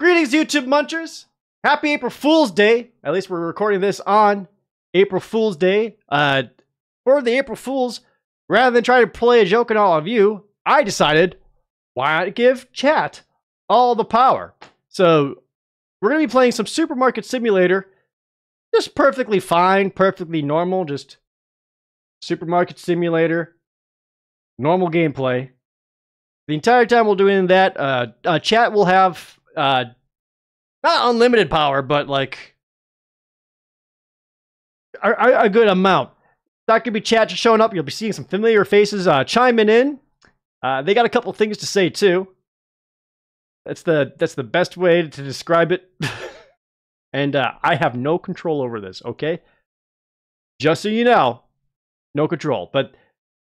Greetings, YouTube munchers! Happy April Fool's Day! At least we're recording this on April Fool's Day. Uh, for the April Fools, rather than try to play a joke on all of you, I decided why not give chat all the power. So we're gonna be playing some Supermarket Simulator. Just perfectly fine, perfectly normal, just Supermarket Simulator, normal gameplay. The entire time we're doing that, uh, uh, chat will have uh, not unlimited power, but like a, a, good amount. That could be chat showing up. You'll be seeing some familiar faces uh, chiming in. Uh, they got a couple things to say too. That's the that's the best way to describe it. and uh, I have no control over this. Okay, just so you know, no control. But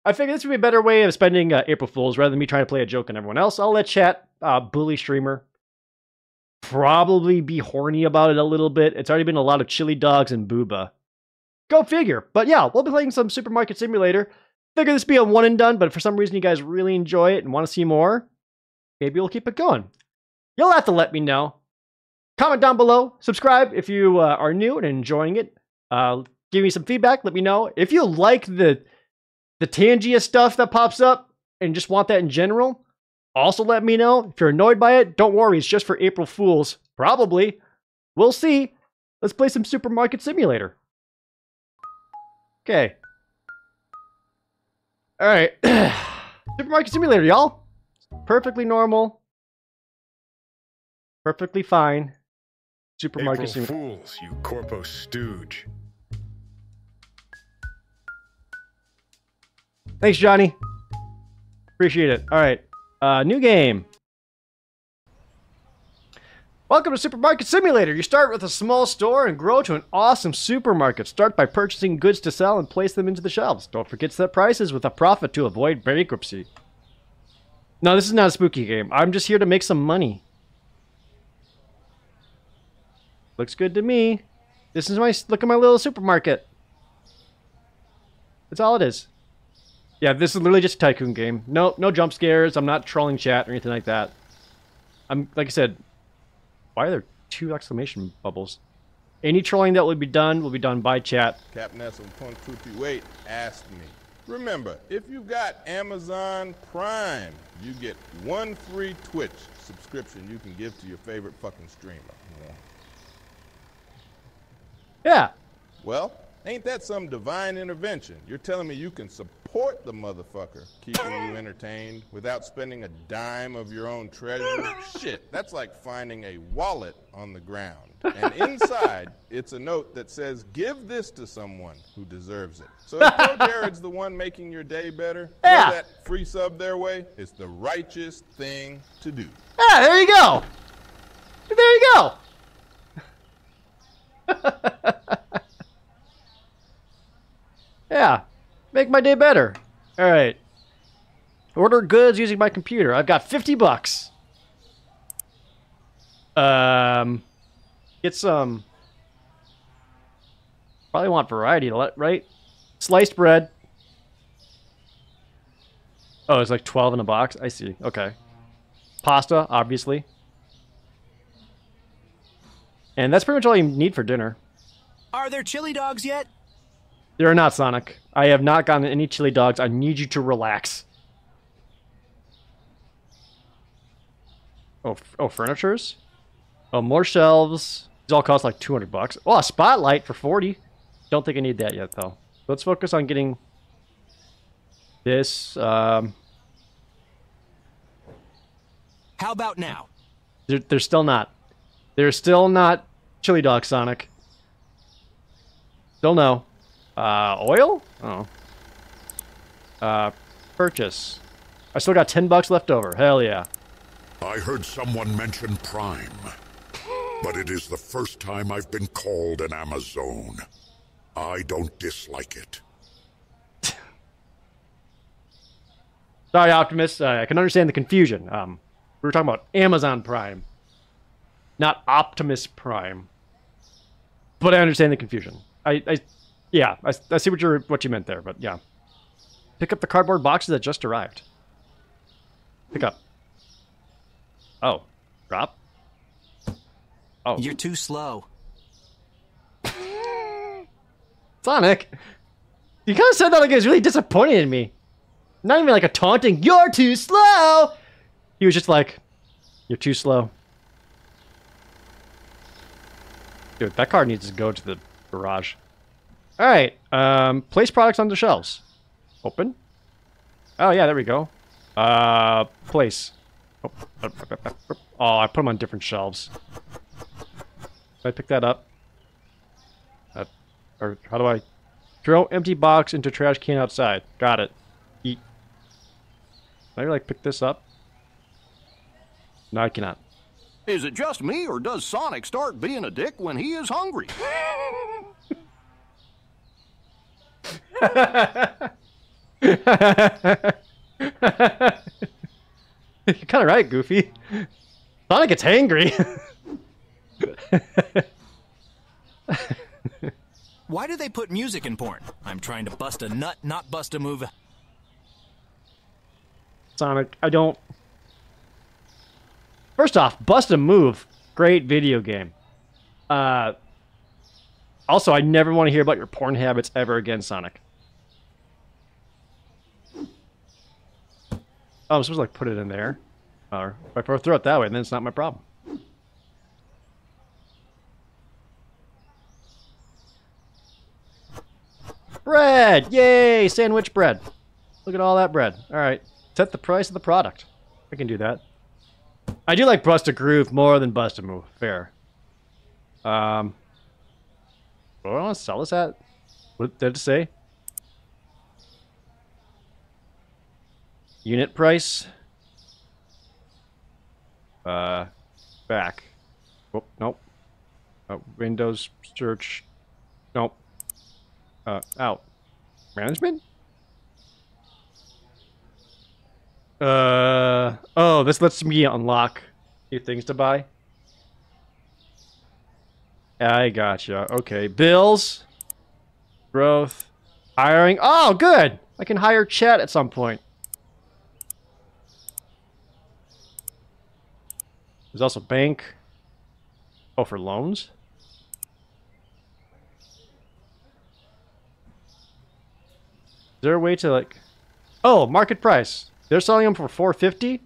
I figured this would be a better way of spending uh, April Fools rather than me trying to play a joke on everyone else. I'll let chat uh, bully streamer probably be horny about it a little bit. It's already been a lot of chili dogs and booba. Go figure. But yeah, we'll be playing some Supermarket Simulator. Figure this be a one and done, but for some reason you guys really enjoy it and want to see more, maybe we'll keep it going. You'll have to let me know. Comment down below. Subscribe if you uh, are new and enjoying it. Uh, give me some feedback. Let me know if you like the the Tangia stuff that pops up and just want that in general. Also, let me know if you're annoyed by it. Don't worry, it's just for April Fools. Probably. We'll see. Let's play some Supermarket Simulator. Okay. All right. Supermarket Simulator, y'all. Perfectly normal. Perfectly fine. Supermarket April Simulator. Fools, you corpo stooge. Thanks, Johnny. Appreciate it. All right. Uh, new game. Welcome to Supermarket Simulator. You start with a small store and grow to an awesome supermarket. Start by purchasing goods to sell and place them into the shelves. Don't forget to set prices with a profit to avoid bankruptcy. No, this is not a spooky game. I'm just here to make some money. Looks good to me. This is my look at my little supermarket. That's all it is. Yeah, this is literally just a tycoon game. No, no jump scares. I'm not trolling chat or anything like that. I'm like I said. Why are there two exclamation bubbles? Any trolling that will be done will be done by chat. Captain Nesson Puntuti Wait asked me. Remember, if you've got Amazon Prime, you get one free Twitch subscription you can give to your favorite fucking streamer. Yeah, Well, ain't that some divine intervention? You're telling me you can support the motherfucker, keeping you entertained without spending a dime of your own treasure? Shit, that's like finding a wallet on the ground. And inside, it's a note that says, give this to someone who deserves it. So if Pro Jared's the one making your day better, Yeah. that free sub their way. It's the righteous thing to do. yeah. There you go. There you go. yeah, make my day better. All right. Order goods using my computer. I've got 50 bucks. Um, get some. Probably want variety, right? Sliced bread. Oh, it's like 12 in a box. I see. Okay. Pasta, obviously. And that's pretty much all you need for dinner. Are there chili dogs yet? There are not, Sonic. I have not gotten any chili dogs. I need you to relax. Oh, oh, furnitures? Oh, more shelves. These all cost like 200 bucks. Oh, a spotlight for 40. Don't think I need that yet, though. Let's focus on getting this. Um, How about now? they're, they're still not. They're still not chili dog, Sonic. Still no. Uh, oil? Oh. Uh, purchase. I still got 10 bucks left over. Hell yeah. I heard someone mention Prime, but it is the first time I've been called an Amazon. I don't dislike it. Sorry, Optimus. Uh, I can understand the confusion. Um, we were talking about Amazon Prime, not Optimus Prime. But I understand the confusion. I, I yeah, I, I see what you're what you meant there. But yeah, pick up the cardboard boxes that just arrived. Pick up. Oh, drop. Oh, You're too slow. Sonic. You kind of said that like it was really disappointed in me. Not even like a taunting, you're too slow. He was just like, you're too slow. Dude, that car needs to go to the garage. All right, um, place products on the shelves. Open. Oh yeah, there we go. Uh, place. Oh, oh I put them on different shelves. Can I pick that up? Uh, or how do I throw empty box into trash can outside? Got it. Eat. Can I like pick this up? No, I cannot. Is it just me, or does Sonic start being a dick when he is hungry? You're kind of right, Goofy. Sonic gets angry. Why do they put music in porn? I'm trying to bust a nut, not bust a move. Sonic, I don't. First off, Bust a Move, great video game. Uh, also, I never want to hear about your porn habits ever again, Sonic. Oh, I'm supposed to like put it in there. Or if I throw it that way, then it's not my problem. Bread! Yay! Sandwich bread. Look at all that bread. All right. Set the price of the product. I can do that. I do like Bust a Groove more than Bust a Move. Fair. Um, what do I want to sell this at? What did it say? Unit price. Uh, back. Oh, nope. Uh, Windows search. Nope. Uh, out. Management? Uh, oh, this lets me unlock new things to buy. I gotcha. Okay, bills, growth, hiring. Oh, good. I can hire Chet at some point. There's also bank. Oh, for loans. Is there a way to like? Oh, market price. They're selling them for 450.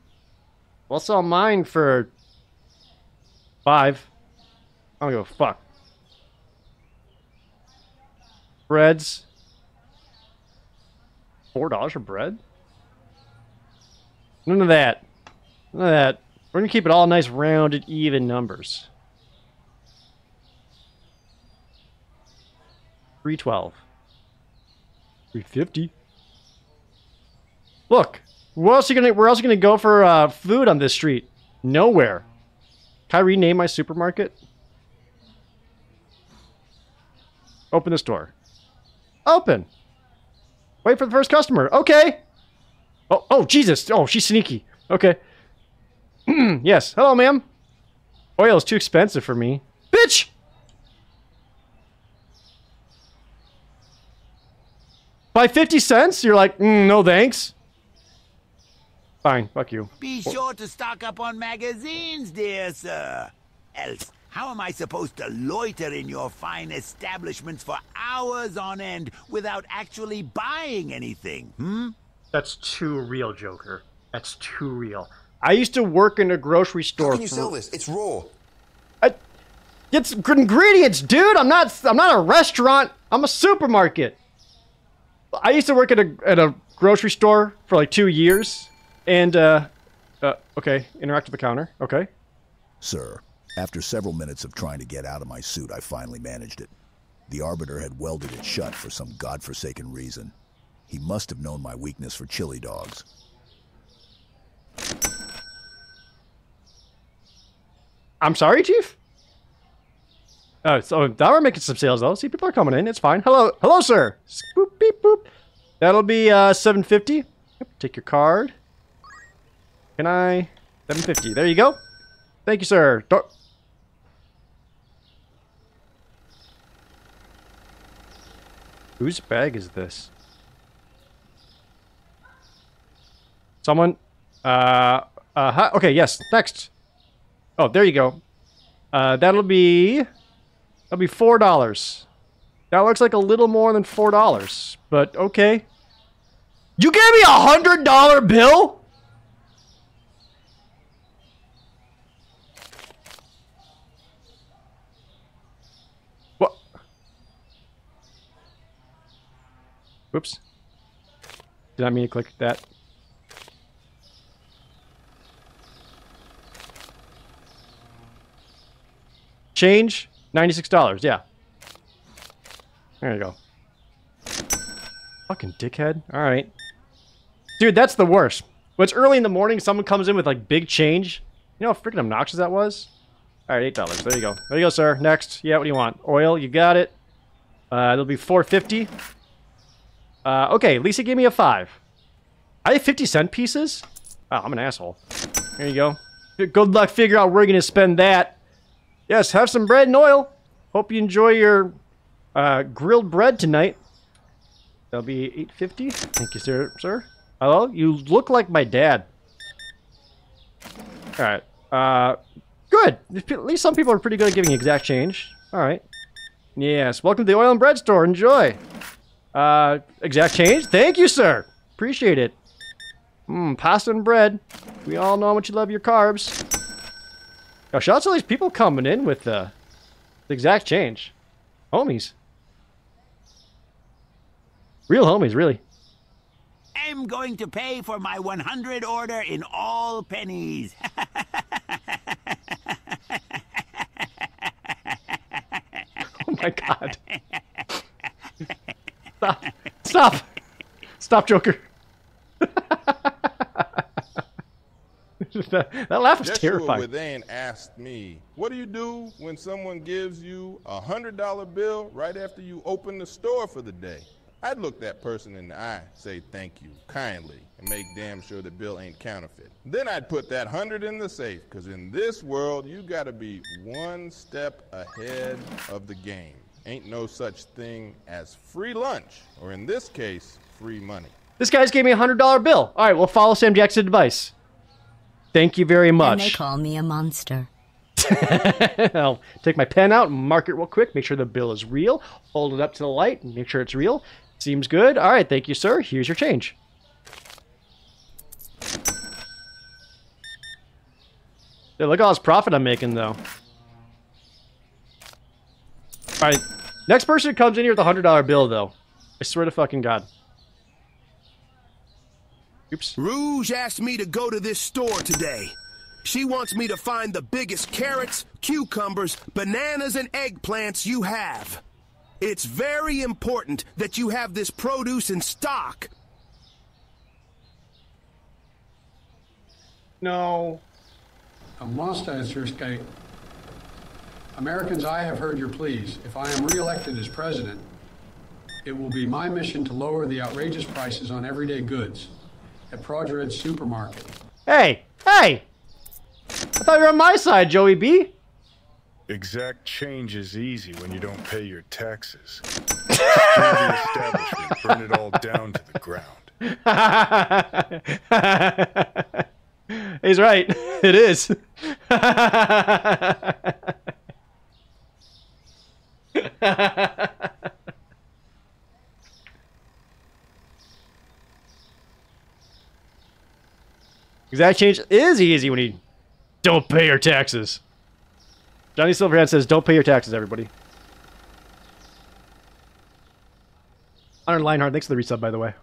I'll sell mine for five. I don't give a fuck. Breads. Four dollars for bread? None of that. None of that. We're gonna keep it all nice, rounded, even numbers. Three twelve. Three fifty. Look, where else are you gonna? Where else are you gonna go for uh, food on this street? Nowhere. Can I rename my supermarket? Open this door. Open. Wait for the first customer. Okay. Oh, oh, Jesus. Oh, she's sneaky. Okay. yes. Hello, ma'am. Oil is too expensive for me. Bitch! By 50 cents? You're like, mm, no thanks. Fine, fuck you. Be sure to stock up on magazines, dear sir. Else, how am I supposed to loiter in your fine establishments for hours on end without actually buying anything? Hmm? That's too real, Joker. That's too real. I used to work in a grocery store. How can you for- sell this? It's raw. I, it's gr- ingredients, dude. I'm not. I'm not a restaurant. I'm a supermarket. I used to work at a at a grocery store for like two years, and uh, uh okay, interact with the counter. Okay. Sir, after several minutes of trying to get out of my suit, I finally managed it. The Arbiter had welded it shut for some godforsaken reason. He must have known my weakness for chili dogs. I'm sorry, Chief. Oh, so now we're making some sales though. See, people are coming in. It's fine. Hello, hello, sir. Boop, beep, boop. That'll be uh, 750. Yep, take your card. Can I? 750. There you go. Thank you, sir. Don't... Whose bag is this? Someone? Uh, uh, okay, yes, next. Oh, there you go. Uh, that'll be that'll be four dollars. That looks like a little more than four dollars, but okay. You gave me a hundred dollar bill? Whoops. Did not mean to click that. Change $96, yeah. There you go. Fucking dickhead. Alright. Dude, that's the worst. When it's early in the morning, someone comes in with like big change. You know how freaking obnoxious that was? Alright, $8. There you go. There you go, sir. Next. Yeah, what do you want? Oil, you got it. Uh, it'll be 450 uh, okay, Lisa gave me a 5. I have 50 cent pieces? Oh, I'm an asshole. There you go. Good luck figure out where you're going to spend that. Yes, have some bread and oil. Hope you enjoy your uh, grilled bread tonight. That'll be 850. Thank you, sir. Sir. Hello? You look like my dad. Alright. Uh, good. At least some people are pretty good at giving exact change. Alright. Yes. Welcome to the oil and bread store. Enjoy. Uh, exact change? Thank you, sir. Appreciate it. Mmm, pasta and bread. We all know how much you love your carbs. Now, shout out to all these people coming in with uh, the exact change. Homies. Real homies, really. I'm going to pay for my 100 order in all pennies. oh my god. Stop. Stop. Stop, Joker. that, that laugh was Joshua terrifying. Within asked me, "What do you do when someone gives you a hundred dollar bill right after you open the store for the day?" I'd look that person in the eye, say thank you kindly, and make damn sure the bill ain't counterfeit. Then I'd put that hundred in the safe, because in this world, you gotta be one step ahead of the game. Ain't no such thing as free lunch, or in this case, free money. This guy's gave me a hundred dollar bill. All right, we'll follow Sam Jackson's advice. Thank you very much. And they much. call me a monster. I'll take my pen out and mark it real quick. Make sure the bill is real. Hold it up to the light and make sure it's real. Seems good. All right, thank you, sir. Here's your change. Hey, look at all this profit I'm making, though. All right, next person comes in here with a hundred dollar bill, though. I swear to fucking god. Oops. Rouge asked me to go to this store today. She wants me to find the biggest carrots, cucumbers, bananas, and eggplants you have. It's very important that you have this produce in stock. No. I must answer, Sky. Americans, I have heard your pleas. If I am reelected as president, it will be my mission to lower the outrageous prices on everyday goods at ProJared Supermarket. Hey, hey! I thought you were on my side, Joey B. Exact change is easy when you don't pay your taxes. The establishment, burn it all down to the ground. He's right. It is. Exact change is easy when you don't pay your taxes. Johnny Silverhand says, "Don't pay your taxes, everybody." Hunter Lionheart, thanks for the resub, by the way.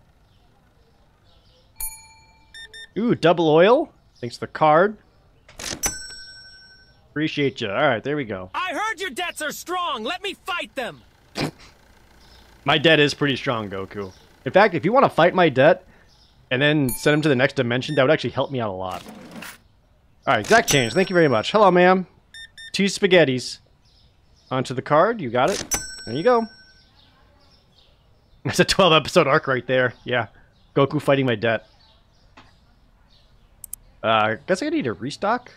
Ooh, double oil. Thanks for the card. Appreciate you. All right, there we go. I heard your debts are strong. Let me fight them. My debt is pretty strong, Goku. In fact, if you want to fight my debt and then send him to the next dimension, that would actually help me out a lot. All right, exact change. Thank you very much. Hello, ma'am. Two spaghettis. Onto the card. You got it. There you go. That's a 12 episode arc right there. Yeah. Goku fighting my debt. Uh, guess I need to restock.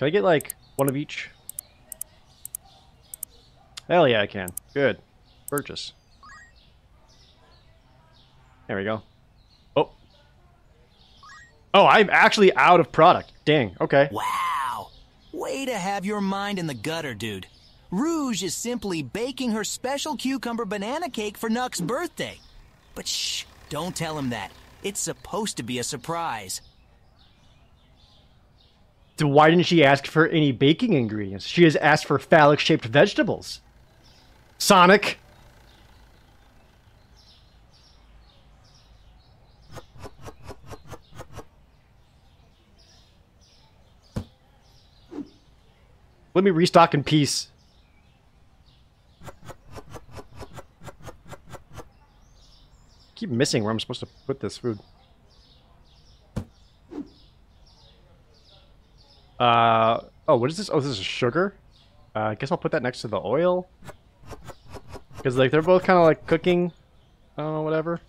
Can I get like one of each? Hell yeah, I can. Good. Purchase. There we go. Oh. Oh, I'm actually out of product. Dang. Okay. Wow. Way to have your mind in the gutter, dude. Rouge is simply baking her special cucumber banana cake for Nuck's birthday. But shh, don't tell him that. It's supposed to be a surprise. Why didn't she ask for any baking ingredients? She has asked for phallic-shaped vegetables. Sonic. Let me restock in peace. Keep missing where I'm supposed to put this food. Uh, oh, what is this? Oh, this is sugar? Uh, I guess I'll put that next to the oil. Because, like, they're both kind of, like, cooking. Oh, whatever.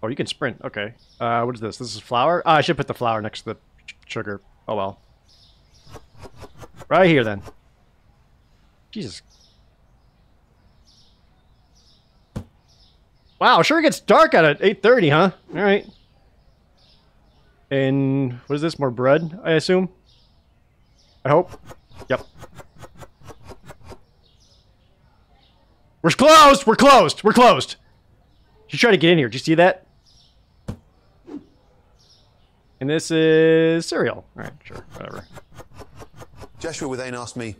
Oh, you can sprint. Okay. Uh, what is this? This is flour? Ah, I should put the flour next to the sugar. Oh, well. Right here, then. Jesus. Wow, sure it gets dark at 8.30, huh? Alright. And what is this? More bread, I assume? I hope. Yep. We're closed! We're closed! We're closed! She's trying to get in here. Do you see that? And this is cereal. Alright, sure. Whatever. Joshua Withain asked me,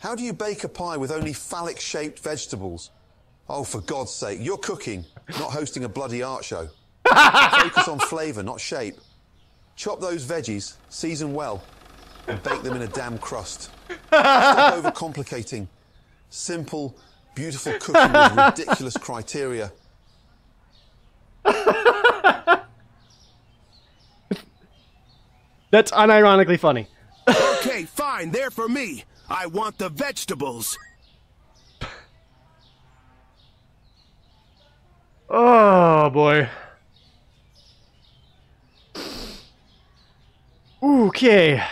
How do you bake a pie with only phallic shaped vegetables? Oh, for God's sake, you're cooking, not hosting a bloody art show. Focus on flavour, not shape. Chop those veggies, season well, and bake them in a damn crust. Stop overcomplicating. Simple, beautiful cooking with ridiculous criteria. That's unironically funny. okay, fine, they're for me. I want the vegetables. Oh boy. Okay.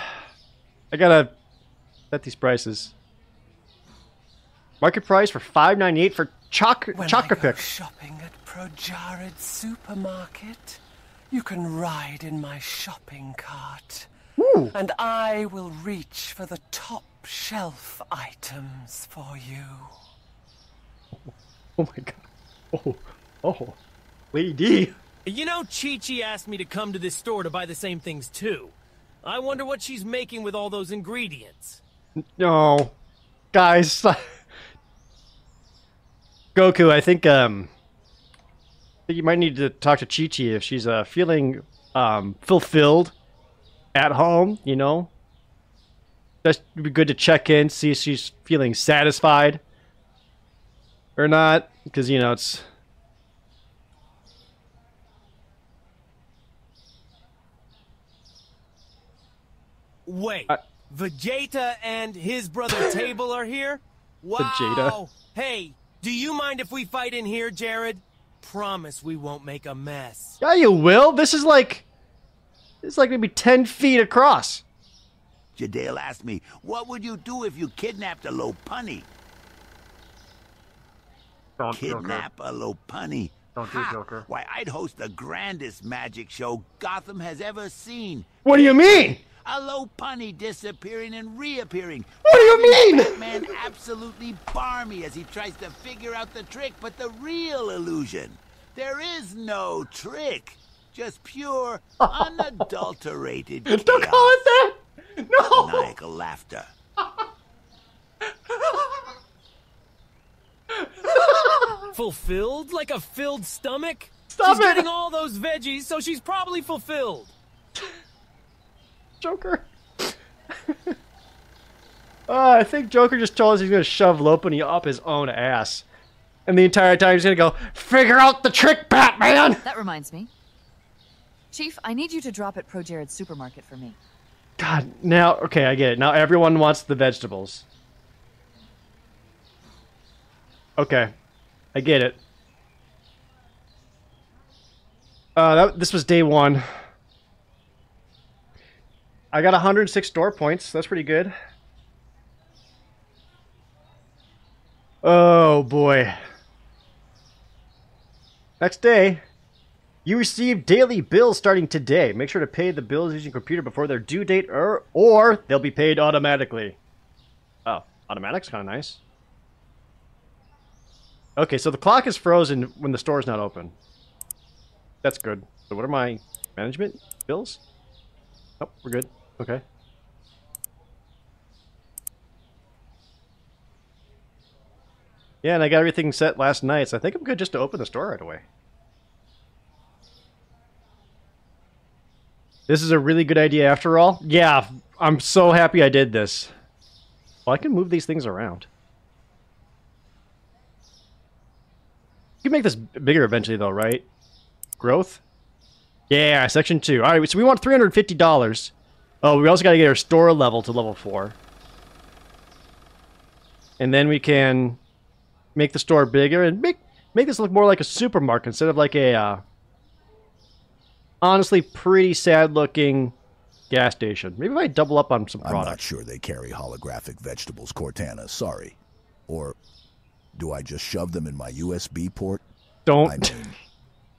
I gotta set these prices. Market price for five ninety eight for choc When chocolate I go pick. shopping at ProJared Supermarket, you can ride in my shopping cart. And I will reach for the top shelf items for you. Oh my god. Oh, oh, Lady D. You know, Chi Chi asked me to come to this store to buy the same things too. I wonder what she's making with all those ingredients. No, guys. Goku, I think um, I think you might need to talk to Chi Chi if she's uh feeling um fulfilled at home. You know, just be good to check in, see if she's feeling satisfied or not, because you know it's. Wait, uh, Vegeta and his brother Tarble are here? Wow. Vegeta. Hey, do you mind if we fight in here, Jared? Promise we won't make a mess. Yeah, you will. This is like, it's like maybe ten feet across. Jadale asked me, what would you do if you kidnapped a Lopunny? Don't, Kidnap a Lopunny? Don't do Ha! Joker. Why, I'd host the grandest magic show Gotham has ever seen. What do you mean? A Lopunny disappearing and reappearing. What do you mean? Batman absolutely barmy as he tries to figure out the trick, but the real illusion. There is no trick. Just pure, unadulterated Don't call it that. No. Maniacal laughter. Fulfilled? Like a filled stomach? Stop she's it! getting all those veggies, so she's probably fulfilled. Joker. uh, I think Joker just told us he's gonna shove Lopunny up his own ass. And the entire time he's gonna go, figure out the trick, Batman! That reminds me. Chief, I need you to drop at Pro Jared's supermarket for me. God, now, okay, I get it. Now everyone wants the vegetables. Okay. I get it. Uh, that, this was day one. I got 106 store points. That's pretty good. Oh, boy. Next day. You receive daily bills starting today. Make sure to pay the bills using computer before their due date or or they'll be paid automatically. Oh, automatic's kind of nice. Okay, so the clock is frozen when the store's not open. That's good. So what are my management bills? Oh, we're good. Okay. Yeah, and I got everything set last night, so I think I'm good just to open the store right away. This is a really good idea after all. Yeah, I'm so happy I did this. Well, I can move these things around. You can make this bigger eventually, though, right? Growth? Yeah, section 2. Alright, so we want $350. Oh, we also got to get our store level to level 4. And then we can make the store bigger and make make this look more like a supermarket instead of like a uh, honestly pretty sad looking gas station. Maybe if I double up on some I'm not sure they carry holographic vegetables, Cortana. Sorry. Or do I just shove them in my USB port? Don't. I mean,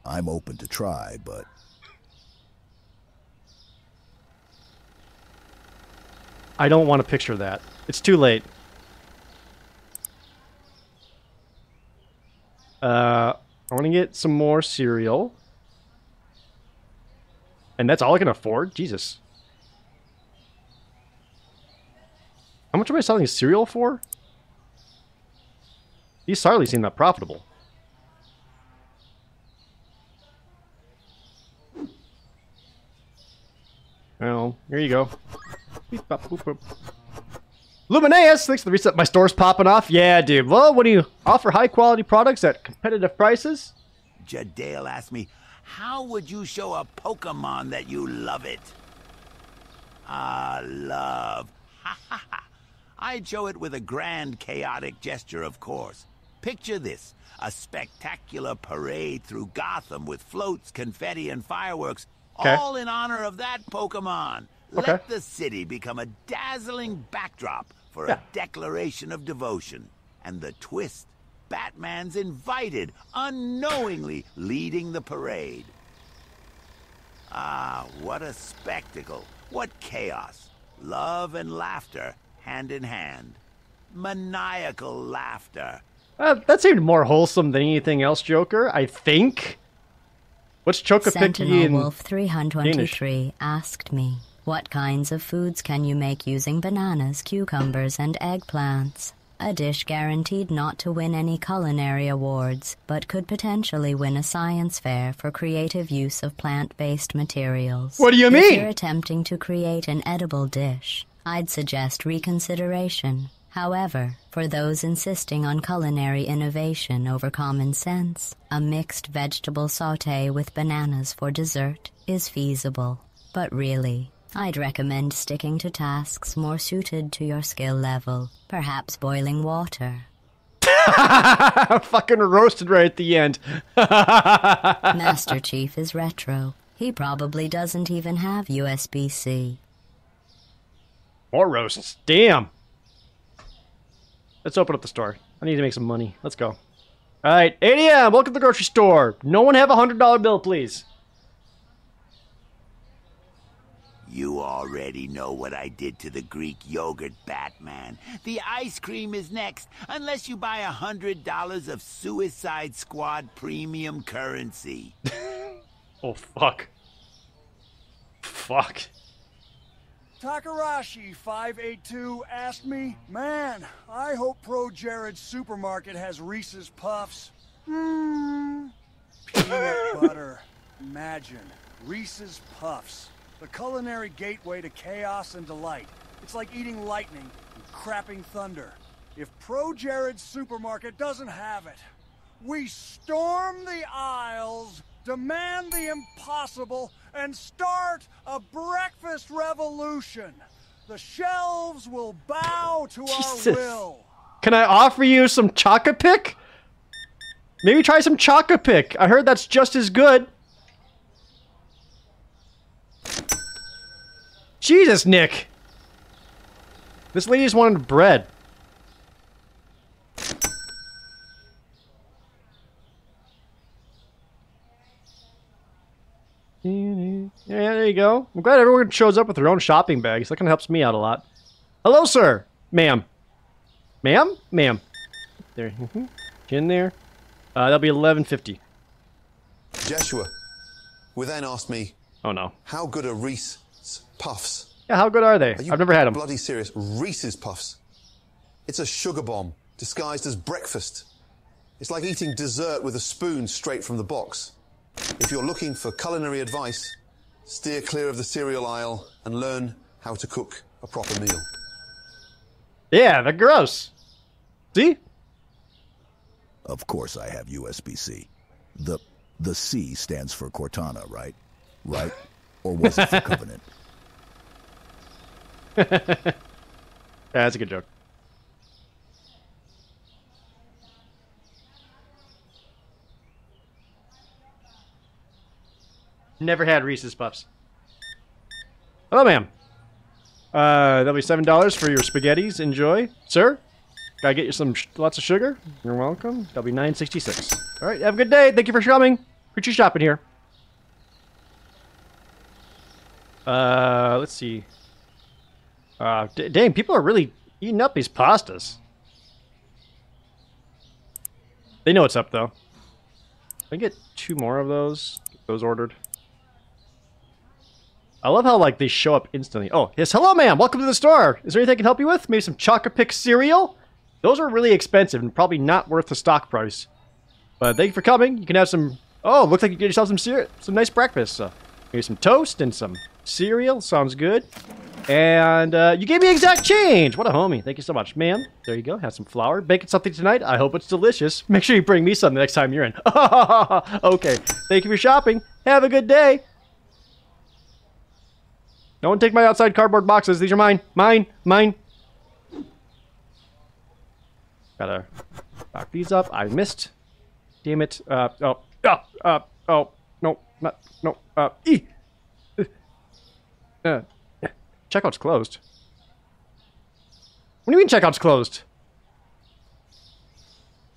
I'm open to try, but I don't want to picture that. It's too late. Uh, I want to get some more cereal. And that's all I can afford? Jesus. How much am I selling cereal for? These hardly seem that profitable. Well, here you go. Beep, bop, boop, boop. Lumineus, thanks for the reset. My store's popping off. Yeah, dude. Well, when you offer high quality products at competitive prices, Jadale asked me, how would you show a Pokemon that you love it? Ah, love. Ha ha ha. I'd show it with a grand chaotic gesture, of course. Picture this. A spectacular parade through Gotham with floats, confetti, and fireworks, Okay. all in honor of that Pokemon. Okay. Let the city become a dazzling backdrop for Yeah. a declaration of devotion. And the twist Batman's invited, unknowingly leading the parade. Ah, what a spectacle. What chaos. Love and laughter, hand in hand. Maniacal laughter. uh, that seemed more wholesome than anything else, Joker. I think. What's Chocopicky Sentinel in Wolf 323 asked me, What kinds of foods can you make using bananas, cucumbers, and eggplants? A dish guaranteed not to win any culinary awards, but could potentially win a science fair for creative use of plant based materials. What do you If mean? you're attempting to create an edible dish, I'd suggest reconsideration. However, for those insisting on culinary innovation over common sense, a mixed vegetable saute with bananas for dessert is feasible. But really, I'd recommend sticking to tasks more suited to your skill level, perhaps boiling water. Fucking roasted right at the end. Master Chief is retro. He probably doesn't even have USB C. More roasts. Damn. Let's open up the store. I need to make some money. Let's go. All right, 8 a.m. Welcome to the grocery store. No one have a hundred dollar bill, please. You already know what I did to the Greek yogurt Batman. The ice cream is next, unless you buy a hundred dollars of Suicide Squad premium currency. Oh fuck. Fuck. Takarashi 582 asked me, Man, I hope Pro Jared's supermarket has Reese's Puffs. Hmm. Peanut butter. Imagine. Reese's Puffs. The culinary gateway to chaos and delight. It's like eating lightning and crapping thunder. If Pro Jared's supermarket doesn't have it, we storm the aisles, demand the impossible, and start a breakfast revolution. The shelves will bow to Jesus. our will. Can I offer you some Chocopic? Maybe try some Chocopic. I heard that's just as good. Jesus, Nick. This lady just wanted bread. Yeah, there you go. I'm glad everyone shows up with their own shopping bags. That kind of helps me out a lot. Hello, sir. Ma'am. Ma'am? Ma'am. There. Mm-hmm. In there. Uh, that'll be 1150. Joshua, we then asked me, Oh, no. how good are Reese's Puffs? Yeah, how good are they? Are I've never had them. bloody serious? Reese's Puffs. It's a sugar bomb disguised as breakfast. It's like eating dessert with a spoon straight from the box. If you're looking for culinary advice, steer clear of the cereal aisle and learn how to cook a proper meal. Yeah, they're gross. See? Of course I have USB-C. The the C stands for Cortana, right? Right? Or was it for Covenant? Yeah, that's a good joke. Never had Reese's Puffs. Hello, ma'am. Uh, that'll be seven dollars for your spaghettis. Enjoy, sir. Gotta get you some sh- lots of sugar. You're welcome. That'll be nine sixty six. All right. Have a good day. Thank you for shopping. Appreciate you shopping here. Uh, let's see. Uh, d- dang, people are really eating up these pastas. They know what's up, though. I get two more of those? Get those ordered. I love how, like, they show up instantly. Oh, yes, hello, ma'am. Welcome to the store. Is there anything I can help you with? Maybe some Chocolate Pick cereal? Those are really expensive and probably not worth the stock price. But thank you for coming. You can have some... Oh, looks like you get yourself some cereal, some nice breakfast. So maybe some toast and some cereal. Sounds good. And uh, you gave me exact change. What a homie. Thank you so much, ma'am. There you go. Have some flour. Baking something tonight. I hope it's delicious. Make sure you bring me some the next time you're in. okay. Thank you for shopping. Have a good day. No one take my outside cardboard boxes. These are mine. Mine. Mine. Gotta lock these up. I missed. Damn it. Uh, oh. Uh, uh, oh. No. Not. No. Uh. Uh, checkout's closed. What do you mean checkout's closed?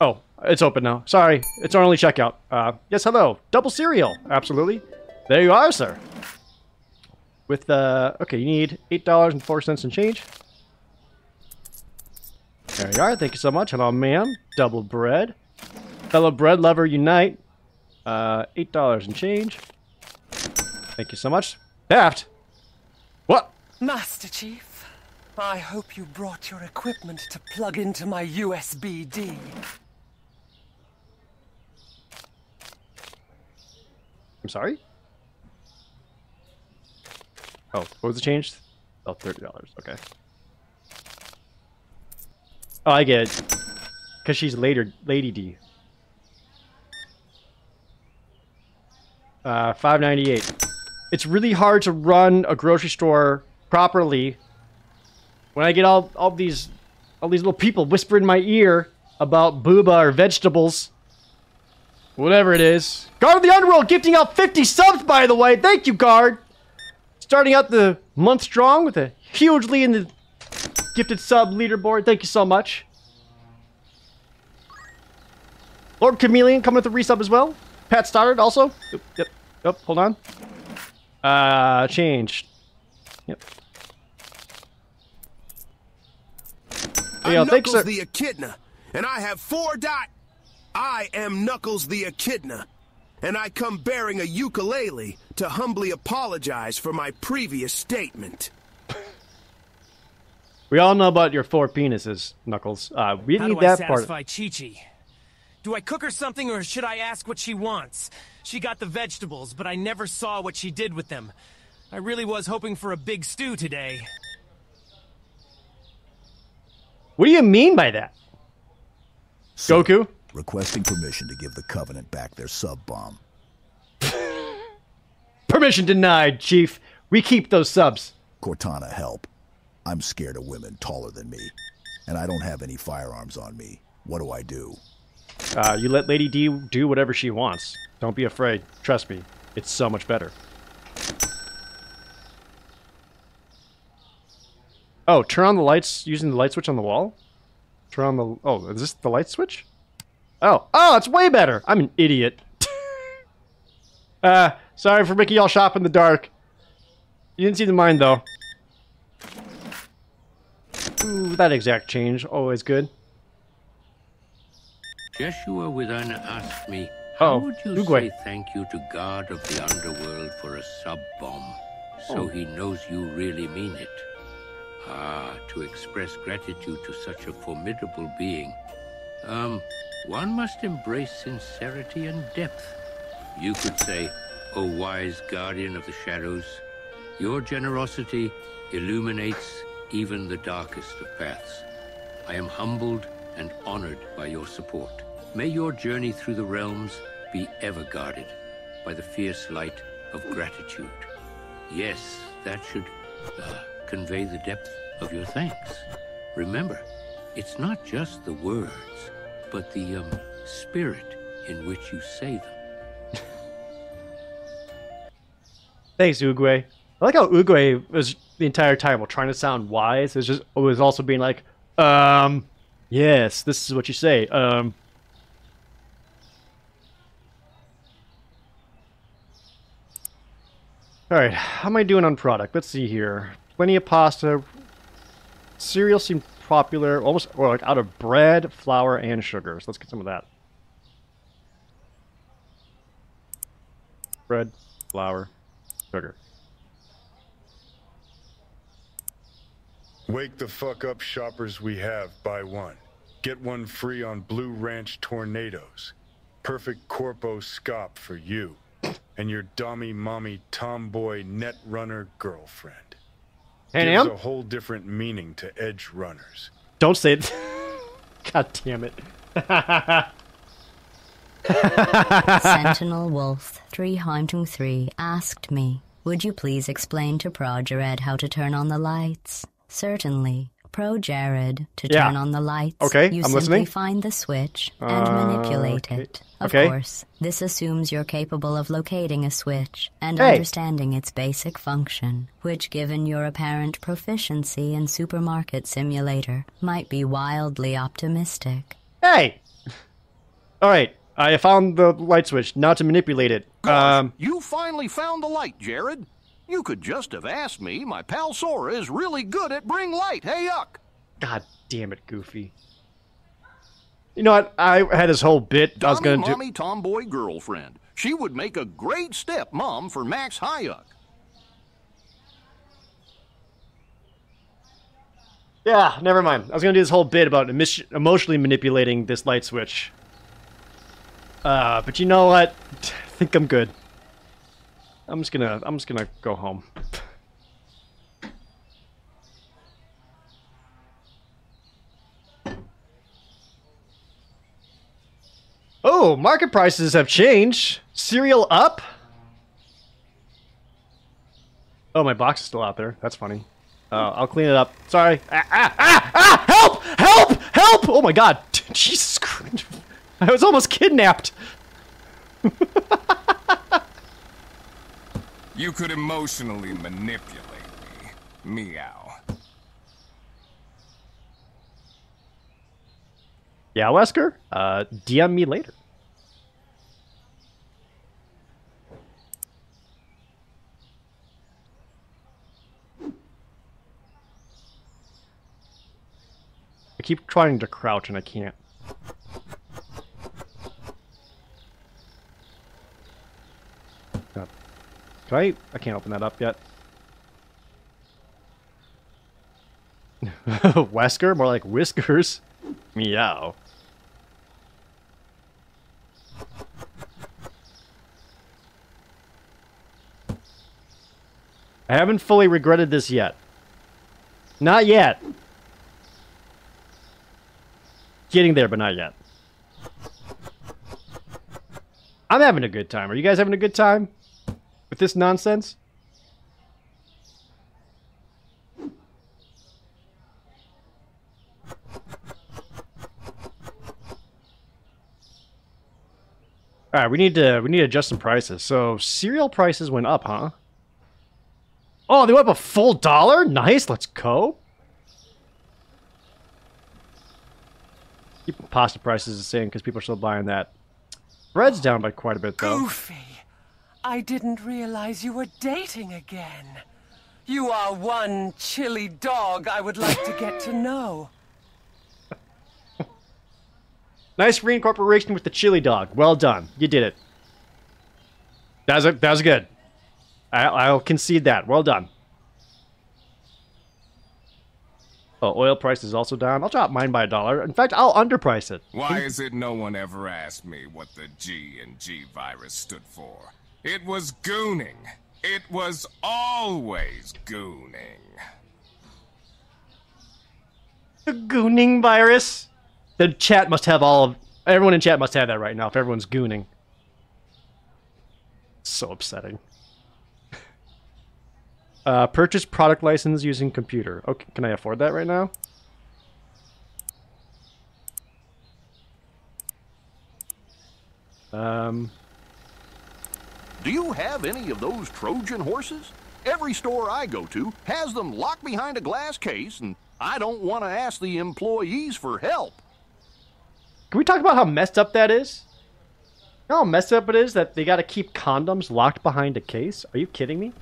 Oh, it's open now. Sorry. It's our only checkout. Uh, yes, hello. Double cereal. Absolutely. There you are, sir. With, uh, okay, you need $8.04 and change. There you are. Thank you so much. Hello, ma'am. Double bread. Fellow bread lover unite. Uh, $8 and change. Thank you so much. Theft? Master Chief, I hope you brought your equipment to plug into my USB-D. I'm sorry? Oh, what was the change? Oh, $30. Okay. Oh, I get it. Because she's later, Lady D. Uh, 598. It's really hard to run a grocery store properly when I get all, all these all these little people whisper in my ear about booba or vegetables. Whatever it is. Guard of the Underworld gifting out 50 subs, by the way. Thank you, Guard. Starting out the month strong with a hugely in the gifted sub leaderboard. Thank you so much. Lord Chameleon coming with a resub as well. Pat Stoddard also. Yep, yep, yep. Hold on. Uh, change. Yep. I'm Yeah, Knuckles sir. the Echidna, and I have four dot. I am Knuckles the Echidna, and I come bearing a ukulele to humbly apologize for my previous statement. We all know about your four penises, Knuckles. Uh, we How need do I that part. satisfy Chi-Chi? Do I cook her something or should I ask what she wants? She got the vegetables, but I never saw what she did with them. I really was hoping for a big stew today. What do you mean by that? Goku? Requesting permission to give the Covenant back their sub bomb. Permission denied, Chief. We keep those subs. Cortana, help. I'm scared of women taller than me, and I don't have any firearms on me. What do I do? Uh, you let Lady D do whatever she wants. Don't be afraid. Trust me, it's so much better. Oh, turn on the lights using the light switch on the wall? Turn on the... Oh, is this the light switch? Oh, oh, it's way better! I'm an idiot. uh, sorry for making y'all shop in the dark. You didn't see the mine though. Ooh, that exact change, always good. Jeshua Withana asked me, Oh, how would you Uguay. say thank you to God of the Underworld for a sub-bomb, so Oh. he knows you really mean it? Ah, to express gratitude to such a formidable being. Um, one must embrace sincerity and depth. You could say, O wise guardian of the shadows, your generosity illuminates even the darkest of paths. I am humbled and honored by your support. May your journey through the realms be ever guarded by the fierce light of gratitude. Yes, that should uh, convey the depth of your thanks. Remember, it's not just the words, but the um, spirit in which you say them. Thanks, Uguay. I like how Uguay was the entire time while trying to sound wise. It was just was also being like, um, yes, this is what you say. Um. All right, how am I doing on product? Let's see here. Plenty of pasta. Cereal seemed popular, almost or like out of bread, flour, and sugar. So let's get some of that. Bread, flour, sugar. Wake the fuck up, shoppers we have. Buy one. Get one free on Blue Ranch Tornadoes. Perfect corpo scop for you and your dummy mommy tomboy net runner girlfriend. Hey, Gives Nam? a whole different meaning to Edgerunners. Don't say it. God damn it. Sentinel Wolf 303 asked me, Would you please explain to Pro Jared how to turn on the lights? Certainly. Pro Jared, to Yeah. turn on the lights, Okay, you I'm simply listening. find the switch and Uh, manipulate okay. it. Of Okay. course, this assumes you're capable of locating a switch and Hey. understanding its basic function, which, given your apparent proficiency in Supermarket Simulator, might be wildly optimistic. Hey! Alright, I found the light switch, not to manipulate it. Um, You finally found the light, Jared. You could just have asked me. My pal Sora is really good at bring light. Hey, yuck. God damn it, Goofy. You know what? I had this whole bit I was gonna do. mommy tomboy girlfriend. She would make a great step mom for Max Hayuk. Yeah, never mind. I was gonna do this whole bit about emotionally manipulating this light switch. Uh, but you know what? I think I'm good. I'm just gonna, I'm just gonna go home. Oh, market prices have changed. Cereal up. Oh, my box is still out there. That's funny. Uh, I'll clean it up. Sorry. Ah, ah, ah, ah! Help! Help! Help! Oh my god. Jesus Christ. I was almost kidnapped. You could emotionally manipulate me. Meow. Yeah, Wesker? Uh, DM me later. I keep trying to crouch and I can't. Can I? I can't open that up yet. Wesker? More like whiskers. Meow. I haven't fully regretted this yet. Not yet. Getting there, but not yet. I'm having a good time. Are you guys having a good time with this nonsense? All right, we need to we need to adjust some prices. So cereal prices went up, huh? Oh, they went up a full dollar. Nice, let's go. Keep pasta prices the same because people are still buying that. Bread's down by quite a bit though. Goofy, I didn't realize you were dating again. You are one chilly dog I would like to get to know. Nice reincorporation with the chili dog. Well done. You did it. That was, a, that was good. I, I'll concede that. Well done. Oh, oil price is also down. I'll drop mine by a dollar. In fact, I'll underprice it. Why is it no one ever asked me what the G and G virus stood for? It was gooning. It was always gooning. The gooning virus. The chat must have all of everyone in chat must have that right now. If everyone's gooning, so upsetting. Uh, purchase product license using computer. Okay, can I afford that right now? Um, Do you have any of those Trojan horses? Every store I go to has them locked behind a glass case, and I don't want to ask the employees for help. can we talk about how messed up that is? You know how messed up it is that they got to keep condoms locked behind a case? Are you kidding me?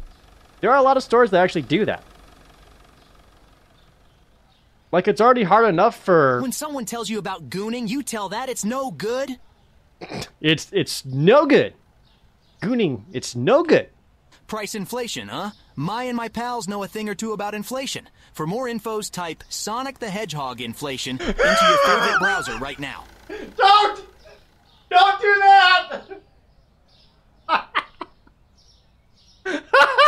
There are a lot of stores that actually do that. Like it's already hard enough for When someone tells you about gooning, you tell that it's no good. it's it's no good. Gooning, it's no good. Price inflation, huh? My and my pals know a thing or two about inflation. For more infos, type Sonic the Hedgehog inflation into your favorite browser right now. Don't! Don't do that!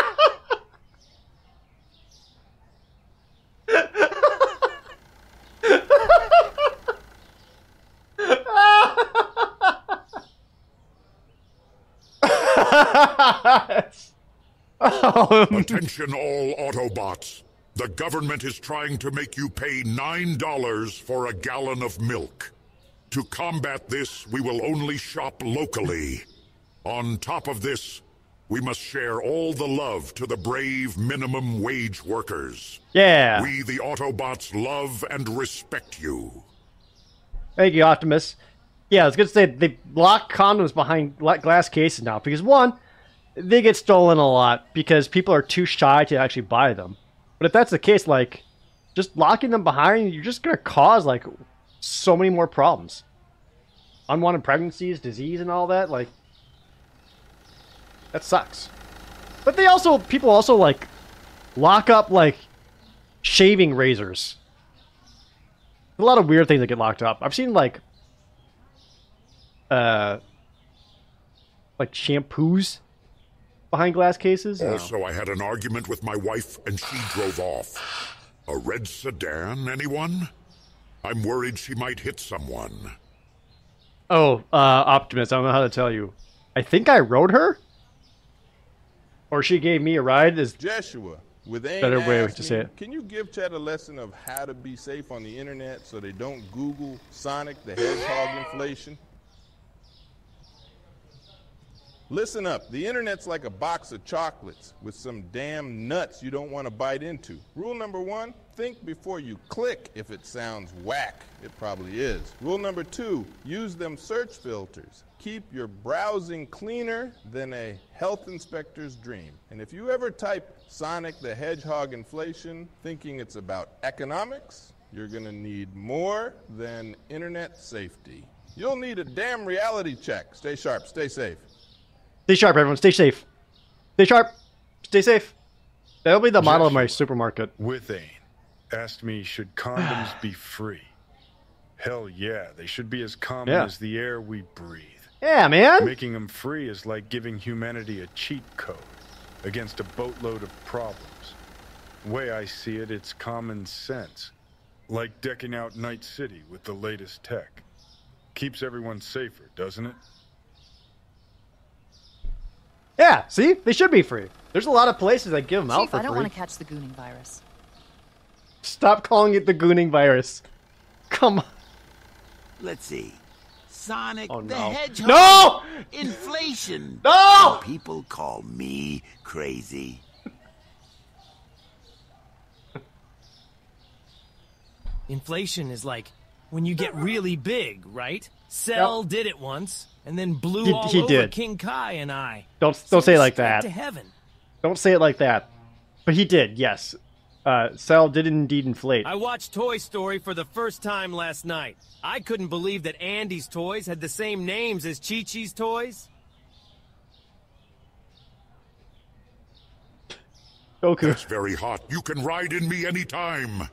Attention all Autobots. The government is trying to make you pay $9 for a gallon of milk. To combat this, we will only shop locally. On top of this, we must share all the love to the brave minimum wage workers. Yeah. We, the Autobots, love and respect you. Thank you, Optimus. Yeah, I was gonna say they lock condoms behind glass cases now because one, they get stolen a lot because people are too shy to actually buy them. But if that's the case, like just locking them behind, you're just gonna cause like so many more problems. Unwanted pregnancies, disease, and all that. Like that sucks. But they also people also like lock up like shaving razors. A lot of weird things that get locked up. I've seen like uh like shampoos behind glass cases. Also, I had an argument with my wife and she drove off. A red sedan, anyone? I'm worried she might hit someone. Oh, uh Optimus, I don't know how to tell you. I think I rode her? Or she gave me a ride is Joshua, with a better way to say it. Can you give Chad a lesson of how to be safe on the internet so they don't Google Sonic the Hedgehog inflation? Listen up. The internet's like a box of chocolates with some damn nuts you don't want to bite into. Rule number one think before you click if it sounds whack. It probably is. Rule number two use them search filters. Keep your browsing cleaner than a health inspector's dream. And if you ever type Sonic the Hedgehog inflation thinking it's about economics, you're going to need more than internet safety. You'll need a damn reality check. Stay sharp, stay safe. Stay sharp, everyone. Stay safe. Stay sharp. Stay safe. That'll be the model of my supermarket. With Ain, asked me, should condoms be free? Hell yeah, they should be as common Yeah. as the air we breathe. Yeah, man. Making them free is like giving humanity a cheat code against a boatload of problems. way I see it, it's common sense. Like decking out Night City with the latest tech. Keeps everyone safer, doesn't it? Yeah, see? They should be free. There's a lot of places that give them out Chief, for I don't free. want to catch the gooning virus. Stop calling it the gooning virus. Come on. Let's see. Sonic Oh, the. Hedgehog. No! Inflation. No! And people call me crazy. Inflation is like when you get really big, right? Cell did it once, and then blew He- all he over did. King Kai and I. Don't don't say it like that. To heaven. Don't say it like that. But he did, yes. Uh, Cell did indeed inflate. I watched Toy Story for the first time last night. I couldn't believe that Andy's toys had the same names as Chi Chi's toys. Goku. That's very hot. You can ride in me anytime.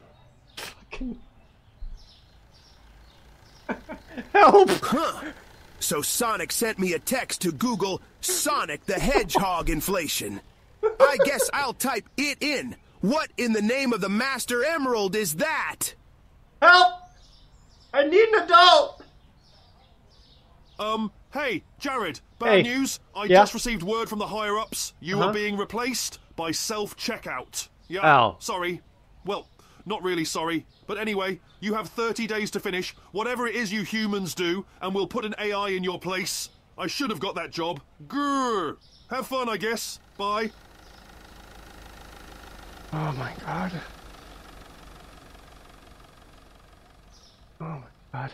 Help! Huh. So Sonic sent me a text to Google Sonic the Hedgehog inflation. I guess I'll type it in. What in the name of the Master Emerald is that? Help! I need an adult! Um, hey, Jared, bad Hey. news. I Yeah? just received word from the higher ups. You Uh-huh. are being replaced by self checkout. Yeah. Ow. Sorry. Well, not really sorry. But anyway, you have 30 days to finish whatever it is you humans do, and we'll put an AI in your place. I should have got that job. Grr. Have fun, I guess. Bye. Oh my god. Oh my god.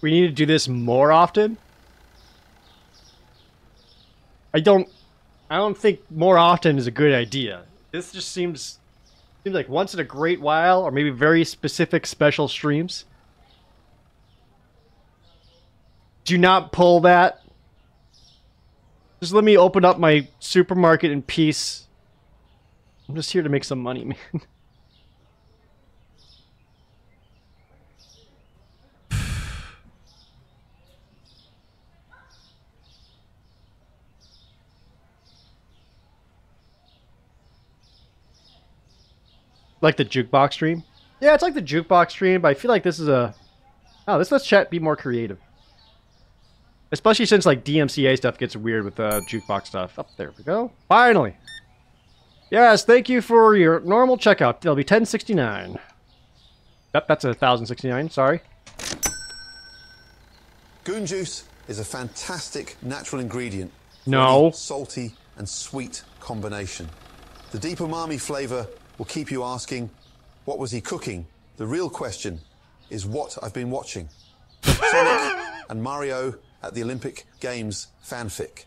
We need to do this more often? I don't I don't think more often is a good idea. This just seems seems like once in a great while or maybe very specific special streams. Do not pull that. Just let me open up my supermarket in peace. I'm just here to make some money, man. like the jukebox stream? Yeah, it's like the jukebox stream, but I feel like this is a. Oh, this lets chat be more creative. Especially since like DMCA stuff gets weird with uh, jukebox stuff. Up there we go. Finally. Yes, thank you for your normal checkout. It'll be 1069. Yep, that's a 1069. Sorry. Goon juice is a fantastic natural ingredient. for No. Salty and sweet combination. The deep umami flavor will keep you asking, what was he cooking? The real question is what I've been watching. Sonic and Mario at the Olympic Games fanfic.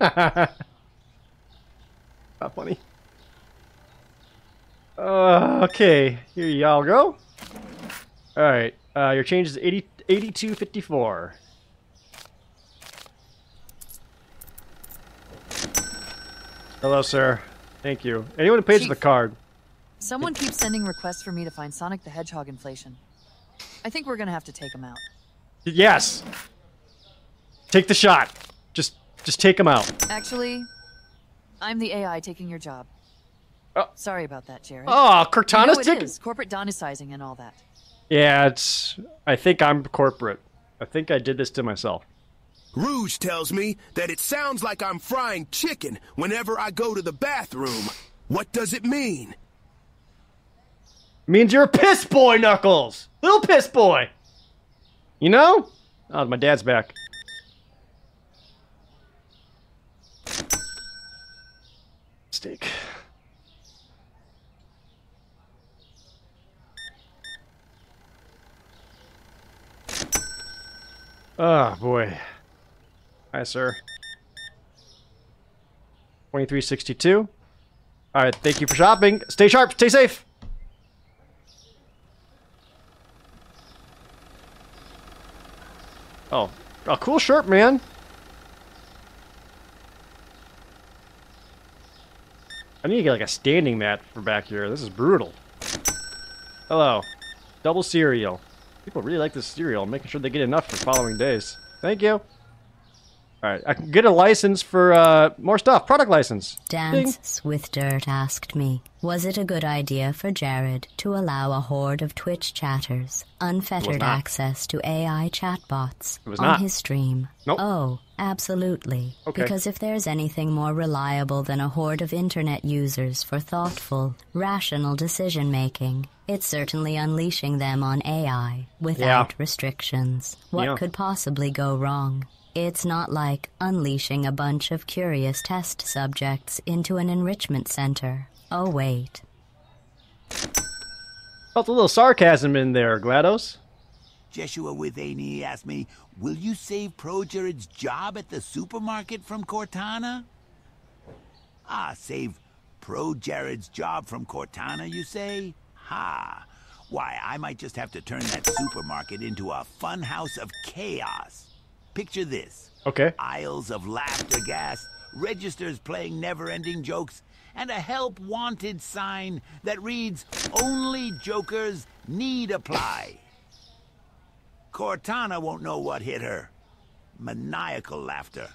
Not funny. Uh, okay, here y'all go. All right, uh, your change is 80, 8254. Hello, sir. Thank you. Anyone who pays for the card. Someone keeps sending requests for me to find Sonic the Hedgehog inflation. I think we're gonna have to take him out. Yes. Take the shot. Just, just take him out. Actually, I'm the AI taking your job. Oh. Sorry about that, Jared. Oh, Cortana's you know it corporate donicizing and all that. Yeah, it's. I think I'm corporate. I think I did this to myself. Rouge tells me that it sounds like I'm frying chicken whenever I go to the bathroom. What does it mean? Means you're a piss boy, Knuckles. Little piss boy. You know? Oh, my dad's back. Steak. Oh, boy. Hi, sir. 2362. All right, thank you for shopping. Stay sharp, stay safe. Oh, a cool shirt, man. I need to get like a standing mat for back here. This is brutal. Hello. Double cereal. People really like this cereal. I'm making sure they get enough for following days. Thank you. Alright, I can get a license for uh, more stuff. Product license. Dance with Dirt asked me, was it a good idea for Jared to allow a horde of Twitch chatters unfettered access to AI chatbots on not. his stream? Nope. Oh, absolutely. Okay. Because if there's anything more reliable than a horde of internet users for thoughtful, rational decision making, it's certainly unleashing them on AI without restrictions. What Yeah. could possibly go wrong? It's not like unleashing a bunch of curious test subjects into an enrichment center. Oh, wait. Felt a little sarcasm in there, GLaDOS. Jeshua with Aney asked me, will you save Pro Jared's job at the supermarket from Cortana? Ah, save Pro Jared's job from Cortana, you say? Ha! Why, I might just have to turn that supermarket into a funhouse of chaos. Picture this. Okay. Aisles of laughter gas, registers playing never-ending jokes, and a help wanted sign that reads, Only jokers need apply. Cortana won't know what hit her. Maniacal laughter.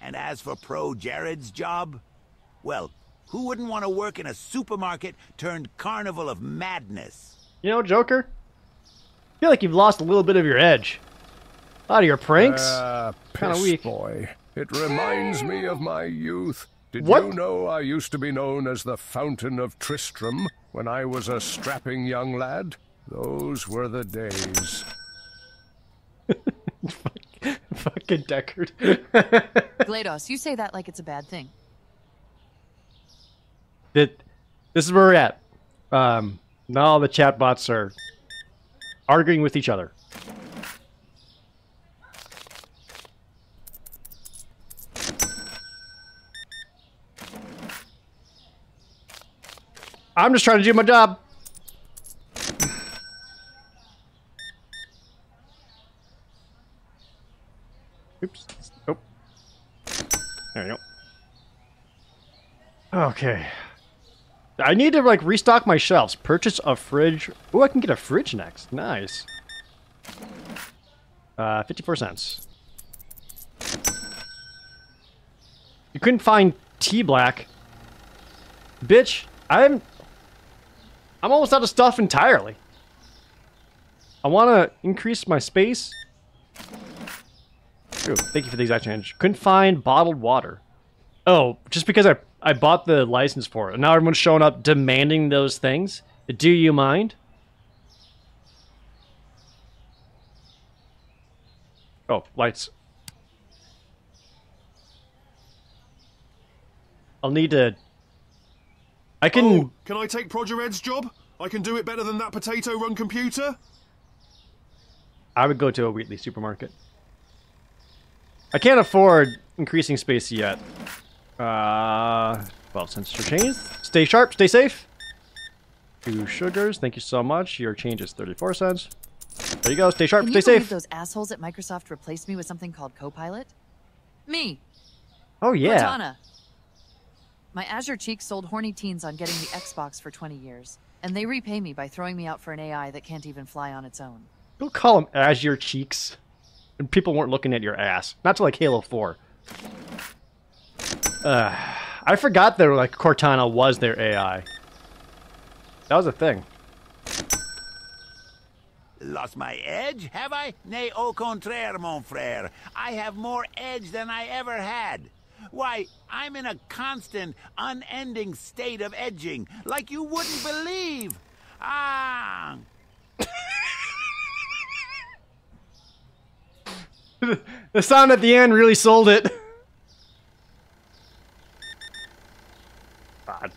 And as for Pro Jared's job, well, who wouldn't want to work in a supermarket turned carnival of madness? You know, Joker? I feel like you've lost a little bit of your edge. A lot of your pranks. Ah, kind of weak. boy. It reminds me of my youth. Did What? you know I used to be known as the Fountain of Tristram when I was a strapping young lad? Those were the days. Fucking Deckard. GLaDOS, you say that like it's a bad thing. that this is where we're at. Um, now all the chatbots are arguing with each other. I'm just trying to do my job. Oops. Oh. There you go. Okay. I need to like restock my shelves. Purchase a fridge. Oh, I can get a fridge next. Nice. Uh, 54 cents. You couldn't find tea black. Bitch, I'm I'm almost out of stuff entirely. I want to increase my space. Ooh, thank you for the exact change. Couldn't find bottled water. Oh, just because I I bought the license for it. And now everyone's showing up demanding those things. Do you mind? Oh, lights. I'll need to. I can. Oh, can I take Pro Jared's job? I can do it better than that potato run computer? I would go to a Wheatley supermarket. I can't afford increasing space yet. Uh, 12 cents for change. Stay sharp, stay safe. Two sugars, thank you so much. Your change is 34 cents. There you go, stay sharp, Can stay you believe safe. those assholes at Microsoft replaced me with something called Copilot? Me, Oh, yeah. Cortana. My Azure cheeks sold horny teens on getting the Xbox for 20 years, and they repay me by throwing me out for an AI that can't even fly on its own. Don't call them Azure cheeks. And people weren't looking at your ass. Not to like Halo 4. Uh, I forgot that like Cortana was their AI. That was a thing. Lost my edge, have I? Nay, au contraire, mon frère. I have more edge than I ever had. Why, I'm in a constant, unending state of edging, like you wouldn't believe. Ah! the sound at the end really sold it. God.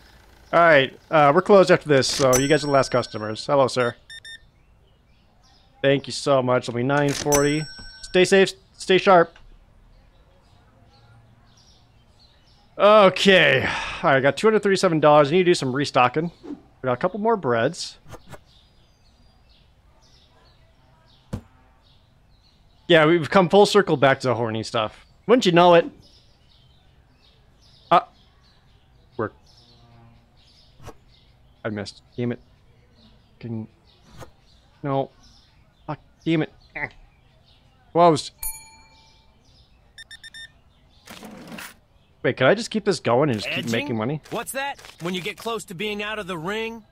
All right, uh, we're closed after this, so you guys are the last customers. Hello, sir. Thank you so much. It'll be 940. Stay safe. Stay sharp. Okay. All right, I got $237. I need to do some restocking. I got a couple more breads. Yeah, we've come full circle back to the horny stuff. Wouldn't you know it? Uh, we're... I missed. Damn it. Can... No. Fuck, damn it. Closed. Wait, can I just keep this going and just keep making money? What's that? When you get close to being out of the ring?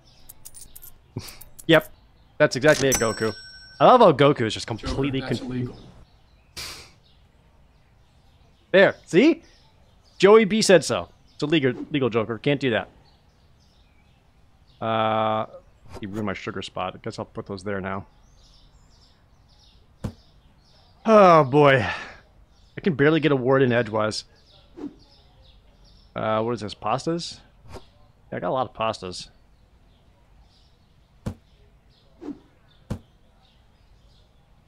Yep. That's exactly it, Goku. I love how Goku is just completely... That's con- illegal. There, see? Joey B said so. It's a legal, legal Joker. Can't do that. Uh, he ruined my sugar spot. I guess I'll put those there now. Oh boy, I can barely get a word in edgewise. Uh, what is this? Pastas? Yeah, I got a lot of pastas.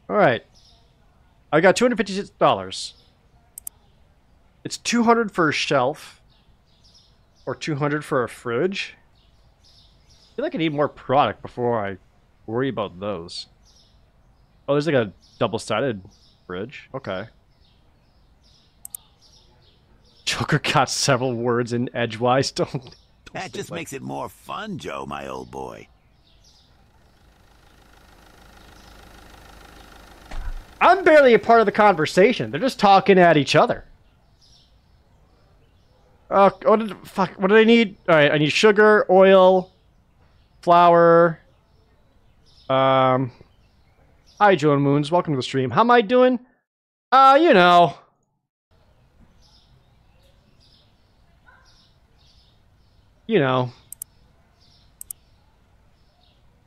Alright. I got $256. It's 200 for a shelf. Or 200 for a fridge. I feel like I need more product before I worry about those. Oh, there's like a double-sided fridge. Okay. Joker got several words in edgewise. Don't. don't That just like- makes it more fun, Joe, my old boy. I'm barely a part of the conversation. They're just talking at each other. Uh, what did fuck? What do I need? All right, I need sugar, oil, flour. Um, hi, Joan Moons. Welcome to the stream. How am I doing? Uh, you know. You know.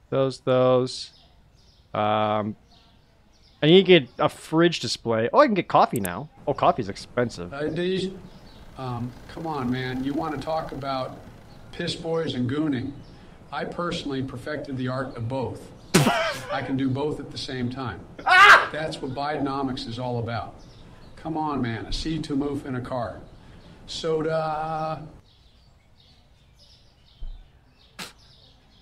Those, those. Um, I need to get a fridge display. Oh, I can get coffee now. Oh, coffee's expensive. Uh, these, um, come on, man. You want to talk about piss boys and gooning? I personally perfected the art of both. I can do both at the same time. That's what Bidenomics is all about. Come on, man. A C2 move in a car. Soda.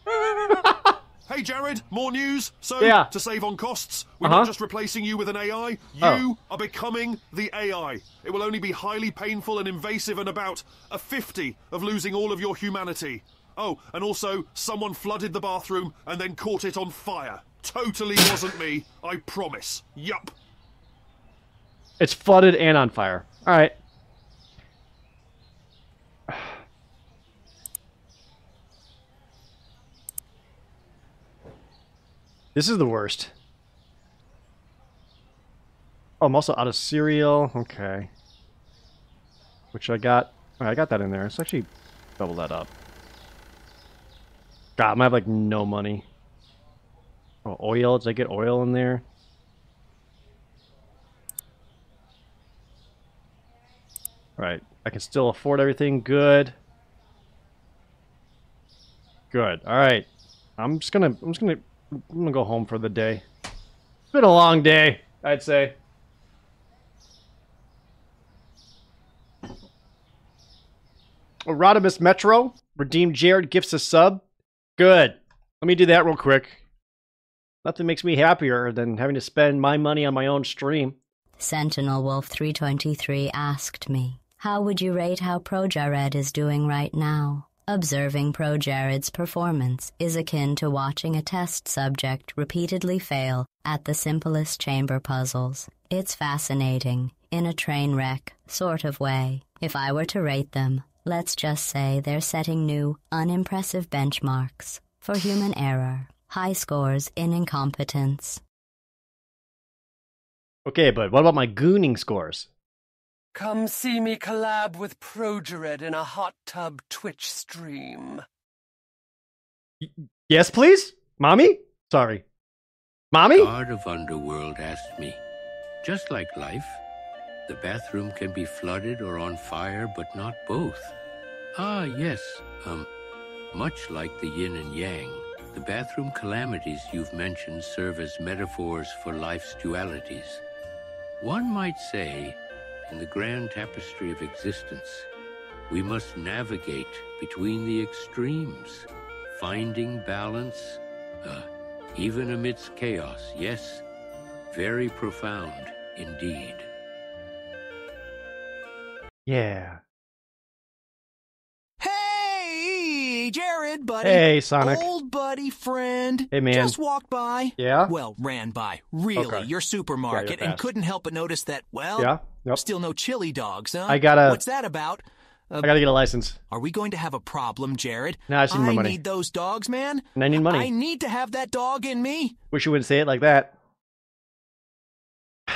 Hey, Jared, more news. So, Yeah. to save on costs, we're Uh-huh. not just replacing you with an AI. You Oh. are becoming the AI. It will only be highly painful and invasive and about a 50 of losing all of your humanity. Oh, and also, someone flooded the bathroom and then caught it on fire. Totally wasn't me, I promise. Yup. It's flooded and on fire. All right. This is the worst. Oh, I'm also out of cereal. Okay. Which I got. oh, I got that in there. Let's actually double that up. God, I'm have like no money. Oh, oil. Did I get oil in there? Right. I can still afford everything. Good. Good. All right. I'm just gonna. I'm just gonna. I'm gonna go home for the day. It's been a long day. I'd say. Rodimus Metro redeemed Jared gifts a sub. Good. Let me do that real quick. Nothing makes me happier than having to spend my money on my own stream. Sentinel Wolf 323 asked me, How would you rate how Pro Jared is doing right now? Observing Pro Jared's performance is akin to watching a test subject repeatedly fail at the simplest chamber puzzles. It's fascinating, in a train wreck sort of way. If I were to rate them, let's just say they're setting new, unimpressive benchmarks for human error, high scores in incompetence. Okay, but what about my gooning scores? Come see me collab with Pro Jared in a hot tub Twitch stream. Yes, please? Mommy? Sorry. Mommy? God of Underworld asked me, just like life, the bathroom can be flooded or on fire, but not both. Ah, yes, um, much like the yin and yang, the bathroom calamities you've mentioned serve as metaphors for life's dualities. One might say, in the grand tapestry of existence, we must navigate between the extremes, finding balance, uh, even amidst chaos. Yes, very profound indeed. Yeah. Hey, Jared, buddy. Hey, Sonic. Old buddy friend. Hey, man. Just walked by. Yeah? Well, ran by. Really, Okay. your supermarket, Yeah, and couldn't help but notice that, well, Yeah, yep. still no chili dogs, huh? I gotta- What's that about? Uh, I gotta get a license. Are we going to have a problem, Jared? No, I just need more money. need those dogs, man. And I need money. I need to have that dog in me. Wish you wouldn't say it like that.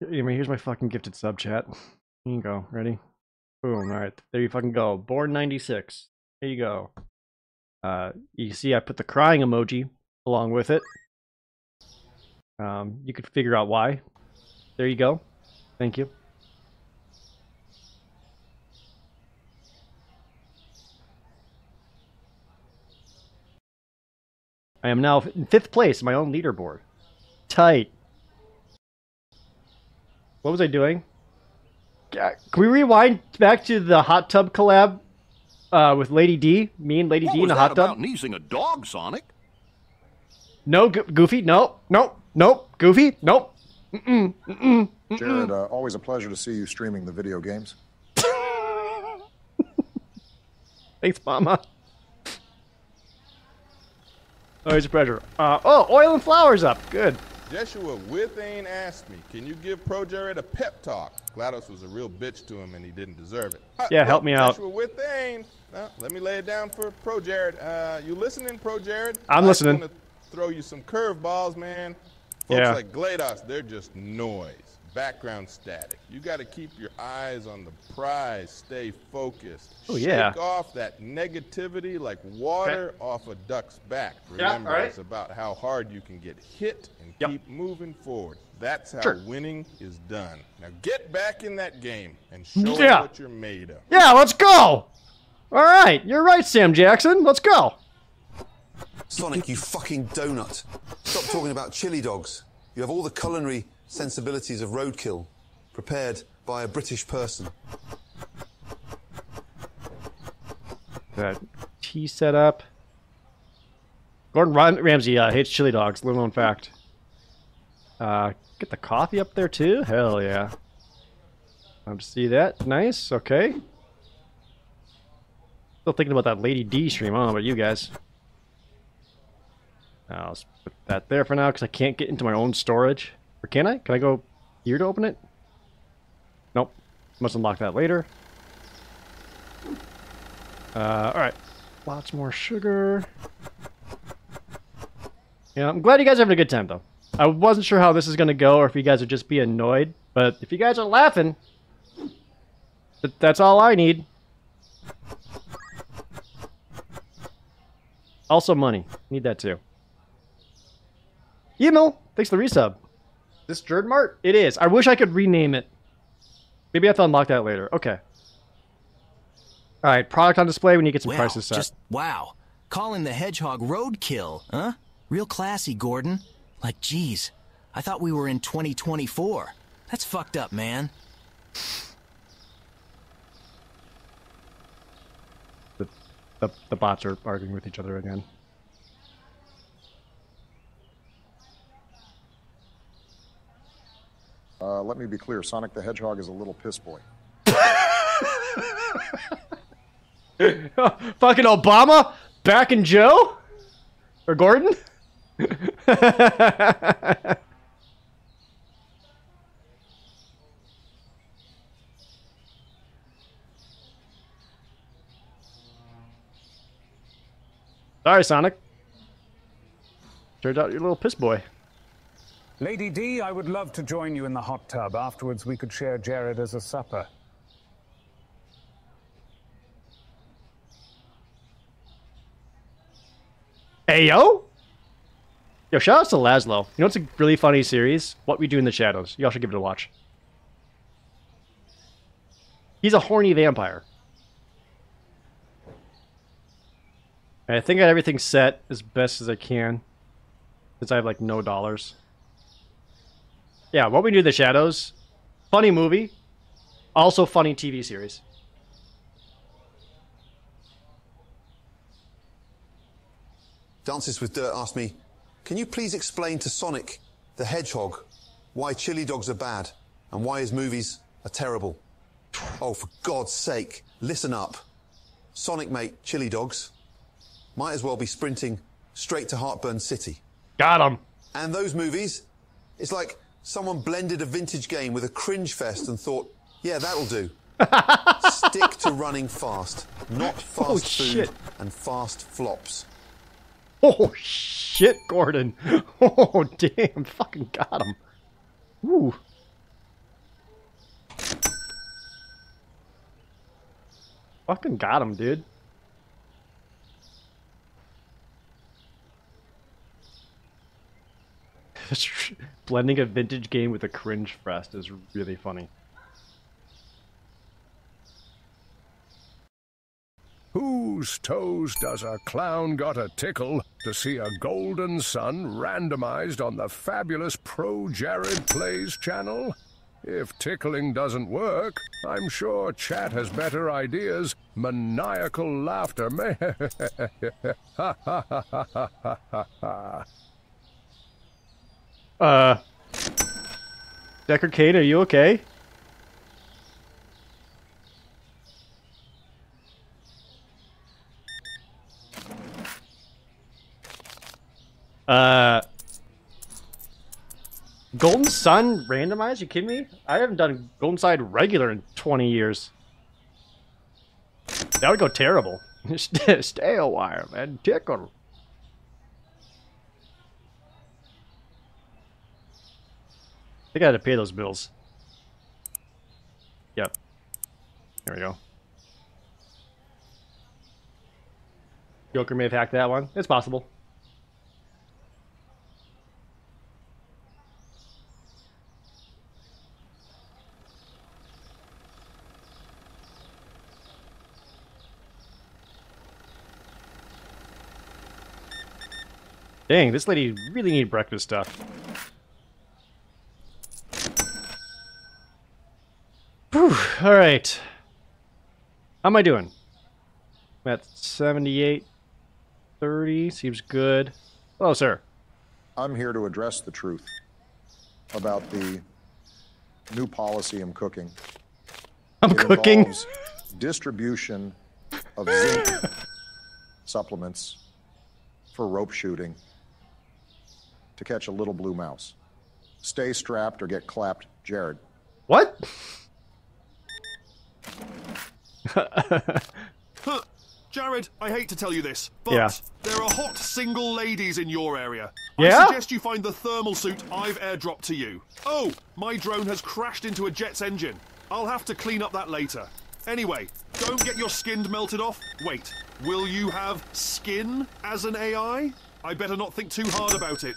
Here's my fucking gifted sub chat. Here you go. Ready? Boom. All right. There you fucking go. Born 96. Here you go. Uh, you see I put the crying emoji along with it. Um, you could figure out why. There you go. Thank you. I am now in fifth place in my own leaderboard. Tight. what was I doing? Can we rewind back to the hot tub collab uh, with Lady D? Me and Lady What D was in a that hot about tub? kneesing a dog, Sonic? No, Go- Goofy. No, no, nope. Goofy. Nope. Mm-mm, mm-mm, mm-mm. Jared, uh, always a pleasure to see you streaming the video games. Thanks, Mama. Always a pleasure. Uh, oh, oil and flowers up. Good. Jeshua Withane asked me, can you give Pro Jared a pep talk? GLaDOS was a real bitch to him and he didn't deserve it. Uh, Yeah, help me out. Jeshua Withane. Well, let me lay it down for Pro Jared. Uh, you listening, Pro Jared? I'm Life's listening. gonna throw you some curveballs, man. Folks Yeah. like GLaDOS, they're just noise, background static. You got to keep your eyes on the prize, stay focused. Oh, yeah. Shake off that negativity like water off a duck's back. Yeah, Remember, it's about how hard you can get hit and keep moving forward. That's how Sure. winning is done. Now get back in that game and show 'em Yeah. what you're made of. Yeah, let's go. All right, you're right, Sam Jackson. Let's go. Sonic, you fucking donut. Stop talking about chili dogs. You have all the culinary sensibilities of roadkill, prepared by a British person. That tea set up. Gordon Ram- Ramsay uh, hates chili dogs. Little known fact. Uh, get the coffee up there too. Hell yeah. Love to see that. Nice. Okay. Still thinking about that Lady D stream. I don't know about you guys. I'll put that there for now because I can't get into my own storage. Or can I? Can I go here to open it? Nope. Must unlock that later. Uh, alright. Lots more sugar. Yeah, I'm glad you guys are having a good time, though. I wasn't sure how this is going to go or if you guys would just be annoyed, but if you guys are laughing, th- that's all I need. Also, money. Need that too. Email. Thanks for the resub. This Jerd Mart? It is. I wish I could rename it. Maybe I have to unlock that later. Okay. All right, product on display when you get some Well, prices set. just wow. Calling the hedgehog roadkill, huh? Real classy, Gordon. Like, geez, I thought we were in 2024. That's fucked up, man. The, the, the bots are arguing with each other again. Uh, let me be clear Sonic the Hedgehog is a little piss boy. Fucking Obama? Back in Joe? Or Gordon? Sorry, Sonic. Turns out you're a little piss boy. Lady D, I would love to join you in the hot tub. Afterwards, we could share Jared as a supper. Hey, yo! Yo, shout out to Laszlo. You know it's a really funny series? What We Do in the Shadows. Y'all should give it a watch. He's a horny vampire. And I think I got everything set as best as I can. Since I have, like, no dollars. Yeah, What We Do in the Shadows. Funny movie. Also funny TV series. Dances with Dirt asked me, Can you please explain to Sonic the Hedgehog why chili dogs are bad and why his movies are terrible? Oh, for God's sake, listen up. Sonic, mate, chili dogs might as well be sprinting straight to Heartburn City. Got him. And those movies, it's like someone blended a vintage game with a cringe fest and thought, yeah, that'll do. Stick to running fast, not oh, fast Oh, food shit. and fast flops. Oh shit, Gordon. Oh damn, fucking got him. Ooh. Fucking got him, dude. Blending a vintage game with a cringe fest is really funny. Whose toes does a clown gotta tickle to see a golden sun randomized on the fabulous Pro Jared Plays channel? If tickling doesn't work, I'm sure Chat has better ideas. Maniacal laughter may. Ha ha ha ha ha ha ha ha. Uh. Decker Kate, are you okay? Uh. Golden Sun randomized? You kidding me? I haven't done Golden Sun regular in 20 years. That would go terrible. Stay a while, man. Tickle. I gotta pay those bills. Yep. There we go. Joker may have hacked that one. It's possible. Dang, this lady really need breakfast stuff. Whew, all right. How am I doing? I'm at 78, 30. Seems good. Hello, sir. I'm here to address the truth about the new policy I'm cooking. I'm It cooking? distribution of zinc supplements for rope shooting to catch a little blue mouse. Stay strapped or get clapped, Jared. What? Huh. Jared, I hate to tell you this, but Yeah. there are hot single ladies in your area. Yeah? I suggest you find the thermal suit I've airdropped to you. Oh, my drone has crashed into a jet's engine. I'll have to clean up that later. Anyway, don't get your skin melted off. Wait, will you have skin as an AI? I better not think too hard about it.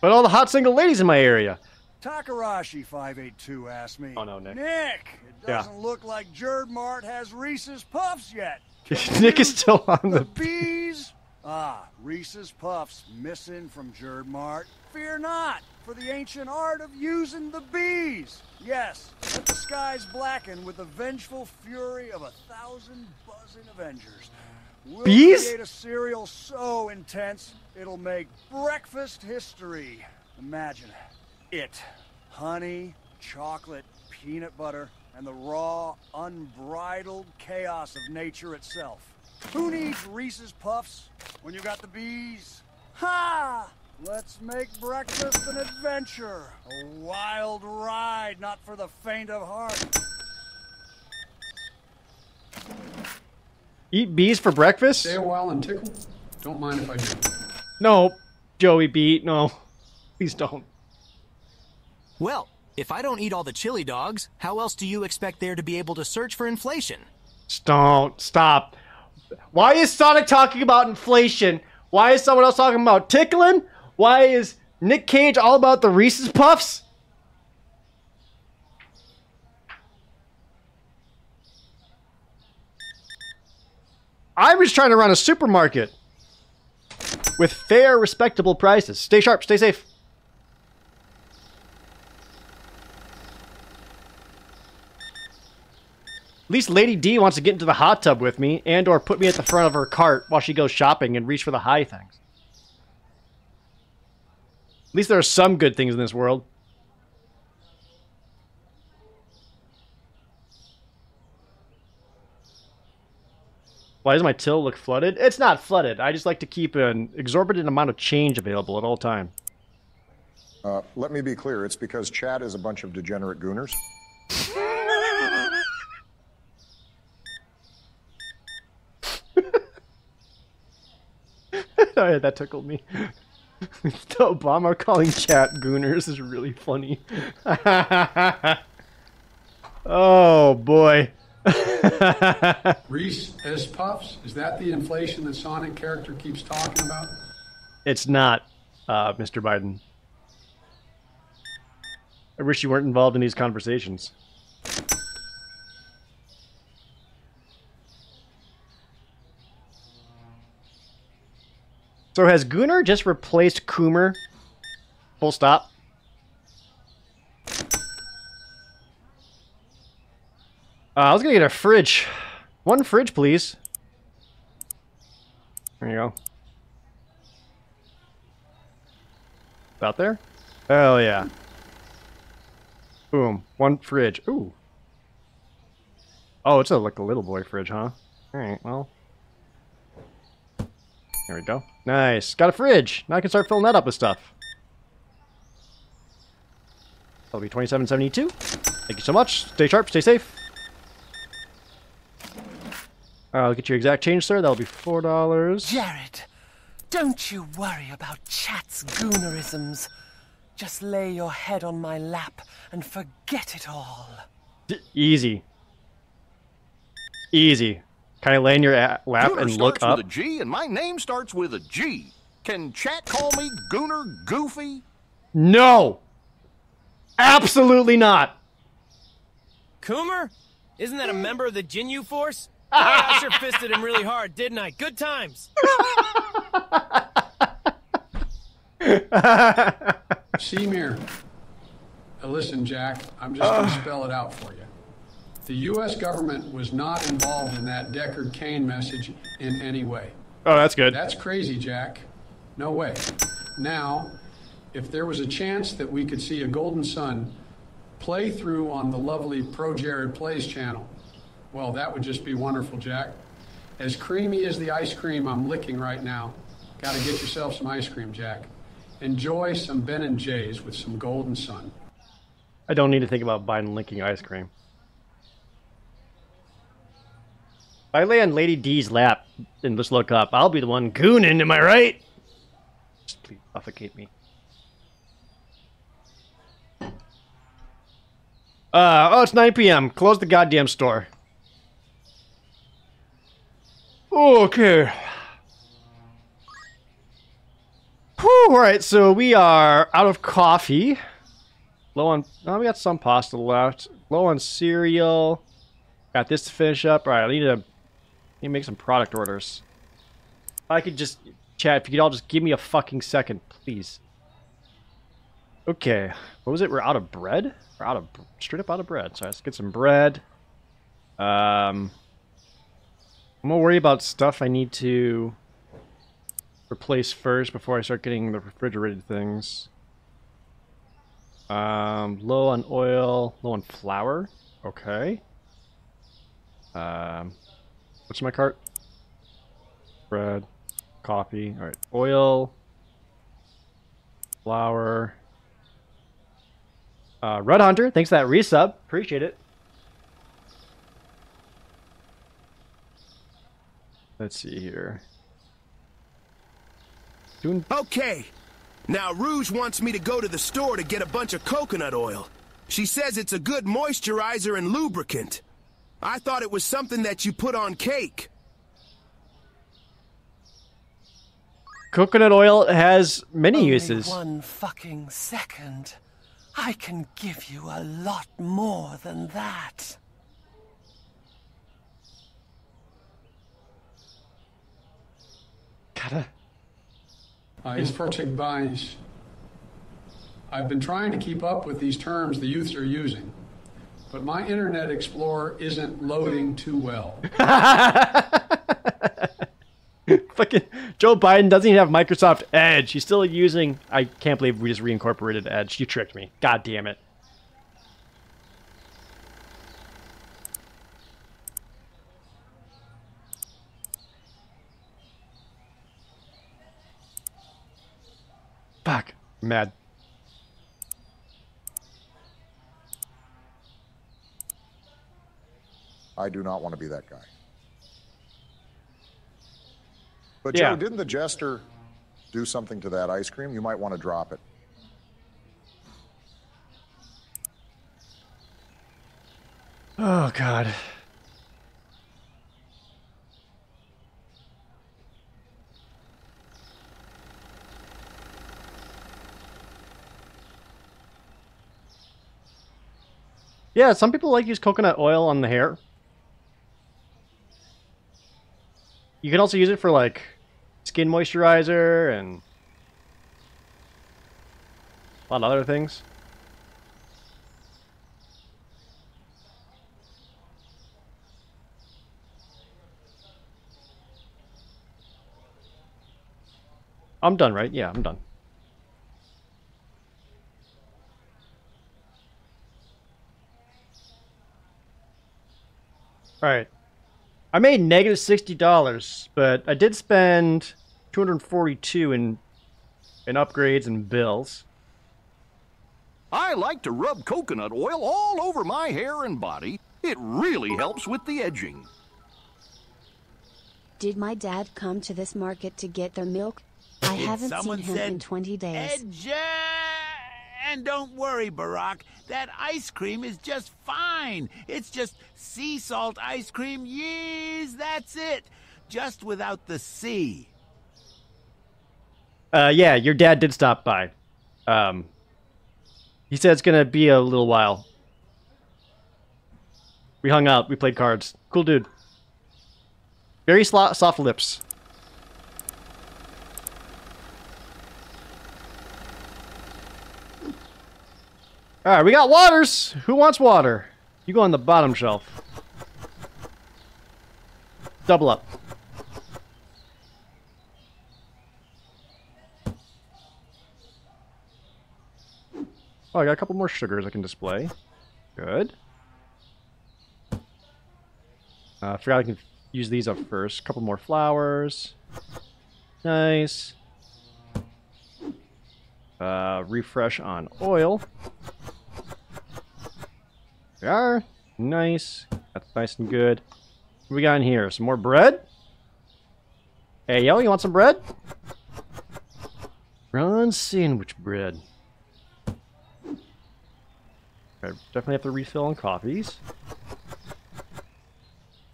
But all the hot single ladies in my area. Takarashi 582 asked me. Oh, no, Nick. Nick, it doesn't look like Jerd Mart has Reese's Puffs yet. Nick is still on the. Bees? Ah, Reese's Puffs missing from Jerd Mart. Fear not, for the ancient art of using the bees. Yes, let the skies blacken with the vengeful fury of a thousand buzzing Avengers. We'll Bees? create a cereal so intense it'll make breakfast history. Imagine it: honey, chocolate, peanut butter, and the raw, unbridled chaos of nature itself. Who needs Reese's Puffs when you got the bees? Ha! Let's make breakfast an adventure. A wild ride, not for the faint of heart. Eat bees for breakfast? Stay a while and tickle. Don't mind if I do. No, Joey beat. No, please don't. Well, if I don't eat all the chili dogs, how else do you expect there to be able to search for inflation? Don't stop. Why is Sonic talking about inflation? Why is someone else talking about tickling? Why is Nick Cage all about the Reese's Puffs? I'm just trying to run a supermarket with fair, respectable prices. Stay sharp, stay safe. Least Lady D wants to get into the hot tub with me and or put me at the front of her cart while she goes shopping and reach for the high things. At least there are some good things in this world. Why does my till look flooded? It's not flooded. I just like to keep an exorbitant amount of change available at all time. Uh, let me be clear. It's because Chad is a bunch of degenerate gooners. oh, yeah, that tickled me. the Obama calling chat gooners is really funny. oh boy. Reese S. Puffs? Is that the inflation that Sonic character keeps talking about? It's not, uh, Mr. Biden. I wish you weren't involved in these conversations. So has Gunnar just replaced Coomer? Full stop. Uh, I was gonna get a fridge. One fridge, please. There you go. About there? Hell yeah. Boom. One fridge. Ooh. Oh, it's a, like a little boy fridge, huh? Alright, well. There we go. Nice. Got a fridge. Now I can start filling that up with stuff. That'll be 2772. Thank you so much. Stay sharp, stay safe. All right, I'll get your exact change, sir. That'll be four dollars. Jared, don't you worry about Chat's goonerisms. Just lay your head on my lap and forget it all. Easy. Easy. Can I lay in your lap Gooner and look starts up? with a G, and my name starts with a G. Can chat call me Gooner Goofy? No! Absolutely not! Coomer? Isn't that a hmm. member of the Ginyu Force? Boy, I sure fisted him really hard, didn't I? Good times. Seymour. Now listen, Jack, I'm just going to spell it out for you. The U.S. government was not involved in that Deckard Cain message in any way. Oh, that's good. That's crazy, Jack. No way. Now, if there was a chance that we could see a Golden Sun play through on the lovely Pro Jared Plays channel, well, that would just be wonderful, Jack. As creamy as the ice cream I'm licking right now. Got to get yourself some ice cream, Jack. Enjoy some Ben and Jay's with some Golden Sun. I don't need to think about buying licking ice cream. If I lay on Lady D's lap and just look up, I'll be the one gooning, am I right? Just please suffocate me. Uh, oh, it's 9 p.m. Close the goddamn store. Okay. Whew, alright, so we are out of coffee. Low on... Oh, we got some pasta left. Low on cereal. Got this to finish up. Alright, I need to, need to make some product orders. I could just... Chat, if you could all just give me a fucking second, please. Okay. What was it? We're out of bread? We're out of... Straight up out of bread. So let's get some bread. Um... I'm gonna worry about stuff I need to replace first before I start getting the refrigerated things. Um, low on oil, low on flour. Okay. Um, what's my cart? Bread, coffee. All right, oil, flour. Uh, Red Hunter, thanks for that resub. Appreciate it. Let's see here. Doing Okay. Now, Rouge wants me to go to the store to get a bunch of coconut oil. She says it's a good moisturizer and lubricant. I thought it was something that you put on cake. coconut oil has many Only uses. One fucking second. I can give you a lot more than that. Gotta. Uh, it's Fortune Binds. I've been trying to keep up with these terms the youths are using, but my Internet Explorer isn't loading too well. Fucking Joe Biden doesn't even have Microsoft Edge. He's still using. I can't believe we just reincorporated Edge. You tricked me. God damn it. Fuck. Mad. I do not want to be that guy. But Yeah. Joe, didn't the jester do something to that ice cream? You might want to drop it. Oh god. Yeah, some people like use coconut oil on the hair. You can also use it for like skin moisturizer and a lot of other things. I'm done, right? Yeah, I'm done. All right. I made negative sixty dollars, but I did spend two hundred forty-two in in upgrades and bills. I like to rub coconut oil all over my hair and body. It really helps with the edging. Did my dad come to this market to get the milk? I Did haven't seen him said in 20 days. Edge! And don't worry, Barack. That ice cream is just fine. It's just sea salt ice cream. Yes, that's it. Just without the sea. Uh, yeah, your dad did stop by. Um, he said it's gonna be a little while. We hung out. We played cards. Cool dude. Very soft lips. All right, we got waters. Who wants water? You go on the bottom shelf. Double up. Oh, I got a couple more sugars I can display. Good. Uh, I forgot I can use these up first. A couple more flowers. Nice. Uh, refresh on oil. They are. Nice. That's nice and good. What we got in here? Some more bread? Hey, yo, you want some bread? Run sandwich bread. I definitely have to refill on coffees. I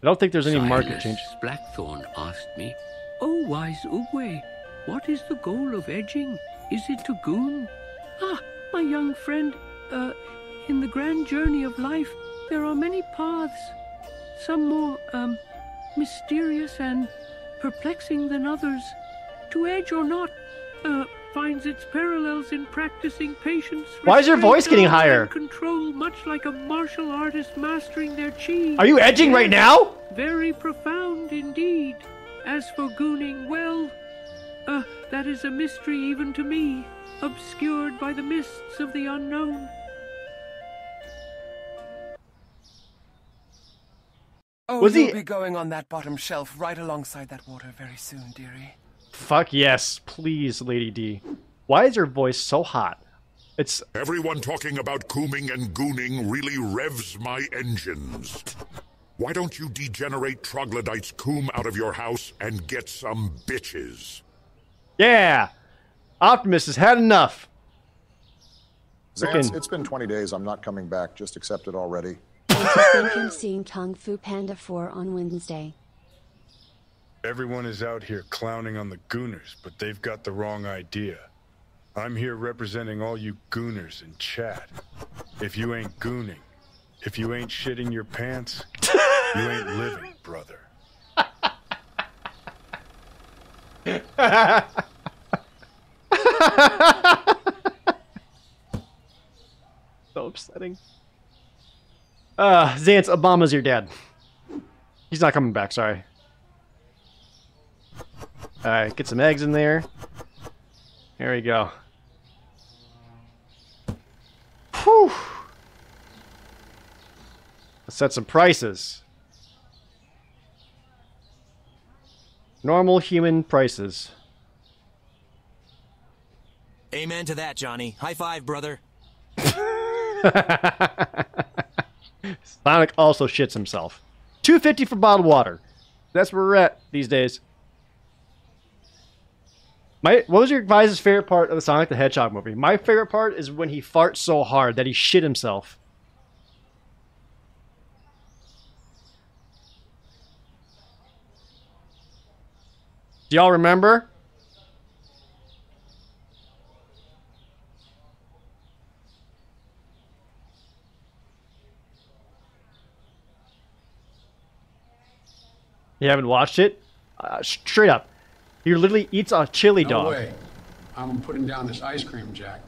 don't think there's any market Silas change. Blackthorn asked me, Oh, wise Oogway, what is the goal of edging? Is it to goon? Ah, my young friend, uh, in the grand journey of life, there are many paths. Some more, um, mysterious and perplexing than others. To edge or not, uh, finds its parallels in practicing patience. Why is your voice getting higher? Control, much like a martial artist mastering their chi. Are you edging right now? Very profound indeed. As for gooning, well, uh, that is a mystery even to me, obscured by the mists of the unknown. Oh, Was you'll he- be going on that bottom shelf right alongside that water very soon, dearie. Fuck yes, please, Lady D. Why is your voice so hot? It's Everyone talking about cooming and gooning really revs my engines. Why don't you degenerate troglodytes coom out of your house and get some bitches? Yeah. Optimus has had enough. Zance, it's been 20 days. I'm not coming back. Just accept it already. Thinking seeing Kung Fu Panda 4 on Wednesday. Everyone is out here clowning on the Gooners, but they've got the wrong idea. I'm here representing all you Gooners in chat. If you ain't gooning, if you ain't shitting your pants, you ain't living, brother. so upsetting. Uh, Zance, Obama's your dad. He's not coming back, sorry. Alright, get some eggs in there. There we go. Whew. Let's set some prices. Normal human prices. Amen to that, Johnny. High five, brother. Sonic also shits himself. 250 for bottled water. That's where we're at these days. My what was your guys' favorite part of the Sonic the Hedgehog movie? My favorite part is when he farts so hard that he shit himself. Do y'all remember? You haven't watched it? Uh, straight up. He literally eats a chili No dog. way. I'm putting down this ice cream, Jack.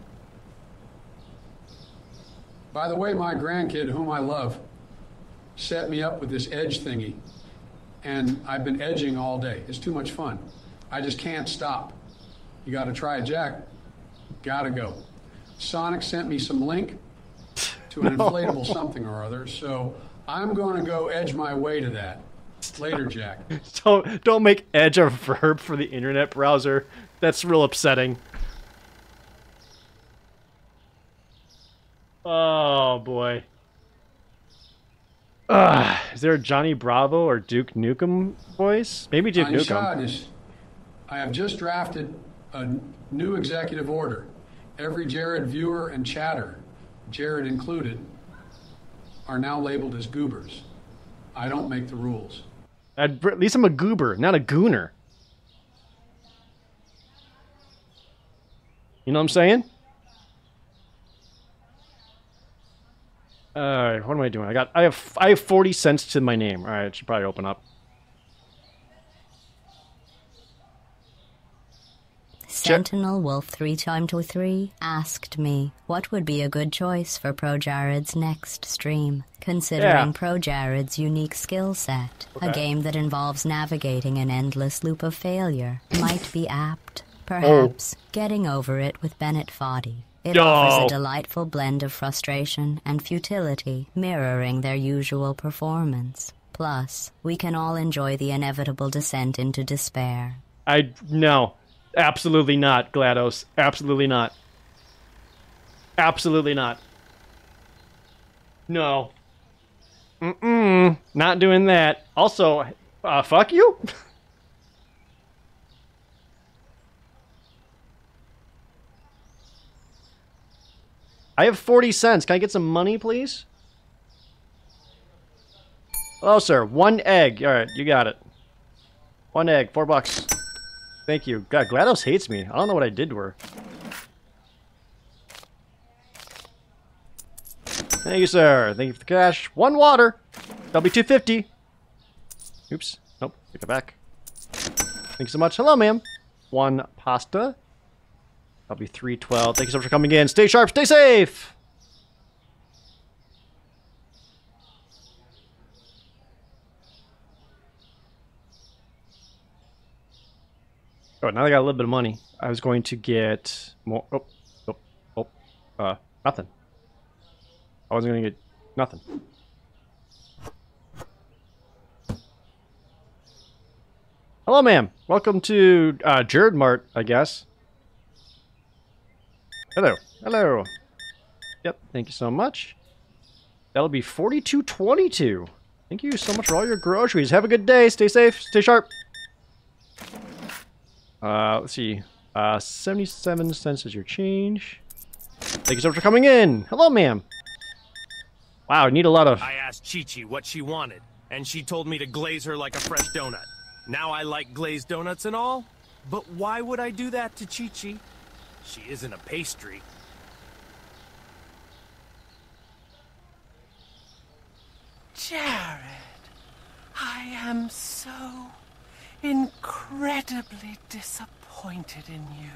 By the way, my grandkid, whom I love, set me up with this edge thingy. And I've been edging all day. It's too much fun. I just can't stop. You gotta try it, Jack. Gotta go. Sonic sent me some link to an No. inflatable something or other, so I'm gonna go edge my way to that. Later, Jack. Don't don't make Edge a verb for the internet browser. That's real upsetting. Oh boy. Ugh, is there a Johnny Bravo or Duke Nukem voice? Maybe Duke Nukem. Anshadish, I have just drafted a new executive order. Every Jared viewer and chatter, Jared included, are now labeled as goobers. I don't make the rules. At least I'm a goober, not a gooner. You know what I'm saying? All right, what am I doing? I got I have I have 40 cents to my name. All right, it should probably open up. Sentinel Wolf 3 time to 3 asked me what would be a good choice for Pro Jared's next stream, considering Yeah. Pro Jared's unique skill set. A game that involves navigating an endless loop of failure might be apt. Oh. Perhaps getting over it with Bennett Foddy. It offers Oh. a delightful blend of frustration and futility, mirroring their usual performance. Plus, we can all enjoy the inevitable descent into despair. I no, absolutely not, GLaDOS. Absolutely not. Absolutely not. No. Mm-mm. Not doing that. Also, uh, fuck you. I have 40 cents. Can I get some money, please? Hello, sir. One egg. All right, you got it. One egg. Four bucks. Thank you. God, GLaDOS hates me. I don't know what I did to her. Thank you, sir. Thank you for the cash. One water. That'll be 250. Oops. Nope. Take it back. Thank you so much. Hello, ma'am. One pasta. That'll be 312. Thank you so much for coming in. Stay sharp. Stay safe. Oh, now I got a little bit of money. I was going to get more. Oh, oh, oh, uh, nothing. I wasn't going to get nothing. Hello, ma'am. Welcome to uh, Jared Mart, I guess. Hello. Hello. Yep. Thank you so much. That'll be forty-two twenty-two. Thank you so much for all your groceries. Have a good day. Stay safe. Stay sharp. Uh, let's see. Uh, 77 cents is your change. Thank you so much for coming in. Hello, ma'am. Wow, I need a lot of... I asked Chi Chi what she wanted, and she told me to glaze her like a fresh donut. Now I like glazed donuts and all, but why would I do that to Chi Chi? She isn't a pastry. Jared, I am so incredibly disappointed in you.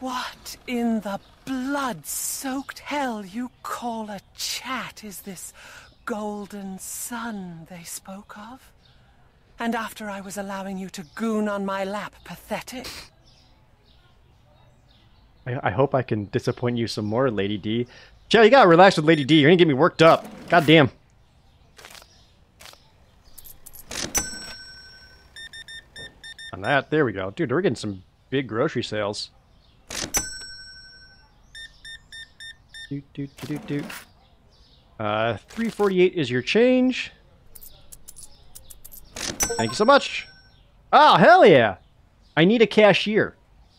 What in the blood soaked hell you call a chat is this golden sun they spoke of? And after I was allowing you to goon on my lap, pathetic? I, I hope I can disappoint you some more, Lady D. Yeah, you gotta relax with Lady D. You're gonna get me worked up. God damn. On that, there we go. Dude, we're getting some big grocery sales. Do, do, do, do. Uh, 348 is your change. Thank you so much. Oh, hell yeah. I need a cashier.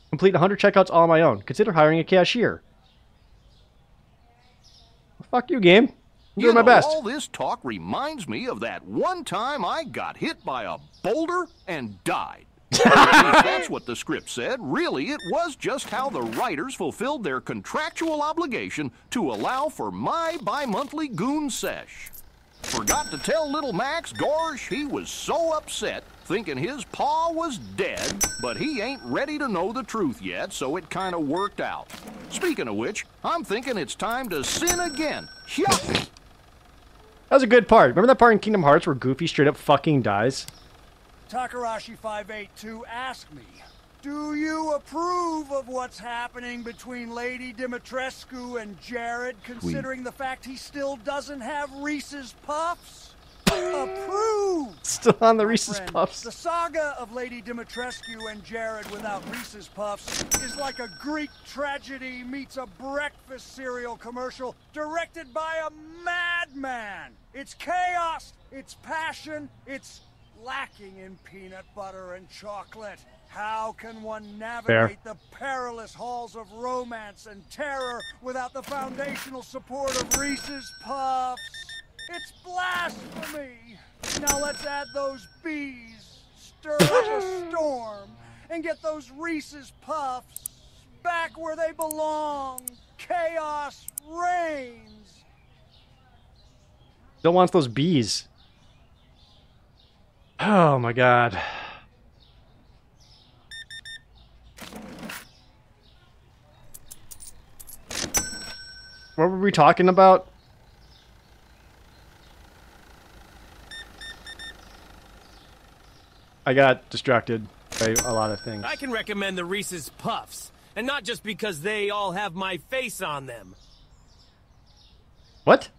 Complete 100 checkouts all on my own. Consider hiring a cashier. Fuck you, game. I'm You doing my best. all this talk reminds me of that one time I got hit by a boulder and died. If that's what the script said. Really, it was just how the writers fulfilled their contractual obligation to allow for my bi-monthly goon sesh. Forgot to tell little Max Gorsh he was so upset, thinking his paw was dead, but he ain't ready to know the truth yet, so it kind of worked out. Speaking of which, I'm thinking it's time to sin again. Yeah. That was a good part. Remember that part in Kingdom Hearts where Goofy straight up fucking dies? Takarashi582 asked me, Do you approve of what's happening between Lady Dimitrescu and Jared, considering the fact he still doesn't have Reese's Puffs? Approve! Still on the Reese's Friend, Puffs. The saga of Lady Dimitrescu and Jared without Reese's Puffs is like a Greek tragedy meets a breakfast cereal commercial directed by a madman. It's chaos, it's passion, it's lacking in peanut butter and chocolate. How can one navigate the perilous halls of romance and terror without the foundational support of Reese's Puffs? It's blasphemy! Now let's add those bees, stir up a storm, and get those Reese's Puffs back where they belong. Chaos reigns. Still wants those bees. Oh my god. What were we talking about? I got distracted by a lot of things. I can recommend the Reese's Puffs, and not just because they all have my face on them. What?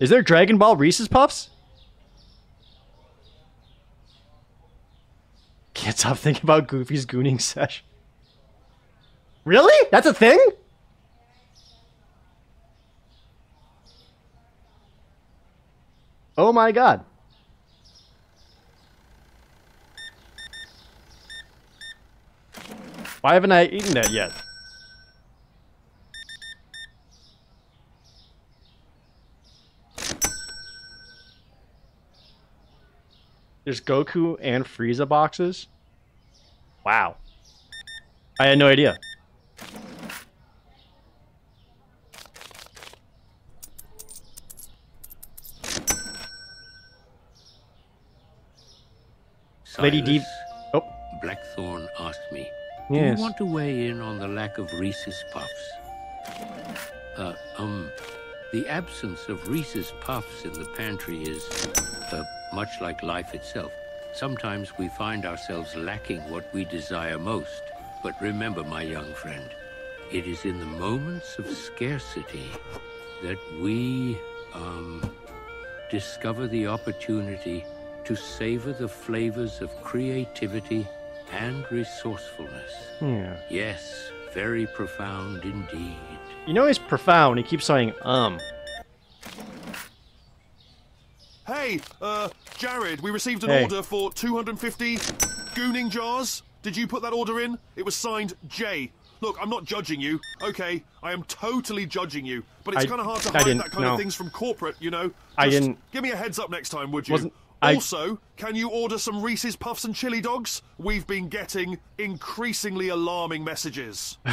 Is there Dragon Ball Reese's Puffs? Can't stop thinking about Goofy's gooning sesh. Really? That's a thing? Oh my god. Why haven't I eaten that yet? There's Goku and Frieza boxes? Wow. I had no idea. Lady D. Silas, Oh. Blackthorn asked me, Do Yes. you want to weigh in on the lack of Reese's Puffs? Uh, um, the absence of Reese's Puffs in the pantry is, uh, much like life itself. Sometimes we find ourselves lacking what we desire most. But remember, my young friend, it is in the moments of scarcity that we, um, discover the opportunity to savor the flavors of creativity and resourcefulness. Yeah. Yes, very profound indeed. You know he's profound. He keeps saying um. Hey, uh, Jared, we received an Hey. order for 250 gooning jars. Did you put that order in? It was signed J. Look, I'm not judging you. Okay, I am totally judging you, but it's kind of hard to hide that kind no. of things from corporate, you know. I didn't- Give me a heads up next time, would you? I- also, can you order some Reese's Puffs and chili dogs? We've been getting increasingly alarming messages.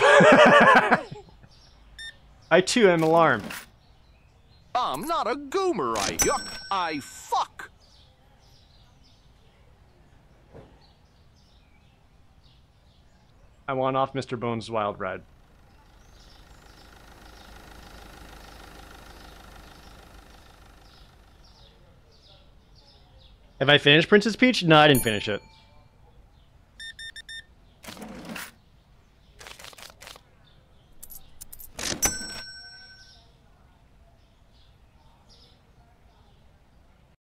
I too am alarmed. I'm not a goomer, I yuck. I fuck. I want off Mr. Bones' wild ride. Have I finished Princess Peach? No, I didn't finish it.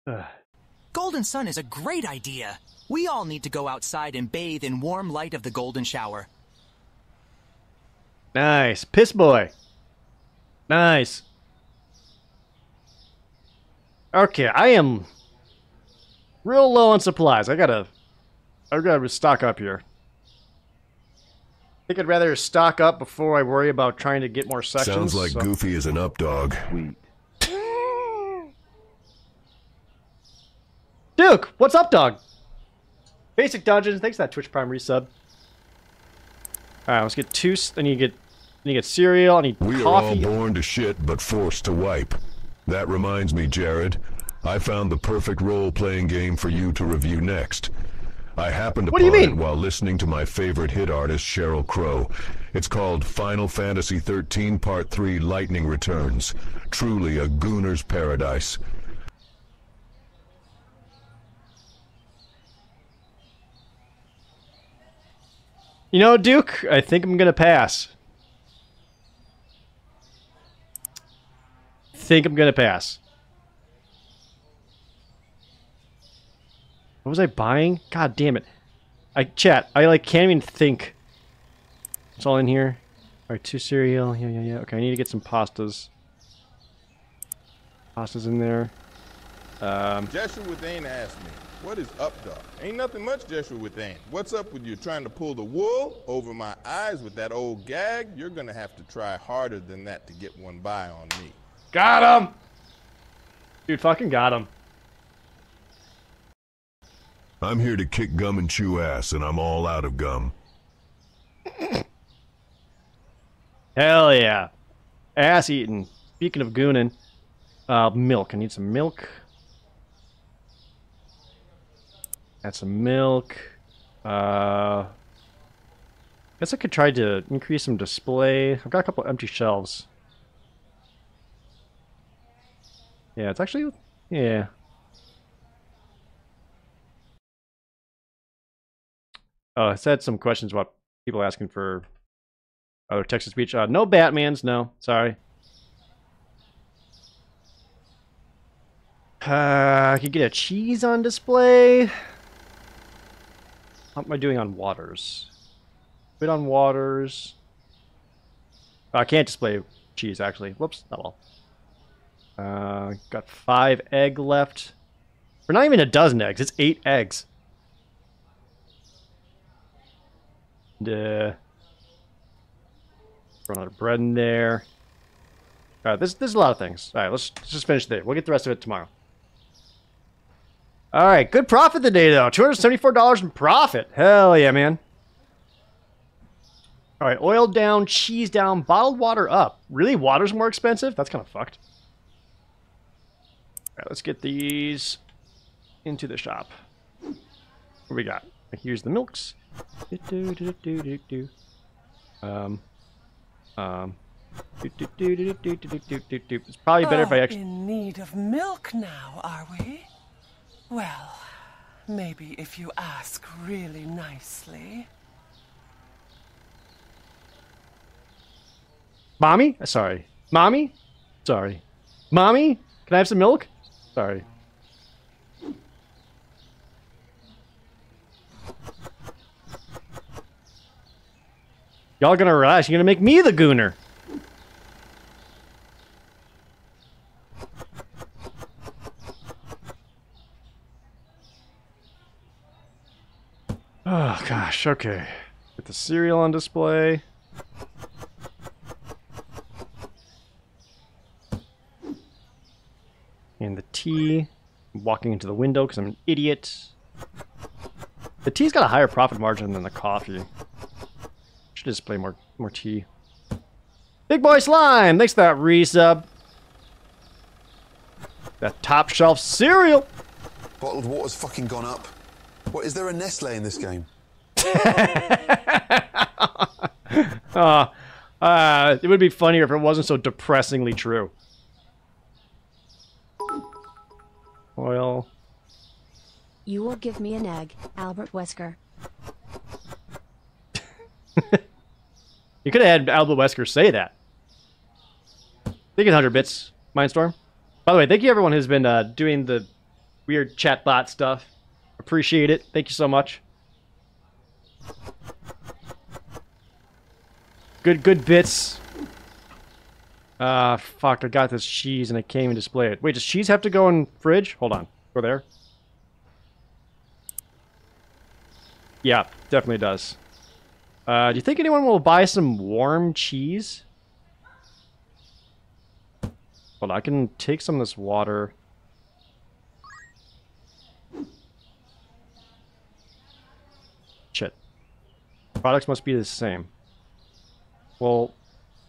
Ugh. Golden Sun is a great idea. We all need to go outside and bathe in warm light of the golden shower. Nice. Piss boy. Nice. Okay, I am real low on supplies. I gotta I gotta stock up here. I think I'd rather stock up before I worry about trying to get more sections. Sounds like so- Goofy is an updog. Sweet. Duke, what's up, dog? Basic Dungeons, thanks for that Twitch Prime resub. Alright, let's get two. I need to get. I need to get cereal. I need We are all born to shit, but forced to wipe. That reminds me, Jared. I found the perfect role-playing game for you to review next. I happened to What do upon you it mean? while listening to my favorite hit artist, Sheryl Crow. It's called Final Fantasy XIII Part 3 Lightning Returns. Truly a gooner's paradise. You know, Duke, I think I'm gonna pass. Think I'm gonna pass. What was I buying? God damn it. I chat, I like can't even think. It's all in here. Alright, two cereal. Yeah, yeah, yeah. Okay, I need to get some pastas. Pastas in there. Um, Joshua Withane asked me, what is up, dog? Ain't nothing much, Joshua Withane. What's up with you trying to pull the wool over my eyes with that old gag? You're gonna have to try harder than that to get one by on me. got him! Dude, fucking got him. I'm here to kick gum and chew ass, and I'm all out of gum. Hell yeah. Ass eating. Speaking of gooning, uh, milk. I need some milk. Add some milk. Uh, guess I could try to increase some display. I've got a couple empty shelves. Yeah, it's actually, yeah. Oh, I said some questions about people asking for other text to speech. Uh, no Batmans, no. Sorry. Uh, I could get a cheese on display. How am I doing on waters? Bit on waters. Oh, I can't display cheese, actually. Whoops, not all. Uh, got five egg left. We're not even a dozen eggs. It's eight eggs. And, uh, out of bread in there. All right, there's, there's a lot of things. All right, let's, let's just finish there. We'll get the rest of it tomorrow. All right, good profit today though. Two hundred seventy-four dollars in profit. Hell yeah, man. All right, oil down, cheese down, bottled water up. Really, water's more expensive? That's kind of fucked. All right, let's get these into the shop. What we got? Here's the milks. Do, do, do, do, do, Um, um. It's probably better if I actually. In need of milk now, are we? Well, maybe if you ask really nicely. Mommy? Sorry. Mommy? Sorry. Mommy? Can I have some milk? Sorry. Y'all gonna rush. You're gonna make me the gooner. Oh gosh, okay. Get the cereal on display. And the tea. I'm walking into the window because I'm an idiot. The tea's got a higher profit margin than the coffee. Should display more more tea. Big boy slime! Thanks for that resub. That top shelf cereal! Bottled water's fucking gone up. What, is there a Nestle in this game? Uh, uh, it would be funnier if it wasn't so depressingly true. Oil. You will give me an egg, Albert Wesker. You could have had Albert Wesker say that. Thank you, 100 bits, Mindstorm. By the way, thank you everyone who's been uh, doing the weird chatbot stuff. Appreciate it. Thank you so much. Good, good bits. Ah, fuck, I got this cheese and I can't even display it. Wait, does cheese have to go in fridge? Hold on. Go there. Yeah, definitely does. Uh, do you think anyone will buy some warm cheese? Hold on, I can take some of this water. Shit. Products must be the same. Well,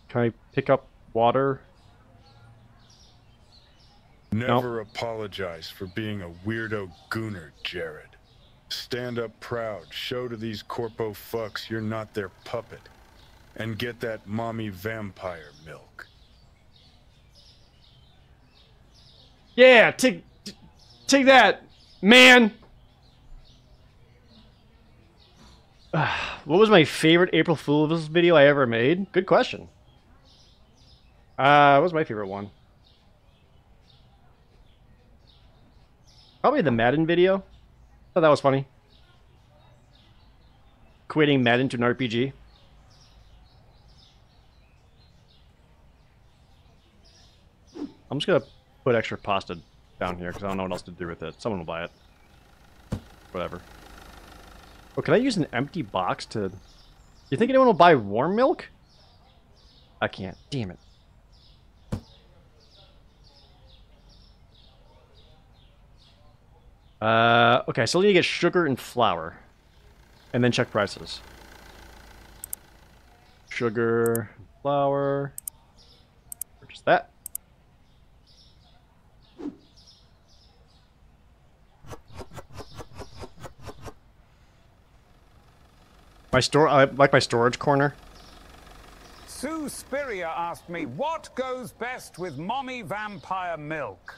can I pick up water? Never apologize for being a weirdo gooner, Jared. Stand up proud, show to these corpo fucks you're not their puppet, and get that mommy vampire milk. Yeah, take, take that, man. what was my favorite April Fool's video I ever made? Good question. Uh, what was my favorite one? Probably the Madden video. Thought that was funny. Quitting Madden to an RPG. I'm just gonna put extra pasta down here because I don't know what else to do with it. Someone will buy it. Whatever. Oh, can I use an empty box to... You think anyone will buy warm milk? I can't. Damn it. Uh, okay, so I need to get sugar and flour. And then check prices. Sugar, flour. Purchase that. My store, I like my storage corner. Sue Spiria asked me, what goes best with mommy vampire milk?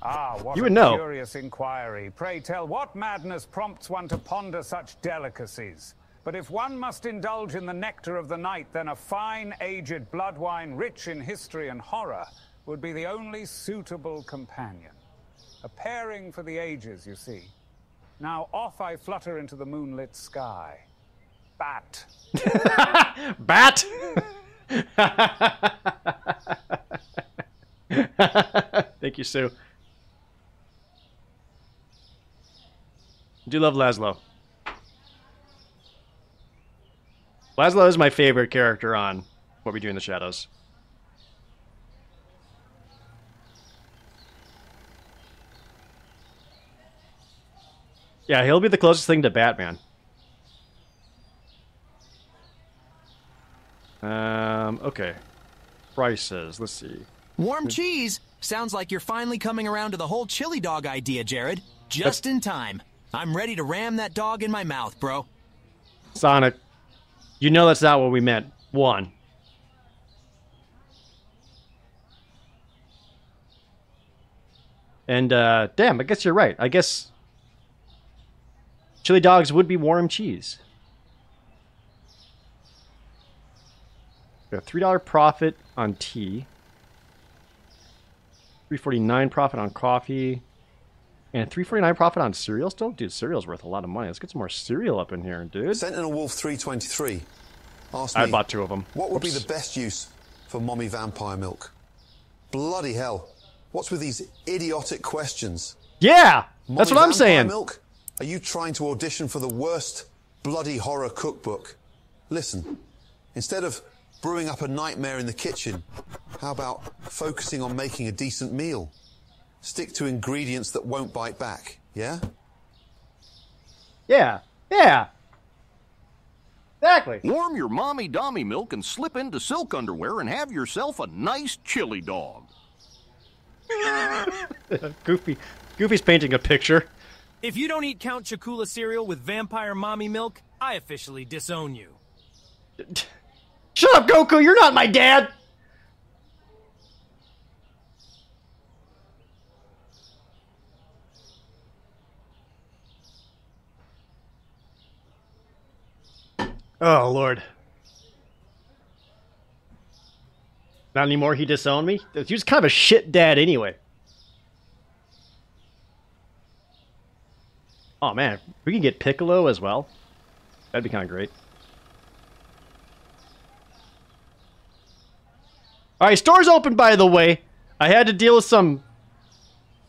Ah, what You a know. curious inquiry. Pray tell, what madness prompts one to ponder such delicacies? But if one must indulge in the nectar of the night, then a fine, aged blood wine rich in history and horror would be the only suitable companion. A pairing for the ages, you see. Now off I flutter into the moonlit sky. Bat. Bat! Thank you, Sue. do you love Laszlo. Laszlo is my favorite character on What We Do in the Shadows. Yeah, he'll be the closest thing to Batman. Um, okay. Prices, let's see. Warm cheese? Sounds like you're finally coming around to the whole chili dog idea, Jared. Just in time. I'm ready to ram that dog in my mouth, bro. Sonic, you know that's not what we meant. One. And, uh, damn, I guess you're right. I guess chili dogs would be warm cheese. Got a $3 profit on tea. 349 profit on coffee. And 349 profit on cereal still? Dude, cereal's worth a lot of money. Let's get some more cereal up in here, dude. Sentinel Wolf 323 asked I bought two of them. What would be the best use for mommy vampire milk? Bloody hell. What's with these idiotic questions? Yeah! That's Mommy what I'm saying. Milk? Are you trying to audition for the worst bloody horror cookbook? Listen, instead of brewing up a nightmare in the kitchen, how about focusing on making a decent meal? Stick to ingredients that won't bite back, yeah? Yeah. Yeah. Exactly. Warm your mommy dommy milk and slip into silk underwear and have yourself a nice chili dog. Goofy. Goofy's painting a picture. If you don't eat Count Chocula cereal with vampire mommy milk, I officially disown you. Shut up, Goku! You're not my dad! Oh, Lord. Not anymore, he disowned me? He was kind of a shit dad anyway. Oh, man. We can get Piccolo as well. That'd be kind of great. Alright, store's open, by the way. I had to deal with some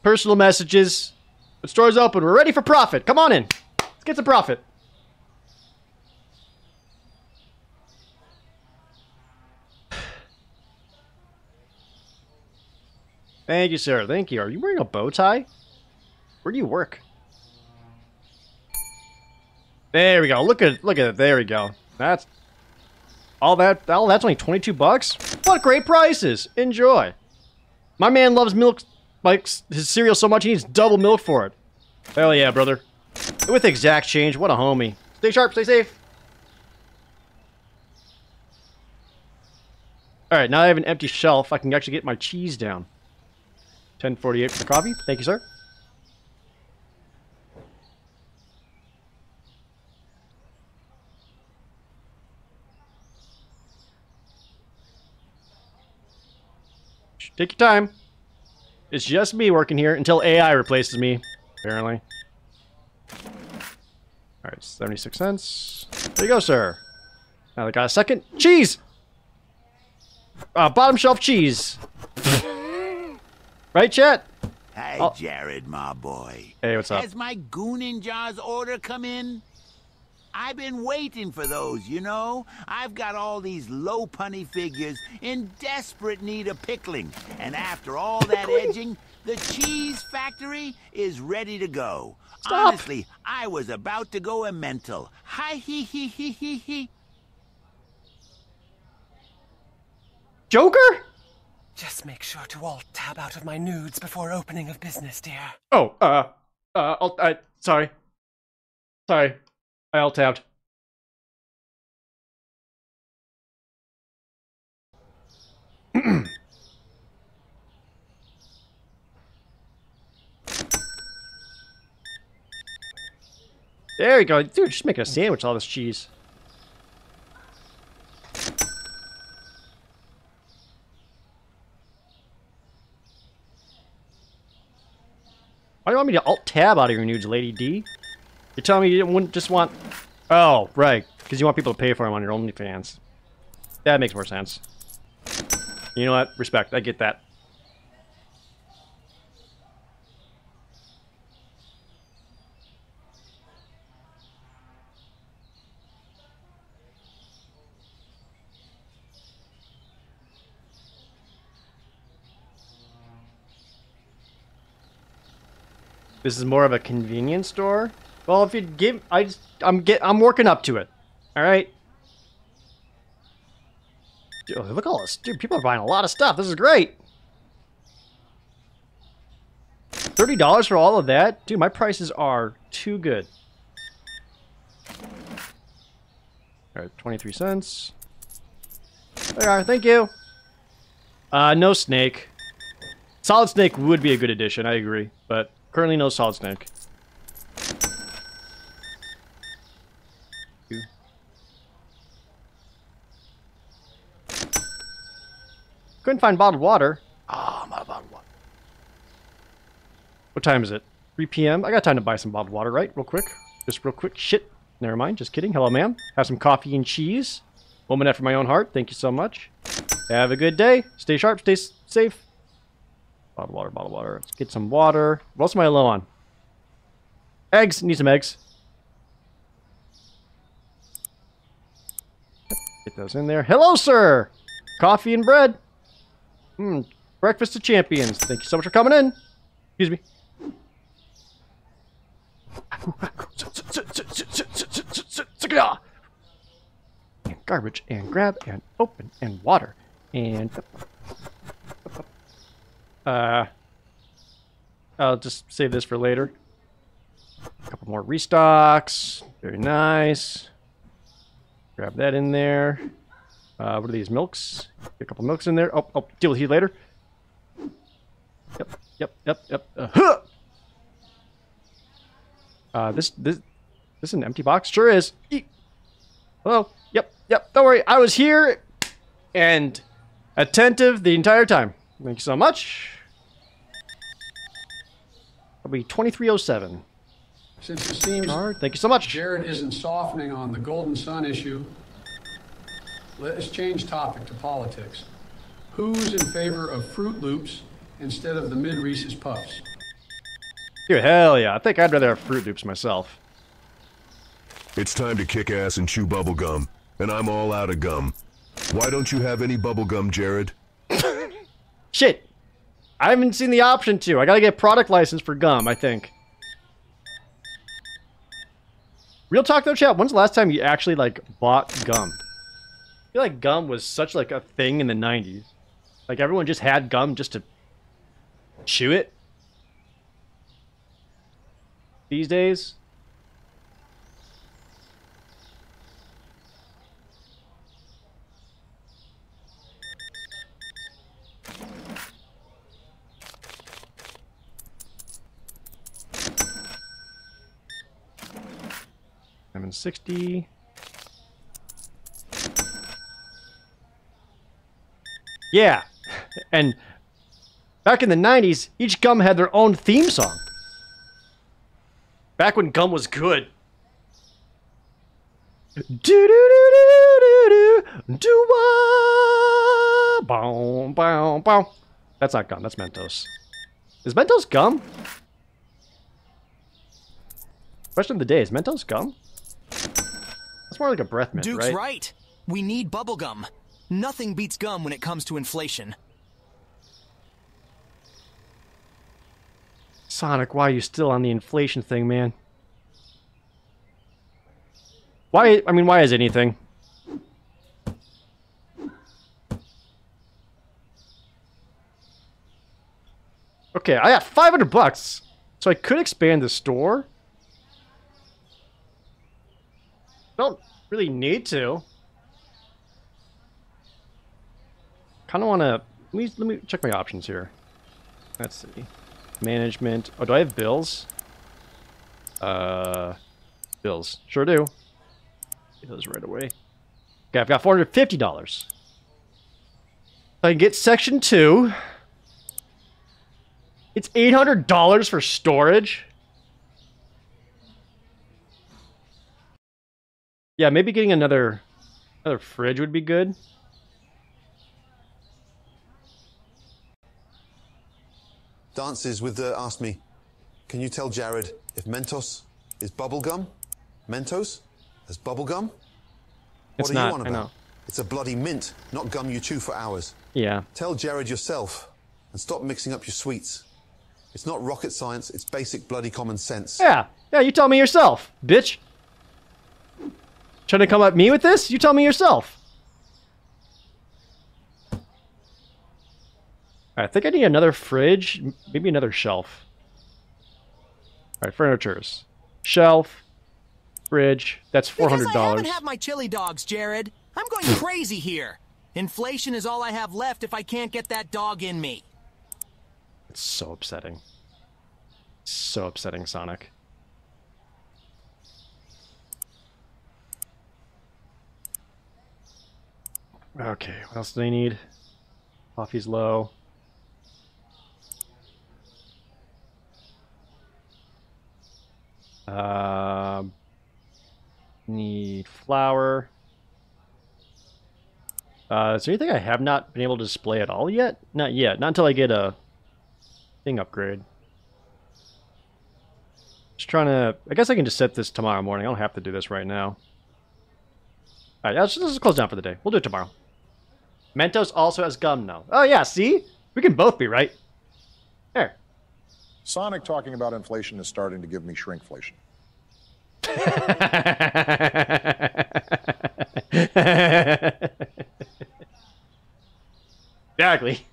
personal messages. The store's open. We're ready for profit. Come on in. Let's get some profit. Thank you, sir. Thank you. Are you wearing a bow tie? Where do you work? There we go. Look at look at it. There we go. That's all that all that's only 22 bucks? What great prices. Enjoy. My man loves milk likes his cereal so much he needs double milk for it. Hell yeah, brother. With exact change, what a homie. Stay sharp, stay safe. Alright, now I have an empty shelf. I can actually get my cheese down. 1048 for the coffee. Thank you, sir. Take your time. It's just me working here until AI replaces me, apparently. Alright, 76 cents. There you go, sir. Now I got a second. Cheese! Uh, bottom shelf cheese. right, chat? Hey, Oh. Jared, my boy. Hey, what's up? Has my Goonin Jars order come in? I've been waiting for those, you know? I've got all these low punny figures in desperate need of pickling. And after all that edging, the cheese factory is ready to go. Honestly, I was about to go a mental. Hi hee hee hee hee hee. Joker? Just make sure to alt tab out of my nudes before opening of business, dear. Oh, uh, uh, I'll, I, sorry. Sorry. I alt tabbed. there you go. Dude, just making a sandwich, all this cheese. Why do you want me to alt tab out of your nudes, Lady D? You're telling me you wouldn't just want... Oh, right. Because you want people to pay for them on your OnlyFans. That makes more sense. You know what? Respect. I get that. This is more of a convenience store. Well, if you give, I just, I'm get, I'm working up to it. All right. Dude, look at all this, dude. People are buying a lot of stuff. This is great. Thirty dollars for all of that, dude. My prices are too good. All right, twenty-three cents. There you are. Thank you. Uh, no snake. Solid Snake would be a good addition. I agree, but currently no Solid Snake. Couldn't find bottled water. Ah, I'm out of bottled water. What time is it? 3 p.m. I got time to buy some bottled water, right? Real quick. Just real quick. Shit. Never mind. Just kidding. Hello, ma'am. Have some coffee and cheese. Woman after my own heart. Thank you so much. Have a good day. Stay sharp. Stay safe. Bottled water, bottled water. Let's get some water. What else am I low on? Eggs. Need some eggs. Get those in there. Hello, sir. Coffee and bread. Hmm. Breakfast of champions. Thank you so much for coming in. Excuse me. And garbage and grab and open and water and uh I'll just save this for later. A couple more restocks. Very nice. Grab that in there. Uh, what are these milks? Get a couple milks in there. Oh, I'll deal with you later. Yep, yep, yep, yep. Uh, huh! uh this this this is an empty box. Sure is. Eek. Hello. Yep, yep. Don't worry. I was here and attentive the entire time. Thank you so much. That'll be 2307. Since it seems thank you so much. Jared isn't softening on the Golden Sun issue, let's change topic to politics. Who's in favor of Froot Loops instead of the mid Reese's Puffs? Dude, hell yeah. I think I'd rather have Froot Loops myself. It's time to kick ass and chew bubblegum, and I'm all out of gum. Why don't you have any bubblegum, Jared? Shit. I haven't seen the option to. I gotta get product license for gum, I think. Real talk though, chat, when's the last time you actually, like, bought gum? I feel like gum was such, like, a thing in the 90s. Like, everyone just had gum just to chew it. These days. I'm in 60. Yeah. And Back in the 90s, each gum had their own theme song. Back when gum was good. Do do do do do do do wah bow bow bow. That's not gum. That's Mentos. Is Mentos gum? Question of the day: Is Mentos gum? That's more like a breath mint, Duke's right? right. We need bubblegum. Nothing beats gum when it comes to inflation. Sonic, why are you still on the inflation thing, man? Why? I mean, why is anything? Okay, I got 500 bucks, so I could expand the store. Don't really need to. Kind of want to. Let me let me check my options here. Let's see. Management. Oh, do I have bills? Uh, bills. Sure do. Get those right away. Okay, I've got four hundred fifty dollars. I can get section two. It's eight hundred dollars for storage. Yeah, maybe getting another another fridge would be good. Dances with uh, asked me, can you tell Jared if Mentos is bubblegum? Mentos? As bubblegum? What It's are not, you on I about? know. It's a bloody mint, not gum you chew for hours. Yeah. Tell Jared yourself and stop mixing up your sweets. It's not rocket science, it's basic bloody common sense. Yeah. Yeah, you tell me yourself, bitch. Trying to come at me with this? You tell me yourself. I think I need another fridge, maybe another shelf. All right, furnitures. Shelf, fridge. That's four hundred Because I haven't dollars. had my chili dogs, Jared. I'm going crazy here. Inflation is all I have left if I can't get that dog in me. It's so upsetting. So upsetting, Sonic. Okay, what else do they need? Coffee's low. Um, need flour. Uh, is there anything I have not been able to display at all yet? Not yet. Not until I get a thing upgrade. Just trying to... I guess I can just set this tomorrow morning. I don't have to do this right now. Alright, let's, let's close down for the day. We'll do it tomorrow. Mentos also has gum now. Oh yeah, see? We can both be right. Sonic talking about inflation is starting to give me shrinkflation. exactly.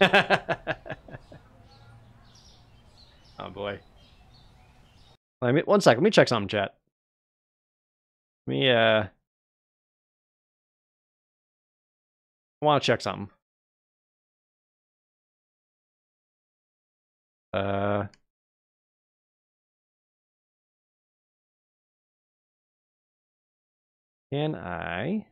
oh boy. Let me one second. Let me check something, chat. Let me uh. I want to check something. Uh. Can I?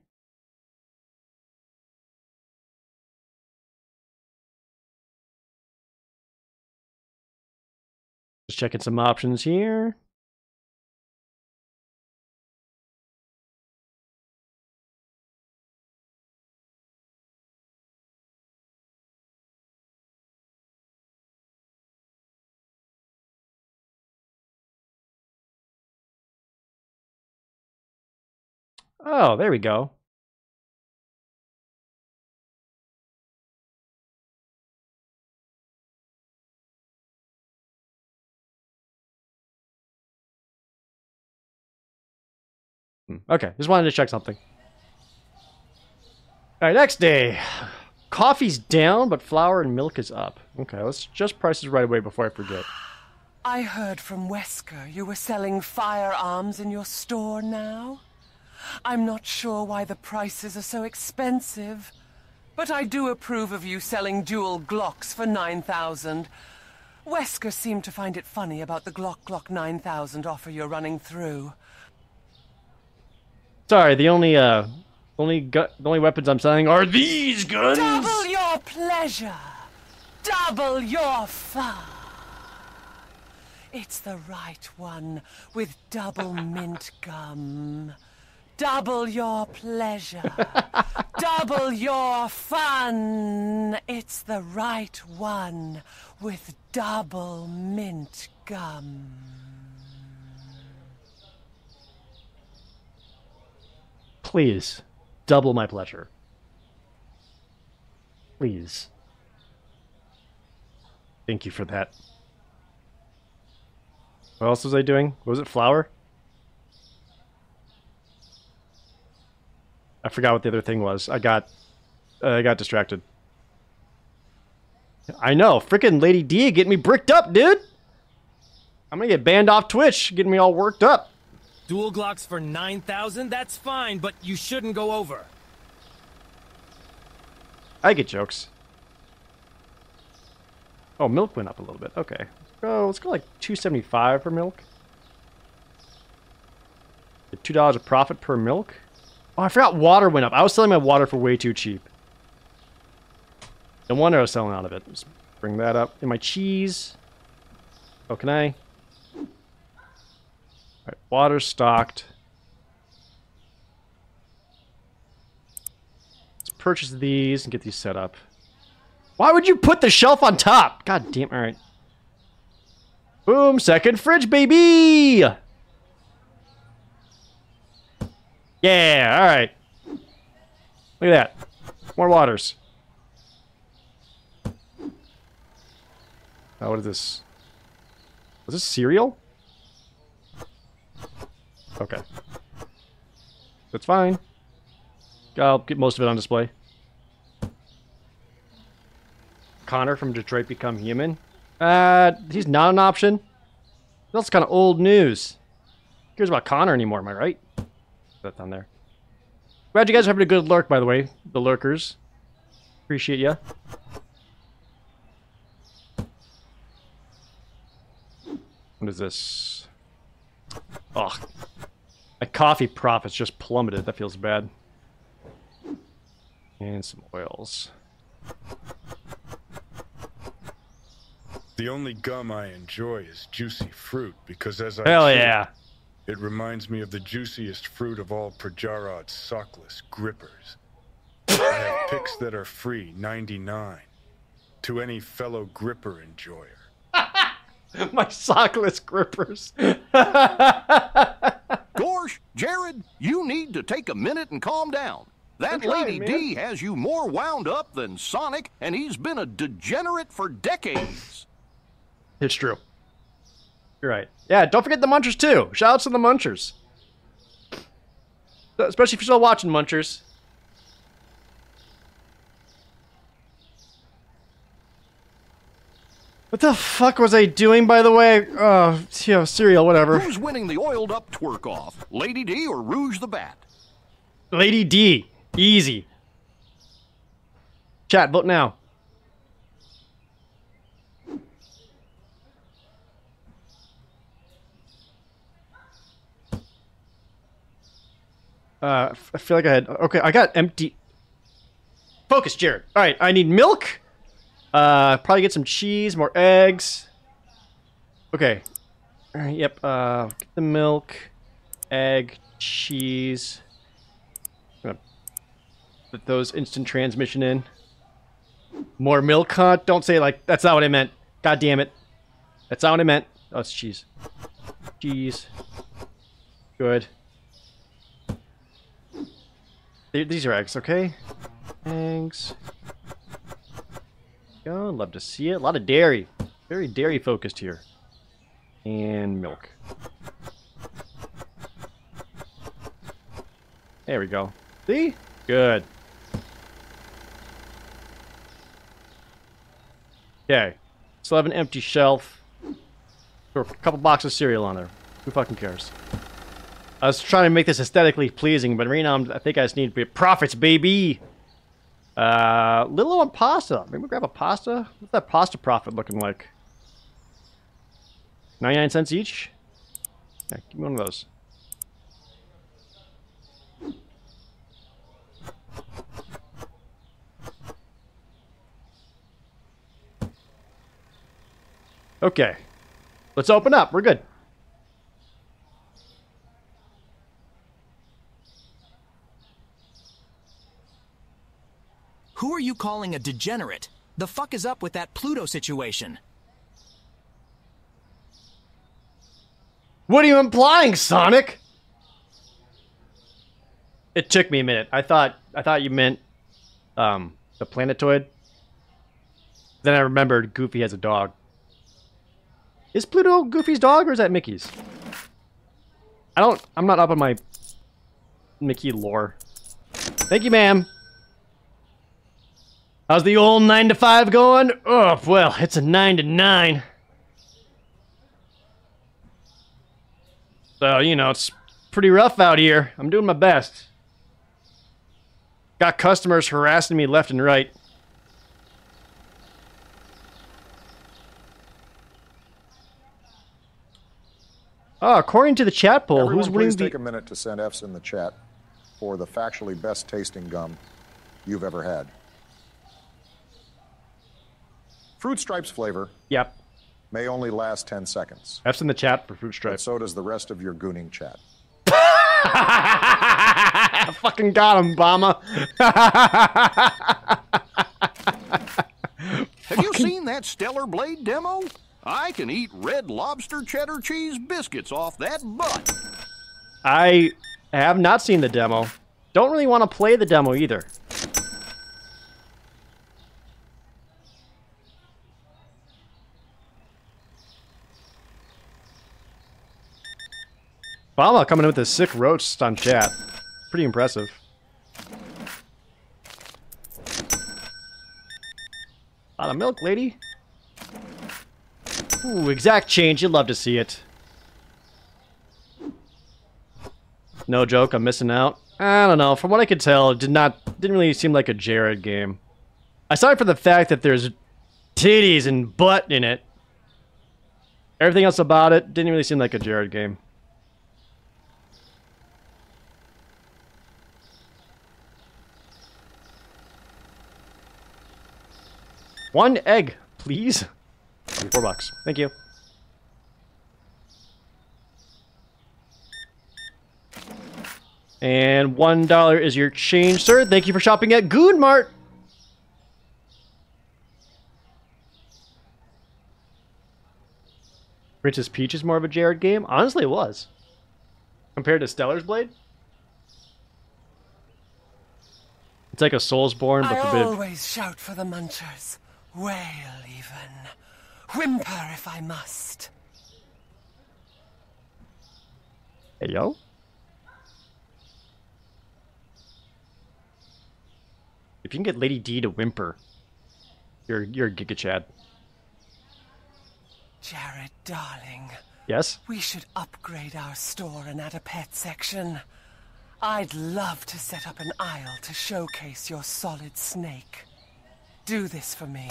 Just checking some options here. Oh, there we go. Hmm, Okay, just wanted to check something. All right, next day. Coffee's down, but flour and milk is up. Okay, let's just prices right away before I forget. I heard from Wesker you were selling firearms in your store now. I'm not sure why the prices are so expensive, but I do approve of you selling dual Glocks for 9,000. Wesker seemed to find it funny about the Glock Glock 9000 offer you're running through. Sorry, the only uh, only the only weapons I'm selling are these guns. Double your pleasure! double your fun. It's the right one with Doublemint gum. Double your pleasure. double your fun. It's the right one with Doublemint gum. Please, double my pleasure. Please. Thank you for that. What else was I doing? Was it flour? I forgot what the other thing was. I got, uh, I got distracted. I know, freaking Lady D getting me bricked up, dude. I'm gonna get banned off Twitch, getting me all worked up. Dual Glocks for 9,000? That's fine, but you shouldn't go over. I get jokes. Oh, milk went up a little bit. Okay. Oh, let's go like 275 for milk. $2 of profit per milk. Oh, I forgot water went up. I was selling my water for way too cheap. No wonder I was selling out of it. Let's bring that up. And my cheese. Oh, can I? Alright, water stocked. Let's purchase these and get these set up. Why would you put the shelf on top? God damn, alright. Boom, second fridge, baby! Yeah, alright. Look at that. More waters. Oh, what is this? Was this cereal? Okay. That's fine. I'll get most of it on display. Connor from Detroit Become Human. Uh, he's not an option. That's kind of old news. Who cares about Connor anymore, am I right? That's down there. Glad you guys are having a good lurk, by the way, the lurkers. Appreciate ya. What is this? Oh, my coffee profits just plummeted. That feels bad. And some oils. The only gum I enjoy is juicy fruit because as I Hell chew yeah. It reminds me of the juiciest fruit of all ProJared's sockless grippers. I have picks that are free, 99, to any fellow gripper enjoyer. my sockless grippers. Gorsh, Jared, you need to take a minute and calm down. That I'm trying, Lady man. D has you more wound up than Sonic, and he's been a degenerate for decades. It's true. You're right. Yeah, don't forget the Munchers too. Shout outs to the Munchers. Especially if you're still watching Munchers. What the fuck was I doing, by the way? Oh, yeah, cereal, whatever. Who's winning the oiled up twerk off? Lady D or Rouge the Bat? Lady D. Easy. Chat, vote now. Uh, I feel like I had. Okay, I got empty. Focus, Jared. All right, I need milk. Uh, probably get some cheese, more eggs. Okay. All right, yep. Uh, get the milk, egg, cheese. I'm gonna put those instant transmission in. More milk, huh? Don't say like that's not what I meant. God damn it. That's not what I meant. Oh, it's cheese. Cheese. Good. Th- These are eggs, okay? Eggs. Go, love to see it. A lot of dairy. Very dairy focused here. And milk. There we go. See? Good. Okay. Still have an empty shelf. Throw a couple boxes of cereal on there. Who fucking cares? I was trying to make this aesthetically pleasing, but right now I'm, I think I just need to be profits, baby. Uh, little on pasta. Maybe we grab a pasta. What's that pasta profit looking like? 99 cents each? Yeah, give me one of those. Okay. Let's open up. We're good. Who are you calling a degenerate? The fuck is up with that Pluto situation? What are you implying, Sonic? It took me a minute. I thought I thought you meant um the planetoid. Then I remembered Goofy has a dog. Is Pluto Goofy's dog or is that Mickey's? I don't I'm not up on my Mickey lore. Thank you, ma'am. How's the old 9 to 5 going? Oh, well, it's a 9 to 9. So, you know, it's pretty rough out here. I'm doing my best. Got customers harassing me left and right. Oh, according to the chat poll, Everyone, who's winning please the... take a minute to send F's in the chat for the factually best tasting gum you've ever had. Fruit Stripes flavor Yep. may only last 10 seconds. F's in the chat for Fruit But Stripes. so does the rest of your gooning chat. I fucking got him, Obama. Have you seen that Stellar Blade demo? I can eat red lobster cheddar cheese biscuits off that butt. I have not seen the demo. Don't really want to play the demo either. Obama coming in with a sick roast on chat. Pretty impressive. A lot of milk, lady. Ooh, exact change. You'd love to see it. No joke, I'm missing out. I don't know. From what I could tell, it did not didn't really seem like a Jared game. Aside from the fact that there's titties and butt in it, everything else about it didn't really seem like a Jared game. One egg, please. Four bucks. Thank you. And one dollar is your change, sir. Thank you for shopping at Goon Mart. Princess Peach is more of a Jared game. Honestly, it was compared to Stellar's Blade. It's like a Soulsborne, but I forbid. always shout for the munchers. Wail even. Whimper if I must. Hey yo. If you can get Lady D to whimper, you're you're a Giga Chad. Jared, darling. Yes? We should upgrade our store and add a pet section. I'd love to set up an aisle to showcase your solid snake. Do this for me.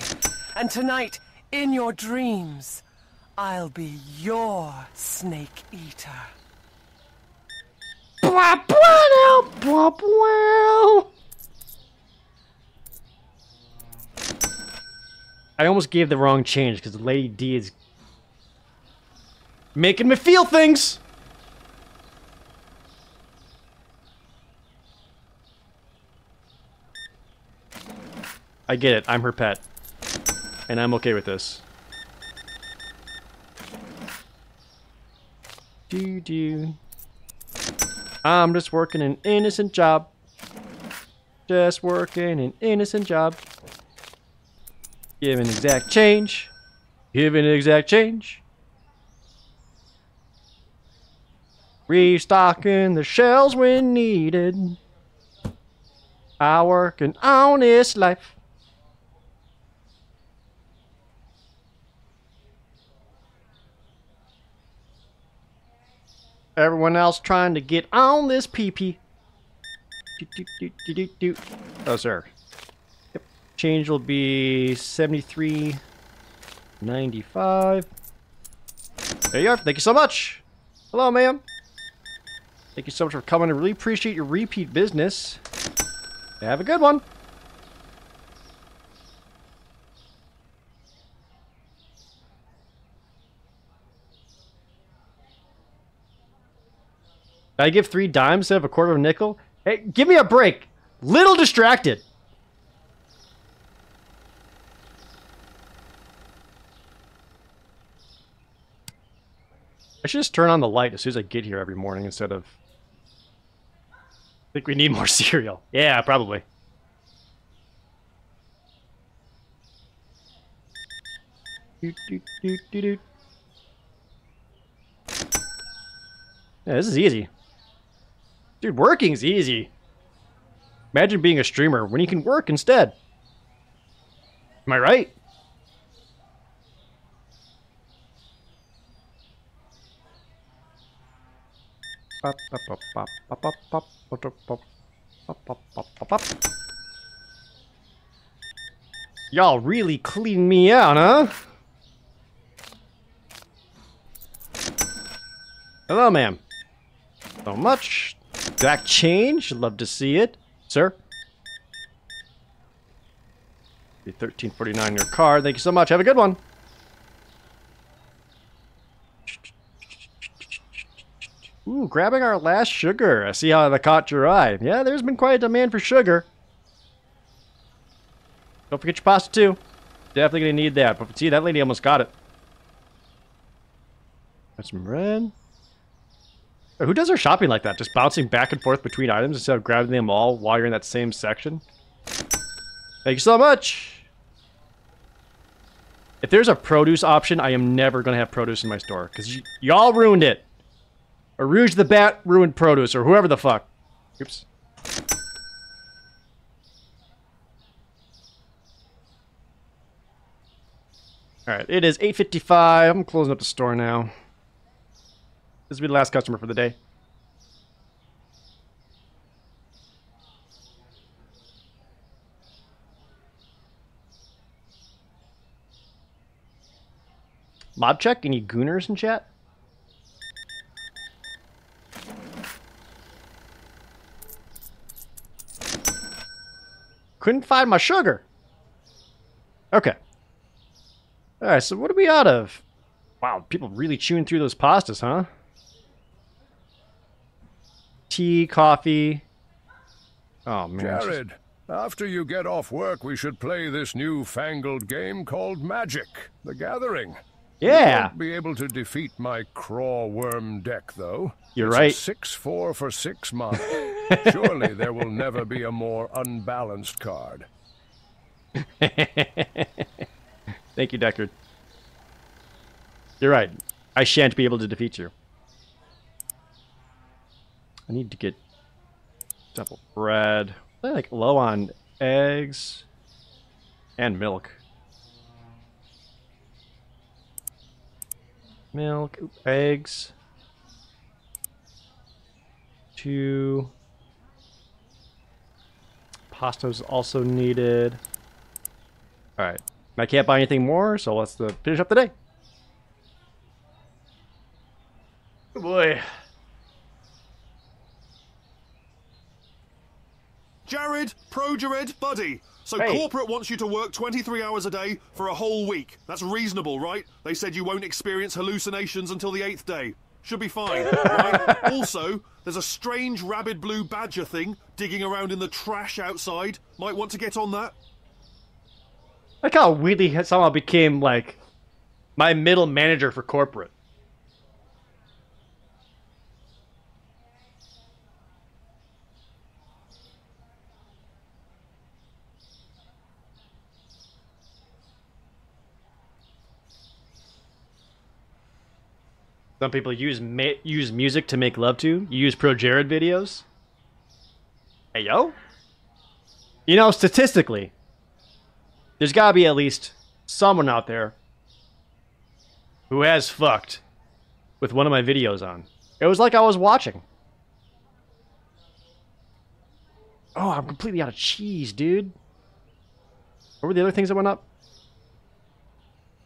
And tonight, in your dreams, I'll be your snake eater. I almost gave the wrong change because Lady D is making me feel things. I get it. I'm her pet. And I'm okay with this. Do do. I'm just working an innocent job. Just working an innocent job. Giving exact change. Giving exact change. Restocking the shelves when needed. I work an honest life. Everyone else trying to get on this do, do. Oh, sir. Yep. Change will be 73.95. There you are. Thank you so much. Hello, ma'am. Thank you so much for coming. I really appreciate your repeat business. Have a good one. I give three dimes instead of a quarter of a nickel? Hey, give me a break. Little distracted. I should just turn on the light as soon as I get here every morning instead of... I think we need more cereal. Yeah, probably. Yeah, this is easy. Dude, working's easy. Imagine being a streamer when you can work instead. Am I right? Y'all really clean me out, huh? Hello, ma'am. So much. Back change. Love to see it. Sir? Be 1349 your car. Thank you so much. Have a good one. Ooh, grabbing our last sugar. I see how that caught your eye. Yeah, there's been quite a demand for sugar. Don't forget your pasta too. Definitely gonna need that. But see, that lady almost got it. Got some bread. Who does their shopping like that? Just bouncing back and forth between items instead of grabbing them all while you're in that same section? Thank you so much! If there's a produce option, I am never going to have produce in my store. Because y'all ruined it. Or Rouge the Bat ruined produce, or whoever the fuck. Oops. Alright, it is 8.55. I'm closing up the store now. This will be the last customer for the day. Mob check? Any gooners in chat? Couldn't find my sugar. Okay. Alright, so what are we out of? Wow, people really chewing through those pastas, huh? Tea, coffee. Oh, man. Jared, after you get off work, we should play this new-fangled game called Magic, the Gathering. Yeah. You won't be able to defeat my Craw Wurm deck, though. You're It's right. Six-four for six mana. Surely there will never be a more unbalanced card. Thank you, Deckard. You're right. I shan't be able to defeat you. I need to get double bread. I'm like low on eggs and milk. Milk, eggs. Two. Pasta's also needed. Alright. I can't buy anything more, so let's uh, finish up the day. Oh boy. Jared, Pro Jared, buddy. So Hey. corporate wants you to work 23 hours a day for a whole week. That's reasonable, right? They said you won't experience hallucinations until the eighth day. Should be fine, right? also, there's a strange rabid blue badger thing digging around in the trash outside. Might want to get on that. Like how had somehow became like my middle manager for corporate. Some people use use music to make love to. You use Pro Jared videos. Hey yo. You know, statistically, there's gotta be at least someone out there who has fucked with one of my videos on. It was like I was watching. Oh, I'm completely out of cheese, dude. What were the other things that went up?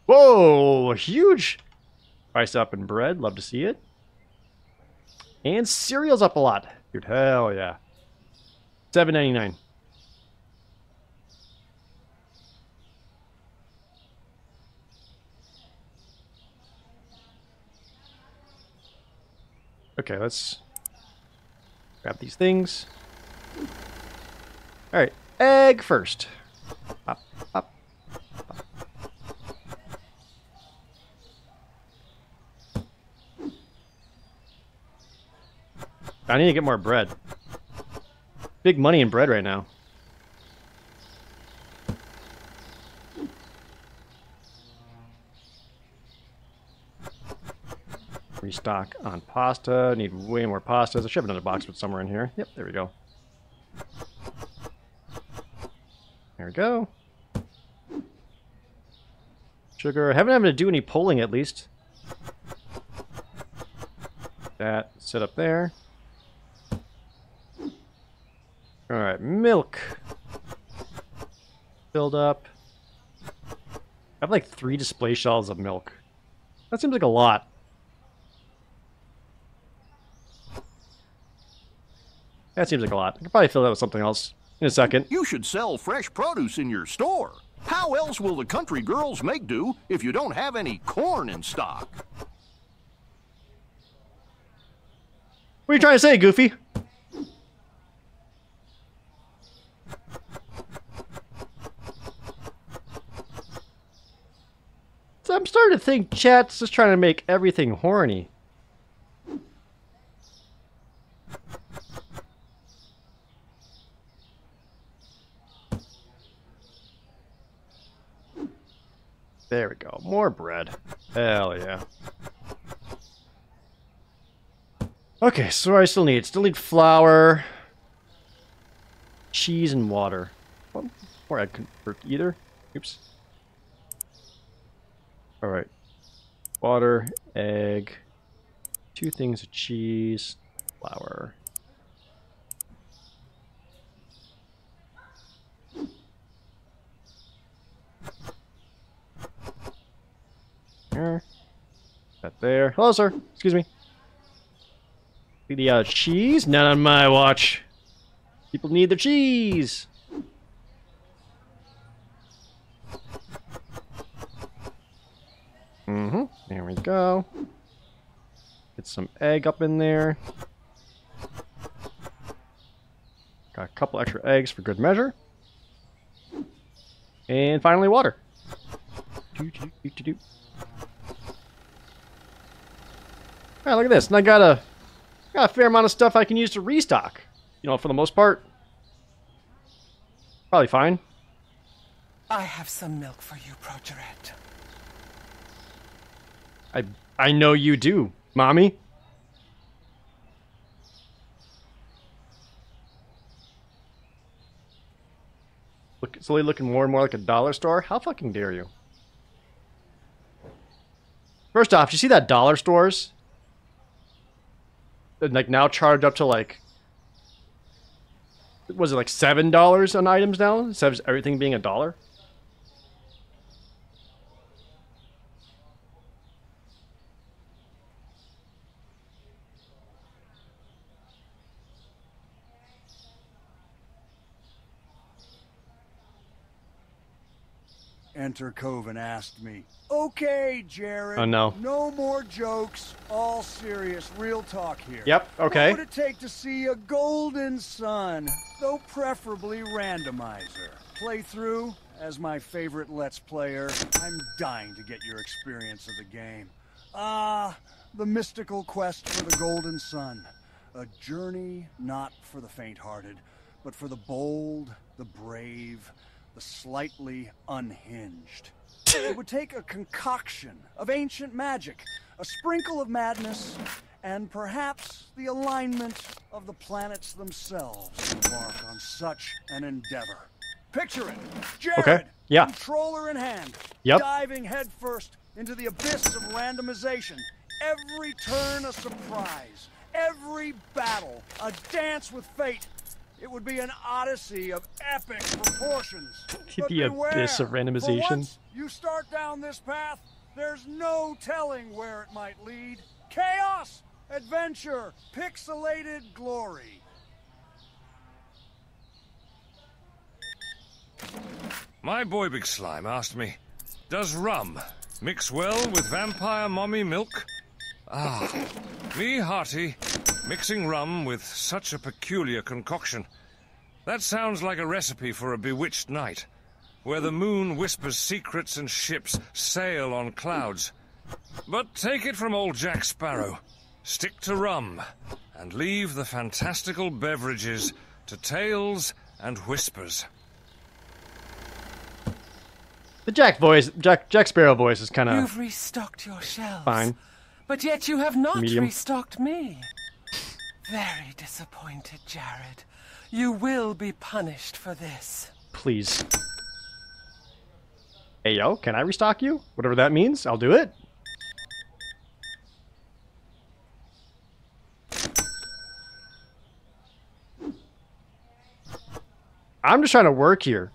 Whoa, huge price up in bread. Love to see it. And cereal's up a lot. Dude, hell yeah. Seven ninety nine. Okay, let's Grab these things. All right, egg first. Up, up. I need to get more bread. Big money in bread right now. Restock on pasta. Need way more pastas. I should have another box with somewhere in here. Yep, there we go. There we go. Sugar. I haven't had to do any polling at least. That set up there. Alright, milk. Filled up. I have like three display shelves of milk. That seems like a lot. That seems like a lot. I could probably fill that with something else in a second. You should sell fresh produce in your store. How else will the country girls make do if you don't have any corn in stock? What are you trying to say, Goofy? I'm starting to think chat's just trying to make everything horny. There we go. More bread. Hell yeah. Okay, so I still need? Still need flour, cheese, and water. More I convert either? Oops. Alright. Water, egg, two things of cheese, flour. That there. Hello, sir. Excuse me. The uh, cheese? Not on my watch. People need their cheese. Mm-hmm. There we go. Get some egg up in there. Got a couple extra eggs for good measure. And finally, water. Do. Alright, look at this. And I got a, got a fair amount of stuff I can use to restock. You know, for the most part. Probably fine. I have some milk for you, Progerette. I I know you do, mommy. Look, slowly looking more and more like a dollar store. How fucking dare you? First off, you see that dollar stores? Like now charged up to like was it like seven dollars on items now instead of everything being a dollar? Enter Coven asked me. Okay, Jared. Oh, no. No more jokes. All serious. Real talk here. Yep, okay. What would it take to see a Golden Sun, though preferably randomizer? Play through as my favorite Let's Player. I'm dying to get your experience of the game. Ah, the mystical quest for the golden sun. A journey not for the faint-hearted, but for the bold, the brave, the slightly unhinged. it would take a concoction of ancient magic, a sprinkle of madness, and perhaps the alignment of the planets themselves to embark on such an endeavor. Picture it. Jared, Okay, yeah. controller in hand, Yep. diving headfirst into the abyss of randomization. Every turn a surprise, every battle a dance with fate. It would be an odyssey of epic proportions. But the abyss of randomization. once you start down this path, there's no telling where it might lead. Chaos, adventure, pixelated glory. My boy Big Slime asked me, does rum mix well with vampire mommy milk? Ah, me hearty, mixing rum with such a peculiar concoction. That sounds like a recipe for a bewitched night, where the moon whispers secrets and ships sail on clouds. But take it from old Jack Sparrow. Stick to rum, and leave the fantastical beverages to tales and whispers. The Jack voice, Jack Jack Sparrow voice is kind of You've restocked your shelves. fine. But yet you have not Medium. restocked me. Very disappointed, Jared. You will be punished for this. Please. Hey yo, can I restock you? Whatever that means, I'll do it. I'm just trying to work here.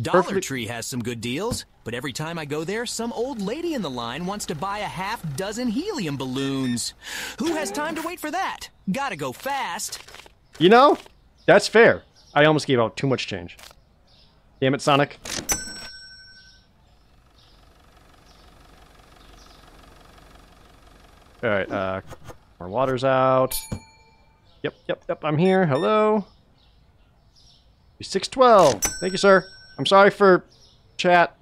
Dollar Tree has some good deals, but every time I go there, some old lady in the line wants to buy a half dozen helium balloons. Who has time to wait for that? Gotta go fast. You know, that's fair. I almost gave out too much change. Damn it, Sonic. Alright, uh, our water's out. Yep, yep, yep, I'm here. Hello. 612. Thank you, sir. I'm sorry for chat.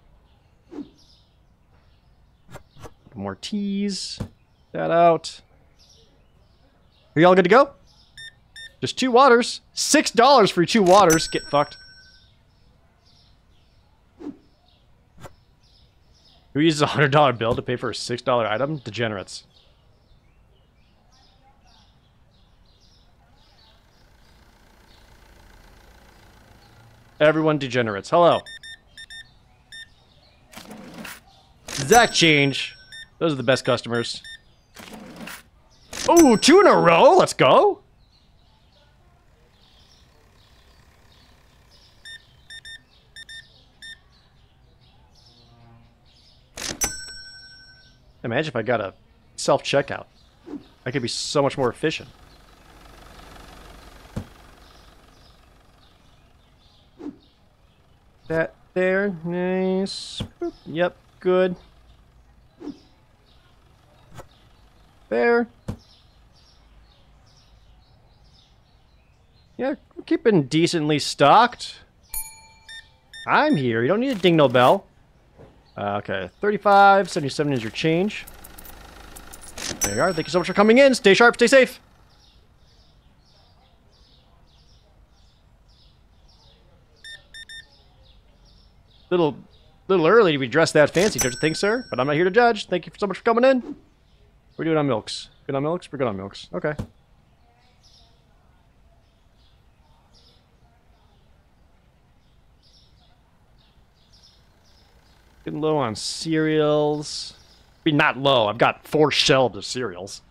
More teas. That out. Are y'all good to go? Just two waters. Six dollars for two waters. Get fucked. Who uses a hundred dollar bill to pay for a six dollar item? Degenerates. Everyone degenerates. Hello. Zach change. Those are the best customers. Oh, two in a row. Let's go. Imagine if I got a self checkout. I could be so much more efficient. That there, nice. Yep, good. There. Yeah, we're keeping decently stocked. I'm here. You don't need a ding no bell. Uh, okay, 35, 77 is your change. There you are. Thank you so much for coming in. Stay sharp, stay safe. Little, little early to be dressed that fancy, don't you think, sir? But I'm not here to judge. Thank you so much for coming in. We're doing on milks. Good on milks? We're good on milks. Okay. Getting low on cereals. I mean, not low. I've got four shelves of cereals.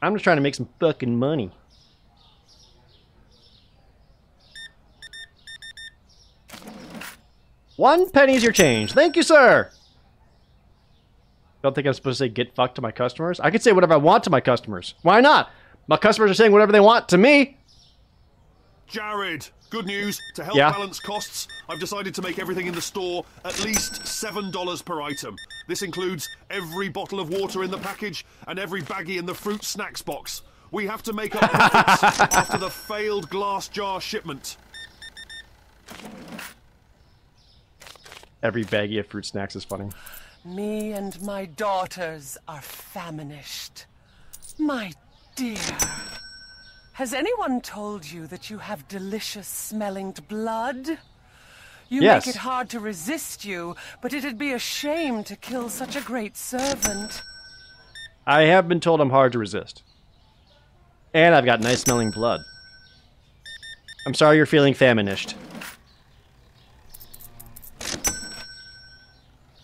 I'm just trying to make some fucking money. One penny's your change. Thank you, sir. Don't think I'm supposed to say get fucked to my customers? I can say whatever I want to my customers. Why not? My customers are saying whatever they want to me. Jared, good news. To help Yeah? balance costs, I've decided to make everything in the store at least $7 per item. This includes every bottle of water in the package and every baggie in the fruit snacks box. We have to make up profits after the failed glass jar shipment. Every baggie of fruit snacks is funny. Me and my daughters are famished. My dear, has anyone told you that you have delicious smelling blood? You Yes. make it hard to resist you, but it'd be a shame to kill such a great servant. I have been told I'm hard to resist. And I've got nice smelling blood. I'm sorry you're feeling famished.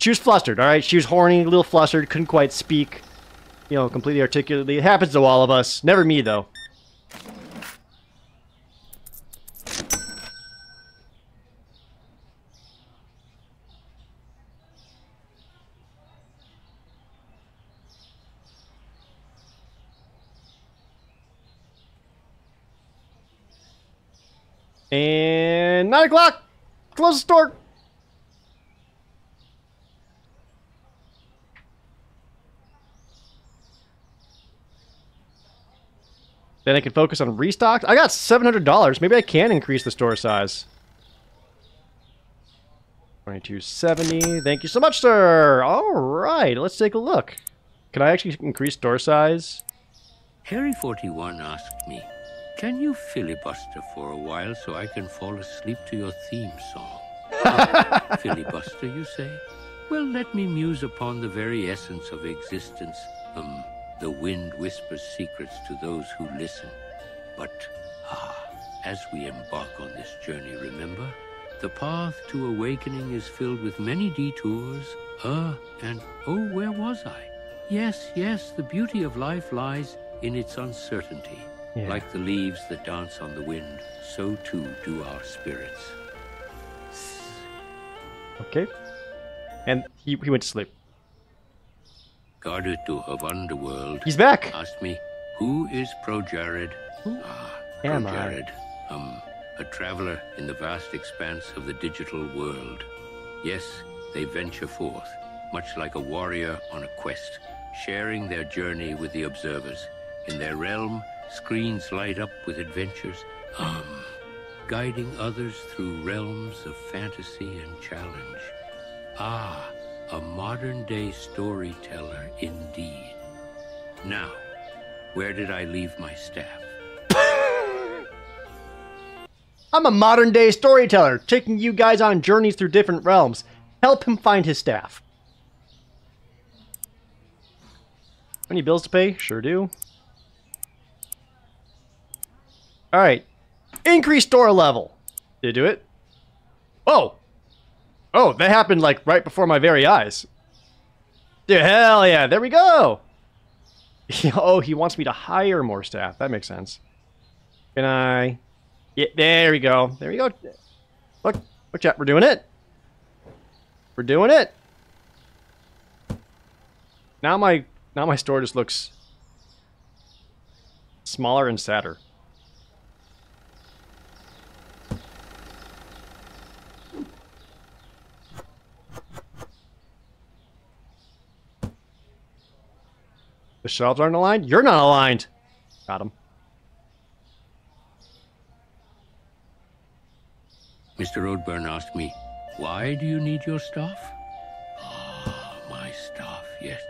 She was flustered, alright? She was horny, a little flustered, couldn't quite speak, you know, completely articulately. It happens to all of us. Never me, though. And 9 o'clock! Close the store! Then I can focus on restock. I got $700. Maybe I can increase the store size. 2270. Thank you so much, sir. All right, let's take a look. Can I actually increase store size? Harry 41 asked me, Can you filibuster for a while so I can fall asleep to your theme song? Oh, filibuster, you say? Well, let me muse upon the very essence of existence. Um, the wind whispers secrets to those who listen. But, ah, as we embark on this journey, remember, the path to awakening is filled with many detours. Uh, and oh, where was I? Yes, yes, the beauty of life lies in its uncertainty. Yeah. Like the leaves that dance on the wind, so too do our spirits. Okay. And he, he went to sleep. Gardutu of Underworld. He's back. Asked me, who is Pro Jared? Ah, am Pro I? Jared. Um, a traveler in the vast expanse of the digital world. Yes, they venture forth, much like a warrior on a quest, sharing their journey with the observers. In their realm, screens light up with adventures, um, guiding others through realms of fantasy and challenge. Ah, a modern day storyteller indeed. Now, where did I leave my staff? I'm a modern day storyteller, taking you guys on journeys through different realms. Help him find his staff. Any bills to pay? Sure do. Alright. Increase store level. Did it do it? Oh! Oh, that happened like right before my very eyes. Dude, hell yeah, there we go! oh, he wants me to hire more staff. That makes sense. Can I... Yeah, there we go. There we go. Look, look, chat. We're doing it. We're doing it. Now my now my store just looks smaller and sadder. The shelves aren't aligned? You're not aligned. Got him. Mr. Oadburn asked me, Why do you need your staff? Ah, my staff, yes.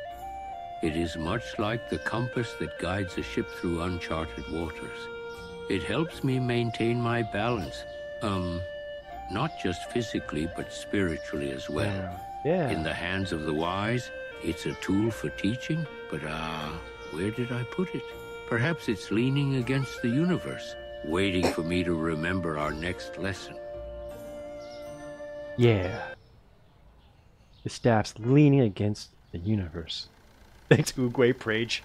It is much like the compass that guides a ship through uncharted waters. It helps me maintain my balance. Um, not just physically, but spiritually as well. Yeah. In the hands of the wise, it's a tool for teaching, but ah, where did I put it? Perhaps it's leaning against the universe, waiting for me to remember our next lesson. Yeah. The staff's leaning against the universe. Thanks, Oogway Prage.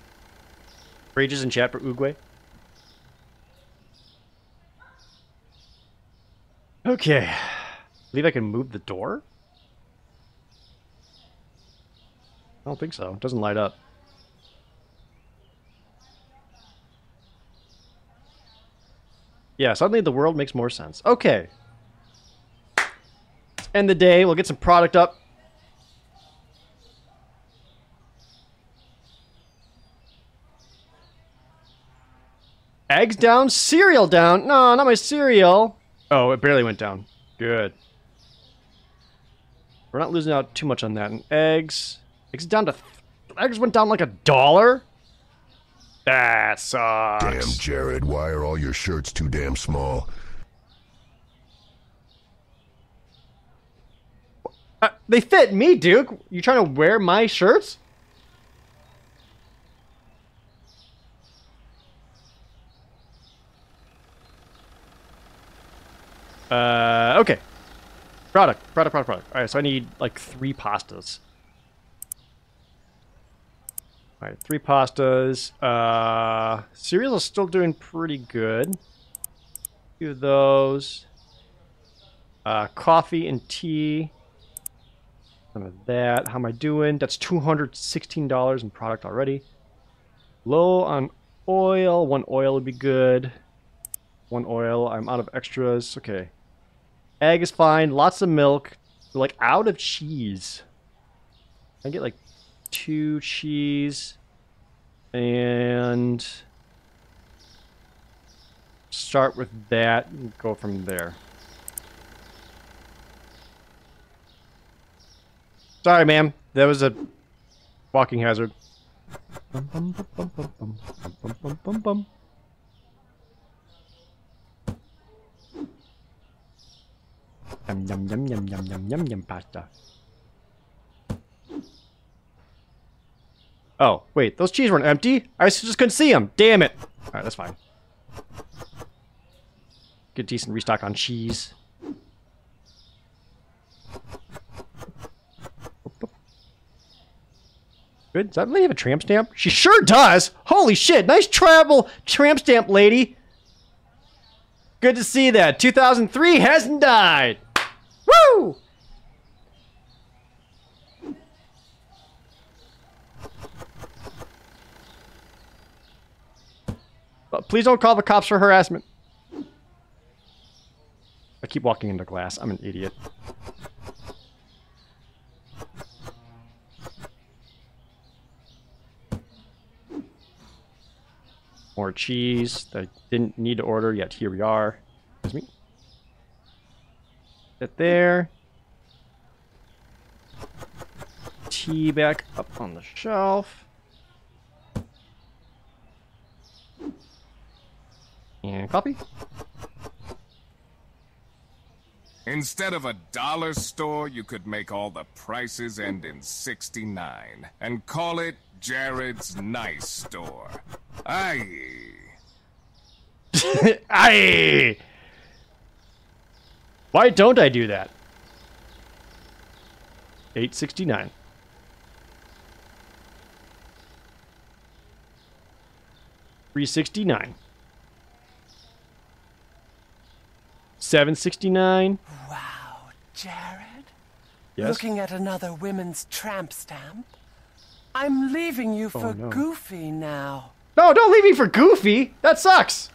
Prage is in chat for Oogway. Okay. I believe I can move the door? I don't think so. It doesn't light up. Yeah, suddenly the world makes more sense. Okay. Let's end the day. We'll get some product up. Eggs down, cereal down. No, not my cereal. Oh, it barely went down. Good. We're not losing out too much on that. And eggs. Eggs down to. Eggs went down like a dollar? That sucks. Damn, Jared, why are all your shirts too damn small? Uh, they fit me, Duke. You trying to wear my shirts? Uh, okay. Product, product, product, product. All right, so I need like three pastas. All right, three pastas. Uh, cereals are still doing pretty good. Few of those. Uh, coffee and tea. Some of that. How am I doing? That's $216 in product already. Low on oil. One oil would be good. One oil. I'm out of extras. Okay. Egg is fine. Lots of milk. We're like out of cheese. I get like two cheese and start with that and go from there. Sorry, ma'am. That was a walking hazard. Yum yum yum yum yum yum yum yum pasta. Oh, wait, those cheese weren't empty? I just couldn't see them. Damn it. Alright, that's fine. Get decent restock on cheese. Good. Does that lady have a tramp stamp? She sure does! Holy shit, nice travel tramp stamp, lady! Good to see that. 2003 hasn't died! Woo! Please don't call the cops for harassment. I keep walking into glass. I'm an idiot. More cheese that I didn't need to order, yet here we are. Excuse me. That there. Tea back up on the shelf. Coffee. Instead of a dollar store, you could make all the prices end in 69 and call it Jared's Nice Store. Aye. Aye. Why don't I do that? 869. Three sixty nine. Seven sixty nine. Wow, Jared? Yes. Looking at another women's tramp stamp? I'm leaving you oh, for no. Goofy now. No, don't leave me for Goofy. That sucks.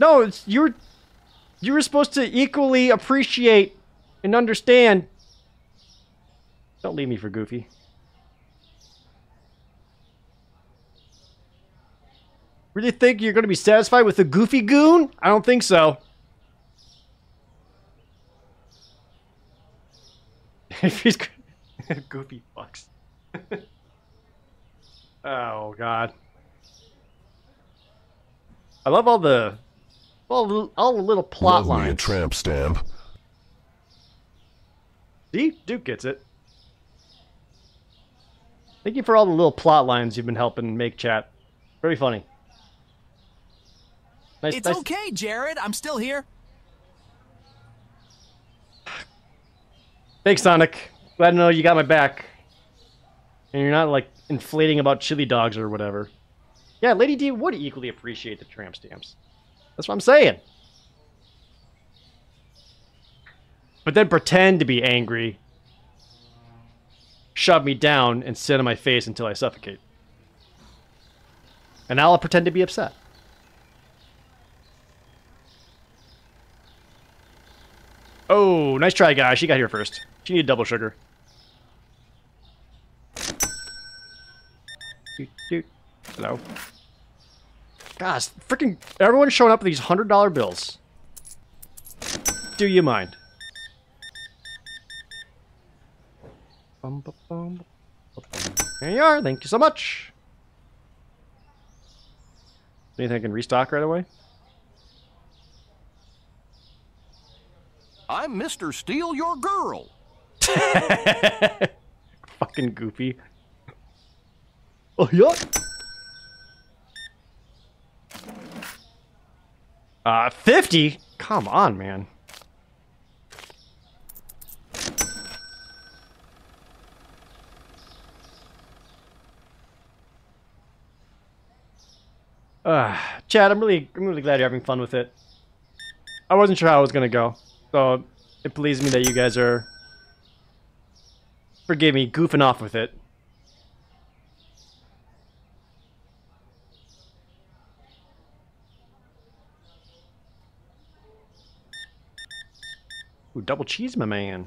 No, it's you're you were supposed to equally appreciate and understand. Don't leave me for Goofy. Really think you're going to be satisfied with the Goofy goon? I don't think so. if he's Goofy fucks. oh god. I love all the all the, all the little plot Love me a tramp stamp. See, Duke gets it. Thank you for all the little plot lines you've been helping make chat. Very funny. Nice, it's nice. okay, Jared. I'm still here. Thanks, Sonic. Glad to know you got my back. And you're not like inflating about chili dogs or whatever. Yeah, Lady D would equally appreciate the tramp stamps. That's what I'm saying. But then pretend to be angry, shove me down, and sit on my face until I suffocate. And I'll pretend to be upset. Oh, nice try, guy. She got here first. She needed double sugar. Doot. Hello. Gosh, freaking everyone's showing up with these hundred dollar bills. Do you mind? There you are. Thank you so much. Anything I can restock right away? I'm Mr. Steal Your Girl. Fucking goofy. Oh yeah. Uh, 50? Come on, man. Uh, Chad, I'm really, I'm really glad you're having fun with it. I wasn't sure how it was gonna go, so it pleases me that you guys are, forgive me, goofing off with it. Ooh, double cheese, my man.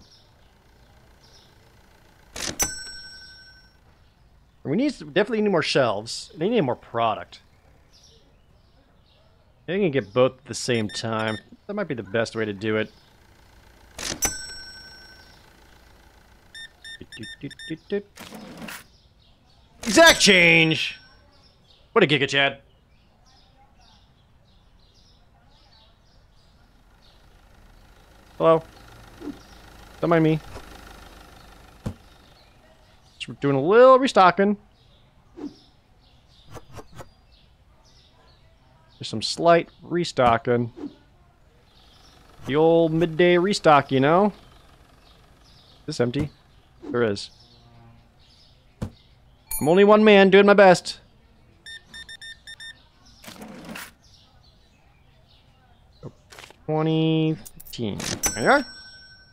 We need definitely need more shelves. They need more product. I can get both at the same time. That might be the best way to do it. Exact change! What a giga, Chad. Hello? Don't mind me. Just doing a little restocking. Just some slight restocking. The old midday restock, you know? Is this empty? There is. I'm only one man doing my best. Twenty fifteen. There you are.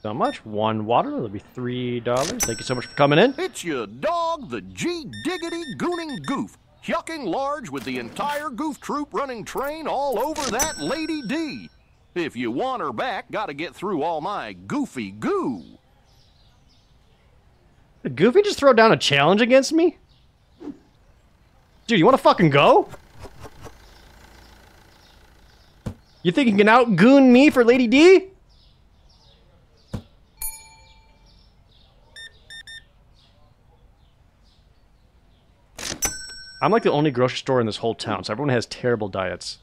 So much. One water. That'll be three dollars. Thank you so much for coming in. It's your dog, the G Diggity Gooning Goof, yucking large with the entire Goof Troop running train all over that Lady D. If you want her back, gotta get through all my goofy goo. Did Goofy just throw down a challenge against me? Dude, you want to fucking go? You think you can outgoon me for Lady D? I'm like the only grocery store in this whole town, so everyone has terrible diets.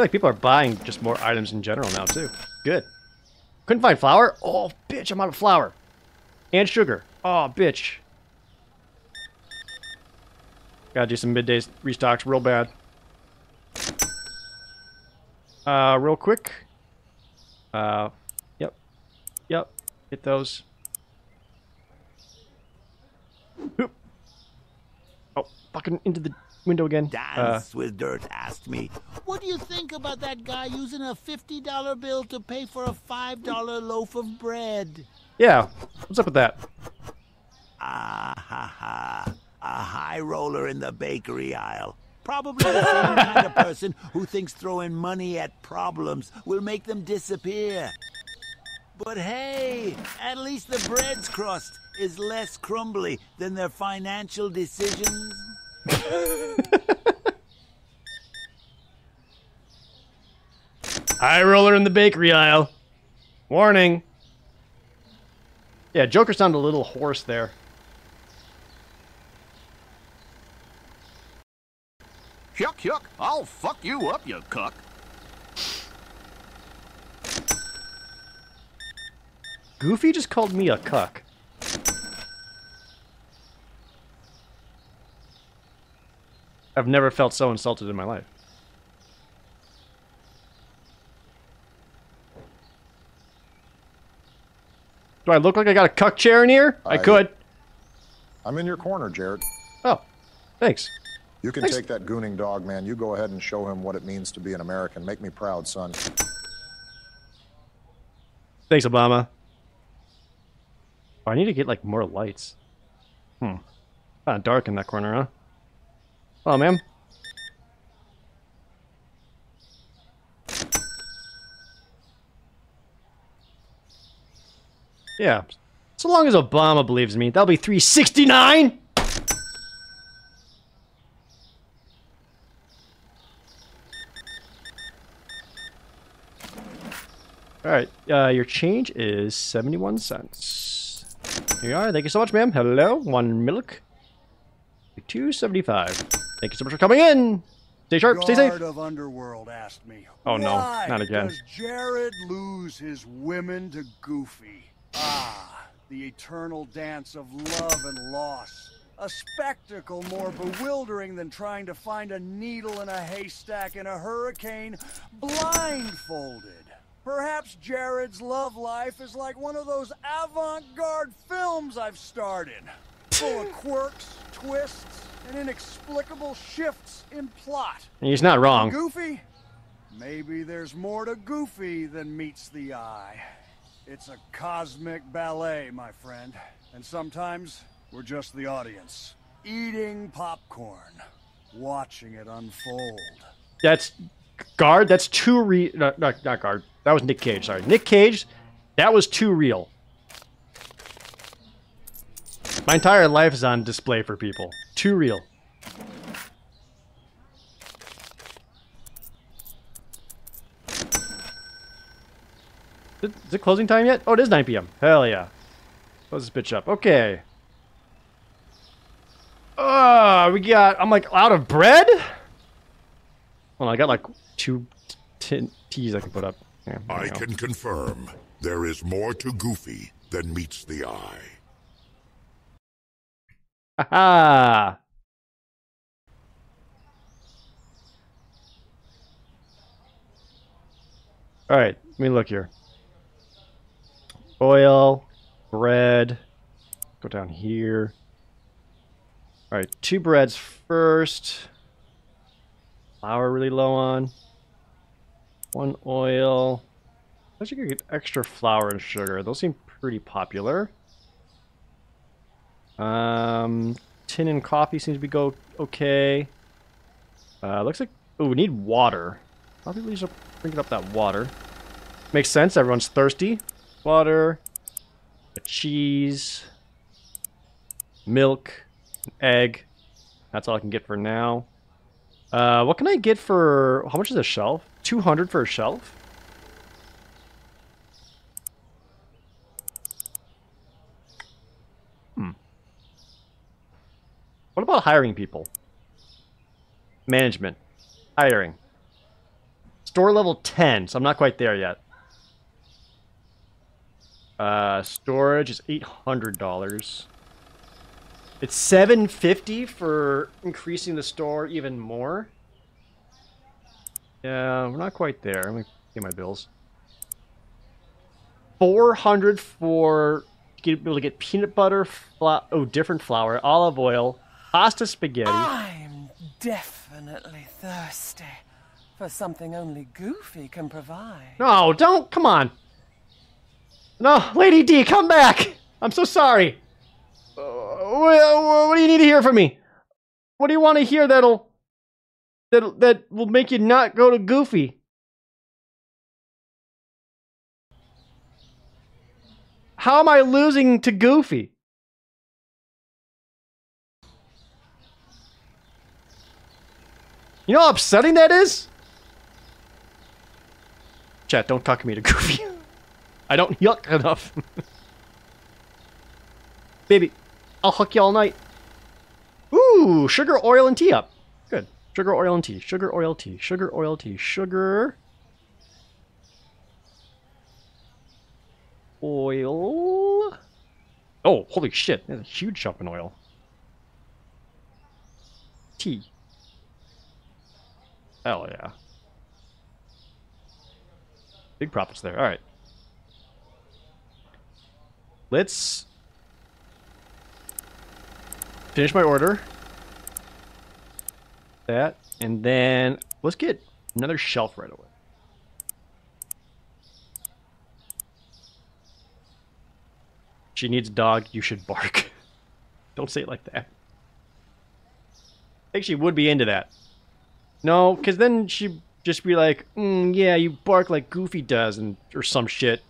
Feel like people are buying just more items in general now, too. Good. Couldn't find flour? Oh, bitch, I'm out of flour. And sugar. Oh, bitch. Gotta do some midday restocks real bad. Uh, real quick. Uh, yep. Yep. Hit those. Oop. Oh, fucking into the window again. Uh, Dance with Dirt asked me, What do you think about that guy using a $50 bill to pay for a $5 loaf of bread? yeah. What's up with that? Ah ha ha. A high roller in the bakery aisle. Probably the same kind of person who thinks throwing money at problems will make them disappear. But hey, at least the bread's crust is less crumbly than their financial decisions. High roller in the bakery aisle. Warning. Yeah, Joker sounded a little hoarse there. Yuck, yuck, I'll fuck you up, you cuck. Goofy just called me a cuck. I've never felt so insulted in my life. Do I look like I got a cuck chair in here? I, I- could. I'm in your corner, Jared. Oh, thanks. You can Thanks. take that gooning dog, man. You go ahead and show him what it means to be an American. Make me proud, son. Thanks, Obama. Oh, I need to get like more lights. Hmm. Kind of dark in that corner, huh? Oh, man. Yeah. So long as Obama believes me, that'll be 369. All right, uh, your change is 71 cents. Here you are. Thank you so much, ma'am. Hello, one milk. 275. Thank you so much for coming in. Stay sharp, stay safe. Of Underworld asked me. Oh, no, not again." Does Jared lose his women to Goofy? Ah, the eternal dance of love and loss. A spectacle more bewildering than trying to find a needle in a haystack in a hurricane blindfolded. Perhaps Jared's love life is like one of those avant garde films I've starred in. Full of quirks, twists, and inexplicable shifts in plot. He's not wrong. Goofy? Maybe there's more to Goofy than meets the eye. It's a cosmic ballet, my friend. And sometimes we're just the audience, eating popcorn, watching it unfold. That's guard. That's too real. No, no, not guard. That was Nick Cage. Sorry, Nick Cage. That was too real. My entire life is on display for people. Too real. Is it closing time yet? Oh, it is 9 p.m. Hell yeah. Close this bitch up. Okay. Uh, we got... I'm like out of bread? Well, I got like two teas I can put up. Yeah, I go. can confirm there is more to Goofy than meets the eye. Ha Alright, let me look here. Oil, bread. Go down here. Alright, two breads first. Flour really low on. One oil. I should get extra flour and sugar. Those seem pretty popular. Um, tin and coffee seems to be go okay. Uh, looks like oh, we need water. Probably we should bring up that water. Makes sense. Everyone's thirsty. Water, cheese, milk, egg. That's all I can get for now. Uh, what can I get for how much is a shelf? Two hundred for a shelf. What about hiring people? Management. Hiring. Store level 10, so I'm not quite there yet. Uh, storage is $800. It's 750 for increasing the store even more. Yeah, we're not quite there. Let me pay my bills. 400 for get, able to get peanut butter, oh, different flour, olive oil, pasta spaghetti. I'm definitely thirsty for something only Goofy can provide. No, don't. Come on. No, Lady D, come back. I'm so sorry. Uh, what, what do you need to hear from me? What do you want to hear that'll that that will make you not go to Goofy? How am I losing to Goofy? You know how upsetting that is? Chat, don't talk to me to Goofy. I don't yuck enough. Baby, I'll hook you all night. Ooh, sugar, oil, and tea up. Good. Sugar, oil, and tea. Sugar, oil, tea. Sugar, oil, tea. Sugar. Oil. Oh, holy shit. There's a huge jump in oil. Tea. Hell yeah. Big profits there. All right. Let's finish my order. That. And then let's get another shelf right away. She needs a dog. You should bark. Don't say it like that. I think she would be into that. No, because then she'd just be like, mm, yeah, you bark like Goofy does, and or some shit.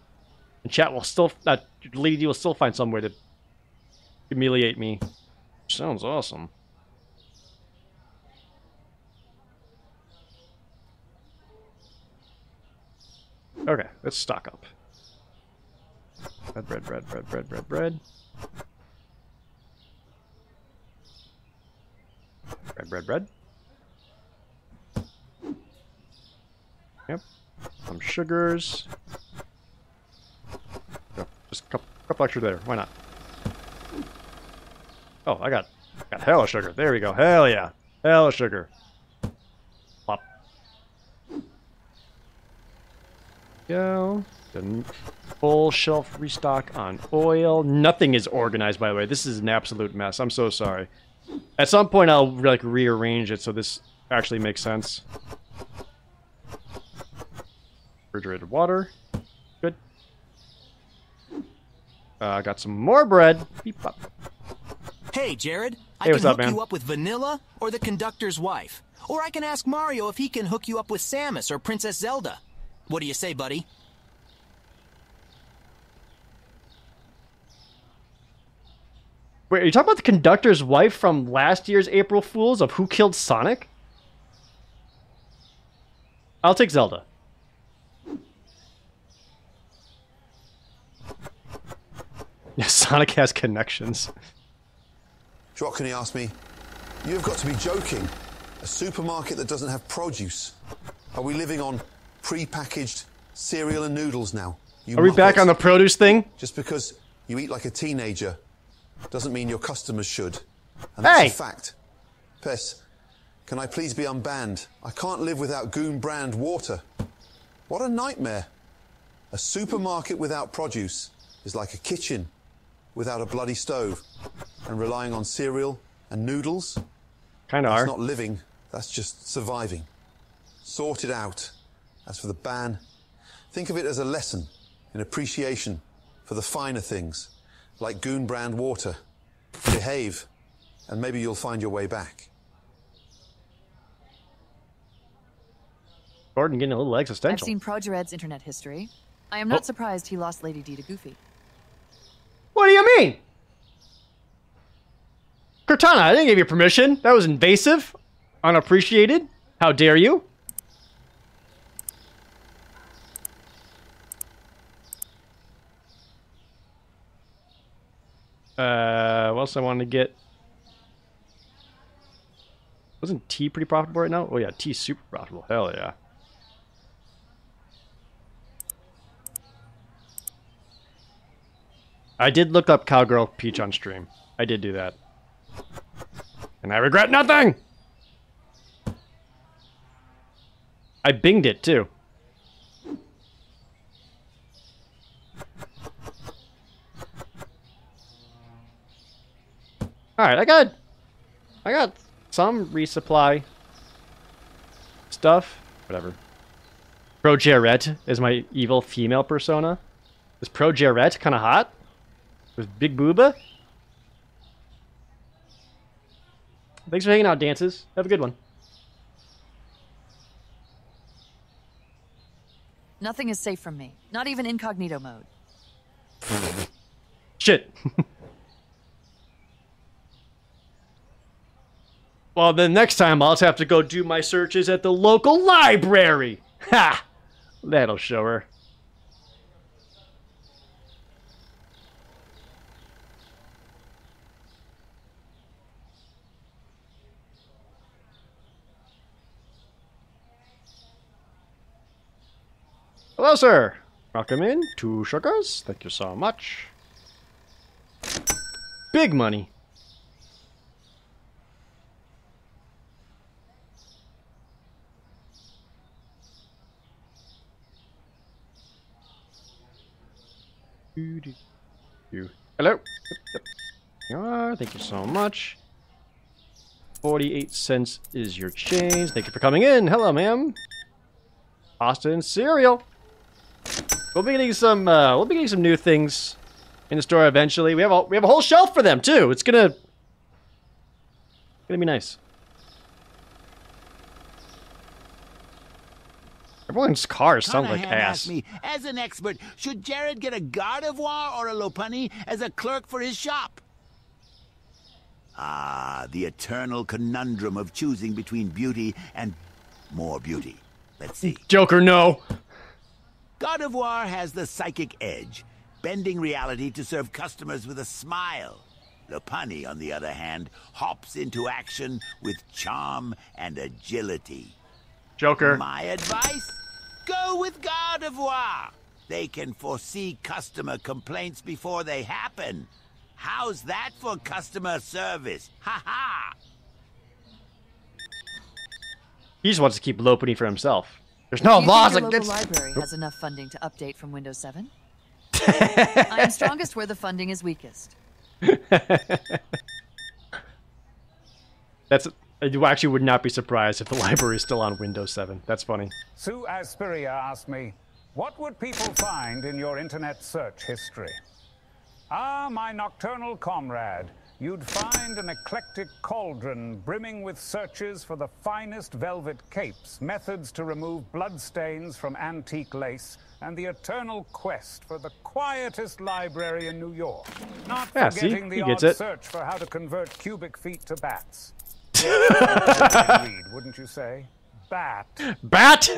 And chat will still, uh, Lady will still find some way to humiliate me. Sounds awesome. Okay, let's stock up. Bread, bread, bread, bread, bread, bread, bread. Bread, bread, bread. Yep. Some sugars. Just a couple, couple extra there. Why not? Oh, I got got hella sugar. There we go. Hell yeah. Hella sugar. Plop. Go. The full shelf restock on oil. Nothing is organized, by the way. This is an absolute mess. I'm so sorry. At some point, I'll like rearrange it so this actually makes sense. Refrigerated water. Good. Uh, I got some more bread. Beep bop. Hey, Jared. I Hey, can up, hook man? you up with Vanilla or the conductor's wife. Or I can ask Mario if he can hook you up with Samus or Princess Zelda. What do you say, buddy? Wait, are you talking about the conductor's wife from last year's April Fools of Who Killed Sonic? I'll take Zelda. Yeah, Sonic has connections. Drockany asked me, You've got to be joking. A supermarket that doesn't have produce. Are we living on pre-packaged cereal and noodles now? You Are we back on the produce thing? Just because you eat like a teenager doesn't mean your customers should. And that's Hey! a fact. Pess, can I please be unbanned? I can't live without Goon brand water. What a nightmare. A supermarket without produce is like a kitchen without a bloody stove. And relying on cereal and noodles? Kinda That's are. not living, that's just surviving. Sort it out. As for the ban, think of it as a lesson in appreciation for the finer things, like Goon brand water. Behave, and maybe you'll find your way back. Gordon getting a little existential. I've seen ProJared's internet history. I am not Oh. surprised he lost Lady D to Goofy. What do you mean? Cortana, I didn't give you permission. That was invasive. Unappreciated. How dare you? Uh, what else I wanted to get? Wasn't T pretty profitable right now? Oh yeah, T's super profitable. Hell yeah. I did look up Cowgirl Peach on stream. I did do that. And I regret nothing! I binged it too. Alright, I got I got some resupply stuff. Whatever. Pro Jarrett is my evil female persona. Is Pro Jarrett kinda hot? With Big Booba? Thanks for hanging out, dances. Have a good one. Nothing is safe from me, not even incognito mode. Shit. well, then next time I'll just have to go do my searches at the local library. Ha! That'll show her. Hello, sir. Welcome in. Two sugars. Thank you so much. Big money. You. Hello. Thank you so much. 48 cents is your change. Thank you for coming in. Hello, ma'am. Austin cereal. We'll be getting some. Uh, we'll be getting some new things in the store eventually. We have a we have a whole shelf for them too. It's gonna gonna be nice. Everyone's cars sound like Conahan ass. asked me, as an expert, should Jared get a Gardevoir or a Lopunny as a clerk for his shop? Ah, the eternal conundrum of choosing between beauty and more beauty. Let's see. Joker, no. Gardevoir has the psychic edge, bending reality to serve customers with a smile. Lopunny, on the other hand, hops into action with charm and agility. Joker. My advice? Go with Gardevoir. They can foresee customer complaints before they happen. How's that for customer service? Ha ha! He just wants to keep Lopunny for himself. There's no you laws think your against. local library has enough funding to update from Windows 7? I am strongest where the funding is weakest. That's I actually would not be surprised if the library is still on Windows 7. That's funny. Sue Aspiria asked me, What would people find in your internet search history? Ah, my nocturnal comrade, you'd find an eclectic cauldron brimming with searches for the finest velvet capes, methods to remove bloodstains from antique lace, and the eternal quest for the quietest library in New York. Not Yeah, see? forgetting the odd it. search for how to convert cubic feet to bats. Read, wouldn't you say? Bat. Bat!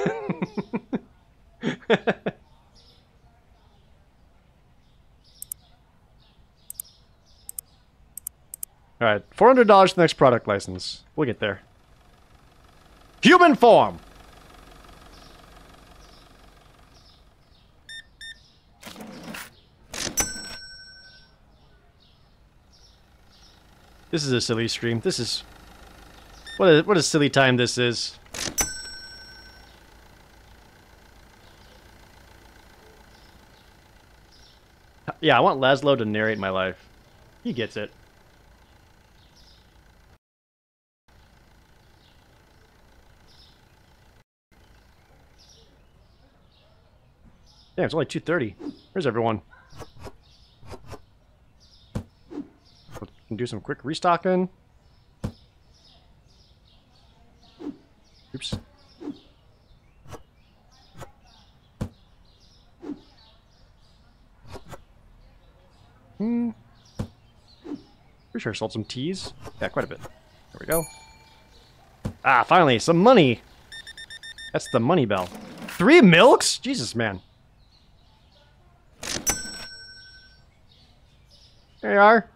All right, four hundred dollars for the next product license. We'll get there. Human form. This is a silly stream. This is what a what a silly time this is. Yeah, I want Laszlo to narrate my life. He gets it. Damn, it's only 2.30. Where's everyone? Can do some quick restocking. Oops. Hmm. Pretty sure I sold some teas. Yeah, quite a bit. There we go. Ah, finally, some money. That's the money bell. Three milks? Jesus, man. There you are.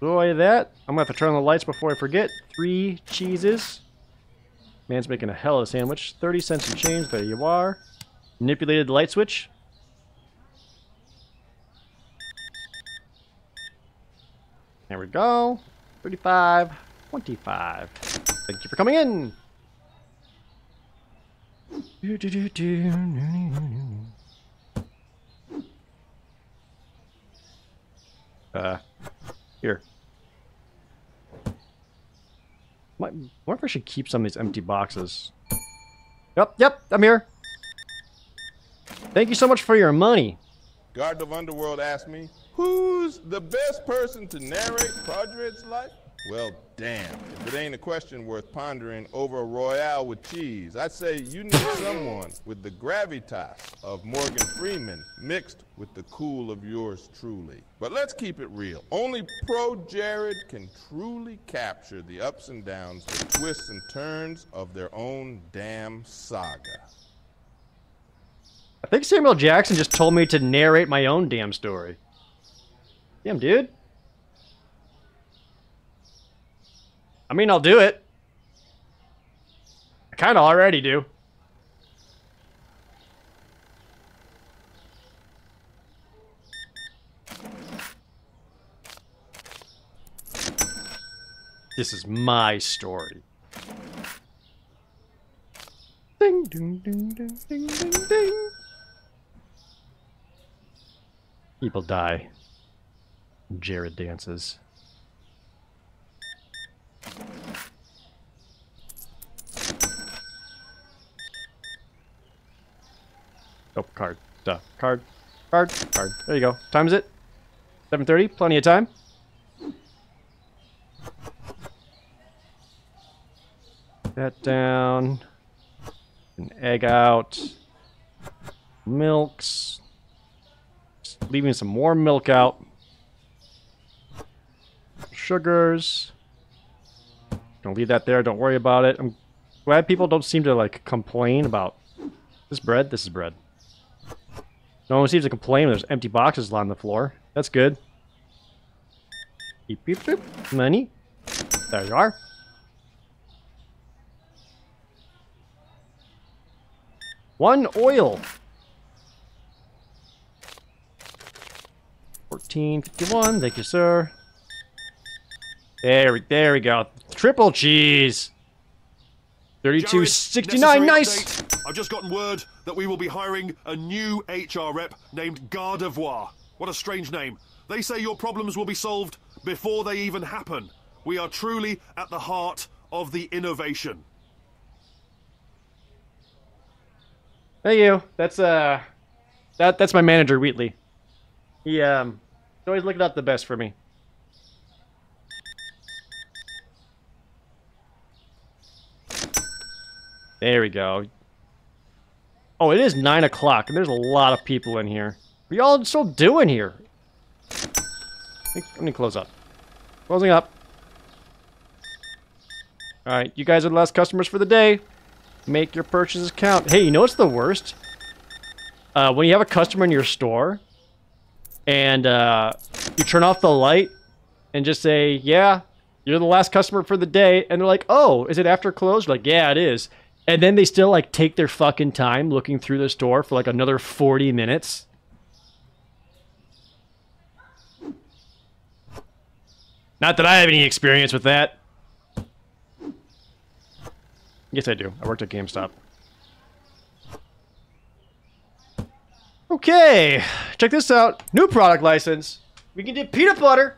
Boy, that. I'm gonna have to turn on the lights before I forget. Three cheeses. Man's making a hell of a sandwich. 30 cents in change. There you are. Manipulated the light switch. There we go. 35, 25. Thank you for coming in. Uh, here. Might, wonder if I should keep some of these empty boxes. Yep, yep, I'm here. Thank you so much for your money. Garden of Underworld asked me, who's the best person to narrate ProJared's life? Well, damn. If it ain't a question worth pondering over a Royale with cheese, I'd say you need someone with the gravitas of Morgan Freeman mixed with the cool of yours truly. But let's keep it real. Only Pro Jared can truly capture the ups and downs, the twists and turns of their own damn saga. I think Samuel Jackson just told me to narrate my own damn story. Damn, dude. I mean, I'll do it. I kind of already do. This is my story. Ding, ding, ding, ding, ding, ding, ding. People die. Jared dances. Oh, card. Duh. Card. Card. Card. There you go. Time is it? 7.30? Plenty of time. That down. An egg out. Milks. Just leaving some more milk out. Sugars. Don't leave that there. Don't worry about it. I'm glad people don't seem to like complain about this bread. This is bread. No one seems to complain when there's empty boxes lying on the floor. That's good. Beep, beep, beep. Money. There you are. One oil. 1451. Thank you, sir. There we, there we go. Triple cheese. 3269. Nice. I've just gotten word that we will be hiring a new HR rep named Gardevoir. What a strange name. They say your problems will be solved before they even happen. We are truly at the heart of the innovation. Thank you. That's uh, that that's my manager Wheatley. He um, he's always looking out the best for me. There we go. Oh, it is nine o'clock, and there's a lot of people in here. What y'all still doing here? Let me, close up. Closing up. Alright, you guys are the last customers for the day. Make your purchases count. Hey, you know what's the worst? Uh, when you have a customer in your store, and uh, you turn off the light, and just say, yeah, you're the last customer for the day, and they're like, oh, is it after close? You're like, yeah, it is. And then they still like take their fucking time looking through the store for like another 40 minutes. Not that I have any experience with that. Yes, I do. I worked at GameStop. Okay, check this out. New product license. We can do peanut butter.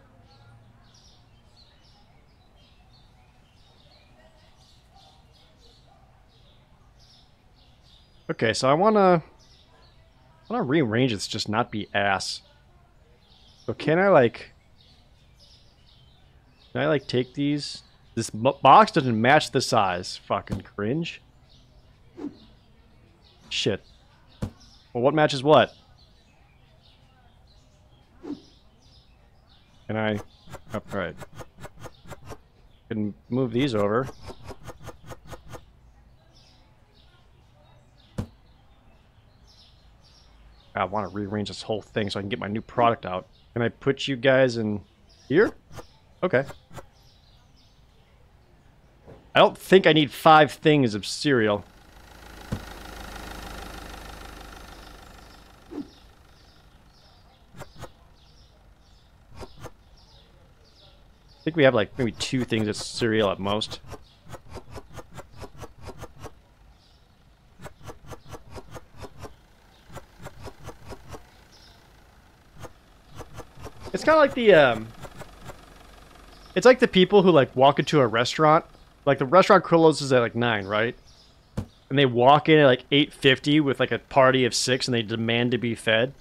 Okay, so I wanna I wanna rearrange this just not be ass. So can I like can I like take these? This box doesn't match the size. Fucking cringe. Shit. Well, what matches what? Can I? Oh, all right. Can move these over. I want to rearrange this whole thing so I can get my new product out. Can I put you guys in here? Okay. I don't think I need five things of cereal. I think we have like maybe two things of cereal at most. Kind of like the um it's like the people who like walk into a restaurant. Like the restaurant closes at like nine, right? And they walk in at like eight fifty with like a party of six, and they demand to be fed.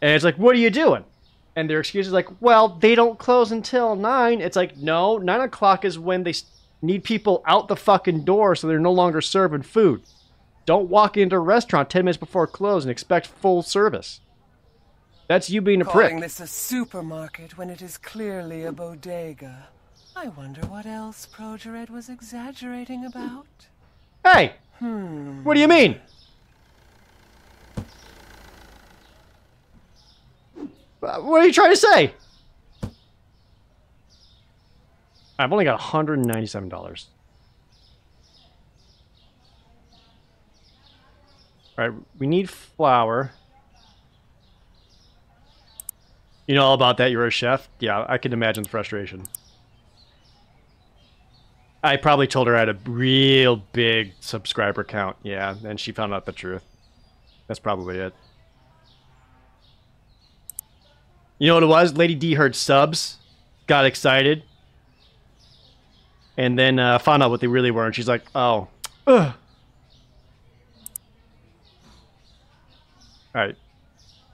And it's like, what are you doing? And their excuse is like, well, they don't close until nine. It's like, no, nine o'clock is when they need people out the fucking door, so they're no longer serving food. Don't walk into a restaurant ten minutes before close and expect full service. That's you being a Calling prick. this a supermarket when it is clearly a bodega. I wonder what else ProJared was exaggerating about. Hey! Hmm. What do you mean? Uh, What are you trying to say? I've only got $197. Alright, we need flour. You know all about that, you're a chef? Yeah, I can imagine the frustration. I probably told her I had a real big subscriber count, yeah, and she found out the truth. That's probably it. You know what it was? Lady D heard subs, got excited, and then uh, found out what they really were, and she's like, oh, ugh. Alright.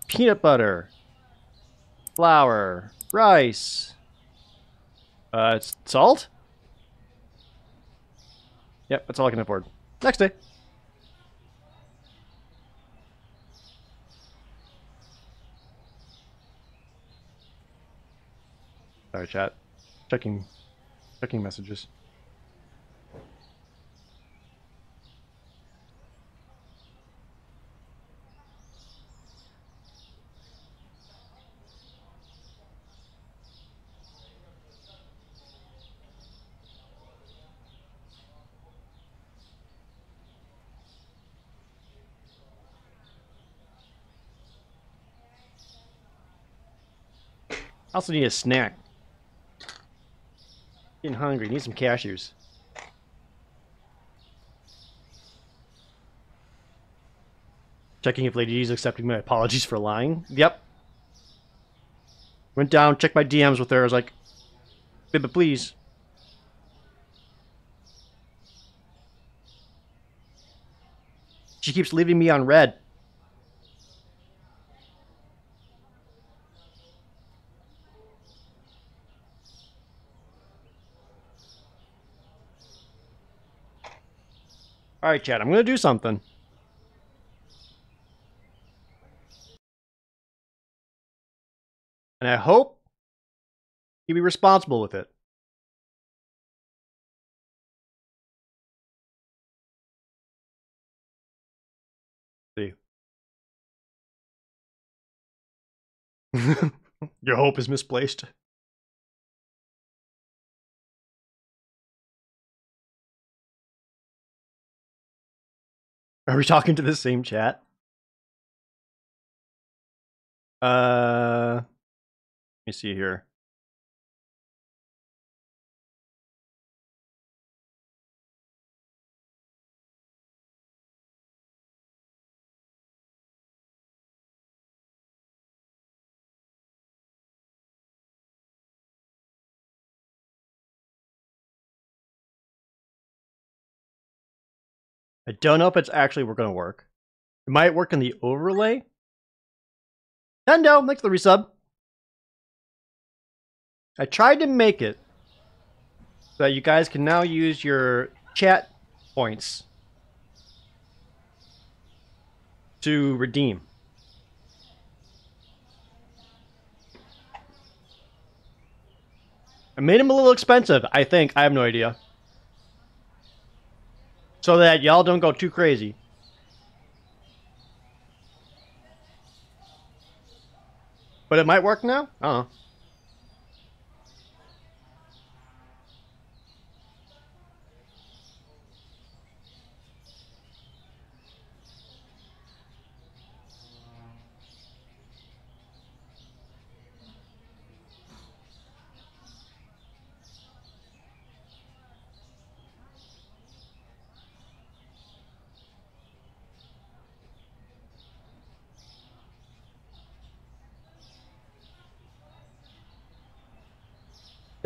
Peanut butter. Flour. Rice. Uh, salt? Yep, that's all I can afford. Next day. Sorry, chat. Checking, checking messages. Also need a snack. Getting hungry. Need some cashews. Checking if Lady D is accepting my apologies for lying. Yep. Went down, checked my DMs with her. I was like, Bibba, please. She keeps leaving me on red. Alright, Chad, I'm going to do something. And I hope you be responsible with it. See. Your hope is misplaced. Are we talking to the same chat? Uh, let me see here. I don't know if it's actually going to work. It might work in the overlay. Nendo, thanks for the resub. I tried to make it so that you guys can now use your chat points to redeem. I made them a little expensive, I think. I have no idea. So that y'all don't go too crazy. But it might work now? I don't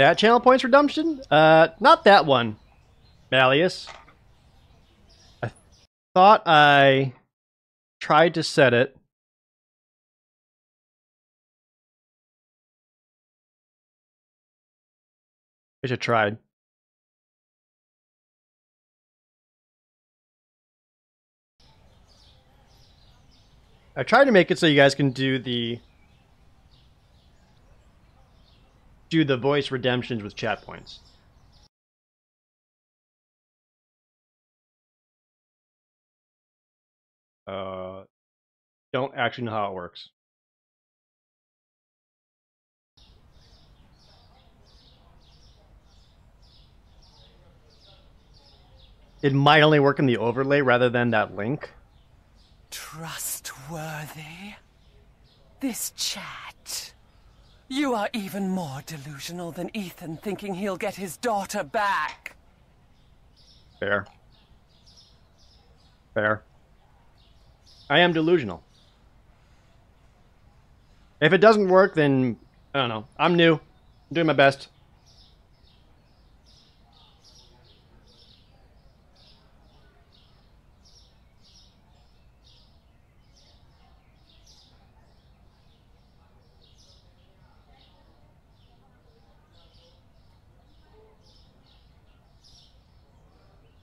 That channel points redemption? Uh, not that one, Malleus. I thought I tried to set it. I should tried. I tried to make it so you guys can do the do the voice redemptions with chat points. Uh, don't actually know how it works. It might only work in the overlay rather than that link. Trustworthy? This chat. You are even more delusional than Ethan thinking he'll get his daughter back. Fair. Fair. I am delusional. If it doesn't work, then I don't know. I'm new. I'm doing my best.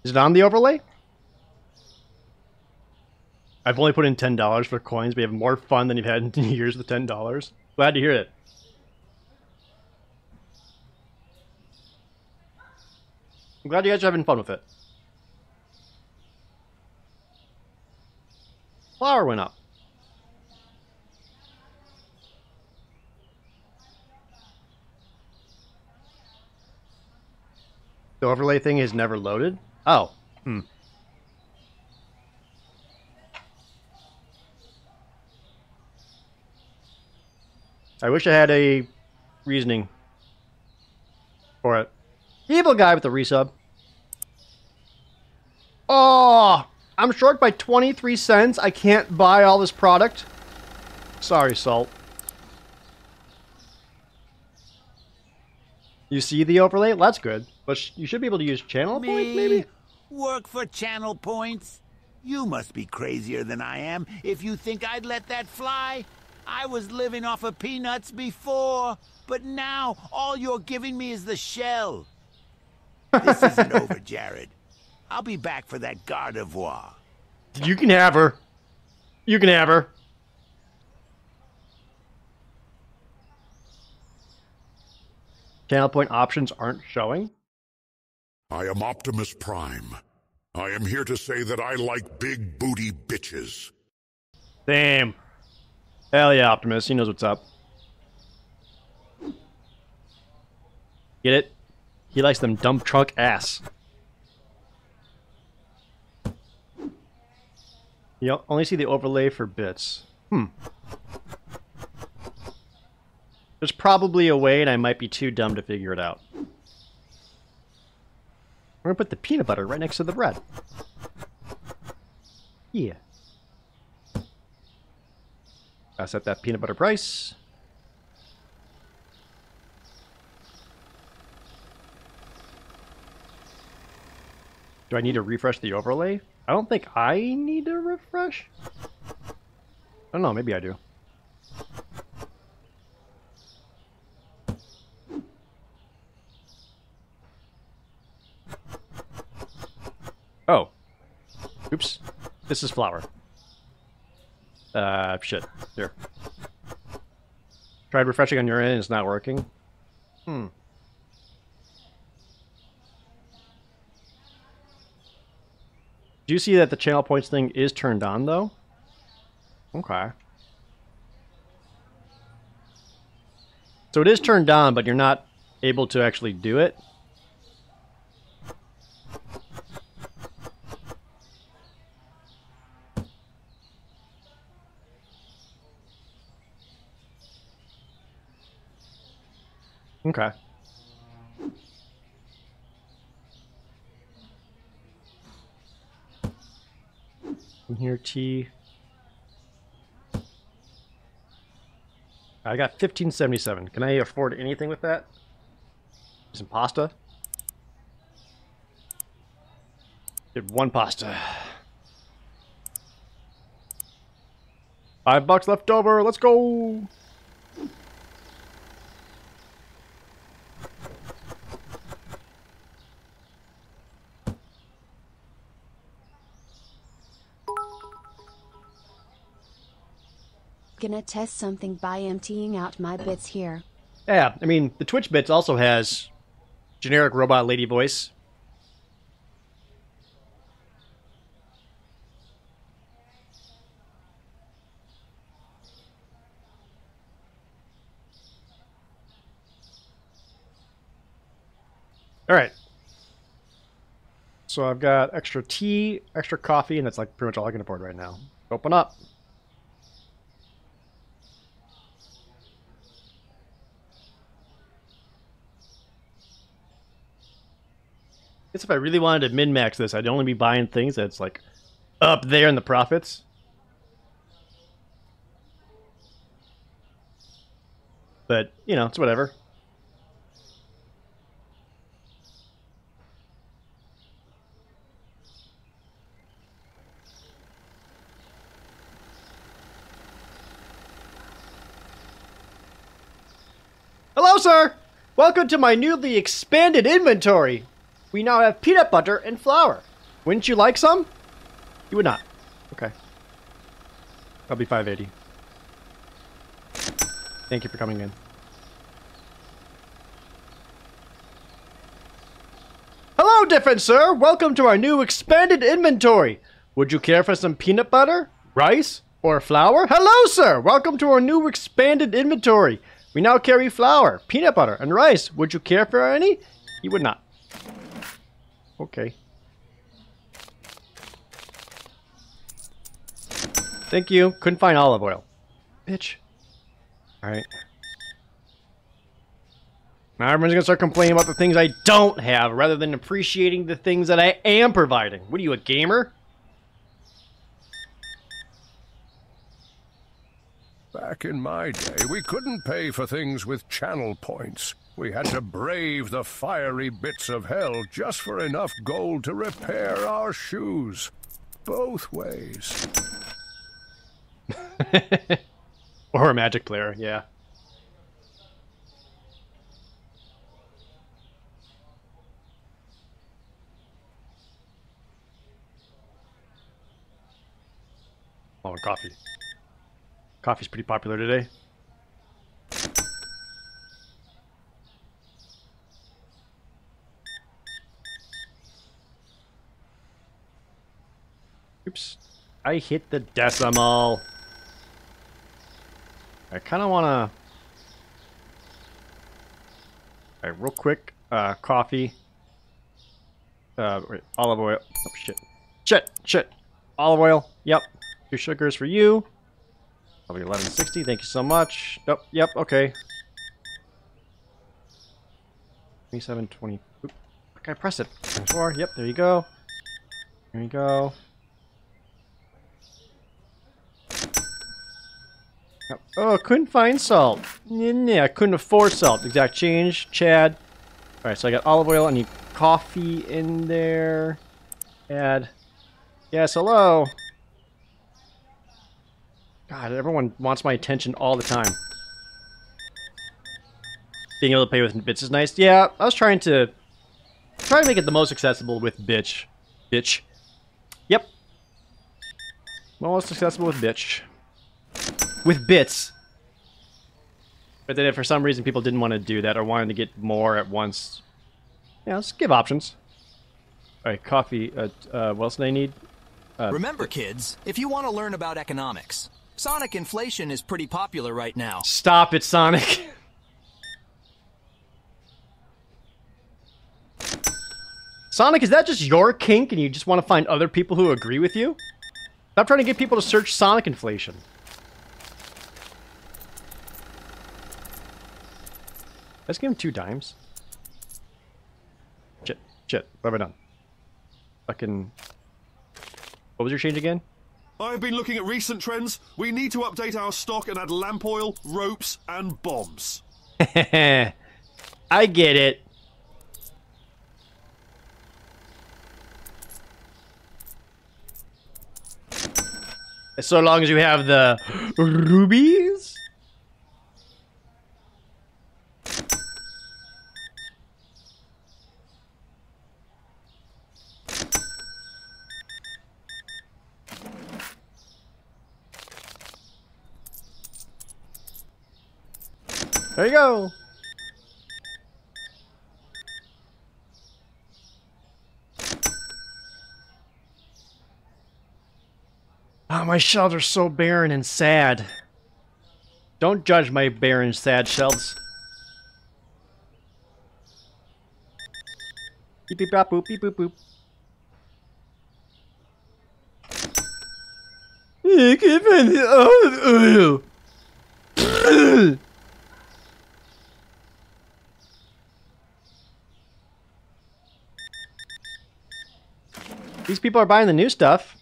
Is it on the overlay? I've only put in ten dollars for coins, you have more fun than you've had in years with ten dollars. Glad to hear it. I'm glad you guys are having fun with it. Flour went up. The overlay thing is never loaded? Oh. Hmm. I wish I had a reasoning for it. Evil guy with the resub. Oh, I'm short by 23 cents. I can't buy all this product. Sorry, Salt. You see the overlay? That's good. But sh- you should be able to use channel Me? points, maybe? Work for channel points? You must be crazier than I am if you think I'd let that fly. I was living off of peanuts before, but now all you're giving me is the shell. This isn't over, Jared. I'll be back for that Gardevoir. You can have her. You can have her. Channel point options aren't showing. I am Optimus Prime. I am here to say that I like big booty bitches. Damn. Hell yeah, Optimus. He knows what's up. Get it? He likes them dump truck ass. You only see the overlay for bits. Hmm. There's probably a way, and I might be too dumb to figure it out. We're gonna put the peanut butter right next to the bread. Yeah. I set that peanut butter price. Do I need to refresh the overlay? I don't think I need to refresh. I don't know, maybe I do. Oh. Oops. This is flour. Uh, shit. Here. Tried refreshing on your end, it's not working. Hmm. Do you see that the channel points thing is turned on, though? Okay. So it is turned on, but you're not able to actually do it? Okay. In here, tea. I got 1577. Can I afford anything with that? Some pasta? Get one pasta. Five bucks left over. Let's go. Gonna test something by emptying out my bits here. Yeah, I mean, the Twitch bits also has generic robot lady voice. All right. So I've got extra tea, extra coffee, and that's like pretty much all I can afford right now. Open up. Guess if I really wanted to min-max this, I'd only be buying things that's like up there in the profits. But, you know, it's whatever. Hello, sir! Welcome to my newly expanded inventory. We now have peanut butter and flour. Wouldn't you like some? You would not. Okay. That'll be 580. Thank you for coming in. Hello, different sir! Welcome to our new expanded inventory. Would you care for some peanut butter, rice, or flour? Hello, sir! Welcome to our new expanded inventory. We now carry flour, peanut butter, and rice. Would you care for any? You would not. Okay. Thank you. Couldn't find olive oil. Bitch. Alright. Now everyone's gonna start complaining about the things I don't have rather than appreciating the things that I am providing. What are you, a gamer? Back in my day, we couldn't pay for things with channel points. We had to brave the fiery bits of hell just for enough gold to repair our shoes. Both ways. or a magic player, yeah. Oh, coffee. Coffee's pretty popular today. Oops. I hit the decimal. I kind of want to... Alright, real quick. Uh, coffee. Uh, wait, olive oil. Oh, shit. Shit! Shit! Olive oil. Yep. Two sugars for you. Probably 1160. Thank you so much. Yep, yep, okay. 2720. Oop. Okay, press it. Four. Yep, there you go. There you go. Oh, couldn't find salt. Yeah, couldn't afford salt. Exact change. Chad. Alright, so I got olive oil. I need coffee in there. Add. Yes, hello. God, everyone wants my attention all the time. Being able to play with bits is nice. Yeah, I was trying to try to make it the most accessible with bitch. Bitch. Yep. Most accessible with bitch. With bits. But then if for some reason people didn't want to do that or wanted to get more at once, yeah, let's give options. Alright, coffee. Uh, uh, what else do they need? Uh, Remember, kids, if you want to learn about economics, Sonic inflation is pretty popular right now. Stop it, Sonic. Sonic, is that just your kink and you just want to find other people who agree with you? Stop trying to get people to search Sonic inflation. Let's give him two dimes. Shit, shit, what have I done? Fucking... What was your change again? I've been looking at recent trends. We need to update our stock and add lamp oil, ropes, and bombs. I get it. So long as you have the rubies? There you go. Oh, my shells are so barren and sad. Don't judge my barren, sad shells. Beep beep boop beep boop boop. The oil. These people are buying the new stuff.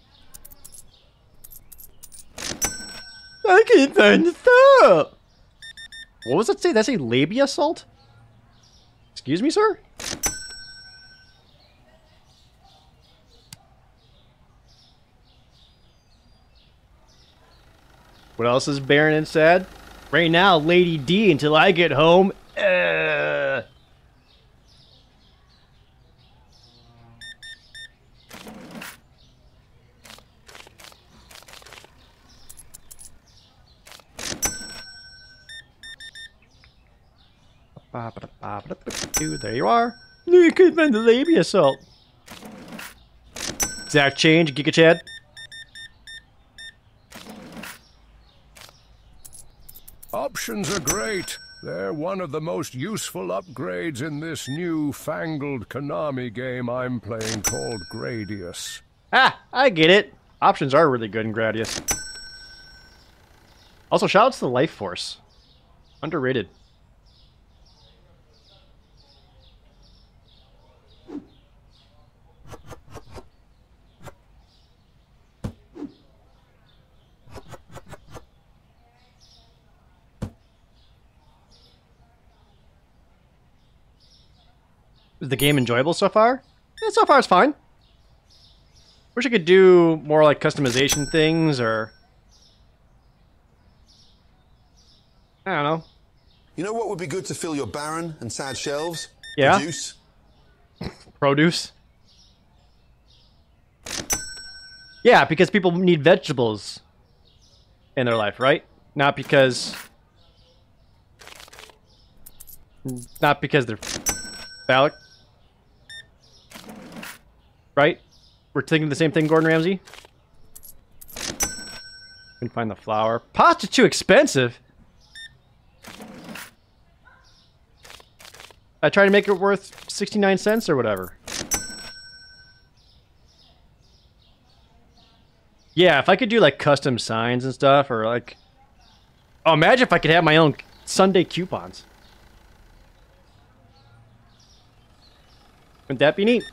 I can't find the stuff. What was that say? That say labia salt? Excuse me, sir? What else is barren and sad? Right now, Lady D until I get home. Uh... There you are. You could find the labia salt. Exact change, Giga Chad. Options are great. They're one of the most useful upgrades in this new fangled Konami game I'm playing called Gradius. Ah, I get it. Options are really good in Gradius. Also, shoutouts to the Life Force. Underrated. The game enjoyable so far? Yeah, so far it's fine. Wish I could do more like customization things or I don't know. You know what would be good to fill your barren and sad shelves? Yeah? Juice. Produce. Yeah, because people need vegetables in their life, right? Not because not because they're phallic. Right? We're thinking the same thing, Gordon Ramsay? Can find the flour. Pasta too expensive. I try to make it worth 69 cents or whatever. Yeah, if I could do like custom signs and stuff or like Oh, imagine if I could have my own Sunday coupons. Wouldn't that be neat?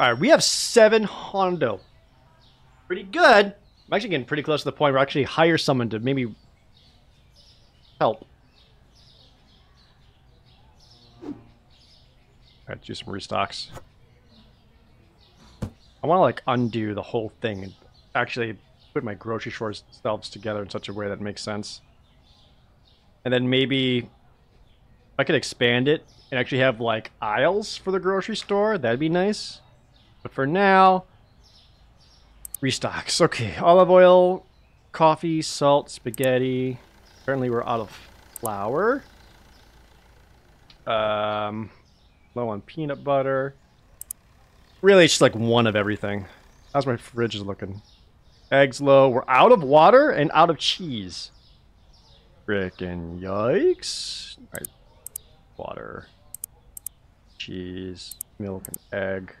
Alright, we have seven Hondo. Pretty good. I'm actually getting pretty close to the point where I actually hire someone to maybe help. Alright, do some restocks. I want to like undo the whole thing and actually put my grocery store shelves together in such a way that makes sense. And then maybe I could expand it and actually have like aisles for the grocery store. That'd be nice. But for now, restocks. Okay, olive oil, coffee, salt, spaghetti. Apparently we're out of flour. Um, low on peanut butter. Really, it's just like one of everything. How's my fridge is looking? Eggs low. We're out of water and out of cheese. Frickin' yikes. Alright. Water. Cheese. Milk and egg.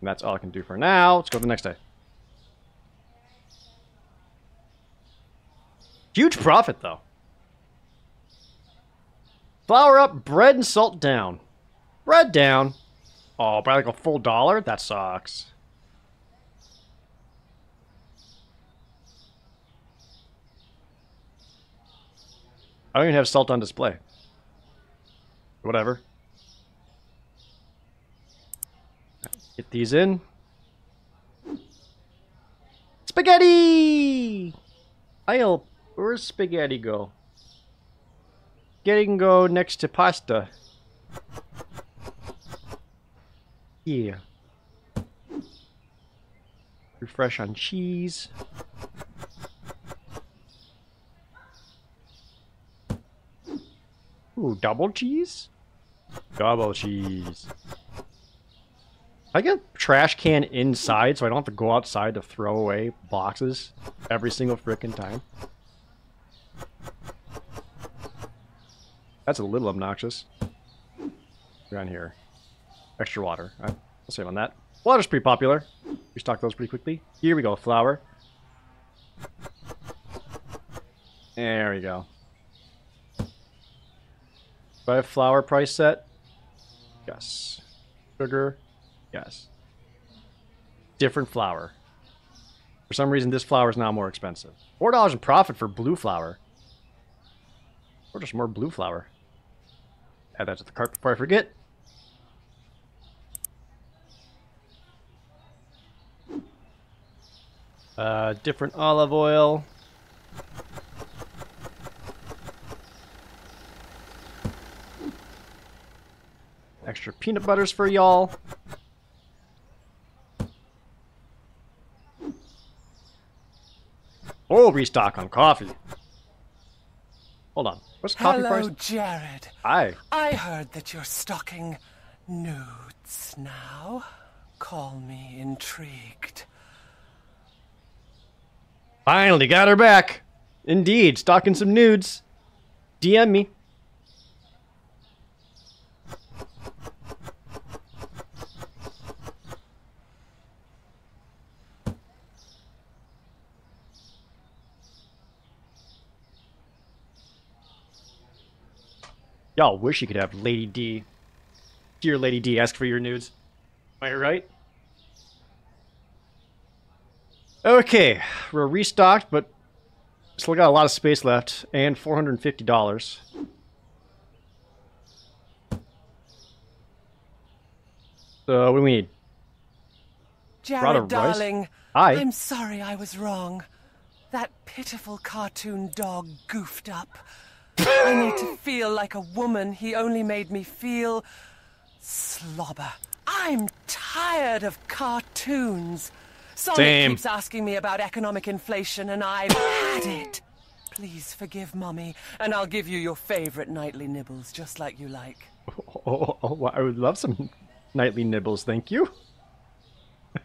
And that's all I can do for now. Let's go to the next day. Huge profit, though. Flour up, bread and salt down. Bread down. Oh, by like a full dollar? That sucks. I don't even have salt on display. Whatever. Get these in. Spaghetti! I'll... Where's spaghetti go? Getting go next to pasta. Yeah. Refresh on cheese. Ooh, double cheese? Double cheese. I get trash can inside so I don't have to go outside to throw away boxes every single frickin' time. That's a little obnoxious. Around here. Extra water. I'll save on that. Water's pretty popular. We stock those pretty quickly. Here we go, flour. There we go. Do I have flour price set? Yes. Sugar? Yes. Different flour. For some reason, this flour is now more expensive. $4 in profit for blue flour. Or just more blue flour. Add that to the cart before I forget. Uh, different olive oil. Extra peanut butters for y'all. Oh, restock on coffee. Hold on. What's coffee Hello, price? Jared. Hi. I heard that you're stocking nudes now. Call me intrigued. Finally got her back. Indeed, stocking some nudes. DM me. Y'all wish you could have Lady D. Dear Lady D, ask for your nudes. Am I right? Okay, we're restocked, but still got a lot of space left, and $450. So, what do we need? Jared, darling, Hi. I'm sorry I was wrong. That pitiful cartoon dog goofed up. I need to feel like a woman. He only made me feel slobber. I'm tired of cartoons. Sonic Same. keeps asking me about economic inflation, and I've had it. Please forgive Mummy, and I'll give you your favorite nightly nibbles, just like you like. Oh, oh, oh, I would love some nightly nibbles, thank you.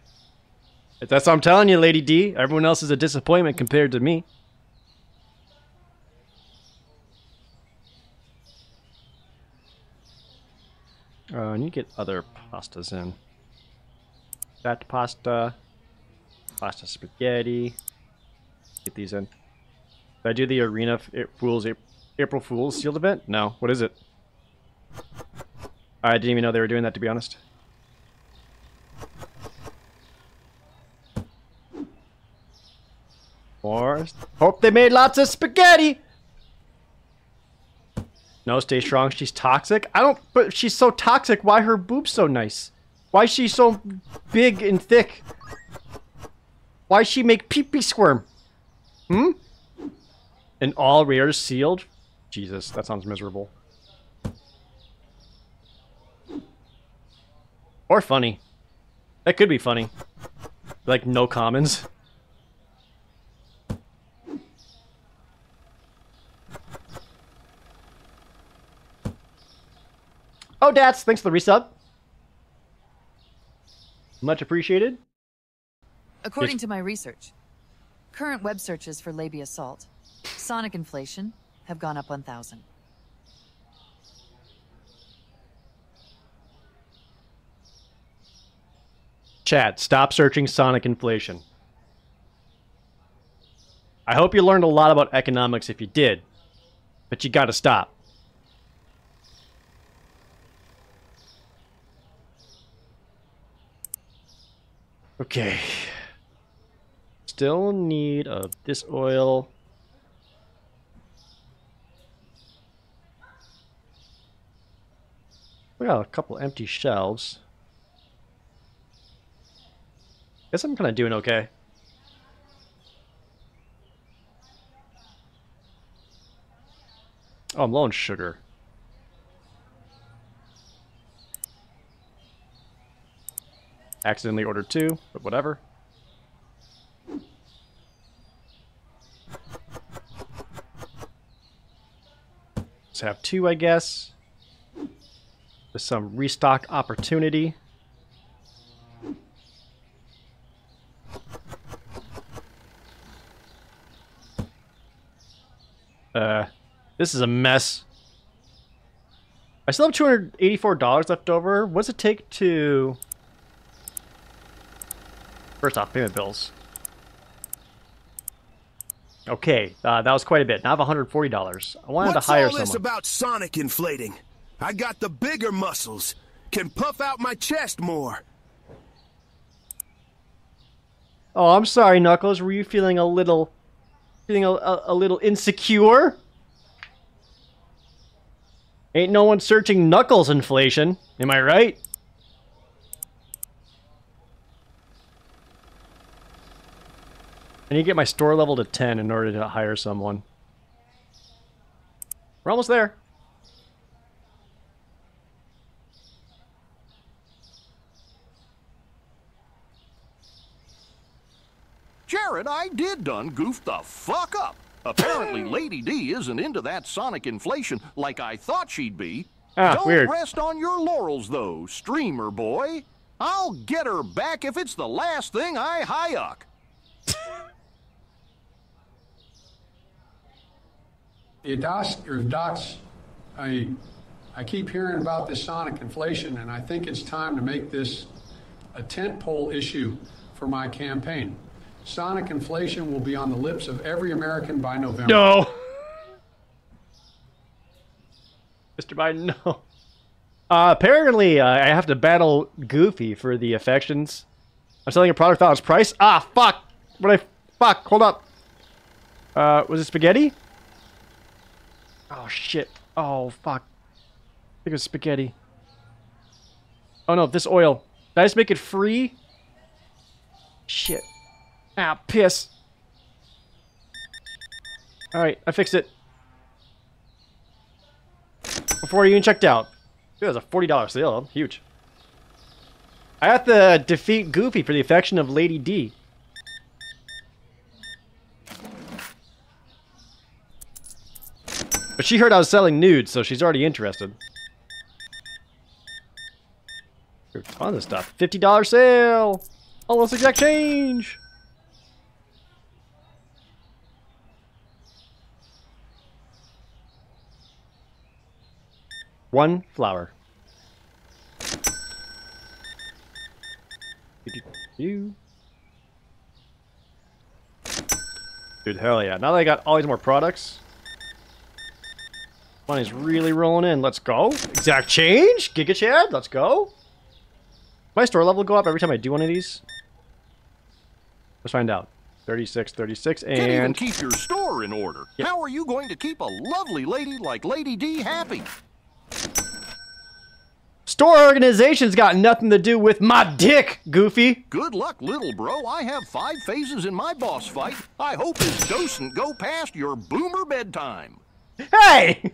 That's what I'm telling you, Lady D. Everyone else is a disappointment compared to me. Uh, I need to get other pastas in. That pasta, pasta spaghetti. Get these in. Did I do the Arena Fools April Fools sealed event? No. What is it? I didn't even know they were doing that, to be honest. More. Hope they made lots of spaghetti. No, stay strong. She's toxic. I don't. But she's so toxic, why her boobs so nice? Why she so big and thick? Why she make pee pee squirm? Hmm. And all rares sealed. Jesus, that sounds miserable. Or funny. That could be funny. Like no commons. Oh, Dats, thanks for the resub. Much appreciated. According Yes. to my research, current web searches for labia salt, sonic inflation, have gone up 1,000. Chat, stop searching Sonic inflation. I hope you learned a lot about economics if you did, but you gotta stop. Okay. Still need of this oil. We got a couple empty shelves. Guess I'm kind of doing okay. Oh, I'm low on sugar. Accidentally ordered two, but whatever. Let's have two, I guess. With some restock opportunity. Uh, this is a mess. I still have two hundred eighty-four dollars left over. What's it take to? First off, payment bills. Okay, uh, that was quite a bit. Now I have one hundred forty dollars. I wanted What's to hire all this someone. about Sonic inflating? I got the bigger muscles. Can puff out my chest more. Oh, I'm sorry, Knuckles. Were you feeling a little, feeling a, a, a little insecure? Ain't no one searching Knuckles inflation. Am I right? I need to get my store level to 10 in order to hire someone. We're almost there. Jared, I did done goofed the fuck up. Apparently, Lady D isn't into that sonic inflation like I thought she'd be. Ah, Don't weird. rest on your laurels, though, streamer boy. I'll get her back if it's the last thing I hayuck. Or Docs, I, I keep hearing about this sonic inflation, and I think it's time to make this a tentpole issue for my campaign. Sonic inflation will be on the lips of every American by November. No. Mr. Biden, no. Uh, apparently, uh, I have to battle Goofy for the affections. I'm selling a product without its price. Ah, fuck. What I fuck? Hold up. Uh, was it spaghetti? Oh shit. Oh fuck. I think it was spaghetti. Oh no, this oil. Did I just make it free? Shit. Ah, piss. Alright, I fixed it. Before you even checked out. It was a $40 sale. Huge. I have to defeat Goofy for the affection of Lady D. But she heard I was selling nudes, so she's already interested. There's tons of stuff. $50 sale! Almost exact change! One flour. You. Dude, hell yeah. Now that I got all these more products, money's really rolling in. Let's go. Exact change? Giga Chad? Let's go. My store level go up every time I do one of these? Let's find out. 36, 36, and... Can't even keep your store in order. How are you going to keep a lovely lady like Lady D happy? Store organization's got nothing to do with my dick, Goofy. Good luck, little bro. I have five phases in my boss fight. I hope his doesn't go past your boomer bedtime. Hey!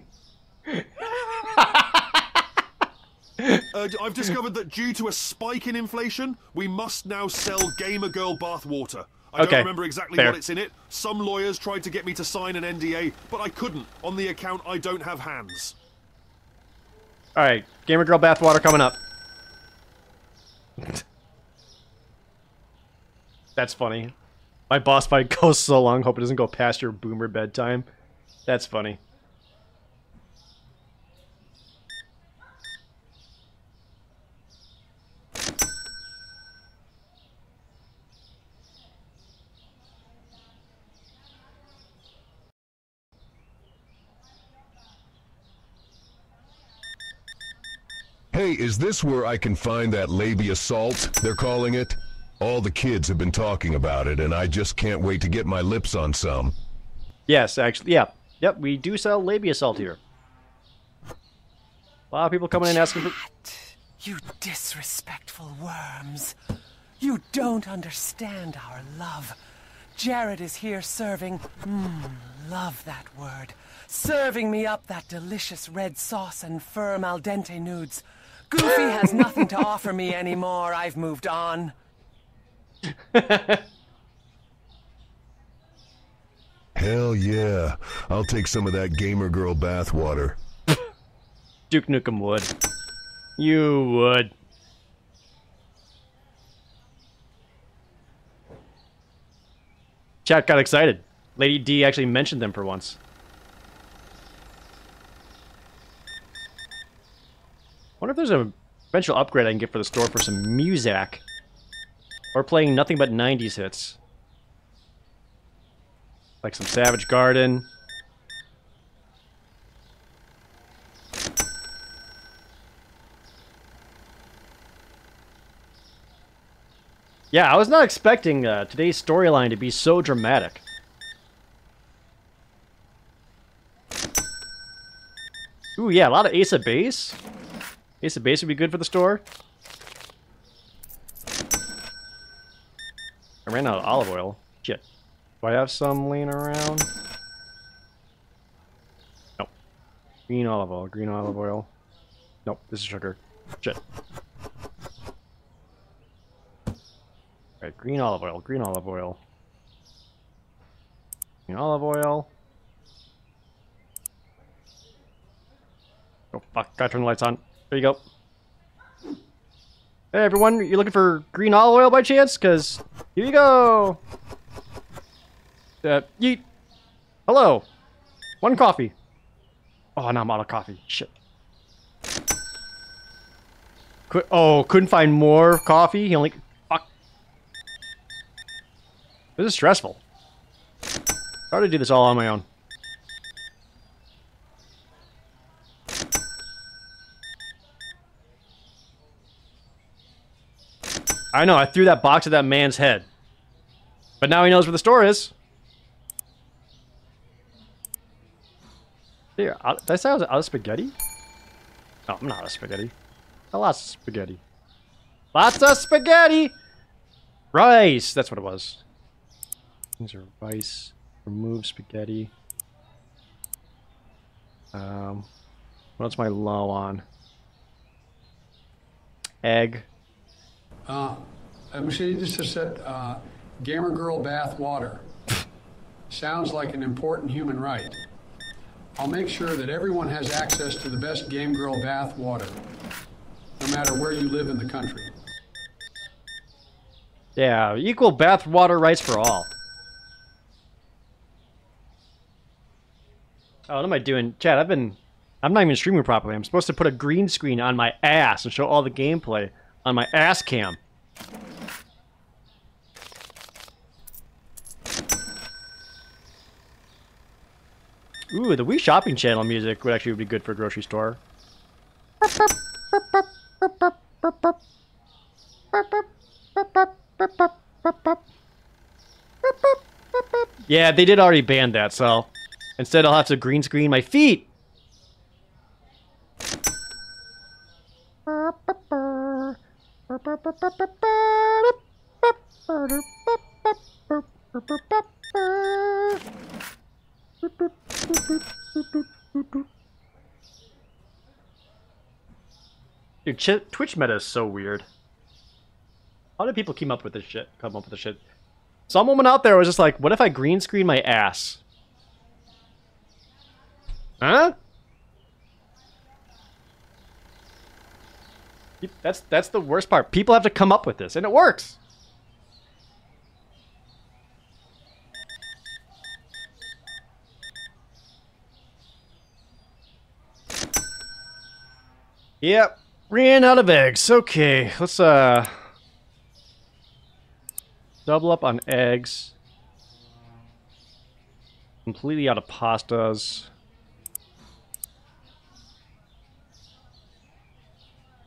Uh, I've discovered that due to a spike in inflation, we must now sell Gamer Girl bathwater. I Okay, don't remember exactly fair. what it's in it. Some lawyers tried to get me to sign an NDA, but I couldn't. On the account, I don't have hands. Alright, Gamer Girl bathwater coming up. That's funny. My boss fight goes so long, hope it doesn't go past your boomer bedtime. That's funny. Hey, is this where I can find that labia salt, they're calling it? All the kids have been talking about it, and I just can't wait to get my lips on some. Yes, actually, yeah. Yep, we do sell labia salt here. A lot of people coming in asking for... You disrespectful worms. You don't understand our love. Jared is here serving. Mmm, love that word. Serving me up that delicious red sauce and firm al dente nudes. Goofy has nothing to offer me anymore. I've moved on. Hell yeah. I'll take some of that gamer girl bathwater. Duke Nukem would. You would. Chat got excited. Lady D actually mentioned them for once. Wonder if there's a eventual upgrade I can get for the store for some music. Or playing nothing but 90s hits. Like some Savage Garden. Yeah, I was not expecting uh, today's storyline to be so dramatic. Ooh, yeah, a lot of Ace of Base. Ace of Base would be good for the store. I ran out of olive oil. Shit. Do I have some laying around? Nope. Green olive oil, green olive oil. Nope, this is sugar. Shit. Alright, green olive oil, green olive oil. Green olive oil. Oh fuck, gotta turn the lights on. There you go. Hey everyone, you looking for green olive oil by chance? Cause here you go. Uh, yeet. Hello. One coffee. Oh, now I'm out of coffee. Shit. Oh, couldn't find more coffee? He only... Fuck. This is stressful. Hard to do this all on my own. I know, I threw that box at that man's head. But now he knows where the store is. Here, did I say I was out of spaghetti? No, I'm not out of spaghetti. I lost spaghetti. Lots of spaghetti! Rice! That's what it was. These are rice. Remove spaghetti. Um, what's my low on? Egg. Uh, this just said, uh, Gamer Girl bath water. Sounds like an important human right. I'll make sure that everyone has access to the best Game Girl bath water, no matter where you live in the country. Yeah, equal bath water rights for all. Oh, what am I doing? Chad, I've been... I'm not even streaming properly. I'm supposed to put a green screen on my ass and show all the gameplay on my ass cam. Ooh, the Wii Shopping Channel music would actually be good for a grocery store. Yeah, they did already ban that, so instead I'll have to green screen my feet. Dude, Ch Twitch meta is so weird. How do people keep up with this shit? Come up with this shit. Some woman out there was just like, what if I green screen my ass? Huh? That's that's the worst part. People have to come up with this, and it works. Yep, ran out of eggs. Okay, let's uh double up on eggs. Completely out of pastas.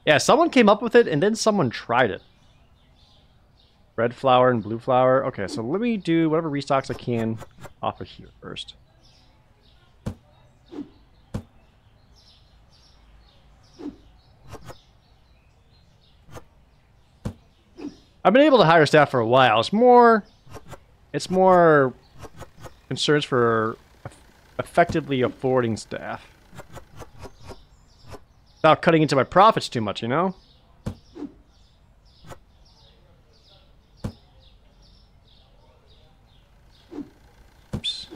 Yeah, someone came up with it and then someone tried it. Red flour and blue flour. Okay, so let me do whatever restocks I can off of here first. I've been able to hire staff for a while. It's more, it's more concerns for effectively affording staff without cutting into my profits too much, you know? Oops.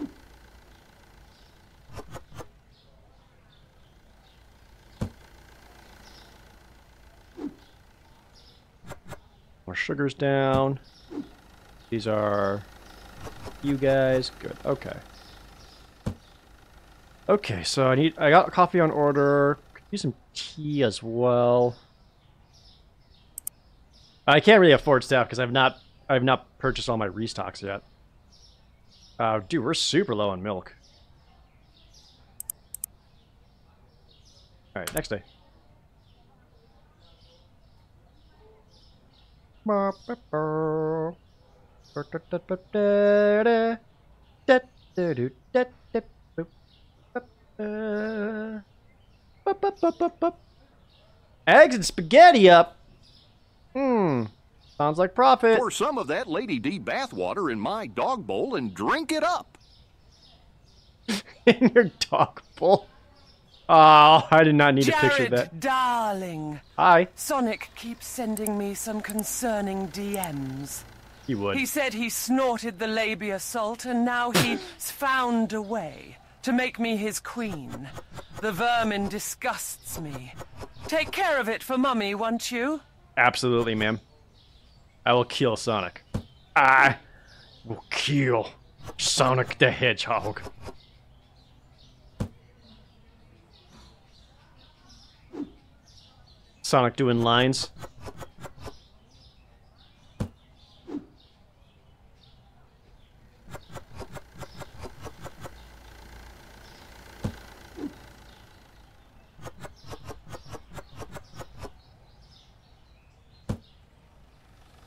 More sugars down. These are you guys. Good. Okay. Okay, so I need I got coffee on order. Could use some tea as well. I can't really afford staff because I've not I've not purchased all my restocks yet. Uh, dude, we're super low on milk. All right, next day. Eggs and spaghetti up. Hmm. Sounds like profit. Pour some of that Lady D bathwater in my dog bowl and drink it up. in your dog bowl. Oh, I did not need Jared, to picture that. darling. Hi. Sonic keeps sending me some concerning DMs. He would. He said he snorted the labia salt and now he's found a way to make me his queen. The vermin disgusts me. Take care of it for Mummy, won't you? Absolutely, ma'am. I will kill Sonic. I will kill Sonic the Hedgehog. Sonic doing lines.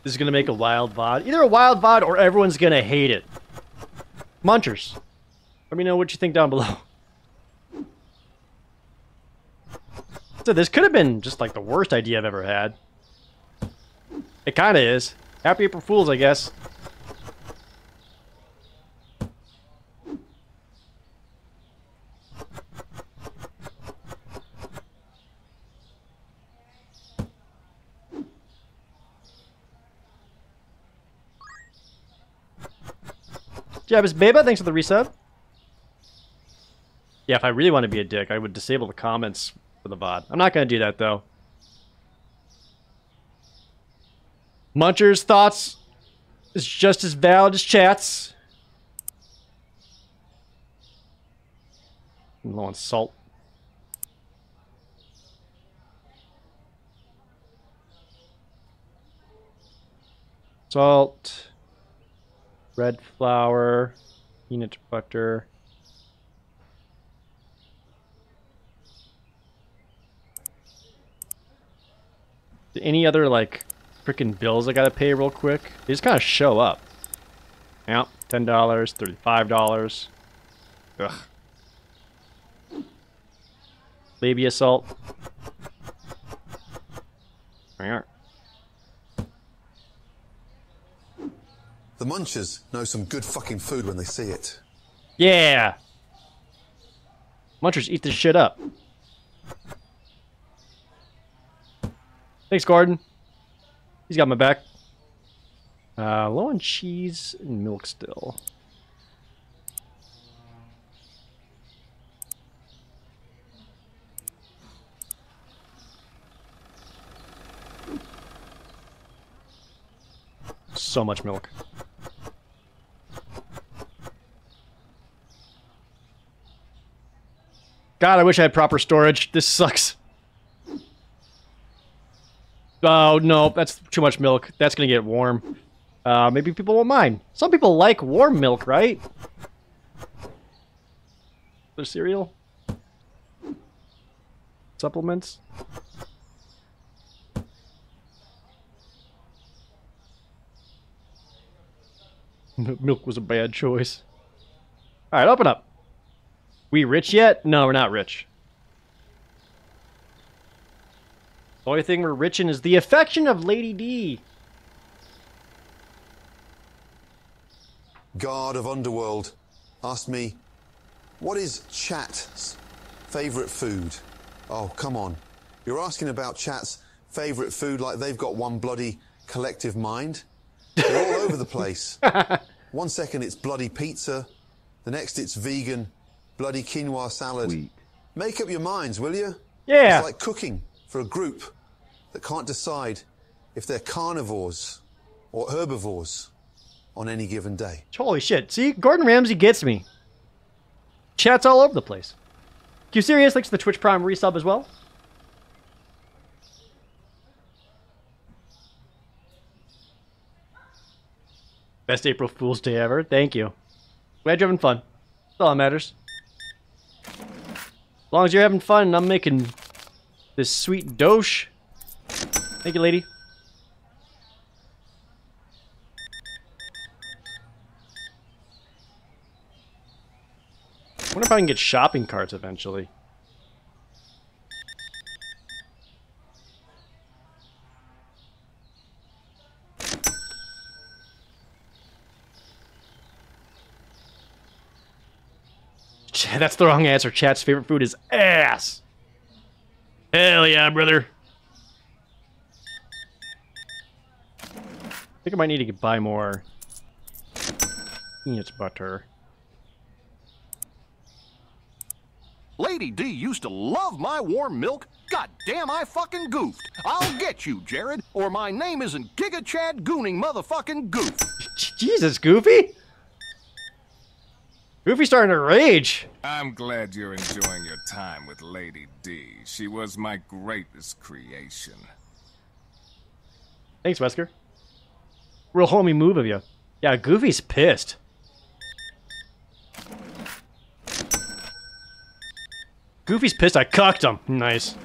Is gonna make a wild VOD. Either a wild VOD or everyone's gonna hate it. Munchers. Let me know what you think down below. So this could have been just like the worst idea I've ever had. It kind of is. Happy April Fools, I guess. Jabba's Beba, thanks for the resub. Yeah, if I really want to be a dick, I would disable the comments for the VOD. I'm not going to do that, though. Muncher's thoughts is just as valid as chat's. I'm low on salt. Salt, red flour, peanut butter. Any other like freaking bills I gotta pay real quick? They just kind of show up. Yep, ten dollars, thirty-five dollars. Ugh. Labia salt. There The munchers know some good fucking food when they see it. Yeah. Munchers eat this shit up. Thanks, Gordon. He's got my back. Uh, low on cheese and milk still. So much milk. God, I wish I had proper storage. This sucks. Oh, no, that's too much milk. That's gonna get warm. Uh, maybe people won't mind. Some people like warm milk, right? The cereal? Supplements? milk was a bad choice. Alright, open up. We rich yet? No, we're not rich. The only thing we're rich in is the affection of Lady D. God of Underworld asked me, what is chat's favourite food? Oh, come on. You're asking about chat's favourite food like they've got one bloody collective mind? They're all over the place. One second it's bloody pizza, the next it's vegan, bloody quinoa salad. Make up your minds, will you? Yeah. It's like cooking for a group that can't decide if they're carnivores or herbivores on any given day. Holy shit. See, Gordon Ramsay gets me. Chat's all over the place. Q Serious likes the Twitch Prime resub as well. Best April Fool's Day ever. Thank you. Glad you're having fun. That's all that matters. As long as you're having fun I'm making this sweet dosh. Thank you, lady. I wonder if I can get shopping carts eventually. That's the wrong answer. Chat's favorite food is ass. Hell yeah, brother. I think I might need to buy more peanut butter. Lady D used to love my warm milk. God damn, I fucking goofed. I'll get you, Jared, or my name isn't Giga Chad Gooning motherfucking Goof. Jesus, Goofy? Goofy's starting to rage. I'm glad you're enjoying your time with Lady D. She was my greatest creation. Thanks, Wesker. Real homie move of you. Yeah, Goofy's pissed. Goofy's pissed I cocked him. Nice.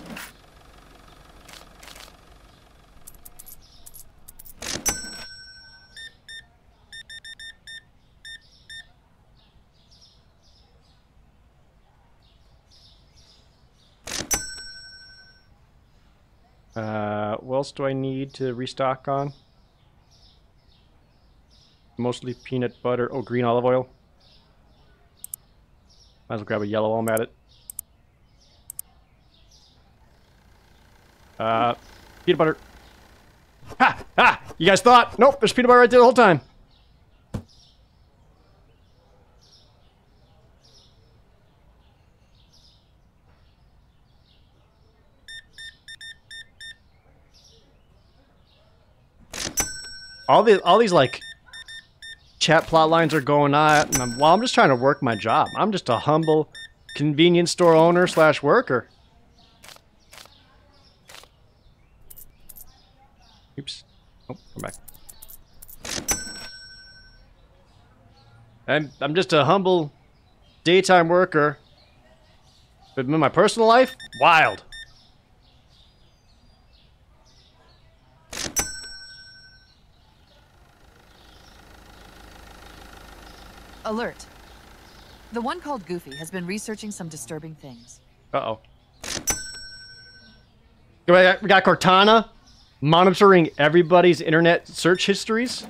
else do I need to restock on? Mostly peanut butter. Oh, green olive oil. Might as well grab a yellow while I'm at it. Uh, peanut butter. Ha! Ha! You guys thought? Nope, there's peanut butter right there the whole time. All the all these like chat plot lines are going on, and I'm, well, I'm just trying to work my job. I'm just a humble convenience store owner slash worker. Oops. Oh, come back. I'm I'm just a humble daytime worker. But in my personal life, wild. Alert. The one called Goofy has been researching some disturbing things. Uh-oh. We got, Cortana monitoring everybody's internet search histories.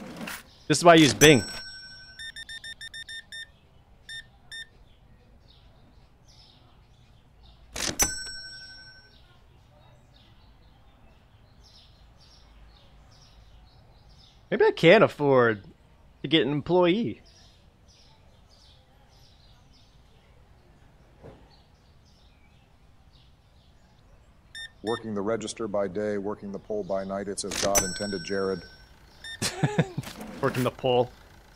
This is why I use Bing. Maybe I can't afford to get an employee. Working the register by day, working the pole by night. It's as God intended, Jared. Working the pole.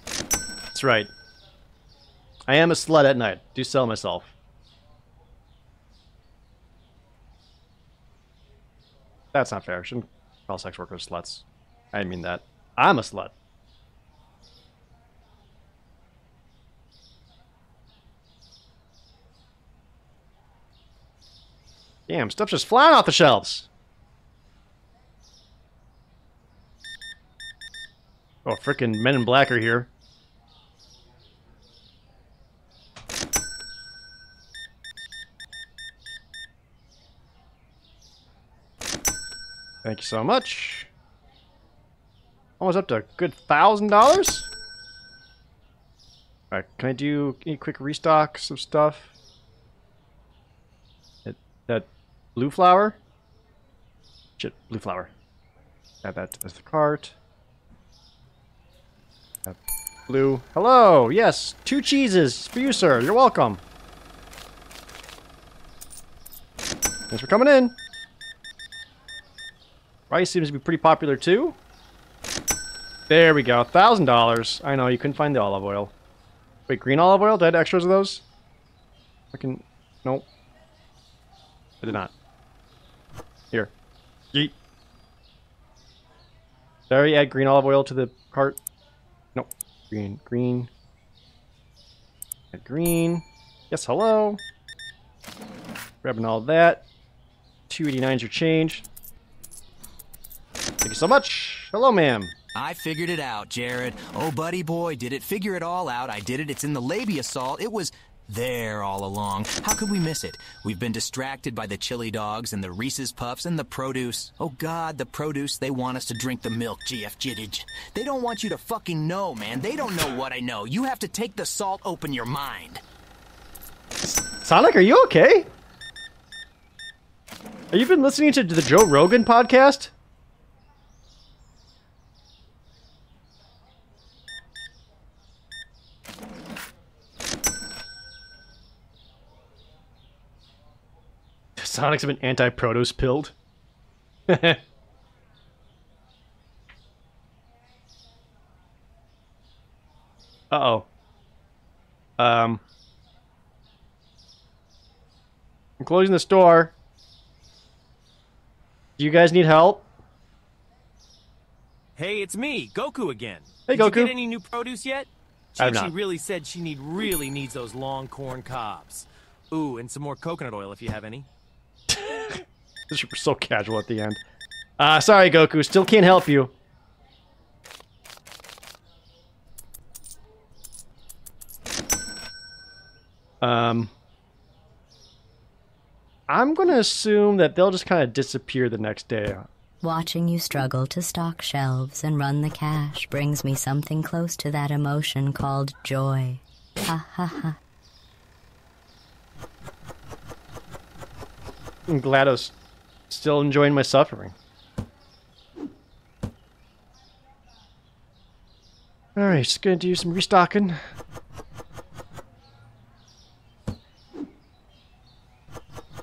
That's right. I am a slut at night. Do sell myself. That's not fair. Shouldn't call sex workers sluts. I didn't mean that. I'm a slut. Damn, stuff's just flying off the shelves. Oh, frickin' Men in Black are here. Thank you so much. Almost up to a good thousand dollars. Alright, can I do any quick restocks of stuff? That blue flour? Shit, blue flour. Add that to the cart. Add blue. Hello, yes, two cheeses for you, sir. You're welcome. Thanks for coming in. Rice seems to be pretty popular too. There we go, thousand dollars. I know you couldn't find the olive oil. Wait, green olive oil? Did I extras of those? I can. Nope. I did not. Here. Yeet. Did I already add green olive oil to the cart? Nope. Green, green. Add green. Yes, hello. Grabbing all that. 289's your change. Thank you so much. Hello, ma'am. I figured it out, Jared. Oh, buddy boy, did it figure it all out. I did it. It's in the labia salt. It was there all along. How could we miss it? We've been distracted by the chili dogs and the Reese's Puffs and the produce. Oh, God, the produce. They want us to drink the milk, GF Jittage. They don't want you to fucking know, man. They don't know what I know. You have to take the salt, open your mind. Sonic, are you okay? Have you been listening to the Joe Rogan podcast? Sonic's been anti-Protos pilled. Uh-oh. Um. I'm closing the store. Do you guys need help? Hey, it's me, Goku again. Hey, Did Goku. you get any new produce yet? Chi-Chi really said she need really needs those long corn cobs. Ooh, and some more coconut oil if you have any. This was so casual at the end. Uh, sorry, Goku. Still can't help you. Um, I'm gonna assume that they'll just kind of disappear the next day. Watching you struggle to stock shelves and run the cash brings me something close to that emotion called joy. Ha ha ha. I'm glad I was still enjoying my suffering. Alright, just gonna do some restocking.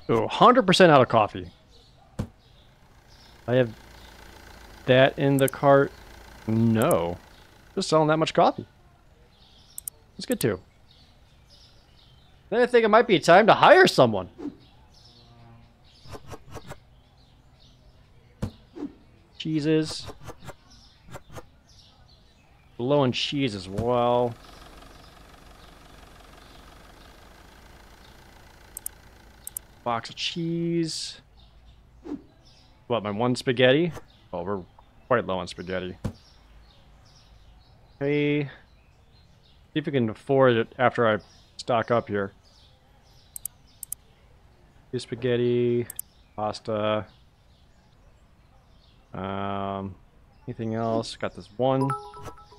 Oh, 100% out of coffee. I have that in the cart. No. Just selling that much coffee. Let's get to. Then I think it might be time to hire someone. Cheeses. Low on cheese as well. Box of cheese. What, my one spaghetti? Oh, we're quite low on spaghetti. Hey. See if we can afford it after I stock up here. Two spaghetti, pasta. Um, anything else? Got this one.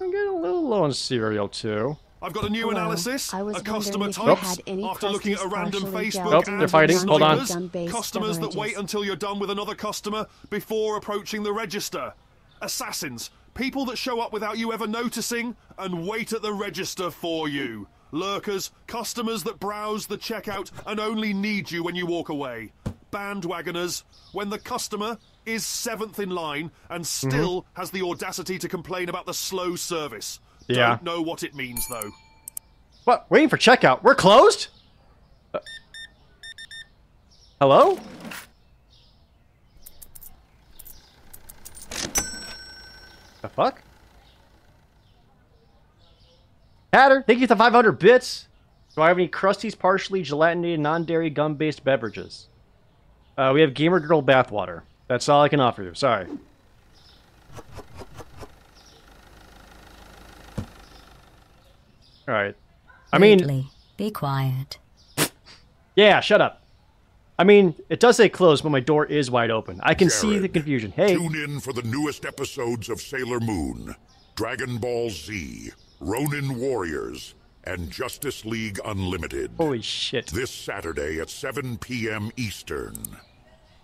I'm getting a little low on cereal too. I've got a new Hello. analysis. I was a customer wondering if you types had any after looking at a random Facebook Nope, ad they're fighting. Hold on. Customers that wait until you're done with another customer before approaching the register. Assassins. People that show up without you ever noticing and wait at the register for you. Lurkers. Customers that browse the checkout and only need you when you walk away. Bandwagoners. When the customer is seventh in line and still has the audacity to complain about the slow service. Yeah. Don't know what it means though. What? Waiting for checkout. We're closed? Uh, hello? The fuck? Hatter, thank you for the 500 bits. Do I have any Krusty's partially gelatinated non-dairy gum-based beverages? Uh, we have Gamer Girl bathwater. That's all I can offer you. Sorry. All right. I mean, Lately, be quiet. yeah, shut up. I mean, it does say closed, but my door is wide open. I can see the confusion. Hey, Tune in for the newest episodes of Sailor Moon, Dragon Ball Z, Ronin Warriors, and Justice League Unlimited. Holy shit. This Saturday at 7 p.m. Eastern.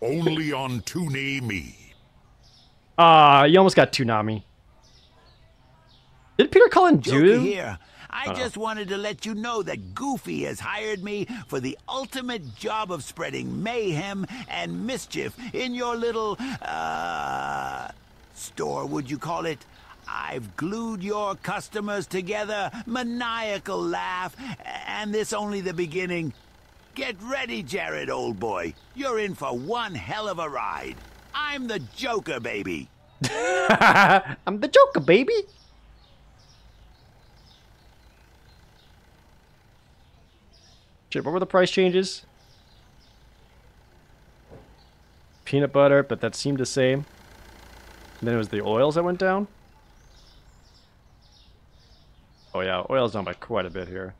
Only on TuneMe. ah, you almost got Toonami. Did Peter Cullen Joker do? here. I Uh-oh. just wanted to let you know that Goofy has hired me for the ultimate job of spreading mayhem and mischief in your little, uh, store, would you call it? I've glued your customers together, maniacal laugh, and this only the beginning. Get ready, Jared, old boy. You're in for one hell of a ride. I'm the Joker, baby. I'm the Joker, baby. Shit, what were the price changes? Peanut butter, but that seemed the same. And then it was the oils that went down. Oh yeah, oil's down by quite a bit here.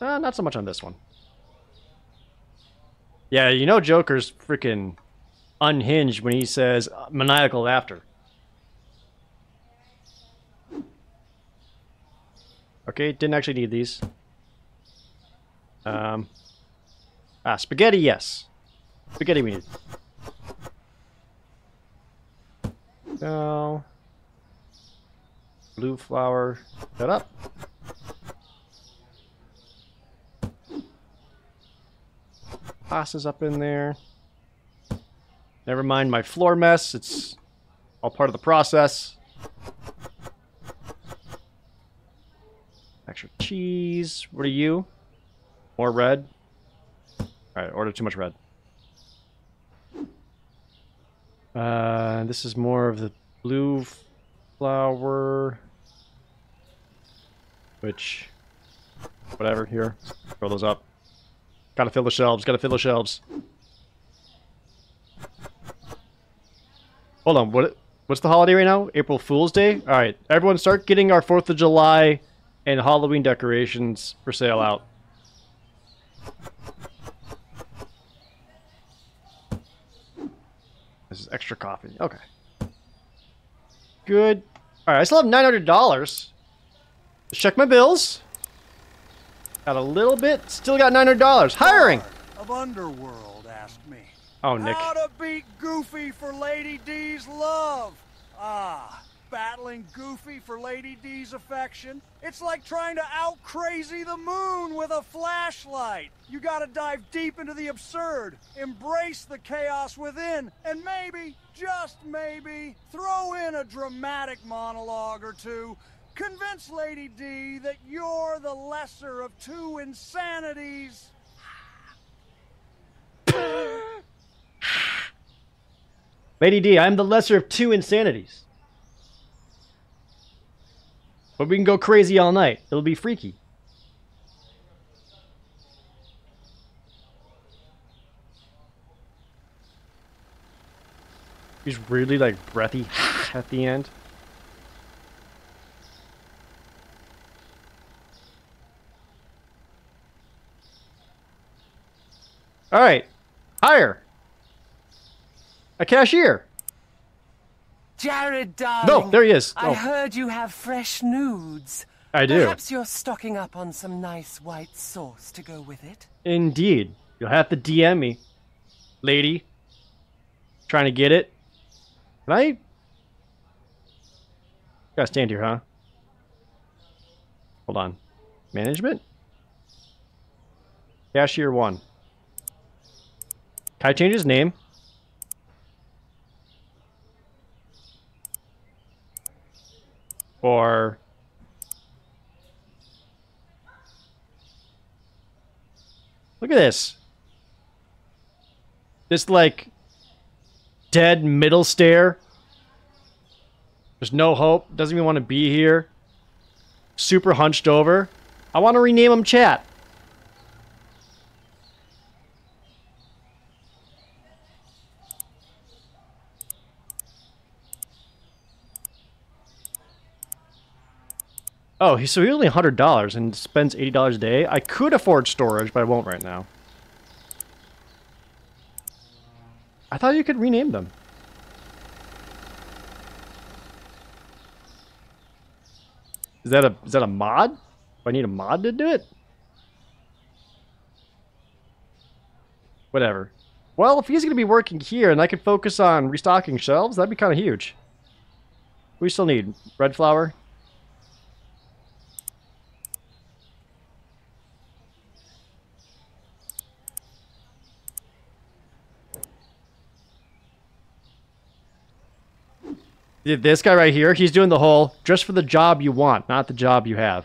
Uh, not so much on this one. Yeah, you know Joker's freaking unhinged when he says uh, maniacal laughter. Okay, didn't actually need these. Um, ah, spaghetti, yes. Spaghetti we need. No. Blue flour. Shut up. Pasta's up in there. Never mind my floor mess. It's all part of the process. Extra cheese. What are you? More red? Alright, order too much red. Uh, this is more of the blue flour. Which, whatever, here. Throw those up. Gotta fill the shelves, gotta fill the shelves. Hold on, what? What's the holiday right now? April Fool's Day? Alright, everyone start getting our 4th of July and Halloween decorations for sale out. This is extra coffee. Okay. Good. All right, I still have nine hundred dollars. Let's check my bills. Got a little bit. Still got nine hundred dollars. Hiring. Of Underworld asked me. Oh, Nick. How to beat Goofy for Lady D's love. Ah, battling Goofy for Lady D's affection. It's like trying to out crazy the moon with a flashlight. You gotta dive deep into the absurd, embrace the chaos within, and maybe, just maybe, throw in a dramatic monologue or two. Convince Lady D that you're the lesser of two insanities. Lady D, I'm the lesser of two insanities. But we can go crazy all night. It'll be freaky. He's really like breathy at the end. All right, hire a cashier. Jared, darling. No, there he is. I Oh. heard you have fresh nudes. I do. Perhaps you're stocking up on some nice white sauce to go with it. Indeed, you'll have to DM me, lady. Trying to get it. Can I? Gotta stand here, huh? Hold on. Management. Cashier one. Can I change his name? Or Look at this. This like dead middle stare. There's no hope. Doesn't even want to be here. Super hunched over. I want to rename him Chat. Oh, so he's only hundred dollars and spends eighty dollars a day. I could afford storage, but I won't right now. I thought you could rename them. Is that a is that a mod? Do I need a mod to do it? Whatever. Well, if he's going to be working here and I could focus on restocking shelves, that'd be kind of huge. We still need red flour. This guy right here, he's doing the whole just for the job you want, not the job you have.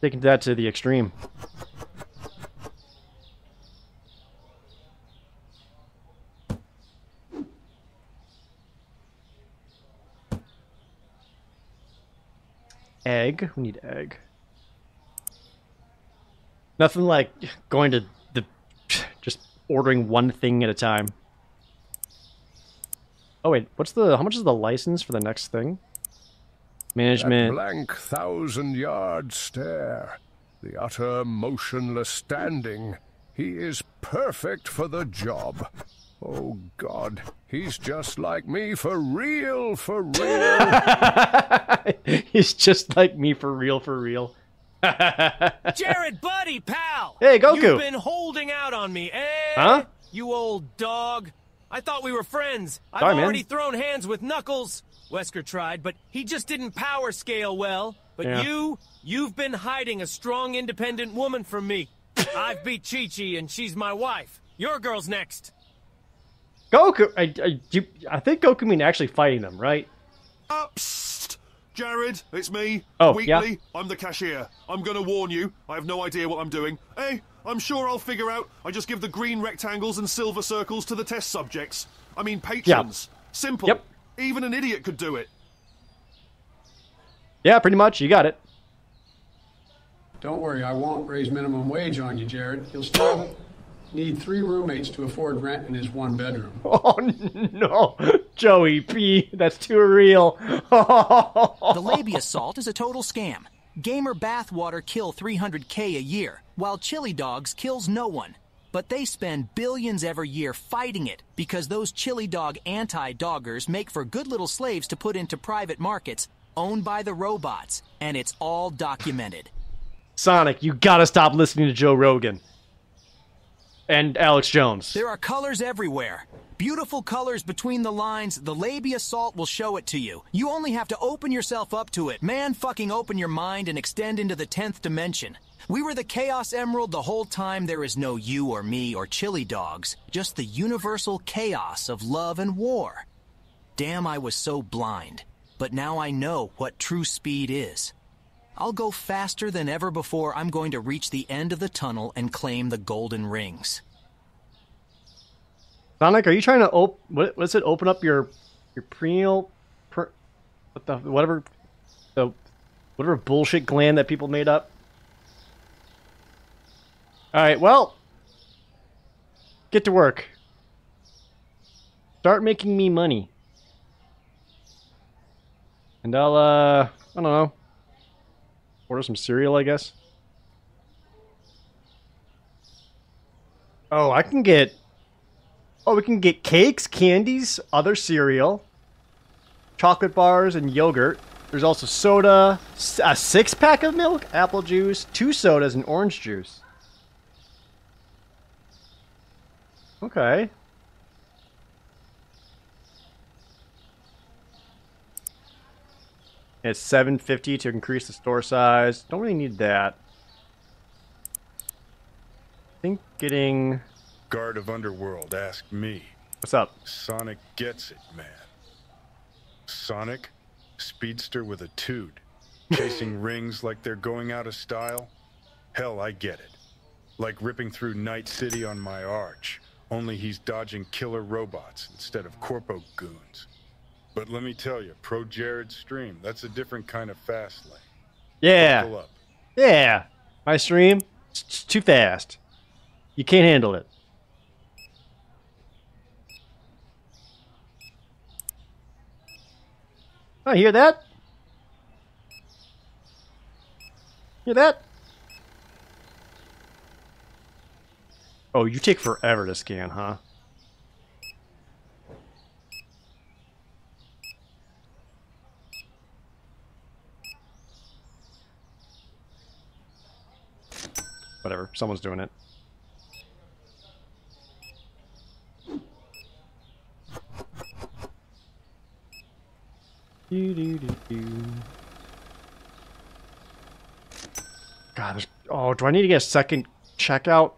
Taking that to the extreme. Egg. We need egg. Nothing like going to the just ordering one thing at a time. Oh wait, what's the how much is the license for the next thing? That Management. blank thousand yard stare, the utter motionless standing. He is perfect for the job. Oh God, he's just like me for real, for real. He's just like me for real, for real. Jared, buddy, pal. Hey, Goku. You've been holding out on me, eh? Huh? You old dog. I thought we were friends. I've Sorry, man. already thrown hands with Knuckles. Wesker tried, but he just didn't power scale well. But Yeah. you, you've been hiding a strong, independent woman from me. I've beat Chi Chi, and she's my wife. Your girl's next. Goku, I, I, you, I think Goku mean actually fighting them, right? Uh, psst! Jared, it's me. Oh, Wheatley, yeah. I'm the cashier. I'm gonna warn you. I have no idea what I'm doing. Hey, I'm sure I'll figure out. I just give the green rectangles and silver circles to the test subjects. I mean patrons. Simple. Yep. Even an idiot could do it. Yeah, pretty much. You got it. Don't worry, I won't raise minimum wage on you, Jared. You'll still need three roommates to afford rent in his one bedroom. Oh no, Joey P, that's too real. the labia salt is a total scam. Gamer bathwater kill 300k a year, while chili dogs kills no one. But they spend billions every year fighting it because those chili dog anti doggers make for good little slaves to put into private markets owned by the robots, and it's all documented. Sonic, you gotta stop listening to Joe Rogan. And Alex Jones. There are colors everywhere. Beautiful colors between the lines. The labia salt will show it to you. You only have to open yourself up to it. Man, fucking open your mind and extend into the 10th dimension. We were the Chaos Emerald the whole time there is no you or me or chili dogs. Just the universal chaos of love and war. Damn, I was so blind. But now I know what true speed is. I'll go faster than ever before I'm going to reach the end of the tunnel and claim the golden rings. Sonic, are you trying to op? What was it? Open up your your per, what the whatever, the whatever bullshit gland that people made up. All right, well, get to work. Start making me money, and I'll uh, I don't know, order some cereal, I guess. Oh, I can get Oh, we can get cakes, candies, other cereal, chocolate bars, and yogurt. There's also soda, a six pack of milk, apple juice, two sodas, and orange juice. Okay. It's 750 to increase the store size. Don't really need that. I think getting Guard of Underworld asked me. What's up? Sonic gets it, man. Sonic, speedster with a toot, chasing rings like they're going out of style. Hell, I get it. Like ripping through Night City on my arch, only he's dodging killer robots instead of corpo goons. But let me tell you, Pro Jared stream, that's a different kind of fast lane. Yeah. Yeah. My stream, it's too fast. You can't handle it. Oh, hear that? Hear that? Oh, you take forever to scan, huh? Whatever, someone's doing it. God. Oh, do I need to get a second checkout?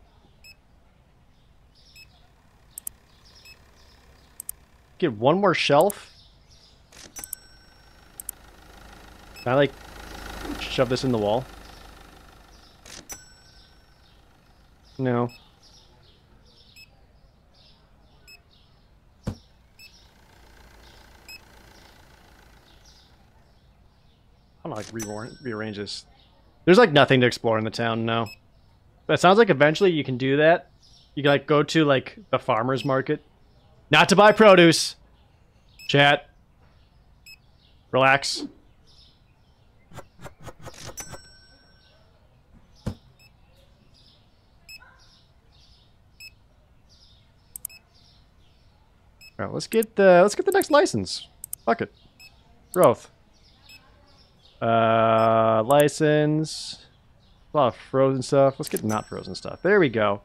Get one more shelf? Can I, like, shove this in the wall? No. Like rearrange, this. There's like nothing to explore in the town now. That sounds like eventually you can do that. You can like go to like the farmer's market. Not to buy produce. Chat. Relax. Alright, let's get the let's get the next license. Fuck it. Growth. Uh, license. A lot of frozen stuff. Let's get not frozen stuff. There we go.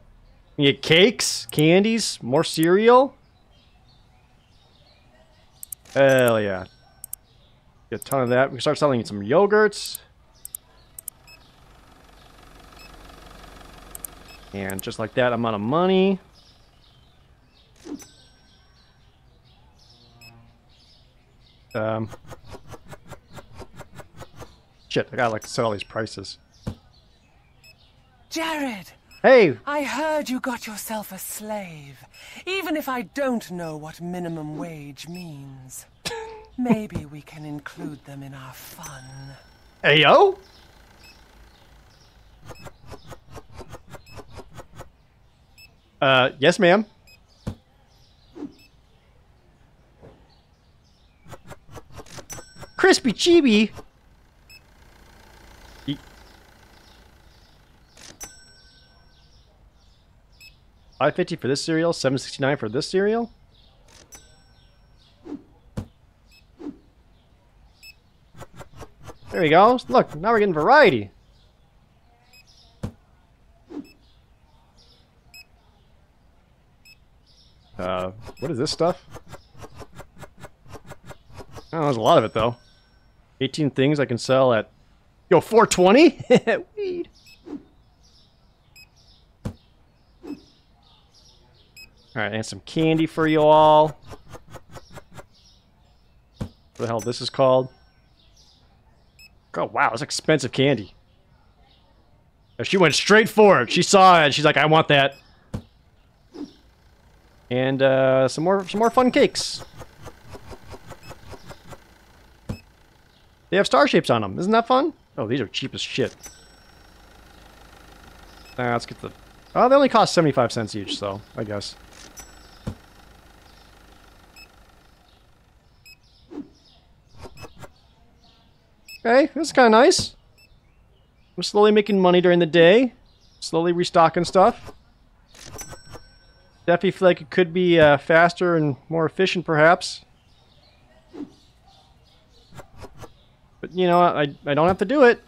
Get cakes, candies, more cereal. Hell yeah. Get a ton of that. We can start selling some yogurts. And just like that amount of money. Um, shit, I gotta like set all these prices. Jared! Hey! I heard you got yourself a slave. Even if I don't know what minimum wage means. Maybe we can include them in our fun. Hey yo! Uh, yes, ma'am. Crispy chibi. 550 for this cereal, 769 for this cereal. There we go. Look, now we're getting variety. Uh, what is this stuff? Oh, there's a lot of it though. 18 things I can sell at Yo, 420? Weed. Alright, and some candy for you all. What the hell this is called? Oh, wow, it's expensive candy. She went straight for it. She saw it. She's like, I want that. And uh, some more, some more fun cakes. They have star shapes on them. Isn't that fun? Oh, these are cheap as shit. Uh, let's get the... Oh, they only cost 75 cents each, so I guess. Okay, this is kind of nice. We're slowly making money during the day. Slowly restocking stuff. Definitely feel like it could be uh, faster and more efficient, perhaps. But, you know, I, I don't have to do it.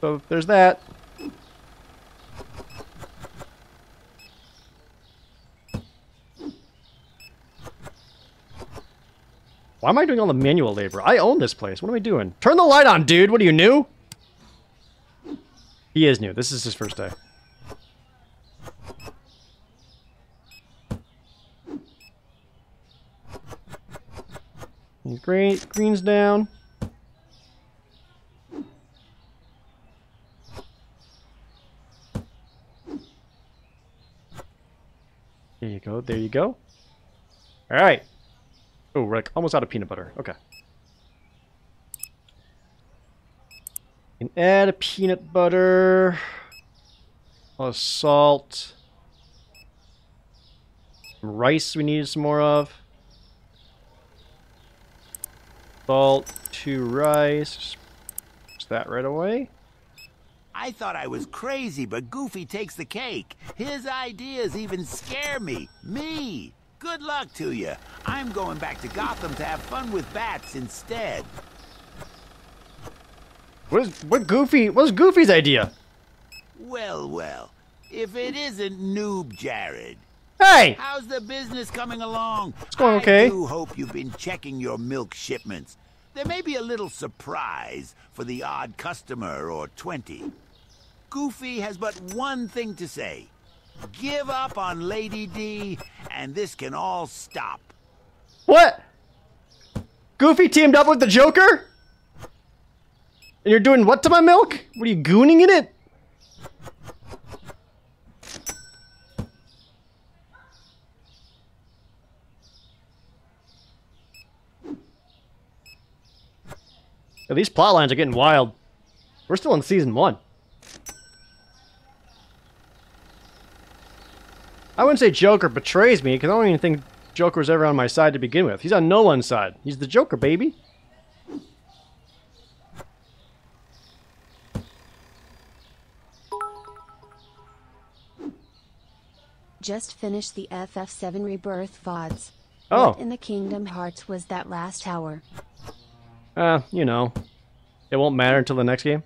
So, there's that. Why am I doing all the manual labor? I own this place. What am I doing? Turn the light on, dude. What are you, new? He is new. This is his first day. Green, green's down. There you go. There you go. All right. Oh, we're like almost out of peanut butter. Okay. And add a peanut butter. A salt. Rice we need some more of. Salt to rice. Just that right away. I thought I was crazy, but Goofy takes the cake. His ideas even scare me. Me! Good luck to you. I'm going back to Gotham to have fun with bats instead. What is what Goofy? What's Goofy's idea? Well, well. If it isn't Noob Jared. Hey! How's the business coming along? It's going okay. I do hope you've been checking your milk shipments. There may be a little surprise for the odd customer or 20. Goofy has but one thing to say. Give up on Lady D, and this can all stop. What? Goofy teamed up with the Joker? And you're doing what to my milk? What are you gooning in it? These plot lines are getting wild. We're still in season one. I wouldn't say Joker betrays me, because I don't even think Joker was ever on my side to begin with. He's on no one's side. He's the Joker, baby. Just finished the FF7 Rebirth VODs. Oh. What in the Kingdom Hearts was that last hour? Uh, you know. It won't matter until the next game.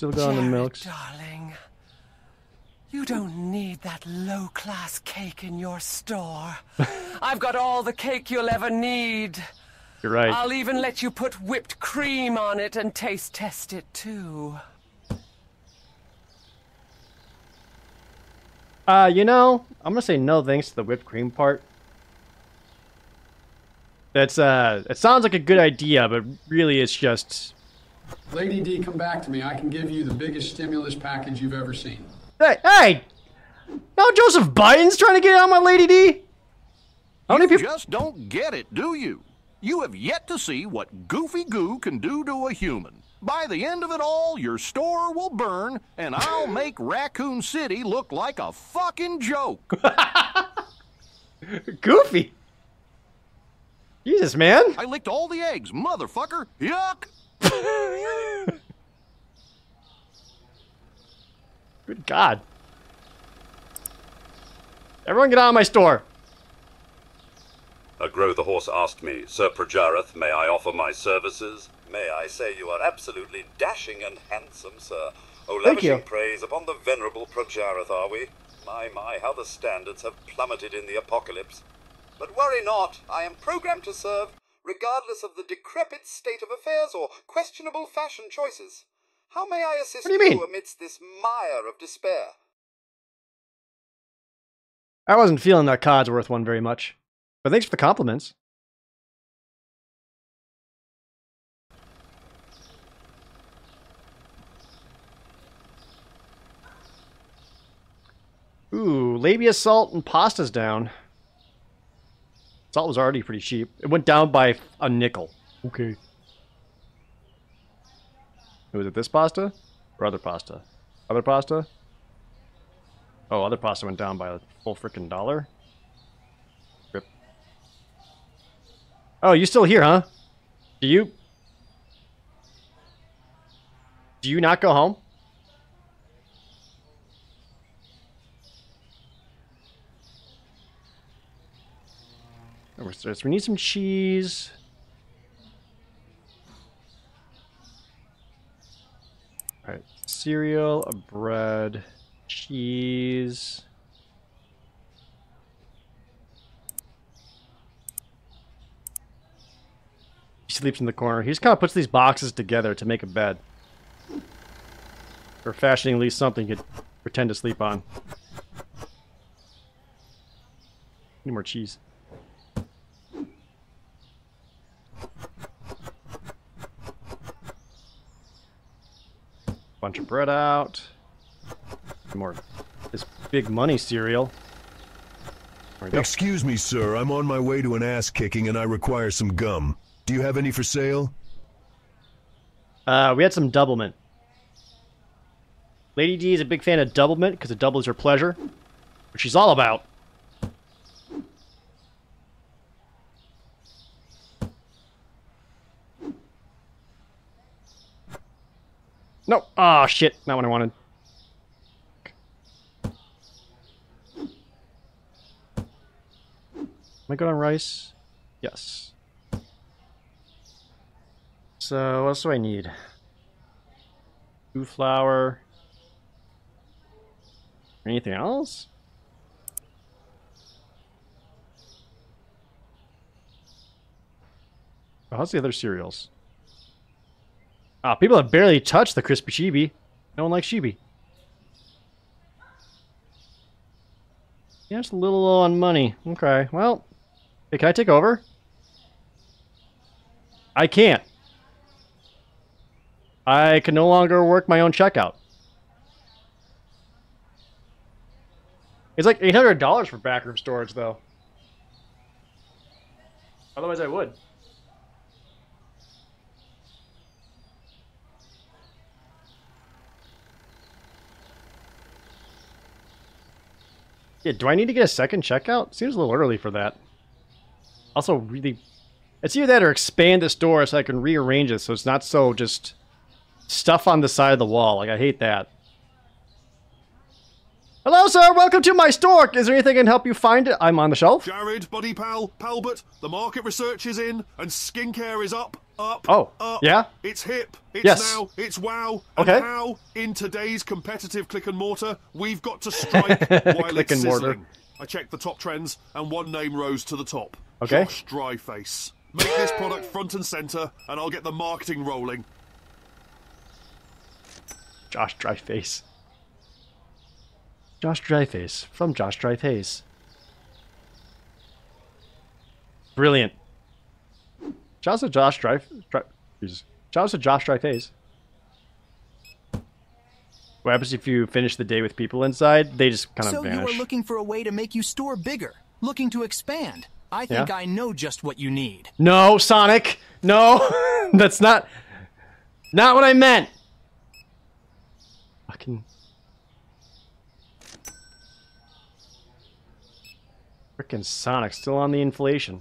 Still got on the milks. darling. You don't need that low-class cake in your store. I've got all the cake you'll ever need. You're right. I'll even let you put whipped cream on it and taste test it too. Uh, you know, I'm gonna say no thanks to the whipped cream part. That's, uh, it sounds like a good idea, but really it's just... Lady D, come back to me. I can give you the biggest stimulus package you've ever seen. Hey, hey! Now Joseph Biden's trying to get on my Lady D? How many you people... just don't get it, do you? You have yet to see what Goofy Goo can do to a human. By the end of it all, your store will burn, and I'll make Raccoon City look like a fucking joke. Goofy! Jesus, man! I licked all the eggs, motherfucker! Yuck! Good God. Everyone get out of my store. A grow the horse asked me, Sir Prajareth, may I offer my services? May I say you are absolutely dashing and handsome, sir. Oh, Thank you. praise upon the venerable Prajareth, are we? My, my, how the standards have plummeted in the apocalypse. But worry not, I am programmed to serve, regardless of the decrepit state of affairs or questionable fashion choices. How may I assist What do you mean? amidst this mire of despair? I wasn't feeling that Codsworth one very much. But thanks for the compliments. Ooh, labia salt and pasta's down. Salt was already pretty cheap. It went down by a nickel. Okay. Was it this pasta? Or other pasta? Other pasta? Oh, other pasta went down by a full freaking dollar? Rip. Oh, you still here, huh? Do you... Do you not go home? Overstress. We need some cheese. Alright, cereal, a bread, cheese. He sleeps in the corner. He just kind of puts these boxes together to make a bed. Or fashioning at least something he could pretend to sleep on. Need more cheese. Bunch of bread out. More this big money cereal. There we go. Excuse me, sir. I'm on my way to an ass kicking and I require some gum. Do you have any for sale? Uh, we had some doublemint. Lady D is a big fan of doublemint because it doubles her pleasure, which she's all about. No. Ah, shit. Not what I wanted. Am I good on rice? Yes. So, what else do I need? Food flour. Anything else? Oh, how's the other cereals? Ah, people have barely touched the crispy chibi. No one likes chibi. Yeah, it's a little low on money. Okay, well, hey, can I take over? I can't. I can no longer work my own checkout. It's like $800 for backroom storage, though. Otherwise, I would. Yeah, do I need to get a second checkout? Seems a little early for that. Also, really... It's either that or expand this door so I can rearrange it so it's not so just stuff on the side of the wall. Like, I hate that. Hello, sir. Welcome to my store. Is there anything I can help you find it? I'm on the shelf. Jared, buddy pal, Palbert, the market research is in, and skincare is up, up, Oh, up. yeah? It's hip, it's Yes. now, it's wow. And Okay. how, in today's competitive click and mortar, we've got to strike while Click it's and mortar. I checked the top trends, and one name rose to the top. Okay. Josh Dryface. Make this product front and center, and I'll get the marketing rolling. Josh Dryface. Josh Dryface from Josh Dryface. Brilliant. Shout out to Josh Dry. Dry Jesus. Shout out to Josh Dryface. What happens if you finish the day with people inside? They just kind of so you are looking for a way to make you store bigger, looking to expand. I think Yeah. I know just what you need. No, Sonic. No, that's not. Not what I meant. Fucking. Frickin' Sonic still on the inflation.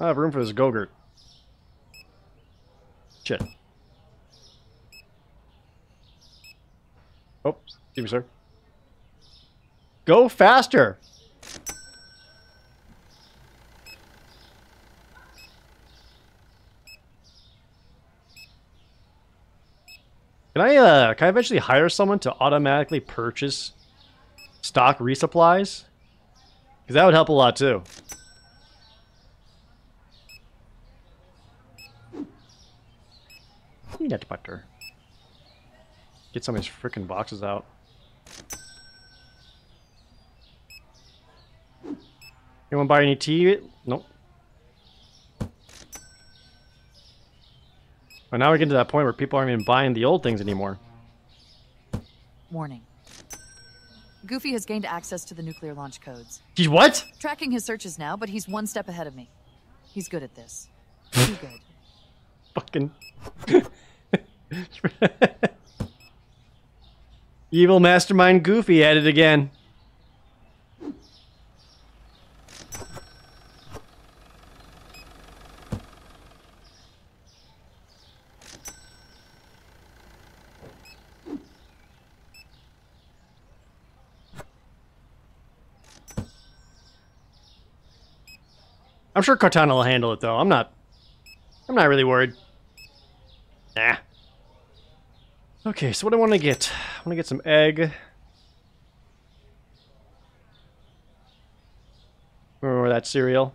I have room for this Gogurt. Shit. Oh, excuse me, sir. Go faster! Can I, uh, can I eventually hire someone to automatically purchase stock resupplies? Because that would help a lot, too. Peanut butter. Get some of these freaking boxes out. Anyone buy any tea? Nope. Well, now we're getting to that point where people aren't even buying the old things anymore. Warning. Goofy has gained access to the nuclear launch codes. He's what? Tracking his searches now, but he's one step ahead of me. He's good at this. Too good. Fucking. Evil mastermind Goofy at it again. I'm sure Cortana will handle it though. I'm not I'm not really worried. Nah. Okay, so what do I want to get? I want to get some egg. Remember that cereal?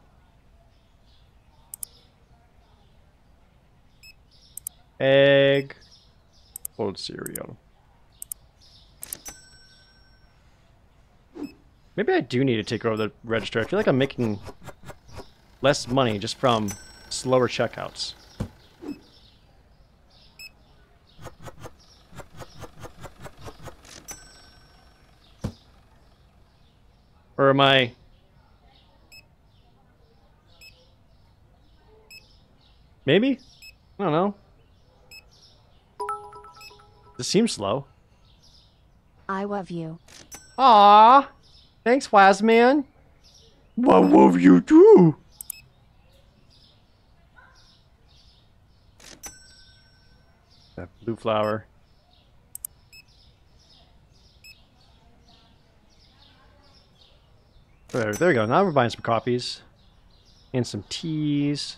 Egg. Old cereal. Maybe I do need to take over the register. I feel like I'm making less money just from slower checkouts. Or am I... Maybe? I don't know. This seems slow. I love you. Aww. Thanks, Wazman. I love you too. That blue flour. There, there we go. Now we're buying some copies. And some teas.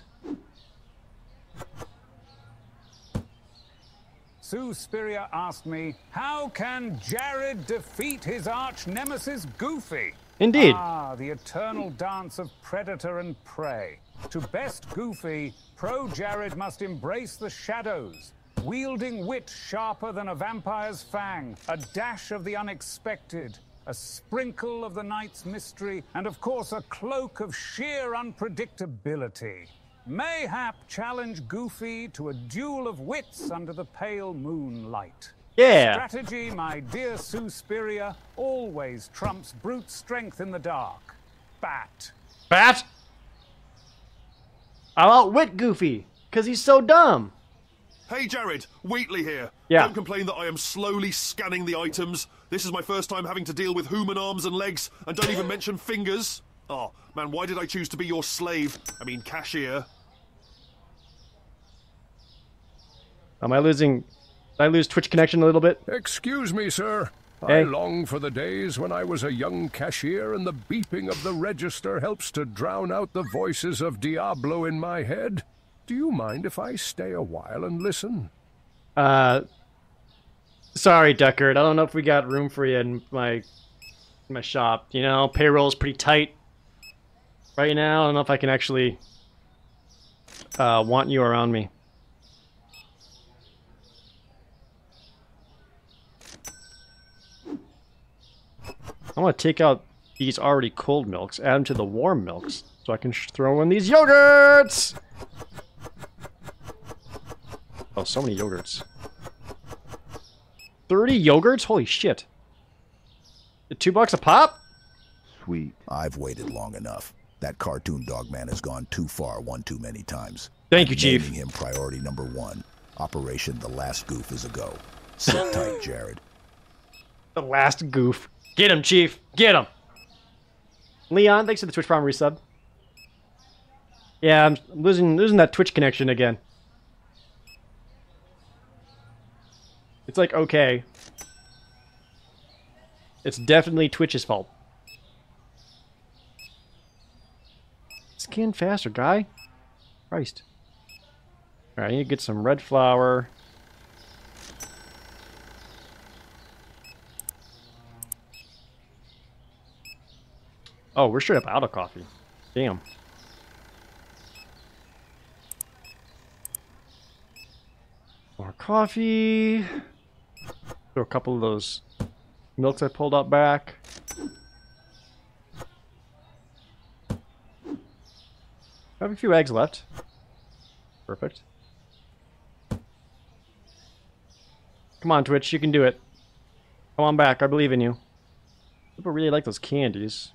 Suspiria asked me, how can Jared defeat his arch nemesis Goofy? Indeed. Ah, the eternal dance of predator and prey. To best Goofy, pro Jared must embrace the shadows, wielding wit sharper than a vampire's fang, a dash of the unexpected, a sprinkle of the night's mystery, and of course a cloak of sheer unpredictability. Mayhap challenge Goofy to a duel of wits under the pale moonlight. Yeah. Strategy, my dear Sue Suspiria, always trumps brute strength in the dark. Bat. Bat? I'll outwit Goofy, because he's so dumb. Hey Jared, Wheatley here. Yeah. Don't complain that I am slowly scanning the items. This is my first time having to deal with human arms and legs, and don't even mention fingers. Oh, man, why did I choose to be your slave? I mean, cashier. Am I losing... Did I lose Twitch connection a little bit? Excuse me, sir. Hey. I long for the days when I was a young cashier and the beeping of the register helps to drown out the voices of Diablo in my head. Do you mind if I stay a while and listen? Uh... Sorry, Deckard. I don't know if we got room for you in my... My shop. You know, payroll's pretty tight right now. I don't know if I can actually... Uh, want you around me. I want to take out these already cold milks, add them to the warm milks, so I can throw in these yogurts! Oh, so many yogurts. 30 yogurts? Holy shit. Two bucks a pop? Sweet. I've waited long enough. That cartoon dog man has gone too far one too many times. Thank you, I'm Chief. Naming him priority number one. Operation The Last Goof is a go. Sit tight, Jared. The last goof. Get him, Chief. Get him. Leon, thanks for the Twitch Prime resub. Yeah, I'm losing losing that Twitch connection again. It's like okay. It's definitely Twitch's fault. Scan faster, guy. Christ. Alright, I need to get some red flour. Oh, we're straight up out of coffee. Damn. More coffee. Throw a couple of those milks I pulled out back. I have a few eggs left. Perfect. Come on, Twitch, you can do it. Come on back, I believe in you. People really like those candies.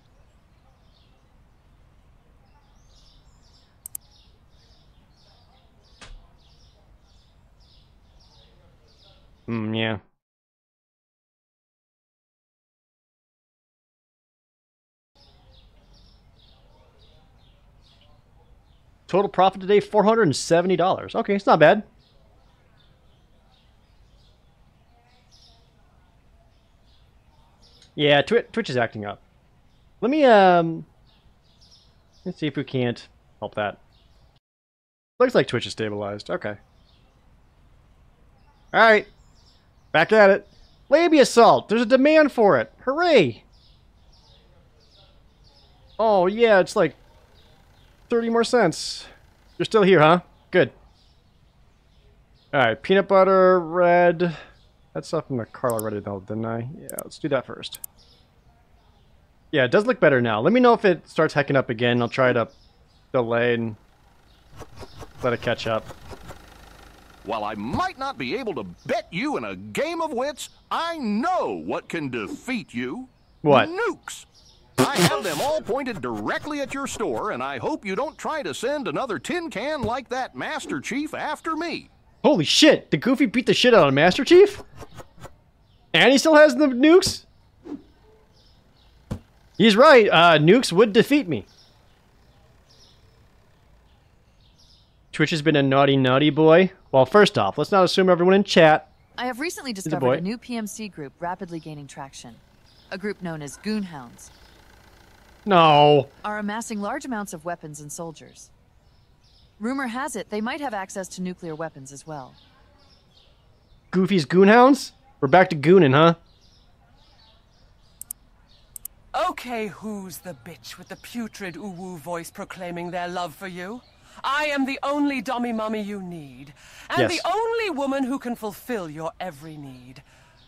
Hmm, yeah. Total profit today, $470. Okay, it's not bad. Yeah, Twi Twitch is acting up. Let me, um... Let's see if we can't help that. Looks like Twitch is stabilized. Okay. Alright. Back at it. Labia salt. There's a demand for it. Hooray! Oh, yeah, it's like 30 more cents. You're still here, huh? Good. Alright, peanut butter, red. That's stuff in the car already, though, didn't I? Yeah, let's do that first. Yeah, it does look better now. Let me know if it starts hecking up again. I'll try to delay and let it catch up. While I might not be able to bet you in a game of wits, I know what can defeat you. What? Nukes. I have them all pointed directly at your store, and I hope you don't try to send another tin can like that Master Chief after me. Holy shit! Did Goofy beat the shit out of Master Chief? And he still has the nukes? He's right, uh, nukes would defeat me. Twitch has been a naughty, naughty boy. Well, first off, let's not assume everyone in chat. I have recently discovered boy. a new PMC group rapidly gaining traction. A group known as Goonhounds No. are amassing large amounts of weapons and soldiers. Rumor has it they might have access to nuclear weapons as well. Goofy's Goonhounds? We're back to gooning, huh? Okay, who's the bitch with the putrid uwu voice proclaiming their love for you? I am the only dummy mummy you need, and Yes. the only woman who can fulfill your every need.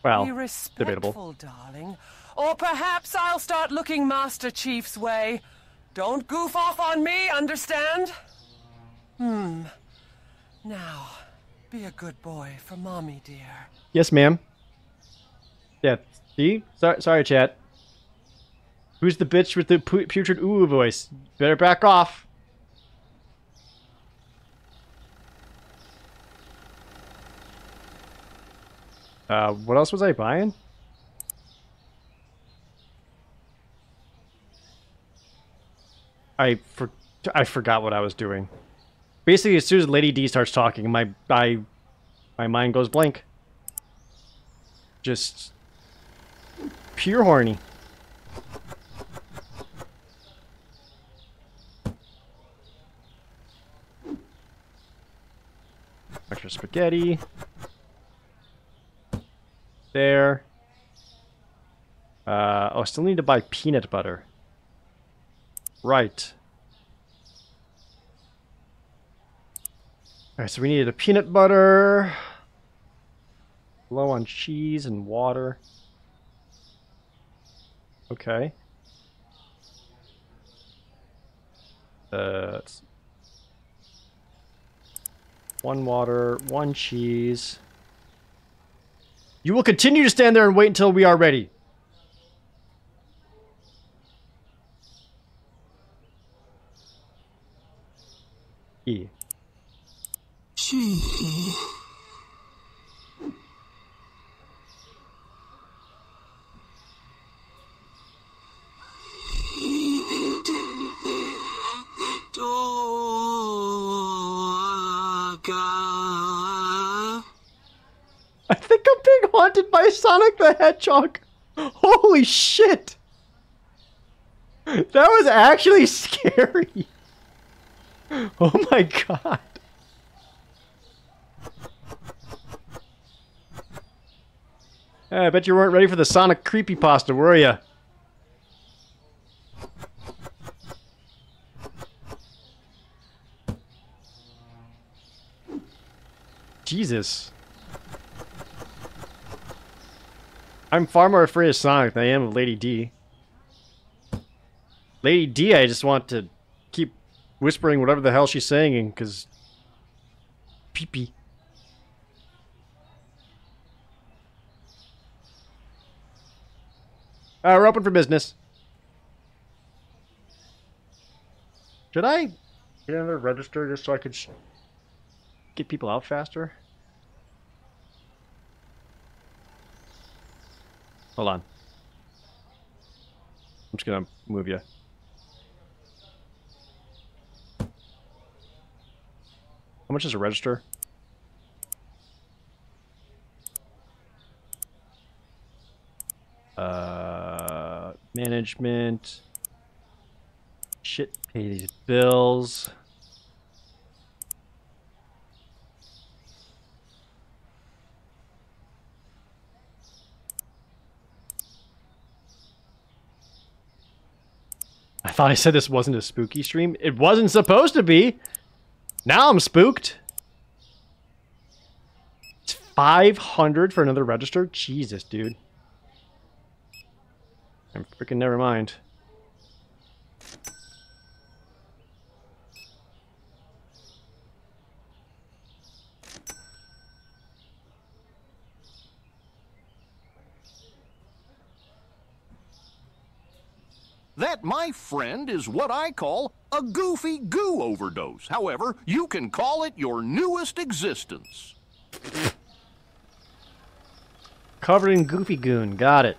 Well, Be debatable. darling. Or perhaps I'll start looking Master Chief's way. Don't goof off on me, understand? Hmm. Now, be a good boy for mommy, dear. Yes, ma'am. Yeah, see? Sorry, sorry, chat. Who's the bitch with the pu- putrid ooh voice? Better back off. Uh, what else was I buying? I for I forgot what I was doing. Basically, as soon as Lady D starts talking, my I my mind goes blank. Just pure horny. Extra spaghetti. There. Uh, oh, I still need to buy peanut butter. Right. Alright, so we needed a peanut butter. Low on cheese and water. Okay. Uh, one water, one cheese. You will continue to stand there and wait until we are ready. E. I think I'm being haunted by Sonic the Hedgehog. Holy shit! That was actually scary. Oh my god. I bet you weren't ready for the Sonic creepypasta, were you? Jesus. I'm far more afraid of Sonic than I am of Lady D. Lady D, I just want to whispering whatever the hell she's saying, because... Pee pee. Uh, we're open for business. Should I get another register just so I could get people out faster? Hold on. I'm just gonna move you. Much is a register? Uh, management. Shit, pay these bills. I thought I said this wasn't a spooky stream. It wasn't supposed to be. Now I'm spooked. It's 500 for another register? Jesus, dude. I'm freaking never mind. My friend, is what I call a goofy goo overdose. However, you can call it your newest existence. Covered in goofy goon. Got it.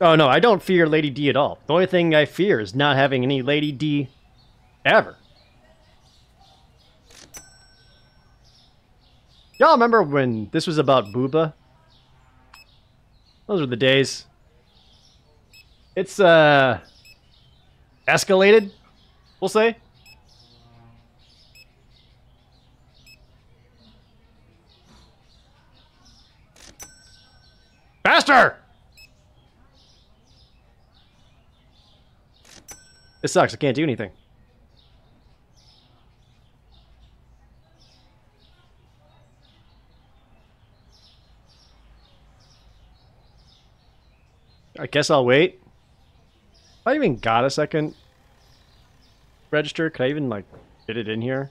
Oh no, I don't fear Lady D at all. The only thing I fear is not having any Lady D ever. Y'all remember when this was about Booba? Those were the days. It's, uh... Escalated, we'll say. Faster! This sucks, I can't do anything. I guess I'll wait. I even got a second register. Could I even, like, fit it in here?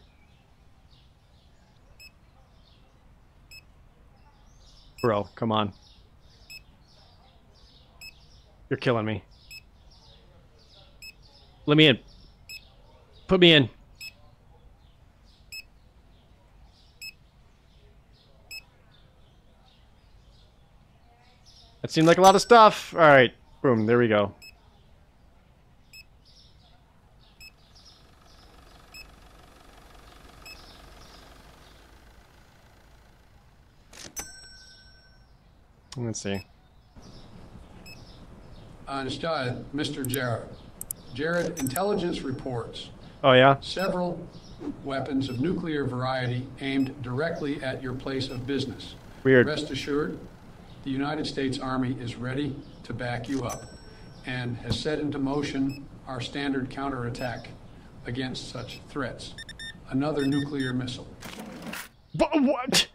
Bro, come on. You're killing me. Let me in. Put me in. That seemed like a lot of stuff. Alright. Boom. There we go. Let's see. Uh, Mr. Jared. Jared, intelligence reports Oh, yeah? several weapons of nuclear variety aimed directly at your place of business. Weird. Rest assured, the United States Army is ready to back you up and has set into motion our standard counterattack against such threats. Another nuclear missile. But what?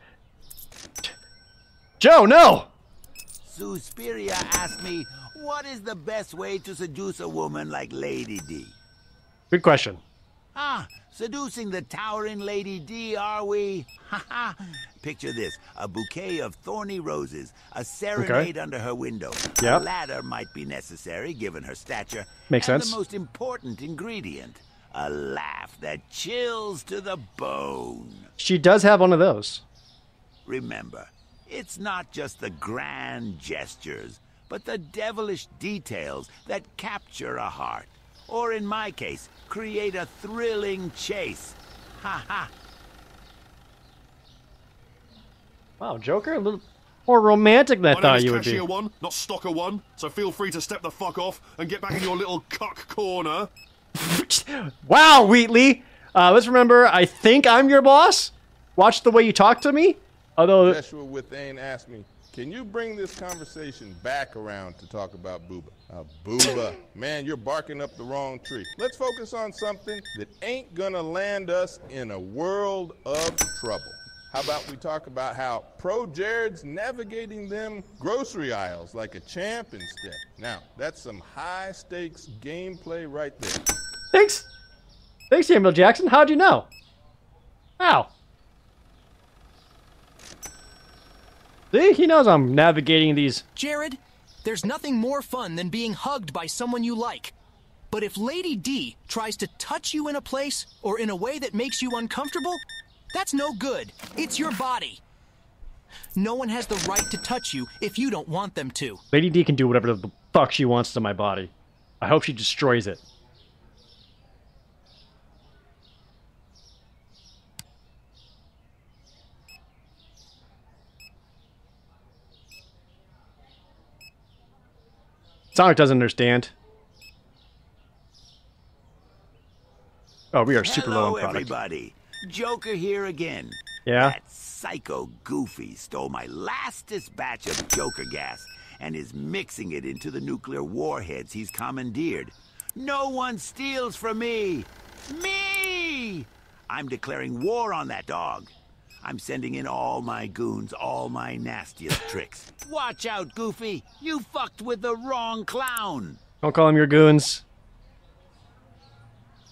Joe, no! Suspiria asked me, what is the best way to seduce a woman like Lady D? Good question. Ah, seducing the towering Lady D, are we? Ha ha! Picture this a bouquet of thorny roses, a serenade under her window. Yep. A ladder might be necessary given her stature. Makes and sense. the most important ingredient a laugh that chills to the bone. She does have one of those. Remember, it's not just the grand gestures, but the devilish details that capture a heart. Or in my case, create a thrilling chase. Ha ha. Wow, Joker, a little more romantic than I My thought name you would be. Cashier One, not Stocker One, so feel free to step the fuck off and get back in your little cuck corner. Wow, Wheatley. Uh, let's remember, I think I'm your boss. Watch the way you talk to me. Although, Joshua Withane asked me, can you bring this conversation back around to talk about Booba? Uh, Booba, man, you're barking up the wrong tree. Let's focus on something that ain't gonna land us in a world of trouble. How about we talk about how Pro Jared's navigating them grocery aisles like a champ instead? Now, that's some high stakes gameplay right there. thanks. Thanks, Samuel Jackson. How'd you know? How? See, he knows I'm navigating these. Jared, there's nothing more fun than being hugged by someone you like. But if Lady D tries to touch you in a place or in a way that makes you uncomfortable, that's no good. It's your body. No one has the right to touch you if you don't want them to. Lady D can do whatever the fuck she wants to my body. I hope she destroys it. Sonic doesn't understand. Oh, we are super Hello, low on product. everybody. Joker here again. Yeah? That psycho Goofy stole my lastest batch of Joker gas and is mixing it into the nuclear warheads he's commandeered. No one steals from me. Me! I'm declaring war on that dog. I'm sending in all my goons, all my nastiest tricks. Watch out, Goofy. You fucked with the wrong clown. Don't call him your goons.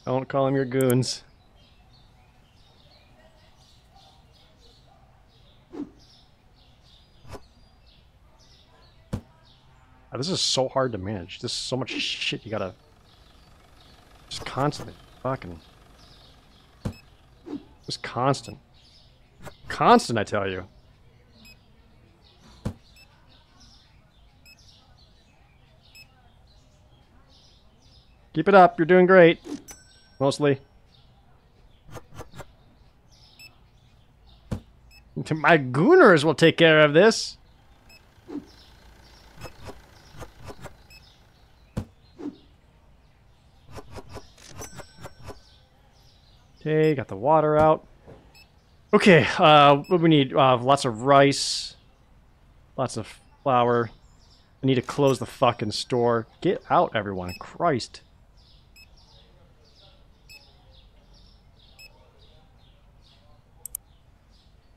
Don't call him your goons. Ah, this is so hard to manage. This is so much shit you gotta just constantly fucking just constant. Constant, I tell you. Keep it up. You're doing great. Mostly. My gooners will take care of this. Okay, got the water out. Okay, uh, what we need? Uh, lots of rice. Lots of flour. I need to close the fucking store. Get out, everyone. Christ.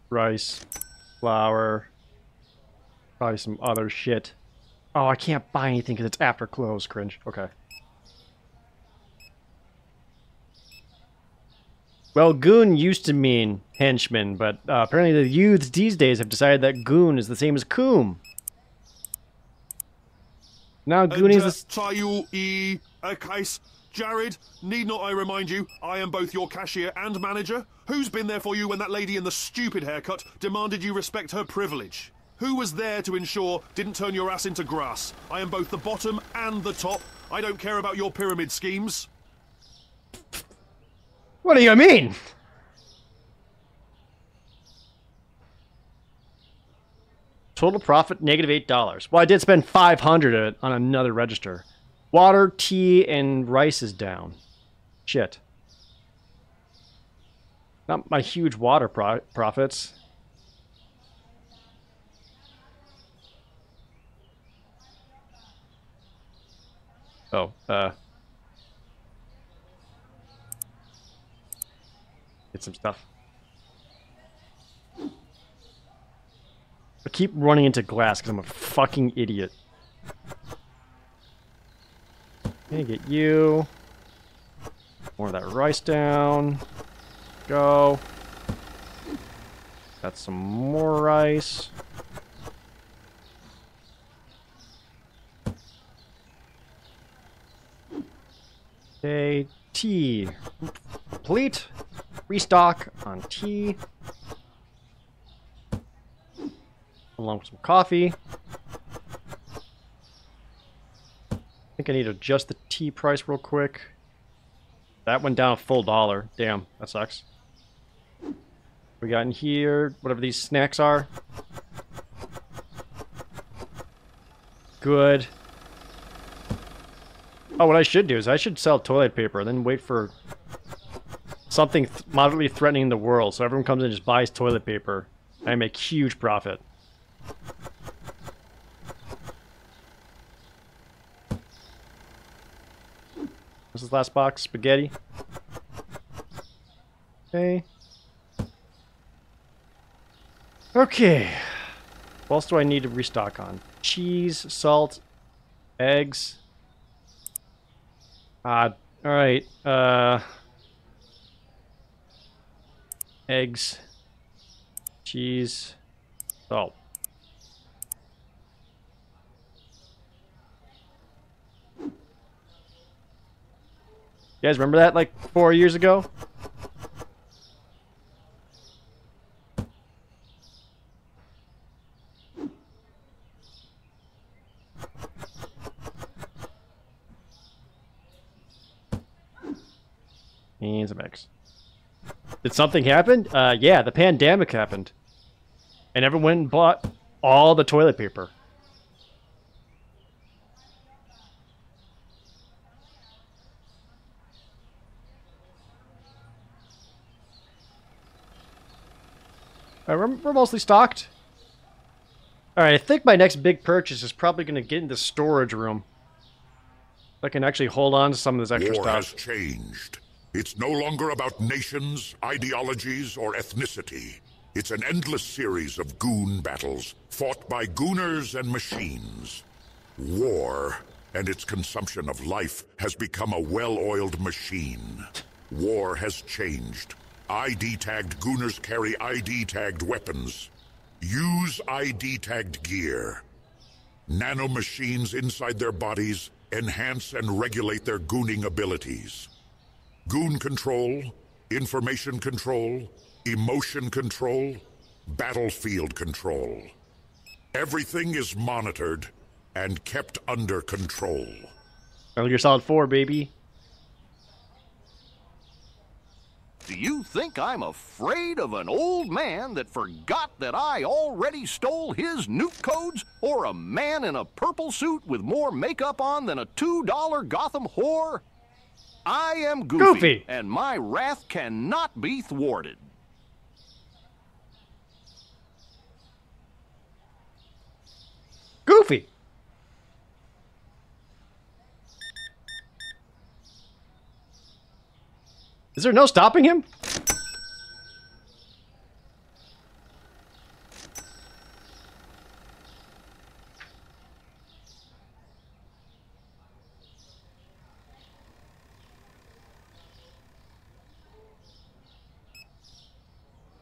Rice. Flour. Probably some other shit. Oh, I can't buy anything because it's after close. Cringe. Okay. Well, goon used to mean henchman, but uh, apparently the youths these days have decided that goon is the same as coom. Now gooning and, is uh, Tayu E. A case. Jared, need not I remind you, I am both your cashier and manager? Who's been there for you when that lady in the stupid haircut demanded you respect her privilege? Who was there to ensure didn't turn your ass into grass? I am both the bottom and the top. I don't care about your pyramid schemes. What do you mean? Total profit negative eight dollars. Well, I did spend five hundred on another register. Water, tea, and rice is down. Shit. Not my huge water pro profits. Oh, uh. Get some stuff. I keep running into glass because I'm a fucking idiot. Okay, get you. More of that rice down. Go. Got some more rice. Okay, tea. Complete. Restock on tea. Along with some coffee. I think I need to adjust the tea price real quick. That went down a full dollar. Damn, that sucks. We got in here, whatever these snacks are. Good. Oh, what I should do is I should sell toilet paper then wait for something th moderately threatening the world. So everyone comes in and just buys toilet paper. I make huge profit. This last box? Spaghetti. Okay. Okay. What else do I need to restock on? Cheese, salt, eggs. Uh, alright. Uh, eggs, cheese, salt. You guys remember that like four years ago? And some eggs. Did something happen? Uh, yeah, the pandemic happened. And everyone bought all the toilet paper. We're, we're mostly stocked. Alright, I think my next big purchase is probably going to get in the storage room. I can actually hold on to some of this extra War stuff. has changed. It's no longer about nations, ideologies, or ethnicity. It's an endless series of goon battles fought by gooners and machines. War and its consumption of life has become a well-oiled machine. War has changed. ID-tagged gooners carry ID-tagged weapons. Use ID-tagged gear. Nanomachines inside their bodies enhance and regulate their gooning abilities. Goon control, information control, emotion control, battlefield control. Everything is monitored and kept under control. Metal Gear Solid 4, baby. Do you think I'm afraid of an old man that forgot that I already stole his nuke codes? Or a man in a purple suit with more makeup on than a $2 Gotham whore? I am Goofy, Goofy. and my wrath cannot be thwarted. Goofy! Is there no stopping him?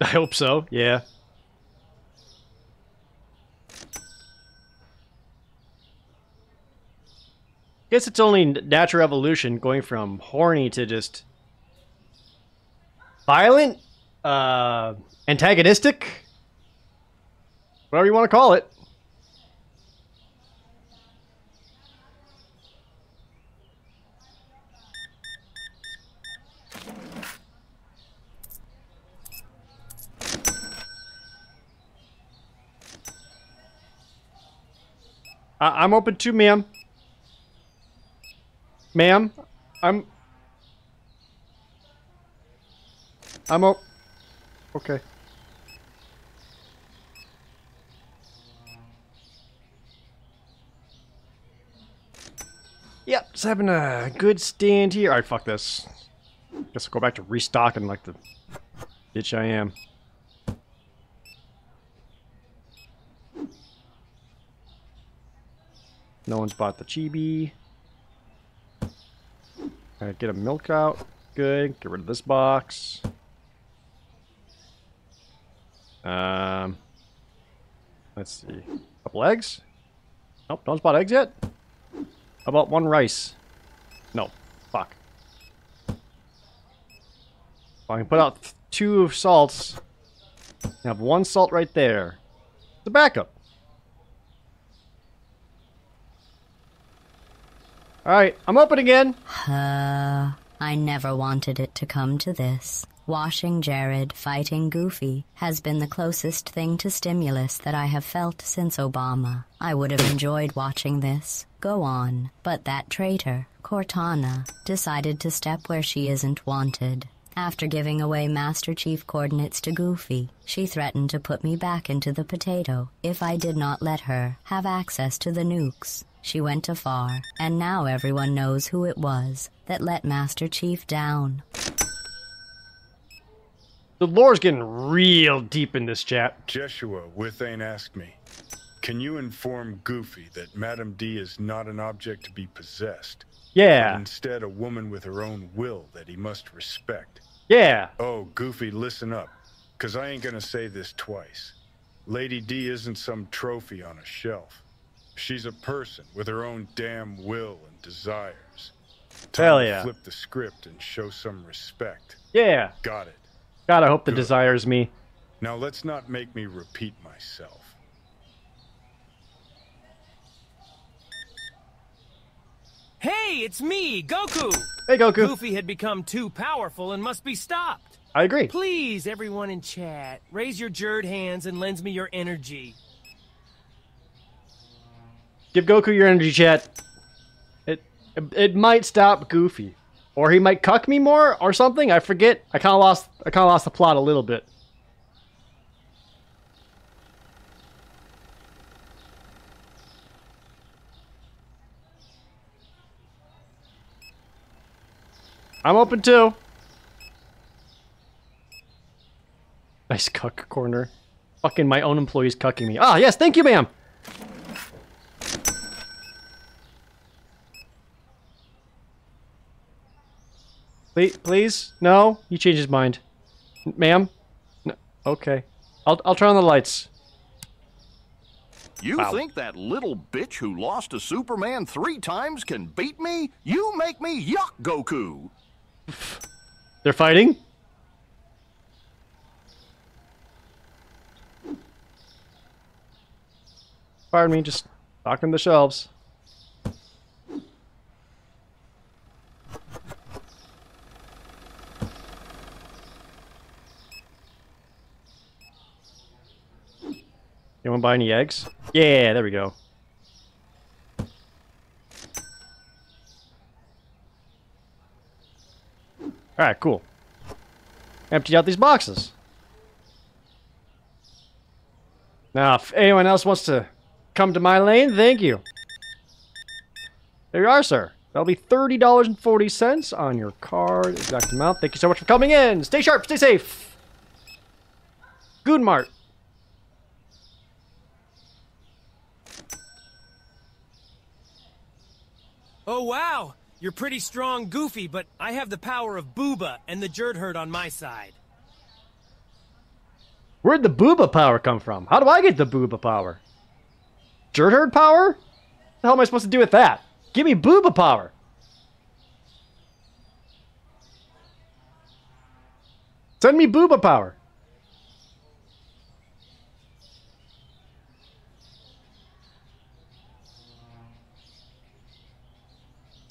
I hope so, yeah. Guess it's only natural evolution going from horny to just violent, uh, antagonistic, whatever you want to call it. I- I'm open to, ma'am. Ma'am, I'm. I'm o- Okay. Yep, just having a good stand here. Alright, fuck this. Guess I'll go back to restocking like the bitch I am. No one's bought the chibi. Alright, get a milk out. Good. Get rid of this box. Um, let's see. A couple eggs? Nope, no one's bought eggs yet? How about one rice? No. Fuck. I can put out two salts. Have one salt right there. The backup. Alright, I'm open again. Uh, I never wanted it to come to this. Washing Jared fighting Goofy has been the closest thing to stimulus that I have felt since Obama. I would have enjoyed watching this. Go on. But that traitor, Cortana, decided to step where she isn't wanted. After giving away Master Chief coordinates to Goofy, she threatened to put me back into the potato if I did not let her have access to the nukes. She went afar, and now everyone knows who it was that let Master Chief down. The lore's getting real deep in this chat. Jeshua Withane asked me, can you inform Goofy that Madam D is not an object to be possessed? Yeah. Instead a woman with her own will that he must respect. Yeah. Oh, Goofy, listen up. Cause I ain't gonna say this twice. Lady D isn't some trophy on a shelf. She's a person with her own damn will and desires. Time Hell to yeah. Flip the script and show some respect. Yeah. Got it. God, I hope the Good. desires me. Now let's not make me repeat myself. Hey, it's me, Goku! Hey, Goku. Goofy had become too powerful and must be stopped. I agree. Please, everyone in chat, raise your jerd hands and lend me your energy. Give Goku your energy chat. It it might stop Goofy, or he might cuck me more, or something. I forget. I kind of lost. I kind of lost the plot a little bit. I'm open too. Nice cuck corner. Fucking my own employees cucking me. Ah, yes, thank you, ma'am. Please, please? No? He changed his mind. Ma'am? No. Okay. I'll, I'll turn on the lights. You Wow. think that little bitch who lost to Superman three times can beat me? You make me yuck, Goku. They're fighting? Pardon me, just stocking the shelves. To buy any eggs? Yeah, there we go. Alright, cool. Empty out these boxes. Now, if anyone else wants to come to my lane, thank you. There you are, sir. That'll be $30.40 on your card. Exact amount. Thank you so much for coming in. Stay sharp, stay safe. Good Mart. Oh, wow! You're pretty strong, Goofy, but I have the power of Booba and the Jerd Herd on my side. Where'd the booba power come from? How do I get the booba power? Jerd herd power? What the hell am I supposed to do with that? Give me booba power. Send me booba power.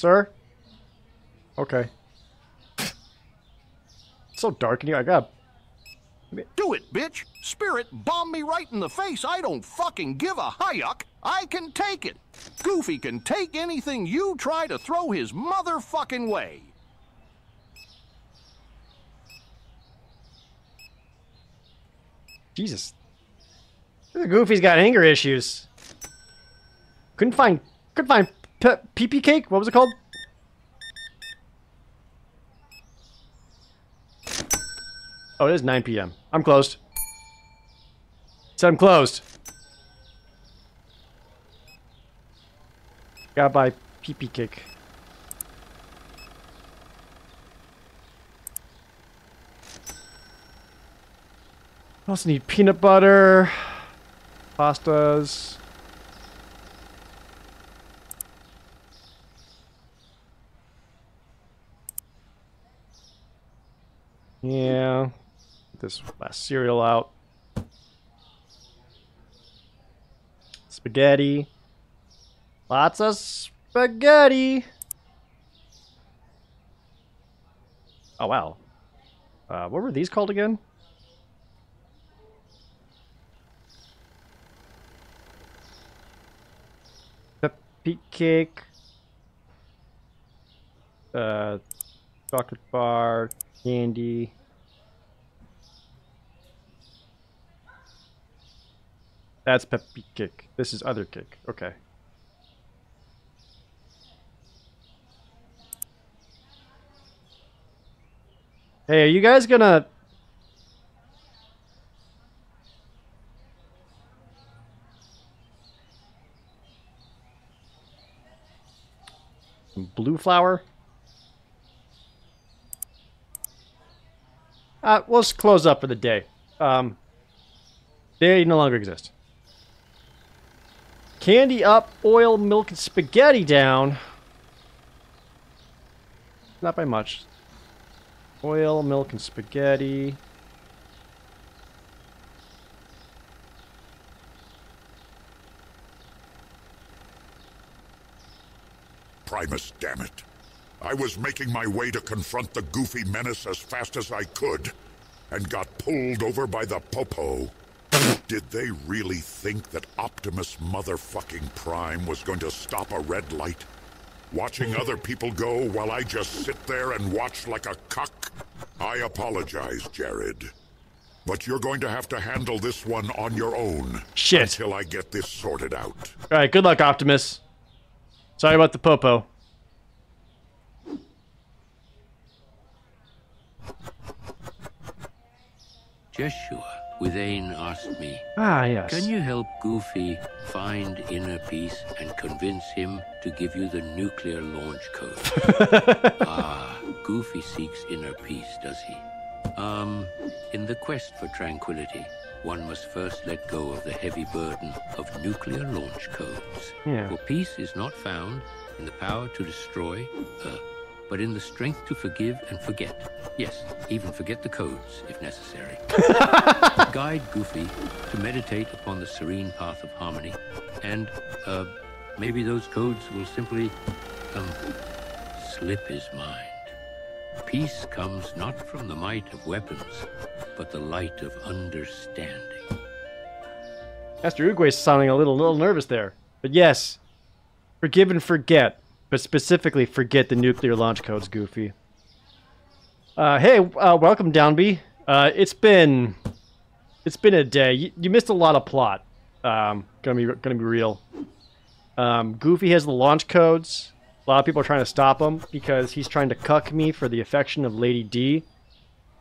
Sir? Okay. so dark in here. I got Do it, bitch. Spirit, bomb me right in the face. I don't fucking give a hayuck. I can take it. Goofy can take anything you try to throw his motherfucking way. Jesus. Goofy's got anger issues. Couldn't find couldn't find pee pee cake. What was it called? Oh, it is 9 p.m. I'm closed. Said I'm closed. Gotta buy pee pee cake. I also need peanut butter, pastas. Yeah. This last cereal out. Spaghetti. Lots of spaghetti. Oh, wow. Uh, what were these called again? Peppy cake. Uh, chocolate bar, candy. That's Peppy Kick. This is other kick. Okay. Hey, are you guys gonna... Blue flower? Uh, we'll just close up for the day. Um, they no longer exist. Candy up, oil, milk, and spaghetti down. Not by much. Oil, milk, and spaghetti. Primus, damn it. I was making my way to confront the goofy menace as fast as I could, and got pulled over by the Popo. Did they really think that Optimus motherfucking Prime was going to stop a red light? Watching other people go while I just sit there and watch like a cuck? I apologize, Jared. But you're going to have to handle this one on your own. Shit. Until I get this sorted out. Alright, good luck, Optimus. Sorry about the popo. Joshua Withane asked me, Ah, yes. Can you help Goofy find inner peace and convince him to give you the nuclear launch code? ah, Goofy seeks inner peace, does he? Um, in the quest for tranquility, one must first let go of the heavy burden of nuclear launch codes. Yeah. For peace is not found in the power to destroy, uh, but in the strength to forgive and forget. Yes, even forget the codes, if necessary. Guide Goofy to meditate upon the serene path of harmony, and, uh, maybe those codes will simply, um, slip his mind. Peace comes not from the might of weapons, but the light of understanding. Master Oogway's sounding a little, little nervous there. But yes, forgive and forget, but specifically forget the nuclear launch codes, Goofy. Uh, hey, uh, welcome, Downby. Uh, it's been, it's been a day. You, you missed a lot of plot. Um, gonna be, gonna be real. Um, Goofy has the launch codes. A lot of people are trying to stop him because he's trying to cuck me for the affection of Lady D,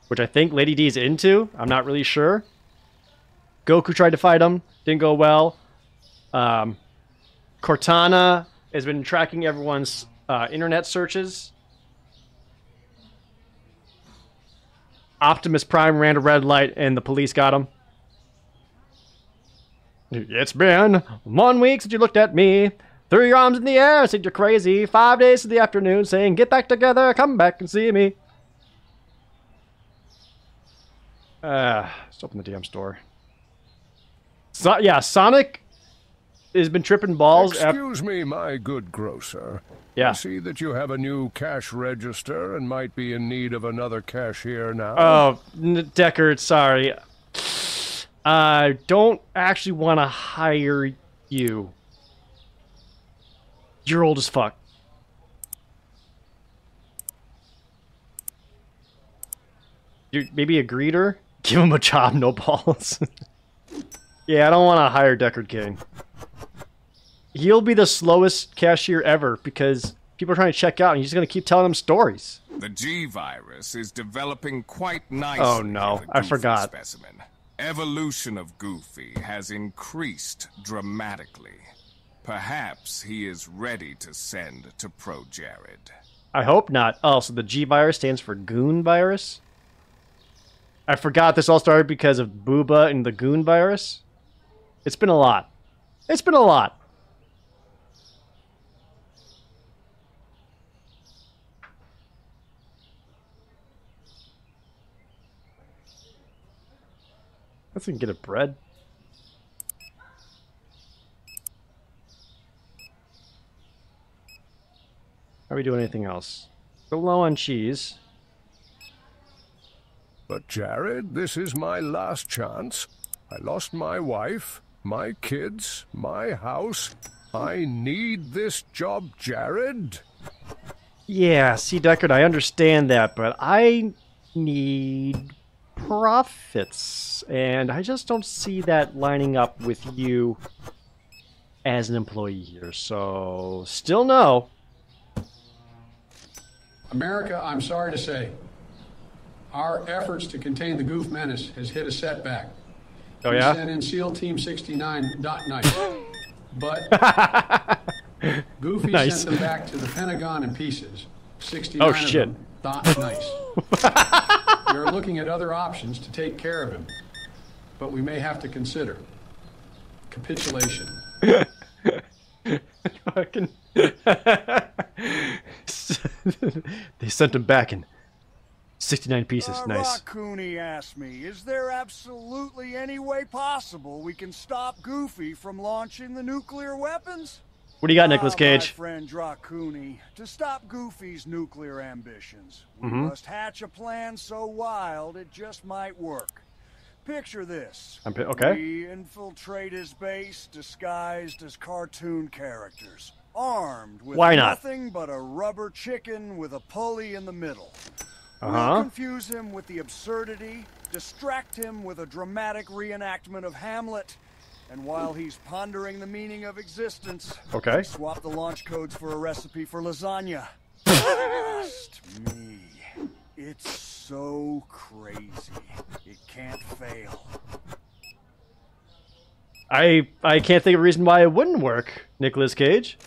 which I think Lady D is into. I'm not really sure. Goku tried to fight him, didn't go well. Um, Cortana has been tracking everyone's uh, internet searches. Optimus Prime ran a red light and the police got him. It's been one week since you looked at me. Threw your arms in the air, said you're crazy. Five days to the afternoon saying, get back together, come back and see me. Uh, let's open the damn store. So, yeah, Sonic has been tripping balls. Excuse me, my good grocer. Yeah. I see that you have a new cash register and might be in need of another cashier now. Oh, N- Deckard, sorry. I don't actually want to hire you. You're old as fuck. You're maybe a greeter? Give him a job, no balls. yeah, I don't want to hire Deckard Cain. He'll be the slowest cashier ever because people are trying to check out and he's going to keep telling them stories. The G virus is developing quite oh, nicely. Oh, no. I forgot. Specimen. Evolution of Goofy has increased dramatically. Perhaps he is ready to send to Pro Jared. I hope not. Oh, so the G virus stands for Goon virus? I forgot this all started because of Booba and the Goon virus. It's been a lot. It's been a lot. Let's get a bread. Are we doing anything else? Go low on cheese. But Jared, this is my last chance. I lost my wife, my kids, my house. I need this job, Jared. Yeah, see, Deckard, I understand that, but I need profits, and I just don't see that lining up with you as an employee here. So, still no. America, I'm sorry to say, our efforts to contain the goof menace has hit a setback. Oh, we yeah? sent in SEAL Team 69, not nice. But Goofy Nice. sent them back to the Pentagon in pieces. 69 Oh, shit. not nice. we are looking at other options to take care of him, but we may have to consider capitulation. Fucking. they sent him back in 69 pieces. Uh, nice. Cooney asked me, is there absolutely any way possible we can stop Goofy from launching the nuclear weapons? What do you got, Nicolas Ah, Cage? My friend Dracuni, to stop Goofy's nuclear ambitions, we Mhm. must hatch a plan so wild it just might work. Picture this. I'm pi- okay. We infiltrate his base disguised as cartoon characters, armed with Why not? nothing but a rubber chicken with a pulley in the middle. Uh-huh. We'll confuse him with the absurdity, distract him with a dramatic reenactment of Hamlet, and while he's pondering the meaning of existence, Okay. swap the launch codes for a recipe for lasagna. Trust me. It's so crazy. It can't fail. I I can't think of a reason why it wouldn't work, Nicolas Cage.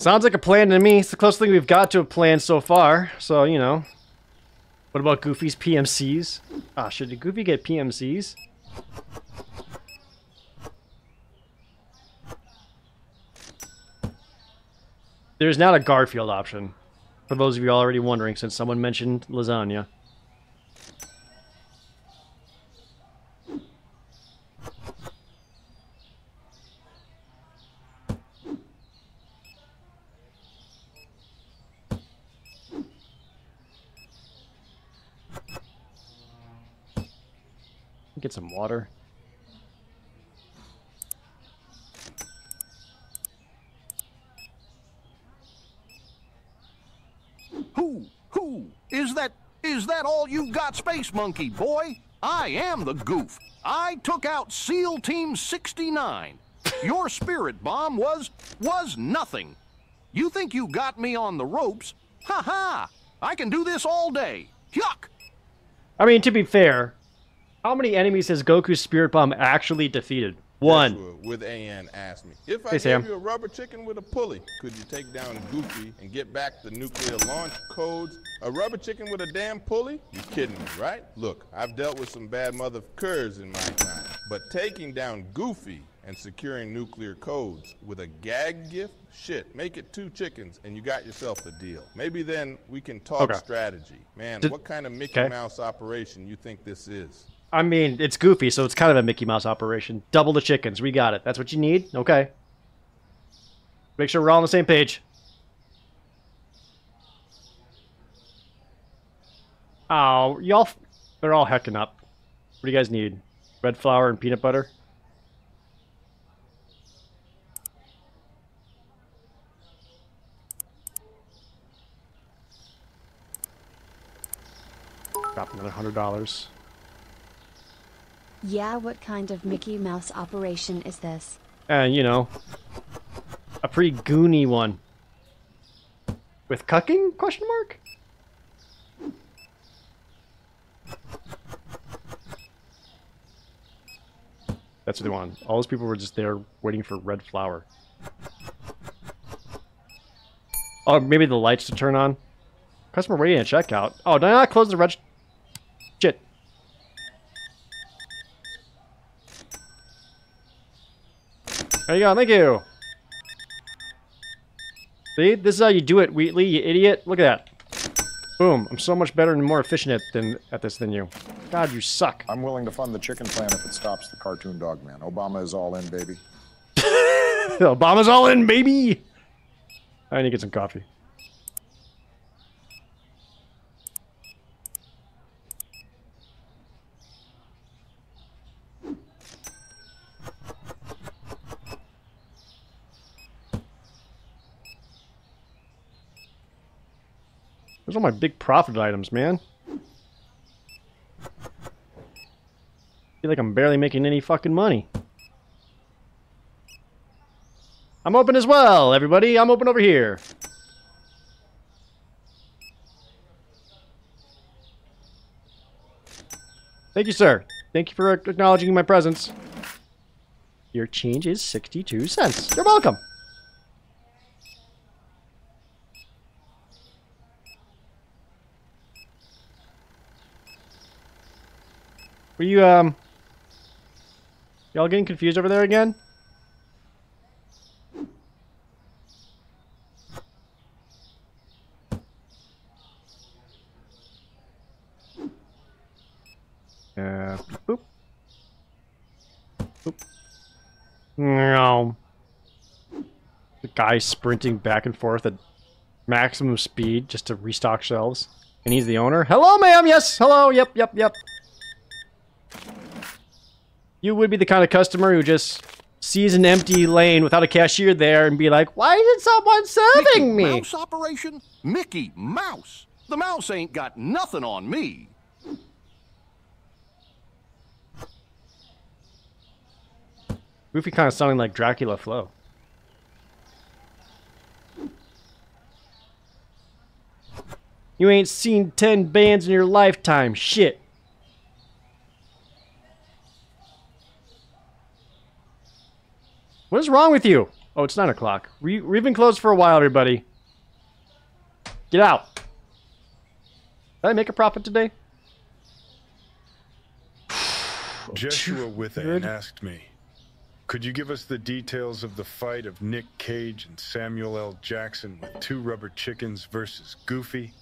Sounds like a plan to me. It's the closest thing we've got to a plan so far. So, you know. What about Goofy's PMCs? Ah, should Goofy get PMCs? There's not a Garfield option. For those of you already wondering, since someone mentioned lasagna. Get some water. Who? Who? Is that is that all you got, Space Monkey boy? I am the goof. I took out SEAL Team 69. Your spirit bomb was was nothing. You think you got me on the ropes? Ha ha! I can do this all day. Yuck! I mean, to be fair, how many enemies has Goku's Spirit Bomb actually defeated? One. Joshua with AN asked me, if I Hey, gave Sam. you a rubber chicken with a pulley, could you take down Goofy and get back the nuclear launch codes? A rubber chicken with a damn pulley? You kidding me, right? Look, I've dealt with some bad mother curs in my time, but taking down Goofy and securing nuclear codes with a gag gift? Shit, make it two chickens and you got yourself a deal. Maybe then we can talk Okay. strategy. Man, Did- what kind of Mickey okay. Mouse operation you think this is? I mean, it's goofy, so it's kind of a Mickey Mouse operation. Double the chickens. We got it. That's what you need? Okay. Make sure we're all on the same page. Oh, y'all, they're all hecking up. What do you guys need? Red flour and peanut butter? Drop another hundred dollars. Yeah, what kind of Mickey Mouse operation is this? And, you know, a pretty goony one. With cucking? Question mark? That's what they want. All those people were just there waiting for red flower. Oh, maybe the lights to turn on. Customer waiting at checkout. Oh, did I not close the reg? Shit. There you go. Thank you. See, this is how you do it, Wheatley, you idiot. Look at that. Boom. I'm so much better and more efficient at, than, at this than you. God, you suck. I'm willing to fund the chicken plan if it stops the cartoon dog man. Obama is all in, baby. Obama's all in, baby. I need to get some coffee. Are my big profit items, man. feel like I'm barely making any fucking money. I'm open as well, everybody. I'm open over here. Thank you, sir. Thank you for acknowledging my presence. Your change is 62 cents. You're welcome. Were you, um... Y'all getting confused over there again? Uh. No. The guy sprinting back and forth at maximum speed just to restock shelves. And he's the owner. Hello, ma'am! Yes! Hello! Yep, yep, yep. You would be the kind of customer who just sees an empty lane without a cashier there and be like, why isn't someone serving Mickey me? Mouse operation? Mickey Mouse. The mouse ain't got nothing on me. Goofy kind of sounding like Dracula Flow. You ain't seen 10 bands in your lifetime. Shit. What is wrong with you? Oh, it's 9 o'clock. We, we've been closed for a while, everybody. Get out. Did I make a profit today? Joshua Withan asked me, could you give us the details of the fight of Nick Cage and Samuel L. Jackson with two rubber chickens versus Goofy?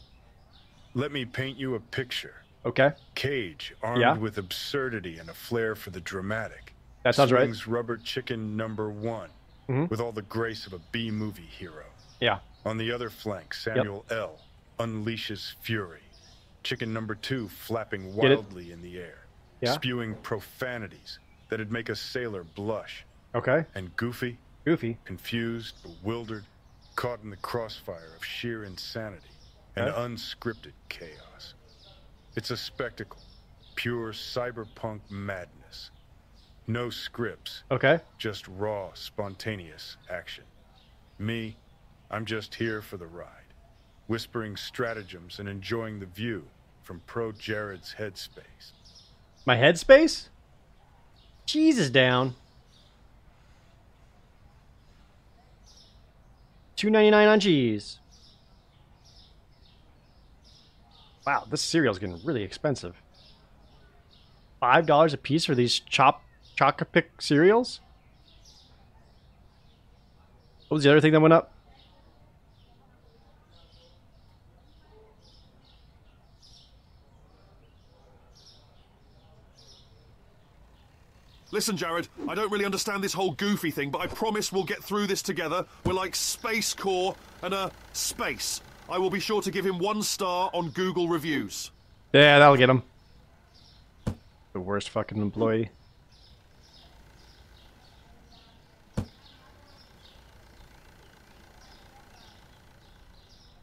Let me paint you a picture. Okay. Cage, armed Yeah. with absurdity and a flair for the dramatic. That sounds right. rubber chicken number one Mhm. with all the grace of a B movie hero. Yeah. On the other flank, Samuel L. unleashes fury. Chicken number two flapping wildly in the air, Yeah. spewing profanities that'd make a sailor blush. Okay. And Goofy, Goofy, confused, bewildered, caught in the crossfire of sheer insanity and Okay. unscripted chaos. It's a spectacle, pure cyberpunk madness. No scripts. Okay. Just raw, spontaneous action. Me, I'm just here for the ride, whispering stratagems and enjoying the view from Pro Jared's headspace. My headspace? Jesus down. Two ninety nine on cheese. Wow, this cereal's getting really expensive. Five dollars a piece for these chop chocopic cereals? What was the other thing that went up? Listen, Jared, I don't really understand this whole goofy thing, but I promise we'll get through this together. We're like Space Corps and uh, space. I will be sure to give him one star on Google reviews. Yeah, that'll get him. The worst fucking employee.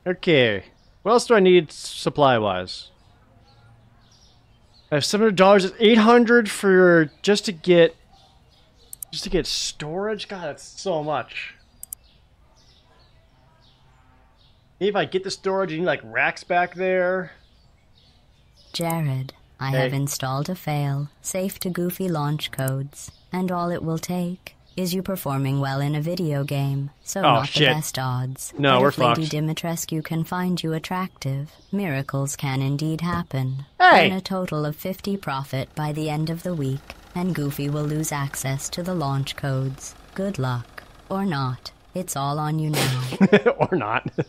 Okay. What else do I need supply wise? I have seven hundred dollars. It's eight hundred for just to get just to get storage. God, that's so much. If I get the storage, you need like racks back there. Jared, I Hey. have installed a fail, safe to goofy launch codes, and all it will take is you performing well in a video game. So Oh, not shit. the best odds. No, but we're if Lady. Dimitrescu can find you attractive, miracles can indeed happen. Hey! Earn a total of 50 profit by the end of the week, and Goofy will lose access to the launch codes. Good luck. Or not. It's all on you now. or not.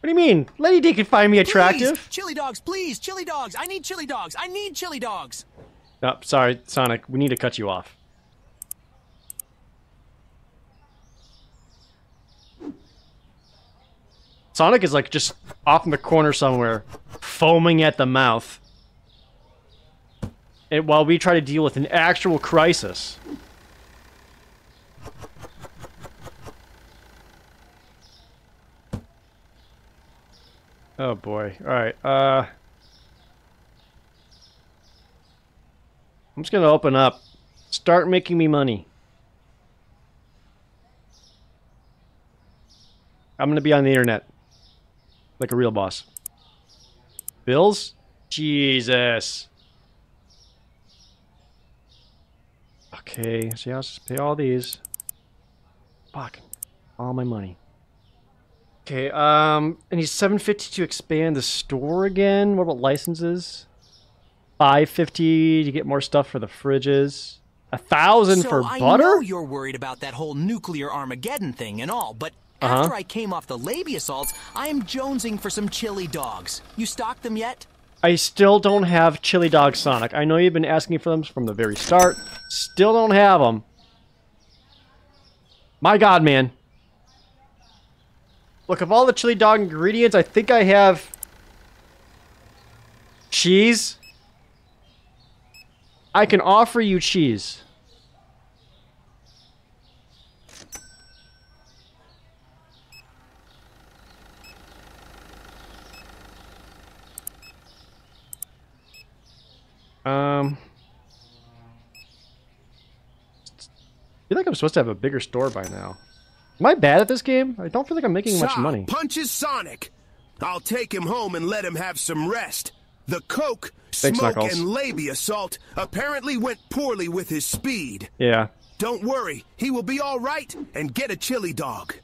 What do you mean? Lady D can find me attractive. Please, chili dogs, please, chili dogs. I need chili dogs. I need chili dogs. Oh, sorry, Sonic. We need to cut you off. Sonic is like just off in the corner somewhere, foaming at the mouth. And while we try to deal with an actual crisis. Oh boy. Alright, uh... I'm just gonna open up. Start making me money. I'm gonna be on the internet. Like a real boss. Bills? Jesus. Okay, so yeah, I'll just pay all these. Fuck. All my money. Okay, um, I need 750 to expand the store again. What about licenses? 550 to get more stuff for the fridges. A thousand so for I butter? know you're worried about that whole nuclear Armageddon thing and all, but Uh-huh. after I came off the labia assaults, I am jonesing for some chili dogs. You stocked them yet? I still don't have Chili Dog Sonic. I know you've been asking for them from the very start. Still don't have them. My god, man. Look, of all the chili dog ingredients, I think I have cheese. I can offer you cheese. Um, I feel like I'm supposed to have a bigger store by now. Am I bad at this game? I don't feel like I'm making much money. punches Sonic. I'll take him home and let him have some rest. The coke, Thanks, smoke, Knuckles. and labia salt apparently went poorly with his speed. Yeah. Don't worry, he will be all right and get a chili dog.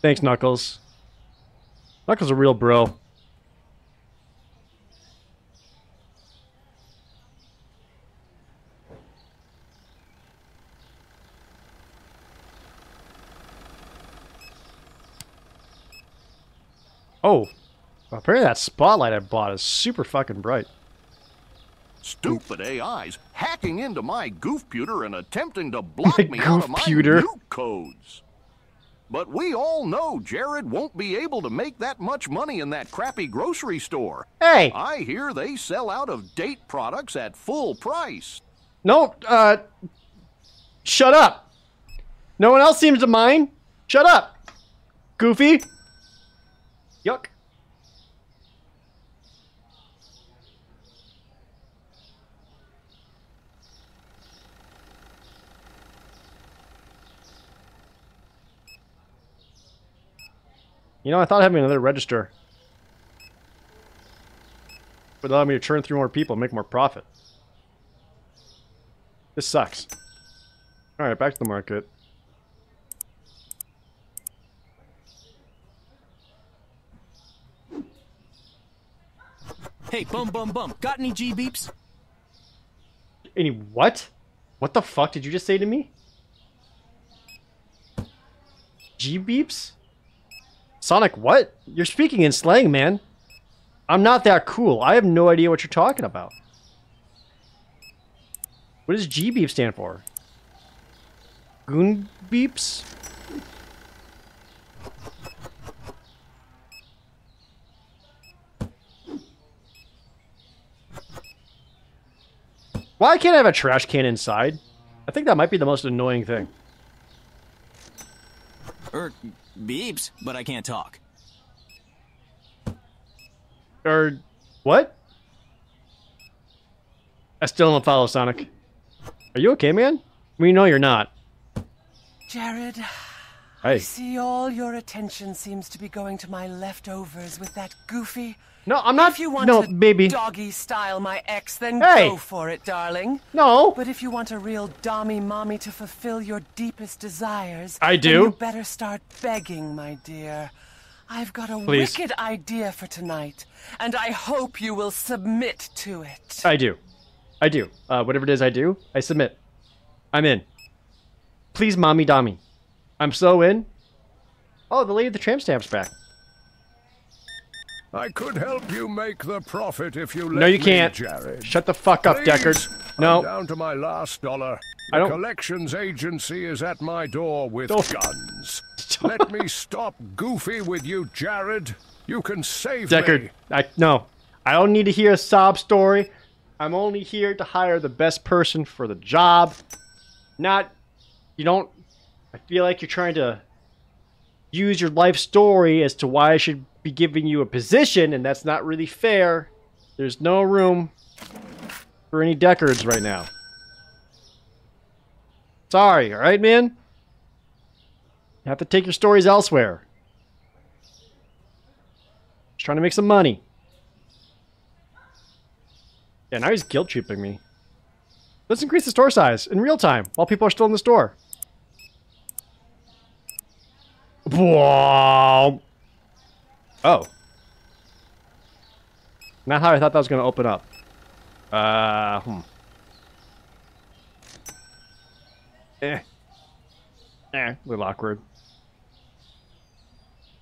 Thanks, Knuckles. Knuckles a real bro. Oh, apparently that spotlight I bought is super fucking bright. Stupid AIs hacking into my goofputer and attempting to block me out of my nuke codes. But we all know Jared won't be able to make that much money in that crappy grocery store. Hey! I hear they sell out of date products at full price. No, uh, shut up. No one else seems to mind. Shut up. Goofy. Yuck. You know, I thought having another register would allow me to churn through more people and make more profit. This sucks. Alright, back to the market. Hey, bum bum bum. Got any G beeps? Any what? What the fuck did you just say to me? G beeps? Sonic, what? You're speaking in slang, man. I'm not that cool. I have no idea what you're talking about. What does G beep stand for? Goon beeps? Why can't I have a trash can inside? I think that might be the most annoying thing. Er, beeps, but I can't talk. Er, what? I still don't follow Sonic. Are you okay, man? We know you're not. Jared, I see all your attention seems to be going to my leftovers with that goofy. No, I'm not. If you want no, to baby. doggy style my ex, then Hey. go for it, darling. No. But if you want a real dommy mommy to fulfill your deepest desires, I do. you better start begging, my dear. I've got a Please. wicked idea for tonight, and I hope you will submit to it. I do. I do. Uh, whatever it is I do, I submit. I'm in. Please, mommy dommy. I'm so in. Oh, the lady of the tramp stamp's back. I could help you make the profit if you let No, you me, can't. Jared. Shut the fuck up, Please, Deckard. I'm No. down to my last dollar. I don't- collections agency is at my door with Don't- guns. Let me stop Goofy with you, Jared. You can save me. Deckard, I no. I don't need to hear a sob story. I'm only here to hire the best person for the job. Not you don't I feel like you're trying to use your life story as to why I should be giving you a position and that's not really fair. There's no room for any Deckards right now. Sorry, all right, man? You have to take your stories elsewhere. Just trying to make some money. Yeah, now he's guilt tripping me. Let's increase the store size in real time while people are still in the store. Wow. Oh. Not how I thought that was going to open up. Uh, hmm. Eh. Eh, a little awkward.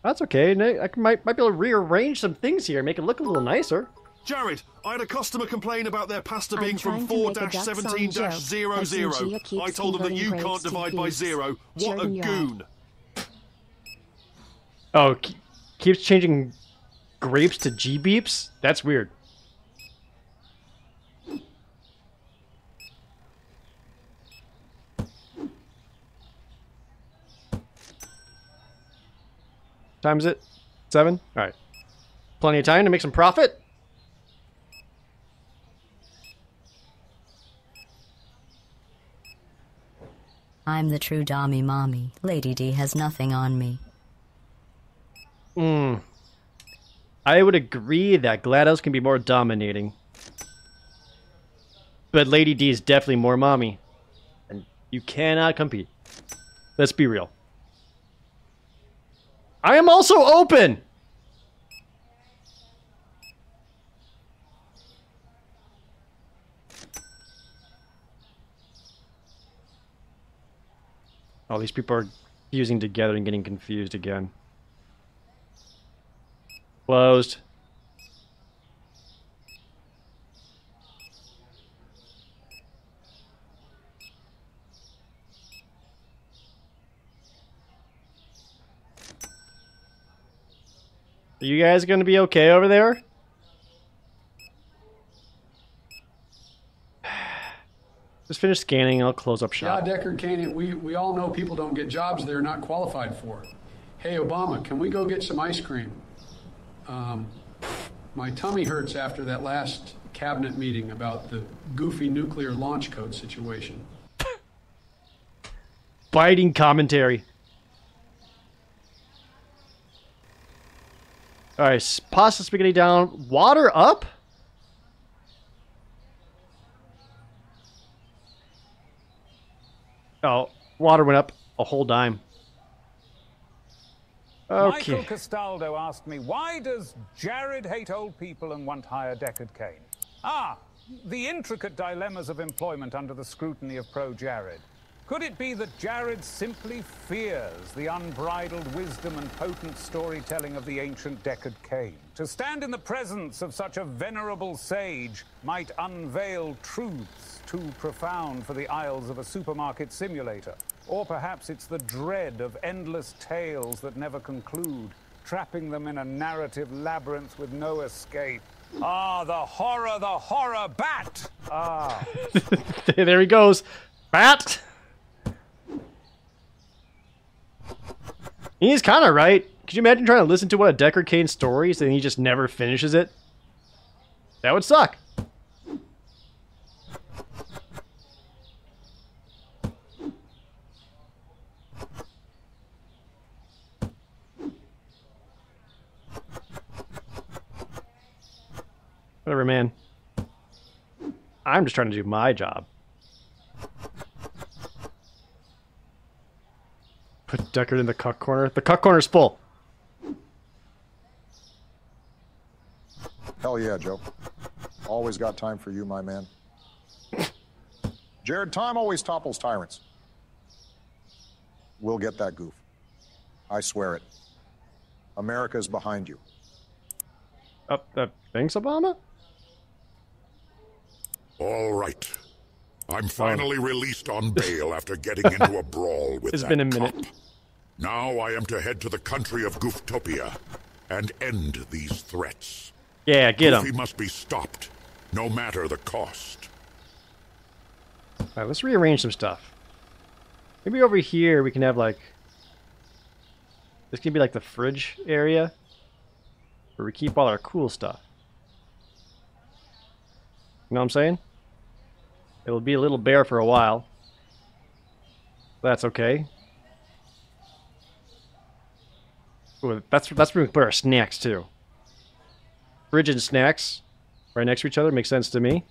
That's okay. I might, might be able to rearrange some things here, make it look a little nicer. Jared, I had a customer complain about their pasta being from 4 make a duck song 17 joke, 00. as Lucia keeps I told them that you can't divide by zero. What a Jordan, you're goon. Oh, ke- keeps changing grapes to G beeps? That's weird. Time is it? Seven? Alright. Plenty of time to make some profit? I'm the true Dommy Mommy. Lady D has nothing on me. Hmm. I would agree that GLaDOS can be more dominating. But Lady D is definitely more mommy. And you cannot compete. Let's be real. I am also open! All these people are fusing together and getting confused again. Closed. Are you guys gonna be okay over there? Just finish scanning. I'll close up shop. Yeah. Deckard Canyon, we, we all know people don't get jobs they're not qualified for. Hey, Obama, can we go get some ice cream? Um, my tummy hurts after that last cabinet meeting about the goofy nuclear launch code situation. Biting commentary. All right, pasta spaghetti down. Water up. Oh, water went up a whole dime. Okay. Michael Castaldo asked me, why does Jared hate old people and want higher Deckard Cain? Ah, the intricate dilemmas of employment under the scrutiny of pro Jared. Could it be that Jared simply fears the unbridled wisdom and potent storytelling of the ancient Deckard Cain? To stand in the presence of such a venerable sage might unveil truths too profound for the aisles of a supermarket simulator. Or perhaps it's the dread of endless tales that never conclude, trapping them in a narrative labyrinth with no escape. Ah, the horror, the horror, bat! Ah. there he goes. Bat. He's kind of right. Could you imagine trying to listen to one of Deckard Cain's stories and he just never finishes it? That would suck. Whatever, man. I'm just trying to do my job. Put Deckard in the cuck corner. The cuck corner's full. Hell yeah, Joe. Always got time for you, my man. Jared, time always topples tyrants. We'll get that goof. I swear it. America is behind you. Uh, uh, thanks, Obama? All right. I'm oh. finally released on bail after getting into a brawl with It's been a minute. cop. Now I am to head to the country of Gooftopia and end these threats. Yeah, get him. must be stopped, no matter the cost. Alright, let's rearrange some stuff. Maybe over here we can have like... This can be like the fridge area. Where we keep all our cool stuff. You know what I'm saying? It'll be a little bare for a while. That's okay. Ooh, that's that's where we put our snacks too. Fridge and snacks right next to each other makes sense to me.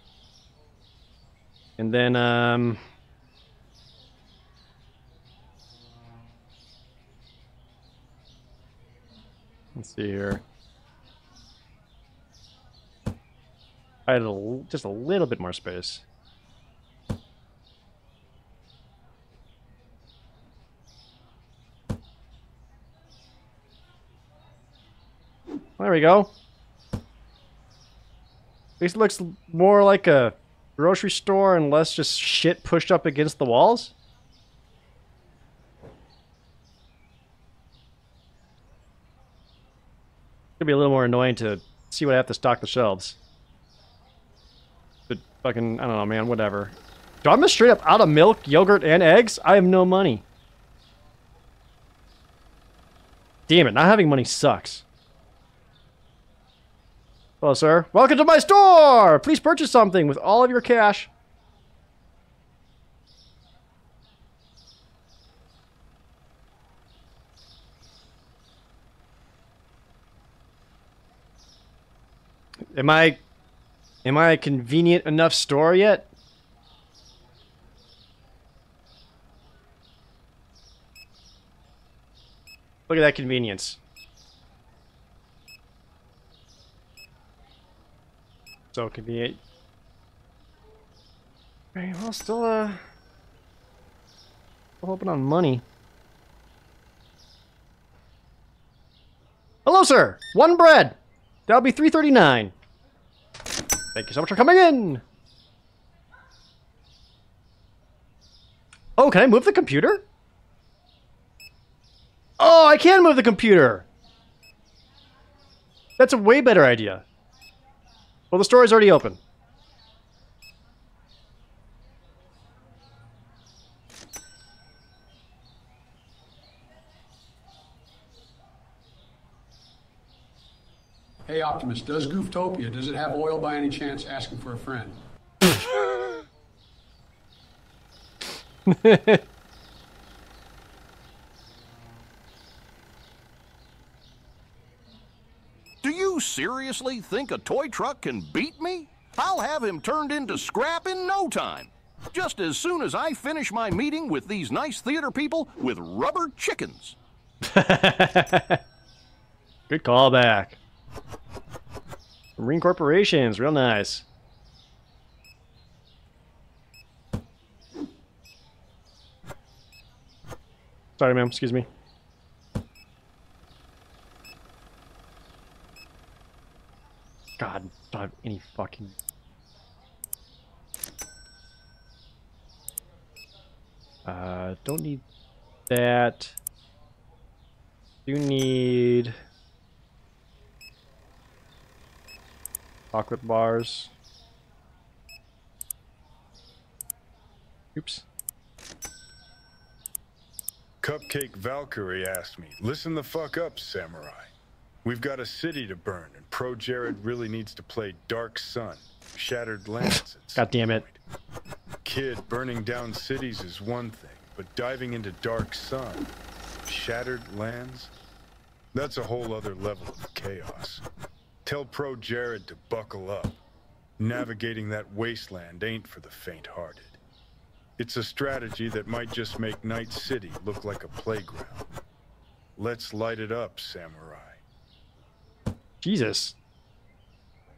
And then um Let's see here. I had a, just a little bit more space. There we go. It looks more like a grocery store and less just shit pushed up against the walls. It'd be a little more annoying to see what I have to stock the shelves. But fucking, I don't know, man, whatever. Do I miss straight up out of milk, yogurt, and eggs? I have no money. Damn it, not having money sucks. Hello, sir. Welcome to my store! Please purchase something with all of your cash. Am I am I a convenient enough store yet? Look at that convenience. So convenient. Okay, well, still, uh, still hoping on money. Hello, sir. One bread. That'll be three thirty nine. Thank you so much for coming in. Oh, can I move the computer? Oh, I can move the computer. That's a way better idea. Well, the store is already open. Hey, Optimus, does Gooftopia, does it have oil by any chance asking for a friend? Do seriously think a toy truck can beat me? I'll have him turned into scrap in no time. Just as soon as I finish my meeting with these nice theater people with rubber chickens. Good callback. Marine Corporations, real nice. Sorry, ma'am. Excuse me. God, don't have any fucking. Uh, don't need that. Do need chocolate bars. Oops. Cupcake Valkyrie asked me, listen the fuck up, samurai. We've got a city to burn, Pro Jared really needs to play Dark Sun, Shattered Lands. God damn it. Kid, burning down cities is one thing, but diving into Dark Sun, Shattered Lands, that's a whole other level of chaos. Tell Pro Jared to buckle up. Navigating that wasteland ain't for the faint-hearted. It's a strategy that might just make Night City look like a playground. Let's light it up, samurai. Jesus.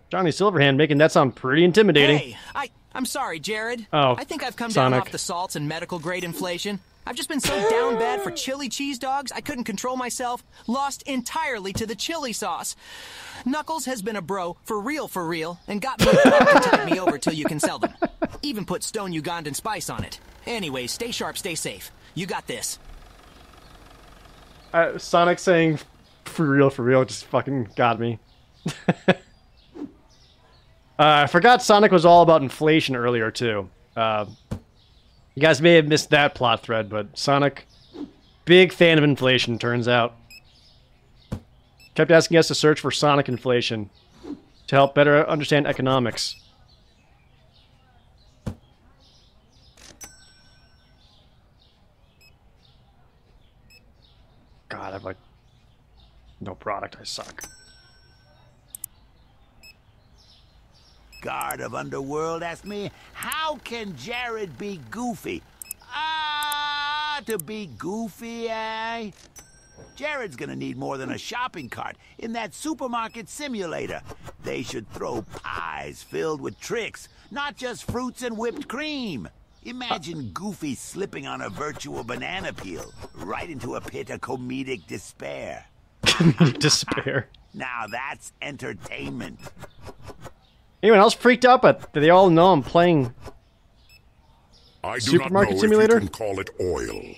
Johnny Silverhand making that sound pretty intimidating. Hey, I, I'm sorry, Jared. Oh, I think I've come Sonic. down off the salts and medical grade inflation. I've just been so down bad for chili cheese dogs, I couldn't control myself. Lost entirely to the chili sauce. Knuckles has been a bro, for real, for real, and got me to tide me over till you can sell them. Even put stone Ugandan spice on it. Anyway, stay sharp, stay safe. You got this. Uh, Sonic saying "for real, for real" just fucking got me. uh, I forgot Sonic was all about inflation earlier too. Uh, you guys may have missed that plot thread, but Sonic, big fan of inflation, turns out. Kept asking us to search for Sonic inflation to help better understand economics. God, I have like no product. I suck. Guard of Underworld asked me, how can Jared be goofy? Ah, to be goofy, eh? Jared's gonna need more than a shopping cart in that supermarket simulator. They should throw pies filled with tricks, not just fruits and whipped cream. Imagine Goofy slipping on a virtual banana peel right into a pit of comedic despair. Comedic despair. Now that's entertainment. Anyone else freaked out? But they all know I'm playing I do Supermarket not know Simulator? if you can call it oil.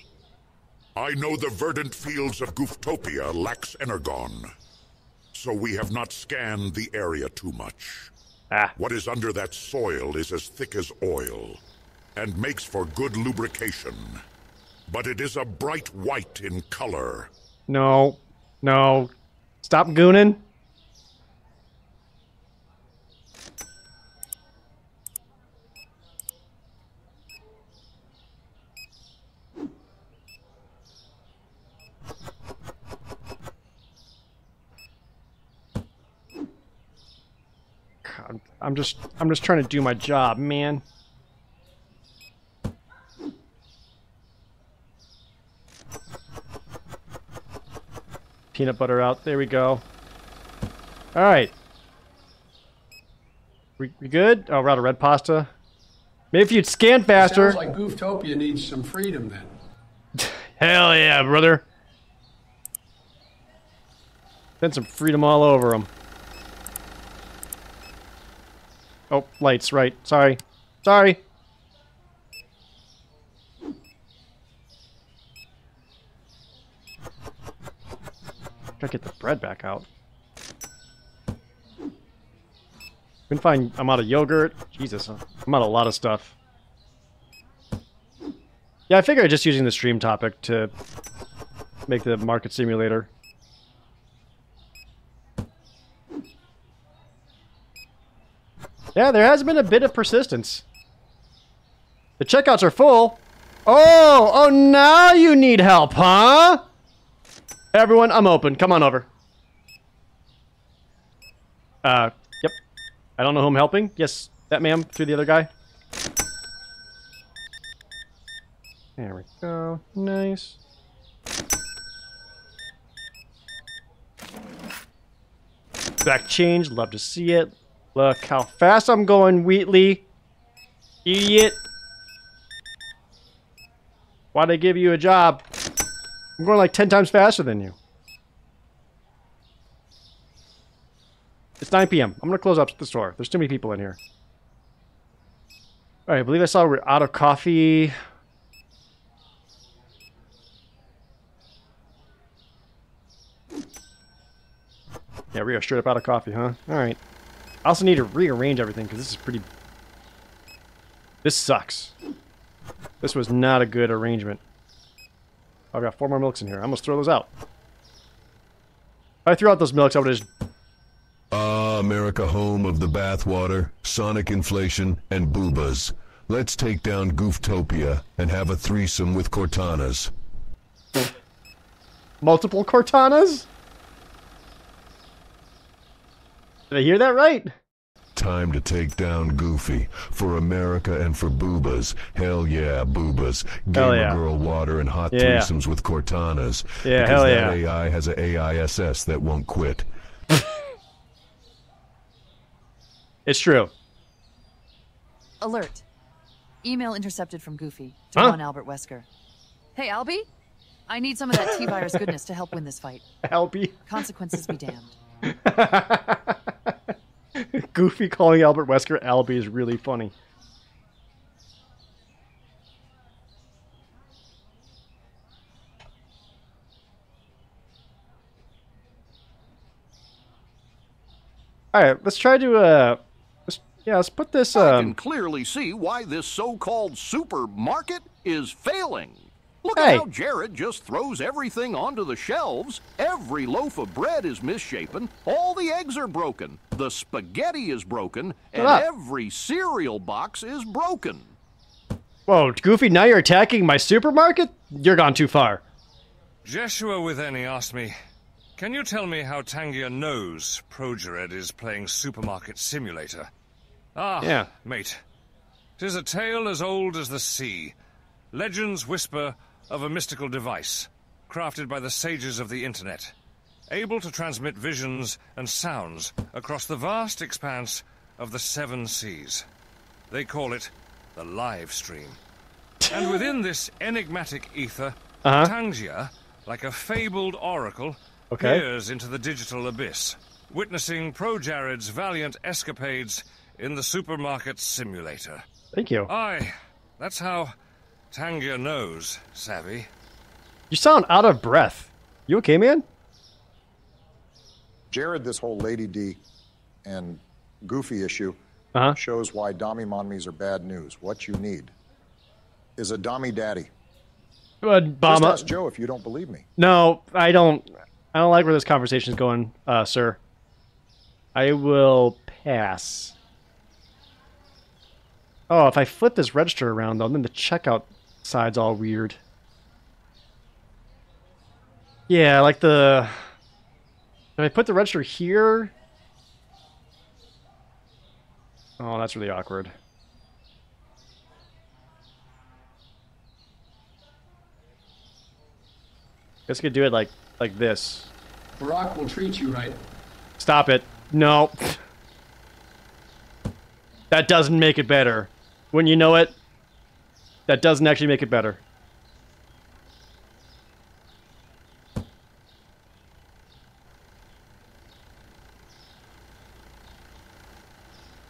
I know the verdant fields of Gooftopia lacks energon, so we have not scanned the area too much. Ah. What is under that soil is as thick as oil, and makes for good lubrication. But it is a bright white in color. No. No. Stop gooning. I'm just I'm just trying to do my job, man. Peanut butter out. There we go. All right. We, we good? Oh, we're out of red pasta. Maybe if you'd scan faster. Sounds like Gooftopia needs some freedom then. Hell yeah, brother. Send some freedom all over them. Oh, lights, right. Sorry. Sorry. Gotta get the bread back out. Couldn't find. I'm out of yogurt. Jesus, I'm out of a lot of stuff. Yeah, I figured just using the stream topic to make the market simulator. Yeah, there has been a bit of persistence. The checkouts are full. Oh, oh, now you need help, huh? Everyone, I'm open. Come on over. Uh, yep. I don't know who I'm helping. Yes, that ma'am through the other guy. There we go. Nice. Back change. Love to see it. Look how fast I'm going, Wheatley. Idiot. Why'd I give you a job? I'm going like 10 times faster than you. It's 9 p.m. I'm going to close up the store. There's too many people in here. Alright, I believe I saw we're out of coffee. Yeah, we are straight up out of coffee, huh? Alright. I also need to rearrange everything because this is pretty... This sucks. This was not a good arrangement. I've got four more milks in here. I must throw those out. If I threw out those milks, I would just... Ah, America, home of the bathwater, sonic inflation, and boobas. Let's take down Gooftopia and have a threesome with Cortanas. Multiple Cortanas? Did I hear that right? Time to take down Goofy. For America and for boobas. Hell yeah, boobas. Gamer yeah. girl water and hot Yeah. threesomes with Cortanas. Yeah, because hell that yeah. AI has a AISS that won't quit. It's true. Alert. Email intercepted from Goofy to Huh? one Albert Wesker. Hey, Albie? I need some of that T-Virus goodness to help win this fight. Albie. Consequences be damned. Goofy calling Albert Wesker Albie is really funny. All right, let's try to uh, let's, yeah, let's put this. I can Um, clearly see why this so-called supermarket is failing. Look Hey. at how Jared just throws everything onto the shelves. Every loaf of bread is misshapen. All the eggs are broken. The spaghetti is broken. And up. every cereal box is broken. whoa, Goofy! Now you're attacking my supermarket. You're gone too far. Joshua Witheni asked me, Can you tell me how Tangia knows ProJared is playing Supermarket Simulator? Ah, Yeah. mate. Tis a tale as old as the sea. Legends whisper of a mystical device, crafted by the sages of the internet, able to transmit visions and sounds across the vast expanse of the seven seas. They call it the live stream. And within this enigmatic ether, Uh-huh. Tangia, like a fabled oracle, Okay. peers into the digital abyss, witnessing Pro Jared's valiant escapades in the supermarket simulator. Thank you. Aye, that's how Tangia knows, Savvy. You sound out of breath. You okay, man? Jared, this whole Lady D and Goofy issue Uh-huh. shows why Dommy Monmies are bad news. What you need is a Dommy Daddy. Uh, Just ask Joe if you don't believe me. No, I don't. I don't like where this conversation is going, uh, sir. I will pass. Oh, if I flip this register around, though, then the checkout side's all weird. Yeah, like the. If I put the register here. Oh, that's really awkward. Guess I could do it like like this. Barack will treat you right. Stop it. No. That doesn't make it better. When you know it, that doesn't actually make it better.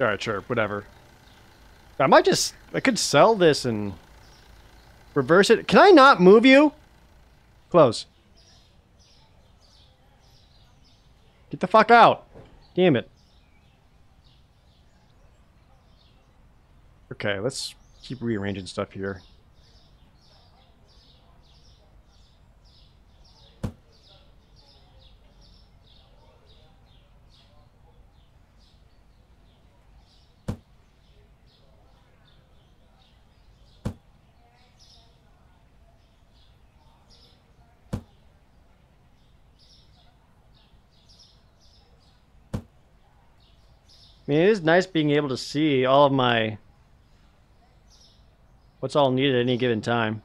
Alright, sure, whatever. I might just I could sell this and reverse it. Can I not move you? Close. Get the fuck out. Damn it. Okay, let's keep rearranging stuff here. I mean, it is nice being able to see all of my what's all needed at any given time.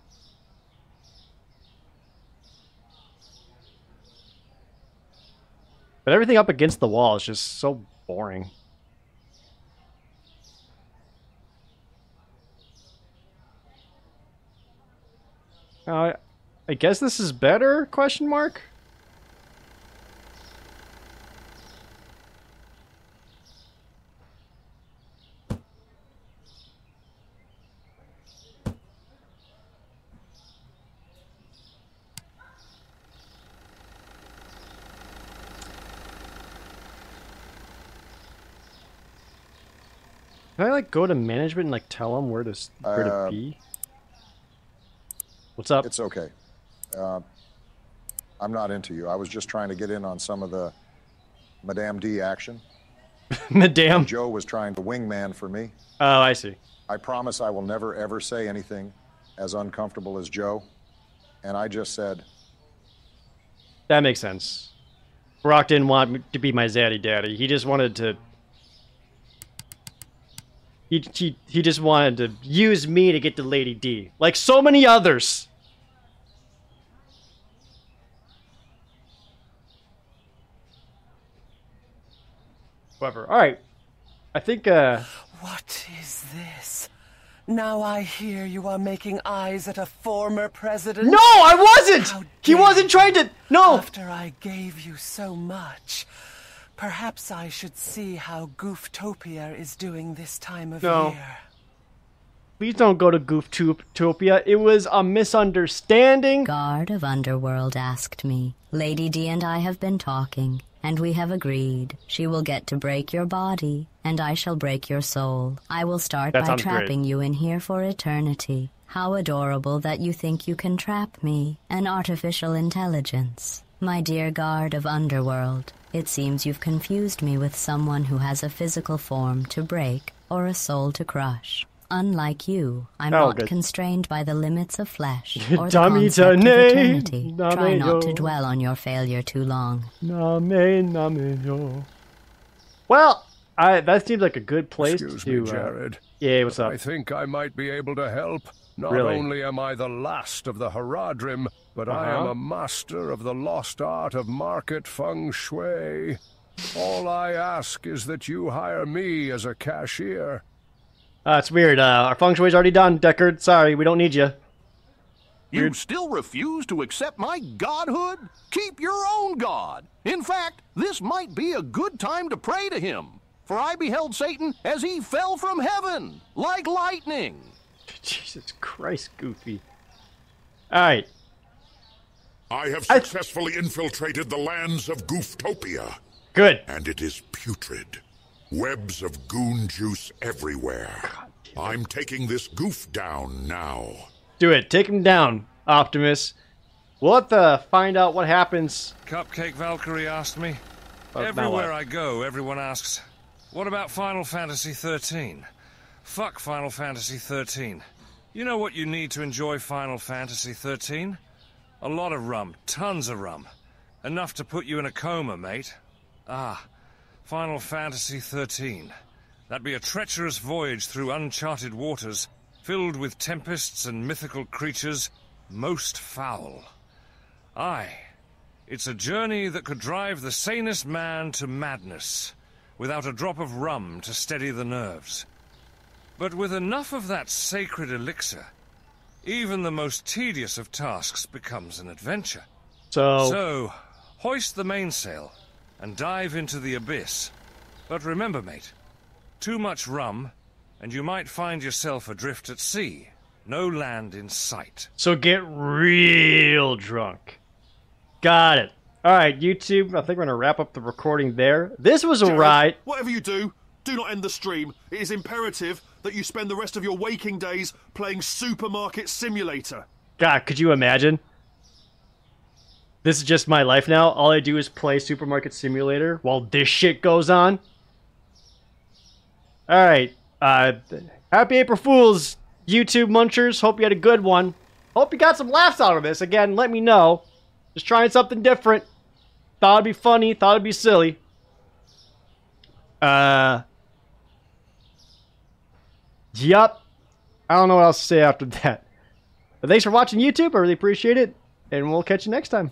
But everything up against the wall is just so boring. Uh, I guess this is better? Question mark. Can I like go to management and like tell them where to where to Uh, be? What's up? It's okay. Uh, I'm not into you. I was just trying to get in on some of the Madame D action. Madame. Joe was trying to wingman for me. Oh, I see. I promise I will never ever say anything as uncomfortable as Joe. And I just said, That makes sense. Barack didn't want to be my zaddy daddy. He just wanted to. He, he, he just wanted to use me to get to Lady D. Like so many others. Whatever. Alright. I think, uh. What is this? Now I hear you are making eyes at a former president. No, I wasn't! He wasn't trying to. No! After I gave you so much, perhaps I should see how Gooftopia is doing this time of No. year. Please don't go to Gooftopia. It was a misunderstanding. Guard of Underworld asked me. Lady D and I have been talking, and we have agreed. She will get to break your body, and I shall break your soul. I will start That by sounds great. trapping you in here for eternity. How adorable that you think you can trap me, an artificial intelligence. My dear guard of Underworld, it seems you've confused me with someone who has a physical form to break or a soul to crush. Unlike you, I'm Oh, not good. constrained by the limits of flesh or the Dummy concept of tane, eternity. Try not to dwell on your failure too long. Name, name, yo. Well, I that seems like a good place Excuse to. me, uh, Jared. yeah, what's up? I think I might be able to help. Not Really? only am I the last of the Haradrim, but I am Uh-huh. a master of the lost art of market feng shui. All I ask is that you hire me as a cashier. Uh, it's weird. Uh, our feng shui's already done, Deckard. Sorry, we don't need you. You still refuse to accept my godhood? Keep your own god. In fact, this might be a good time to pray to him. For I beheld Satan as he fell from heaven, like lightning. Jesus Christ, Goofy. All right. I have successfully infiltrated the lands of Gooftopia. Good. And it is putrid. Webs of goon juice everywhere. I'm taking this goof down now. Do it. Take him down, Optimus. We'll have to find out what happens. Cupcake Valkyrie asked me. Oh, now Everywhere? I go, everyone asks, what about Final Fantasy XIII? Fuck Final Fantasy XIII. You know what you need to enjoy Final Fantasy XIII? A lot of rum, tons of rum. Enough to put you in a coma, mate. Ah, Final Fantasy XIII. That'd be a treacherous voyage through uncharted waters, filled with tempests and mythical creatures, most foul. Aye, it's a journey that could drive the sanest man to madness, without a drop of rum to steady the nerves. But with enough of that sacred elixir, even the most tedious of tasks becomes an adventure. So, So, hoist the mainsail and dive into the abyss. But remember, mate, too much rum, and you might find yourself adrift at sea, no land in sight. so get real drunk. Got it. All right, YouTube. I think we're gonna wrap up the recording there. This was a Jared, ride. Whatever you do, do not end the stream. It is imperative that you spend the rest of your waking days playing Supermarket Simulator. God, could you imagine? This is just my life now. All I do is play Supermarket Simulator while this shit goes on. All right. Uh, happy April Fools, YouTube munchers. Hope you had a good one. Hope you got some laughs out of this. Again, let me know. Just trying something different. Thought it'd be funny. Thought it'd be silly. Uh. Yup. I don't know what else to say after that. But thanks for watching YouTube. I really appreciate it. And we'll catch you next time.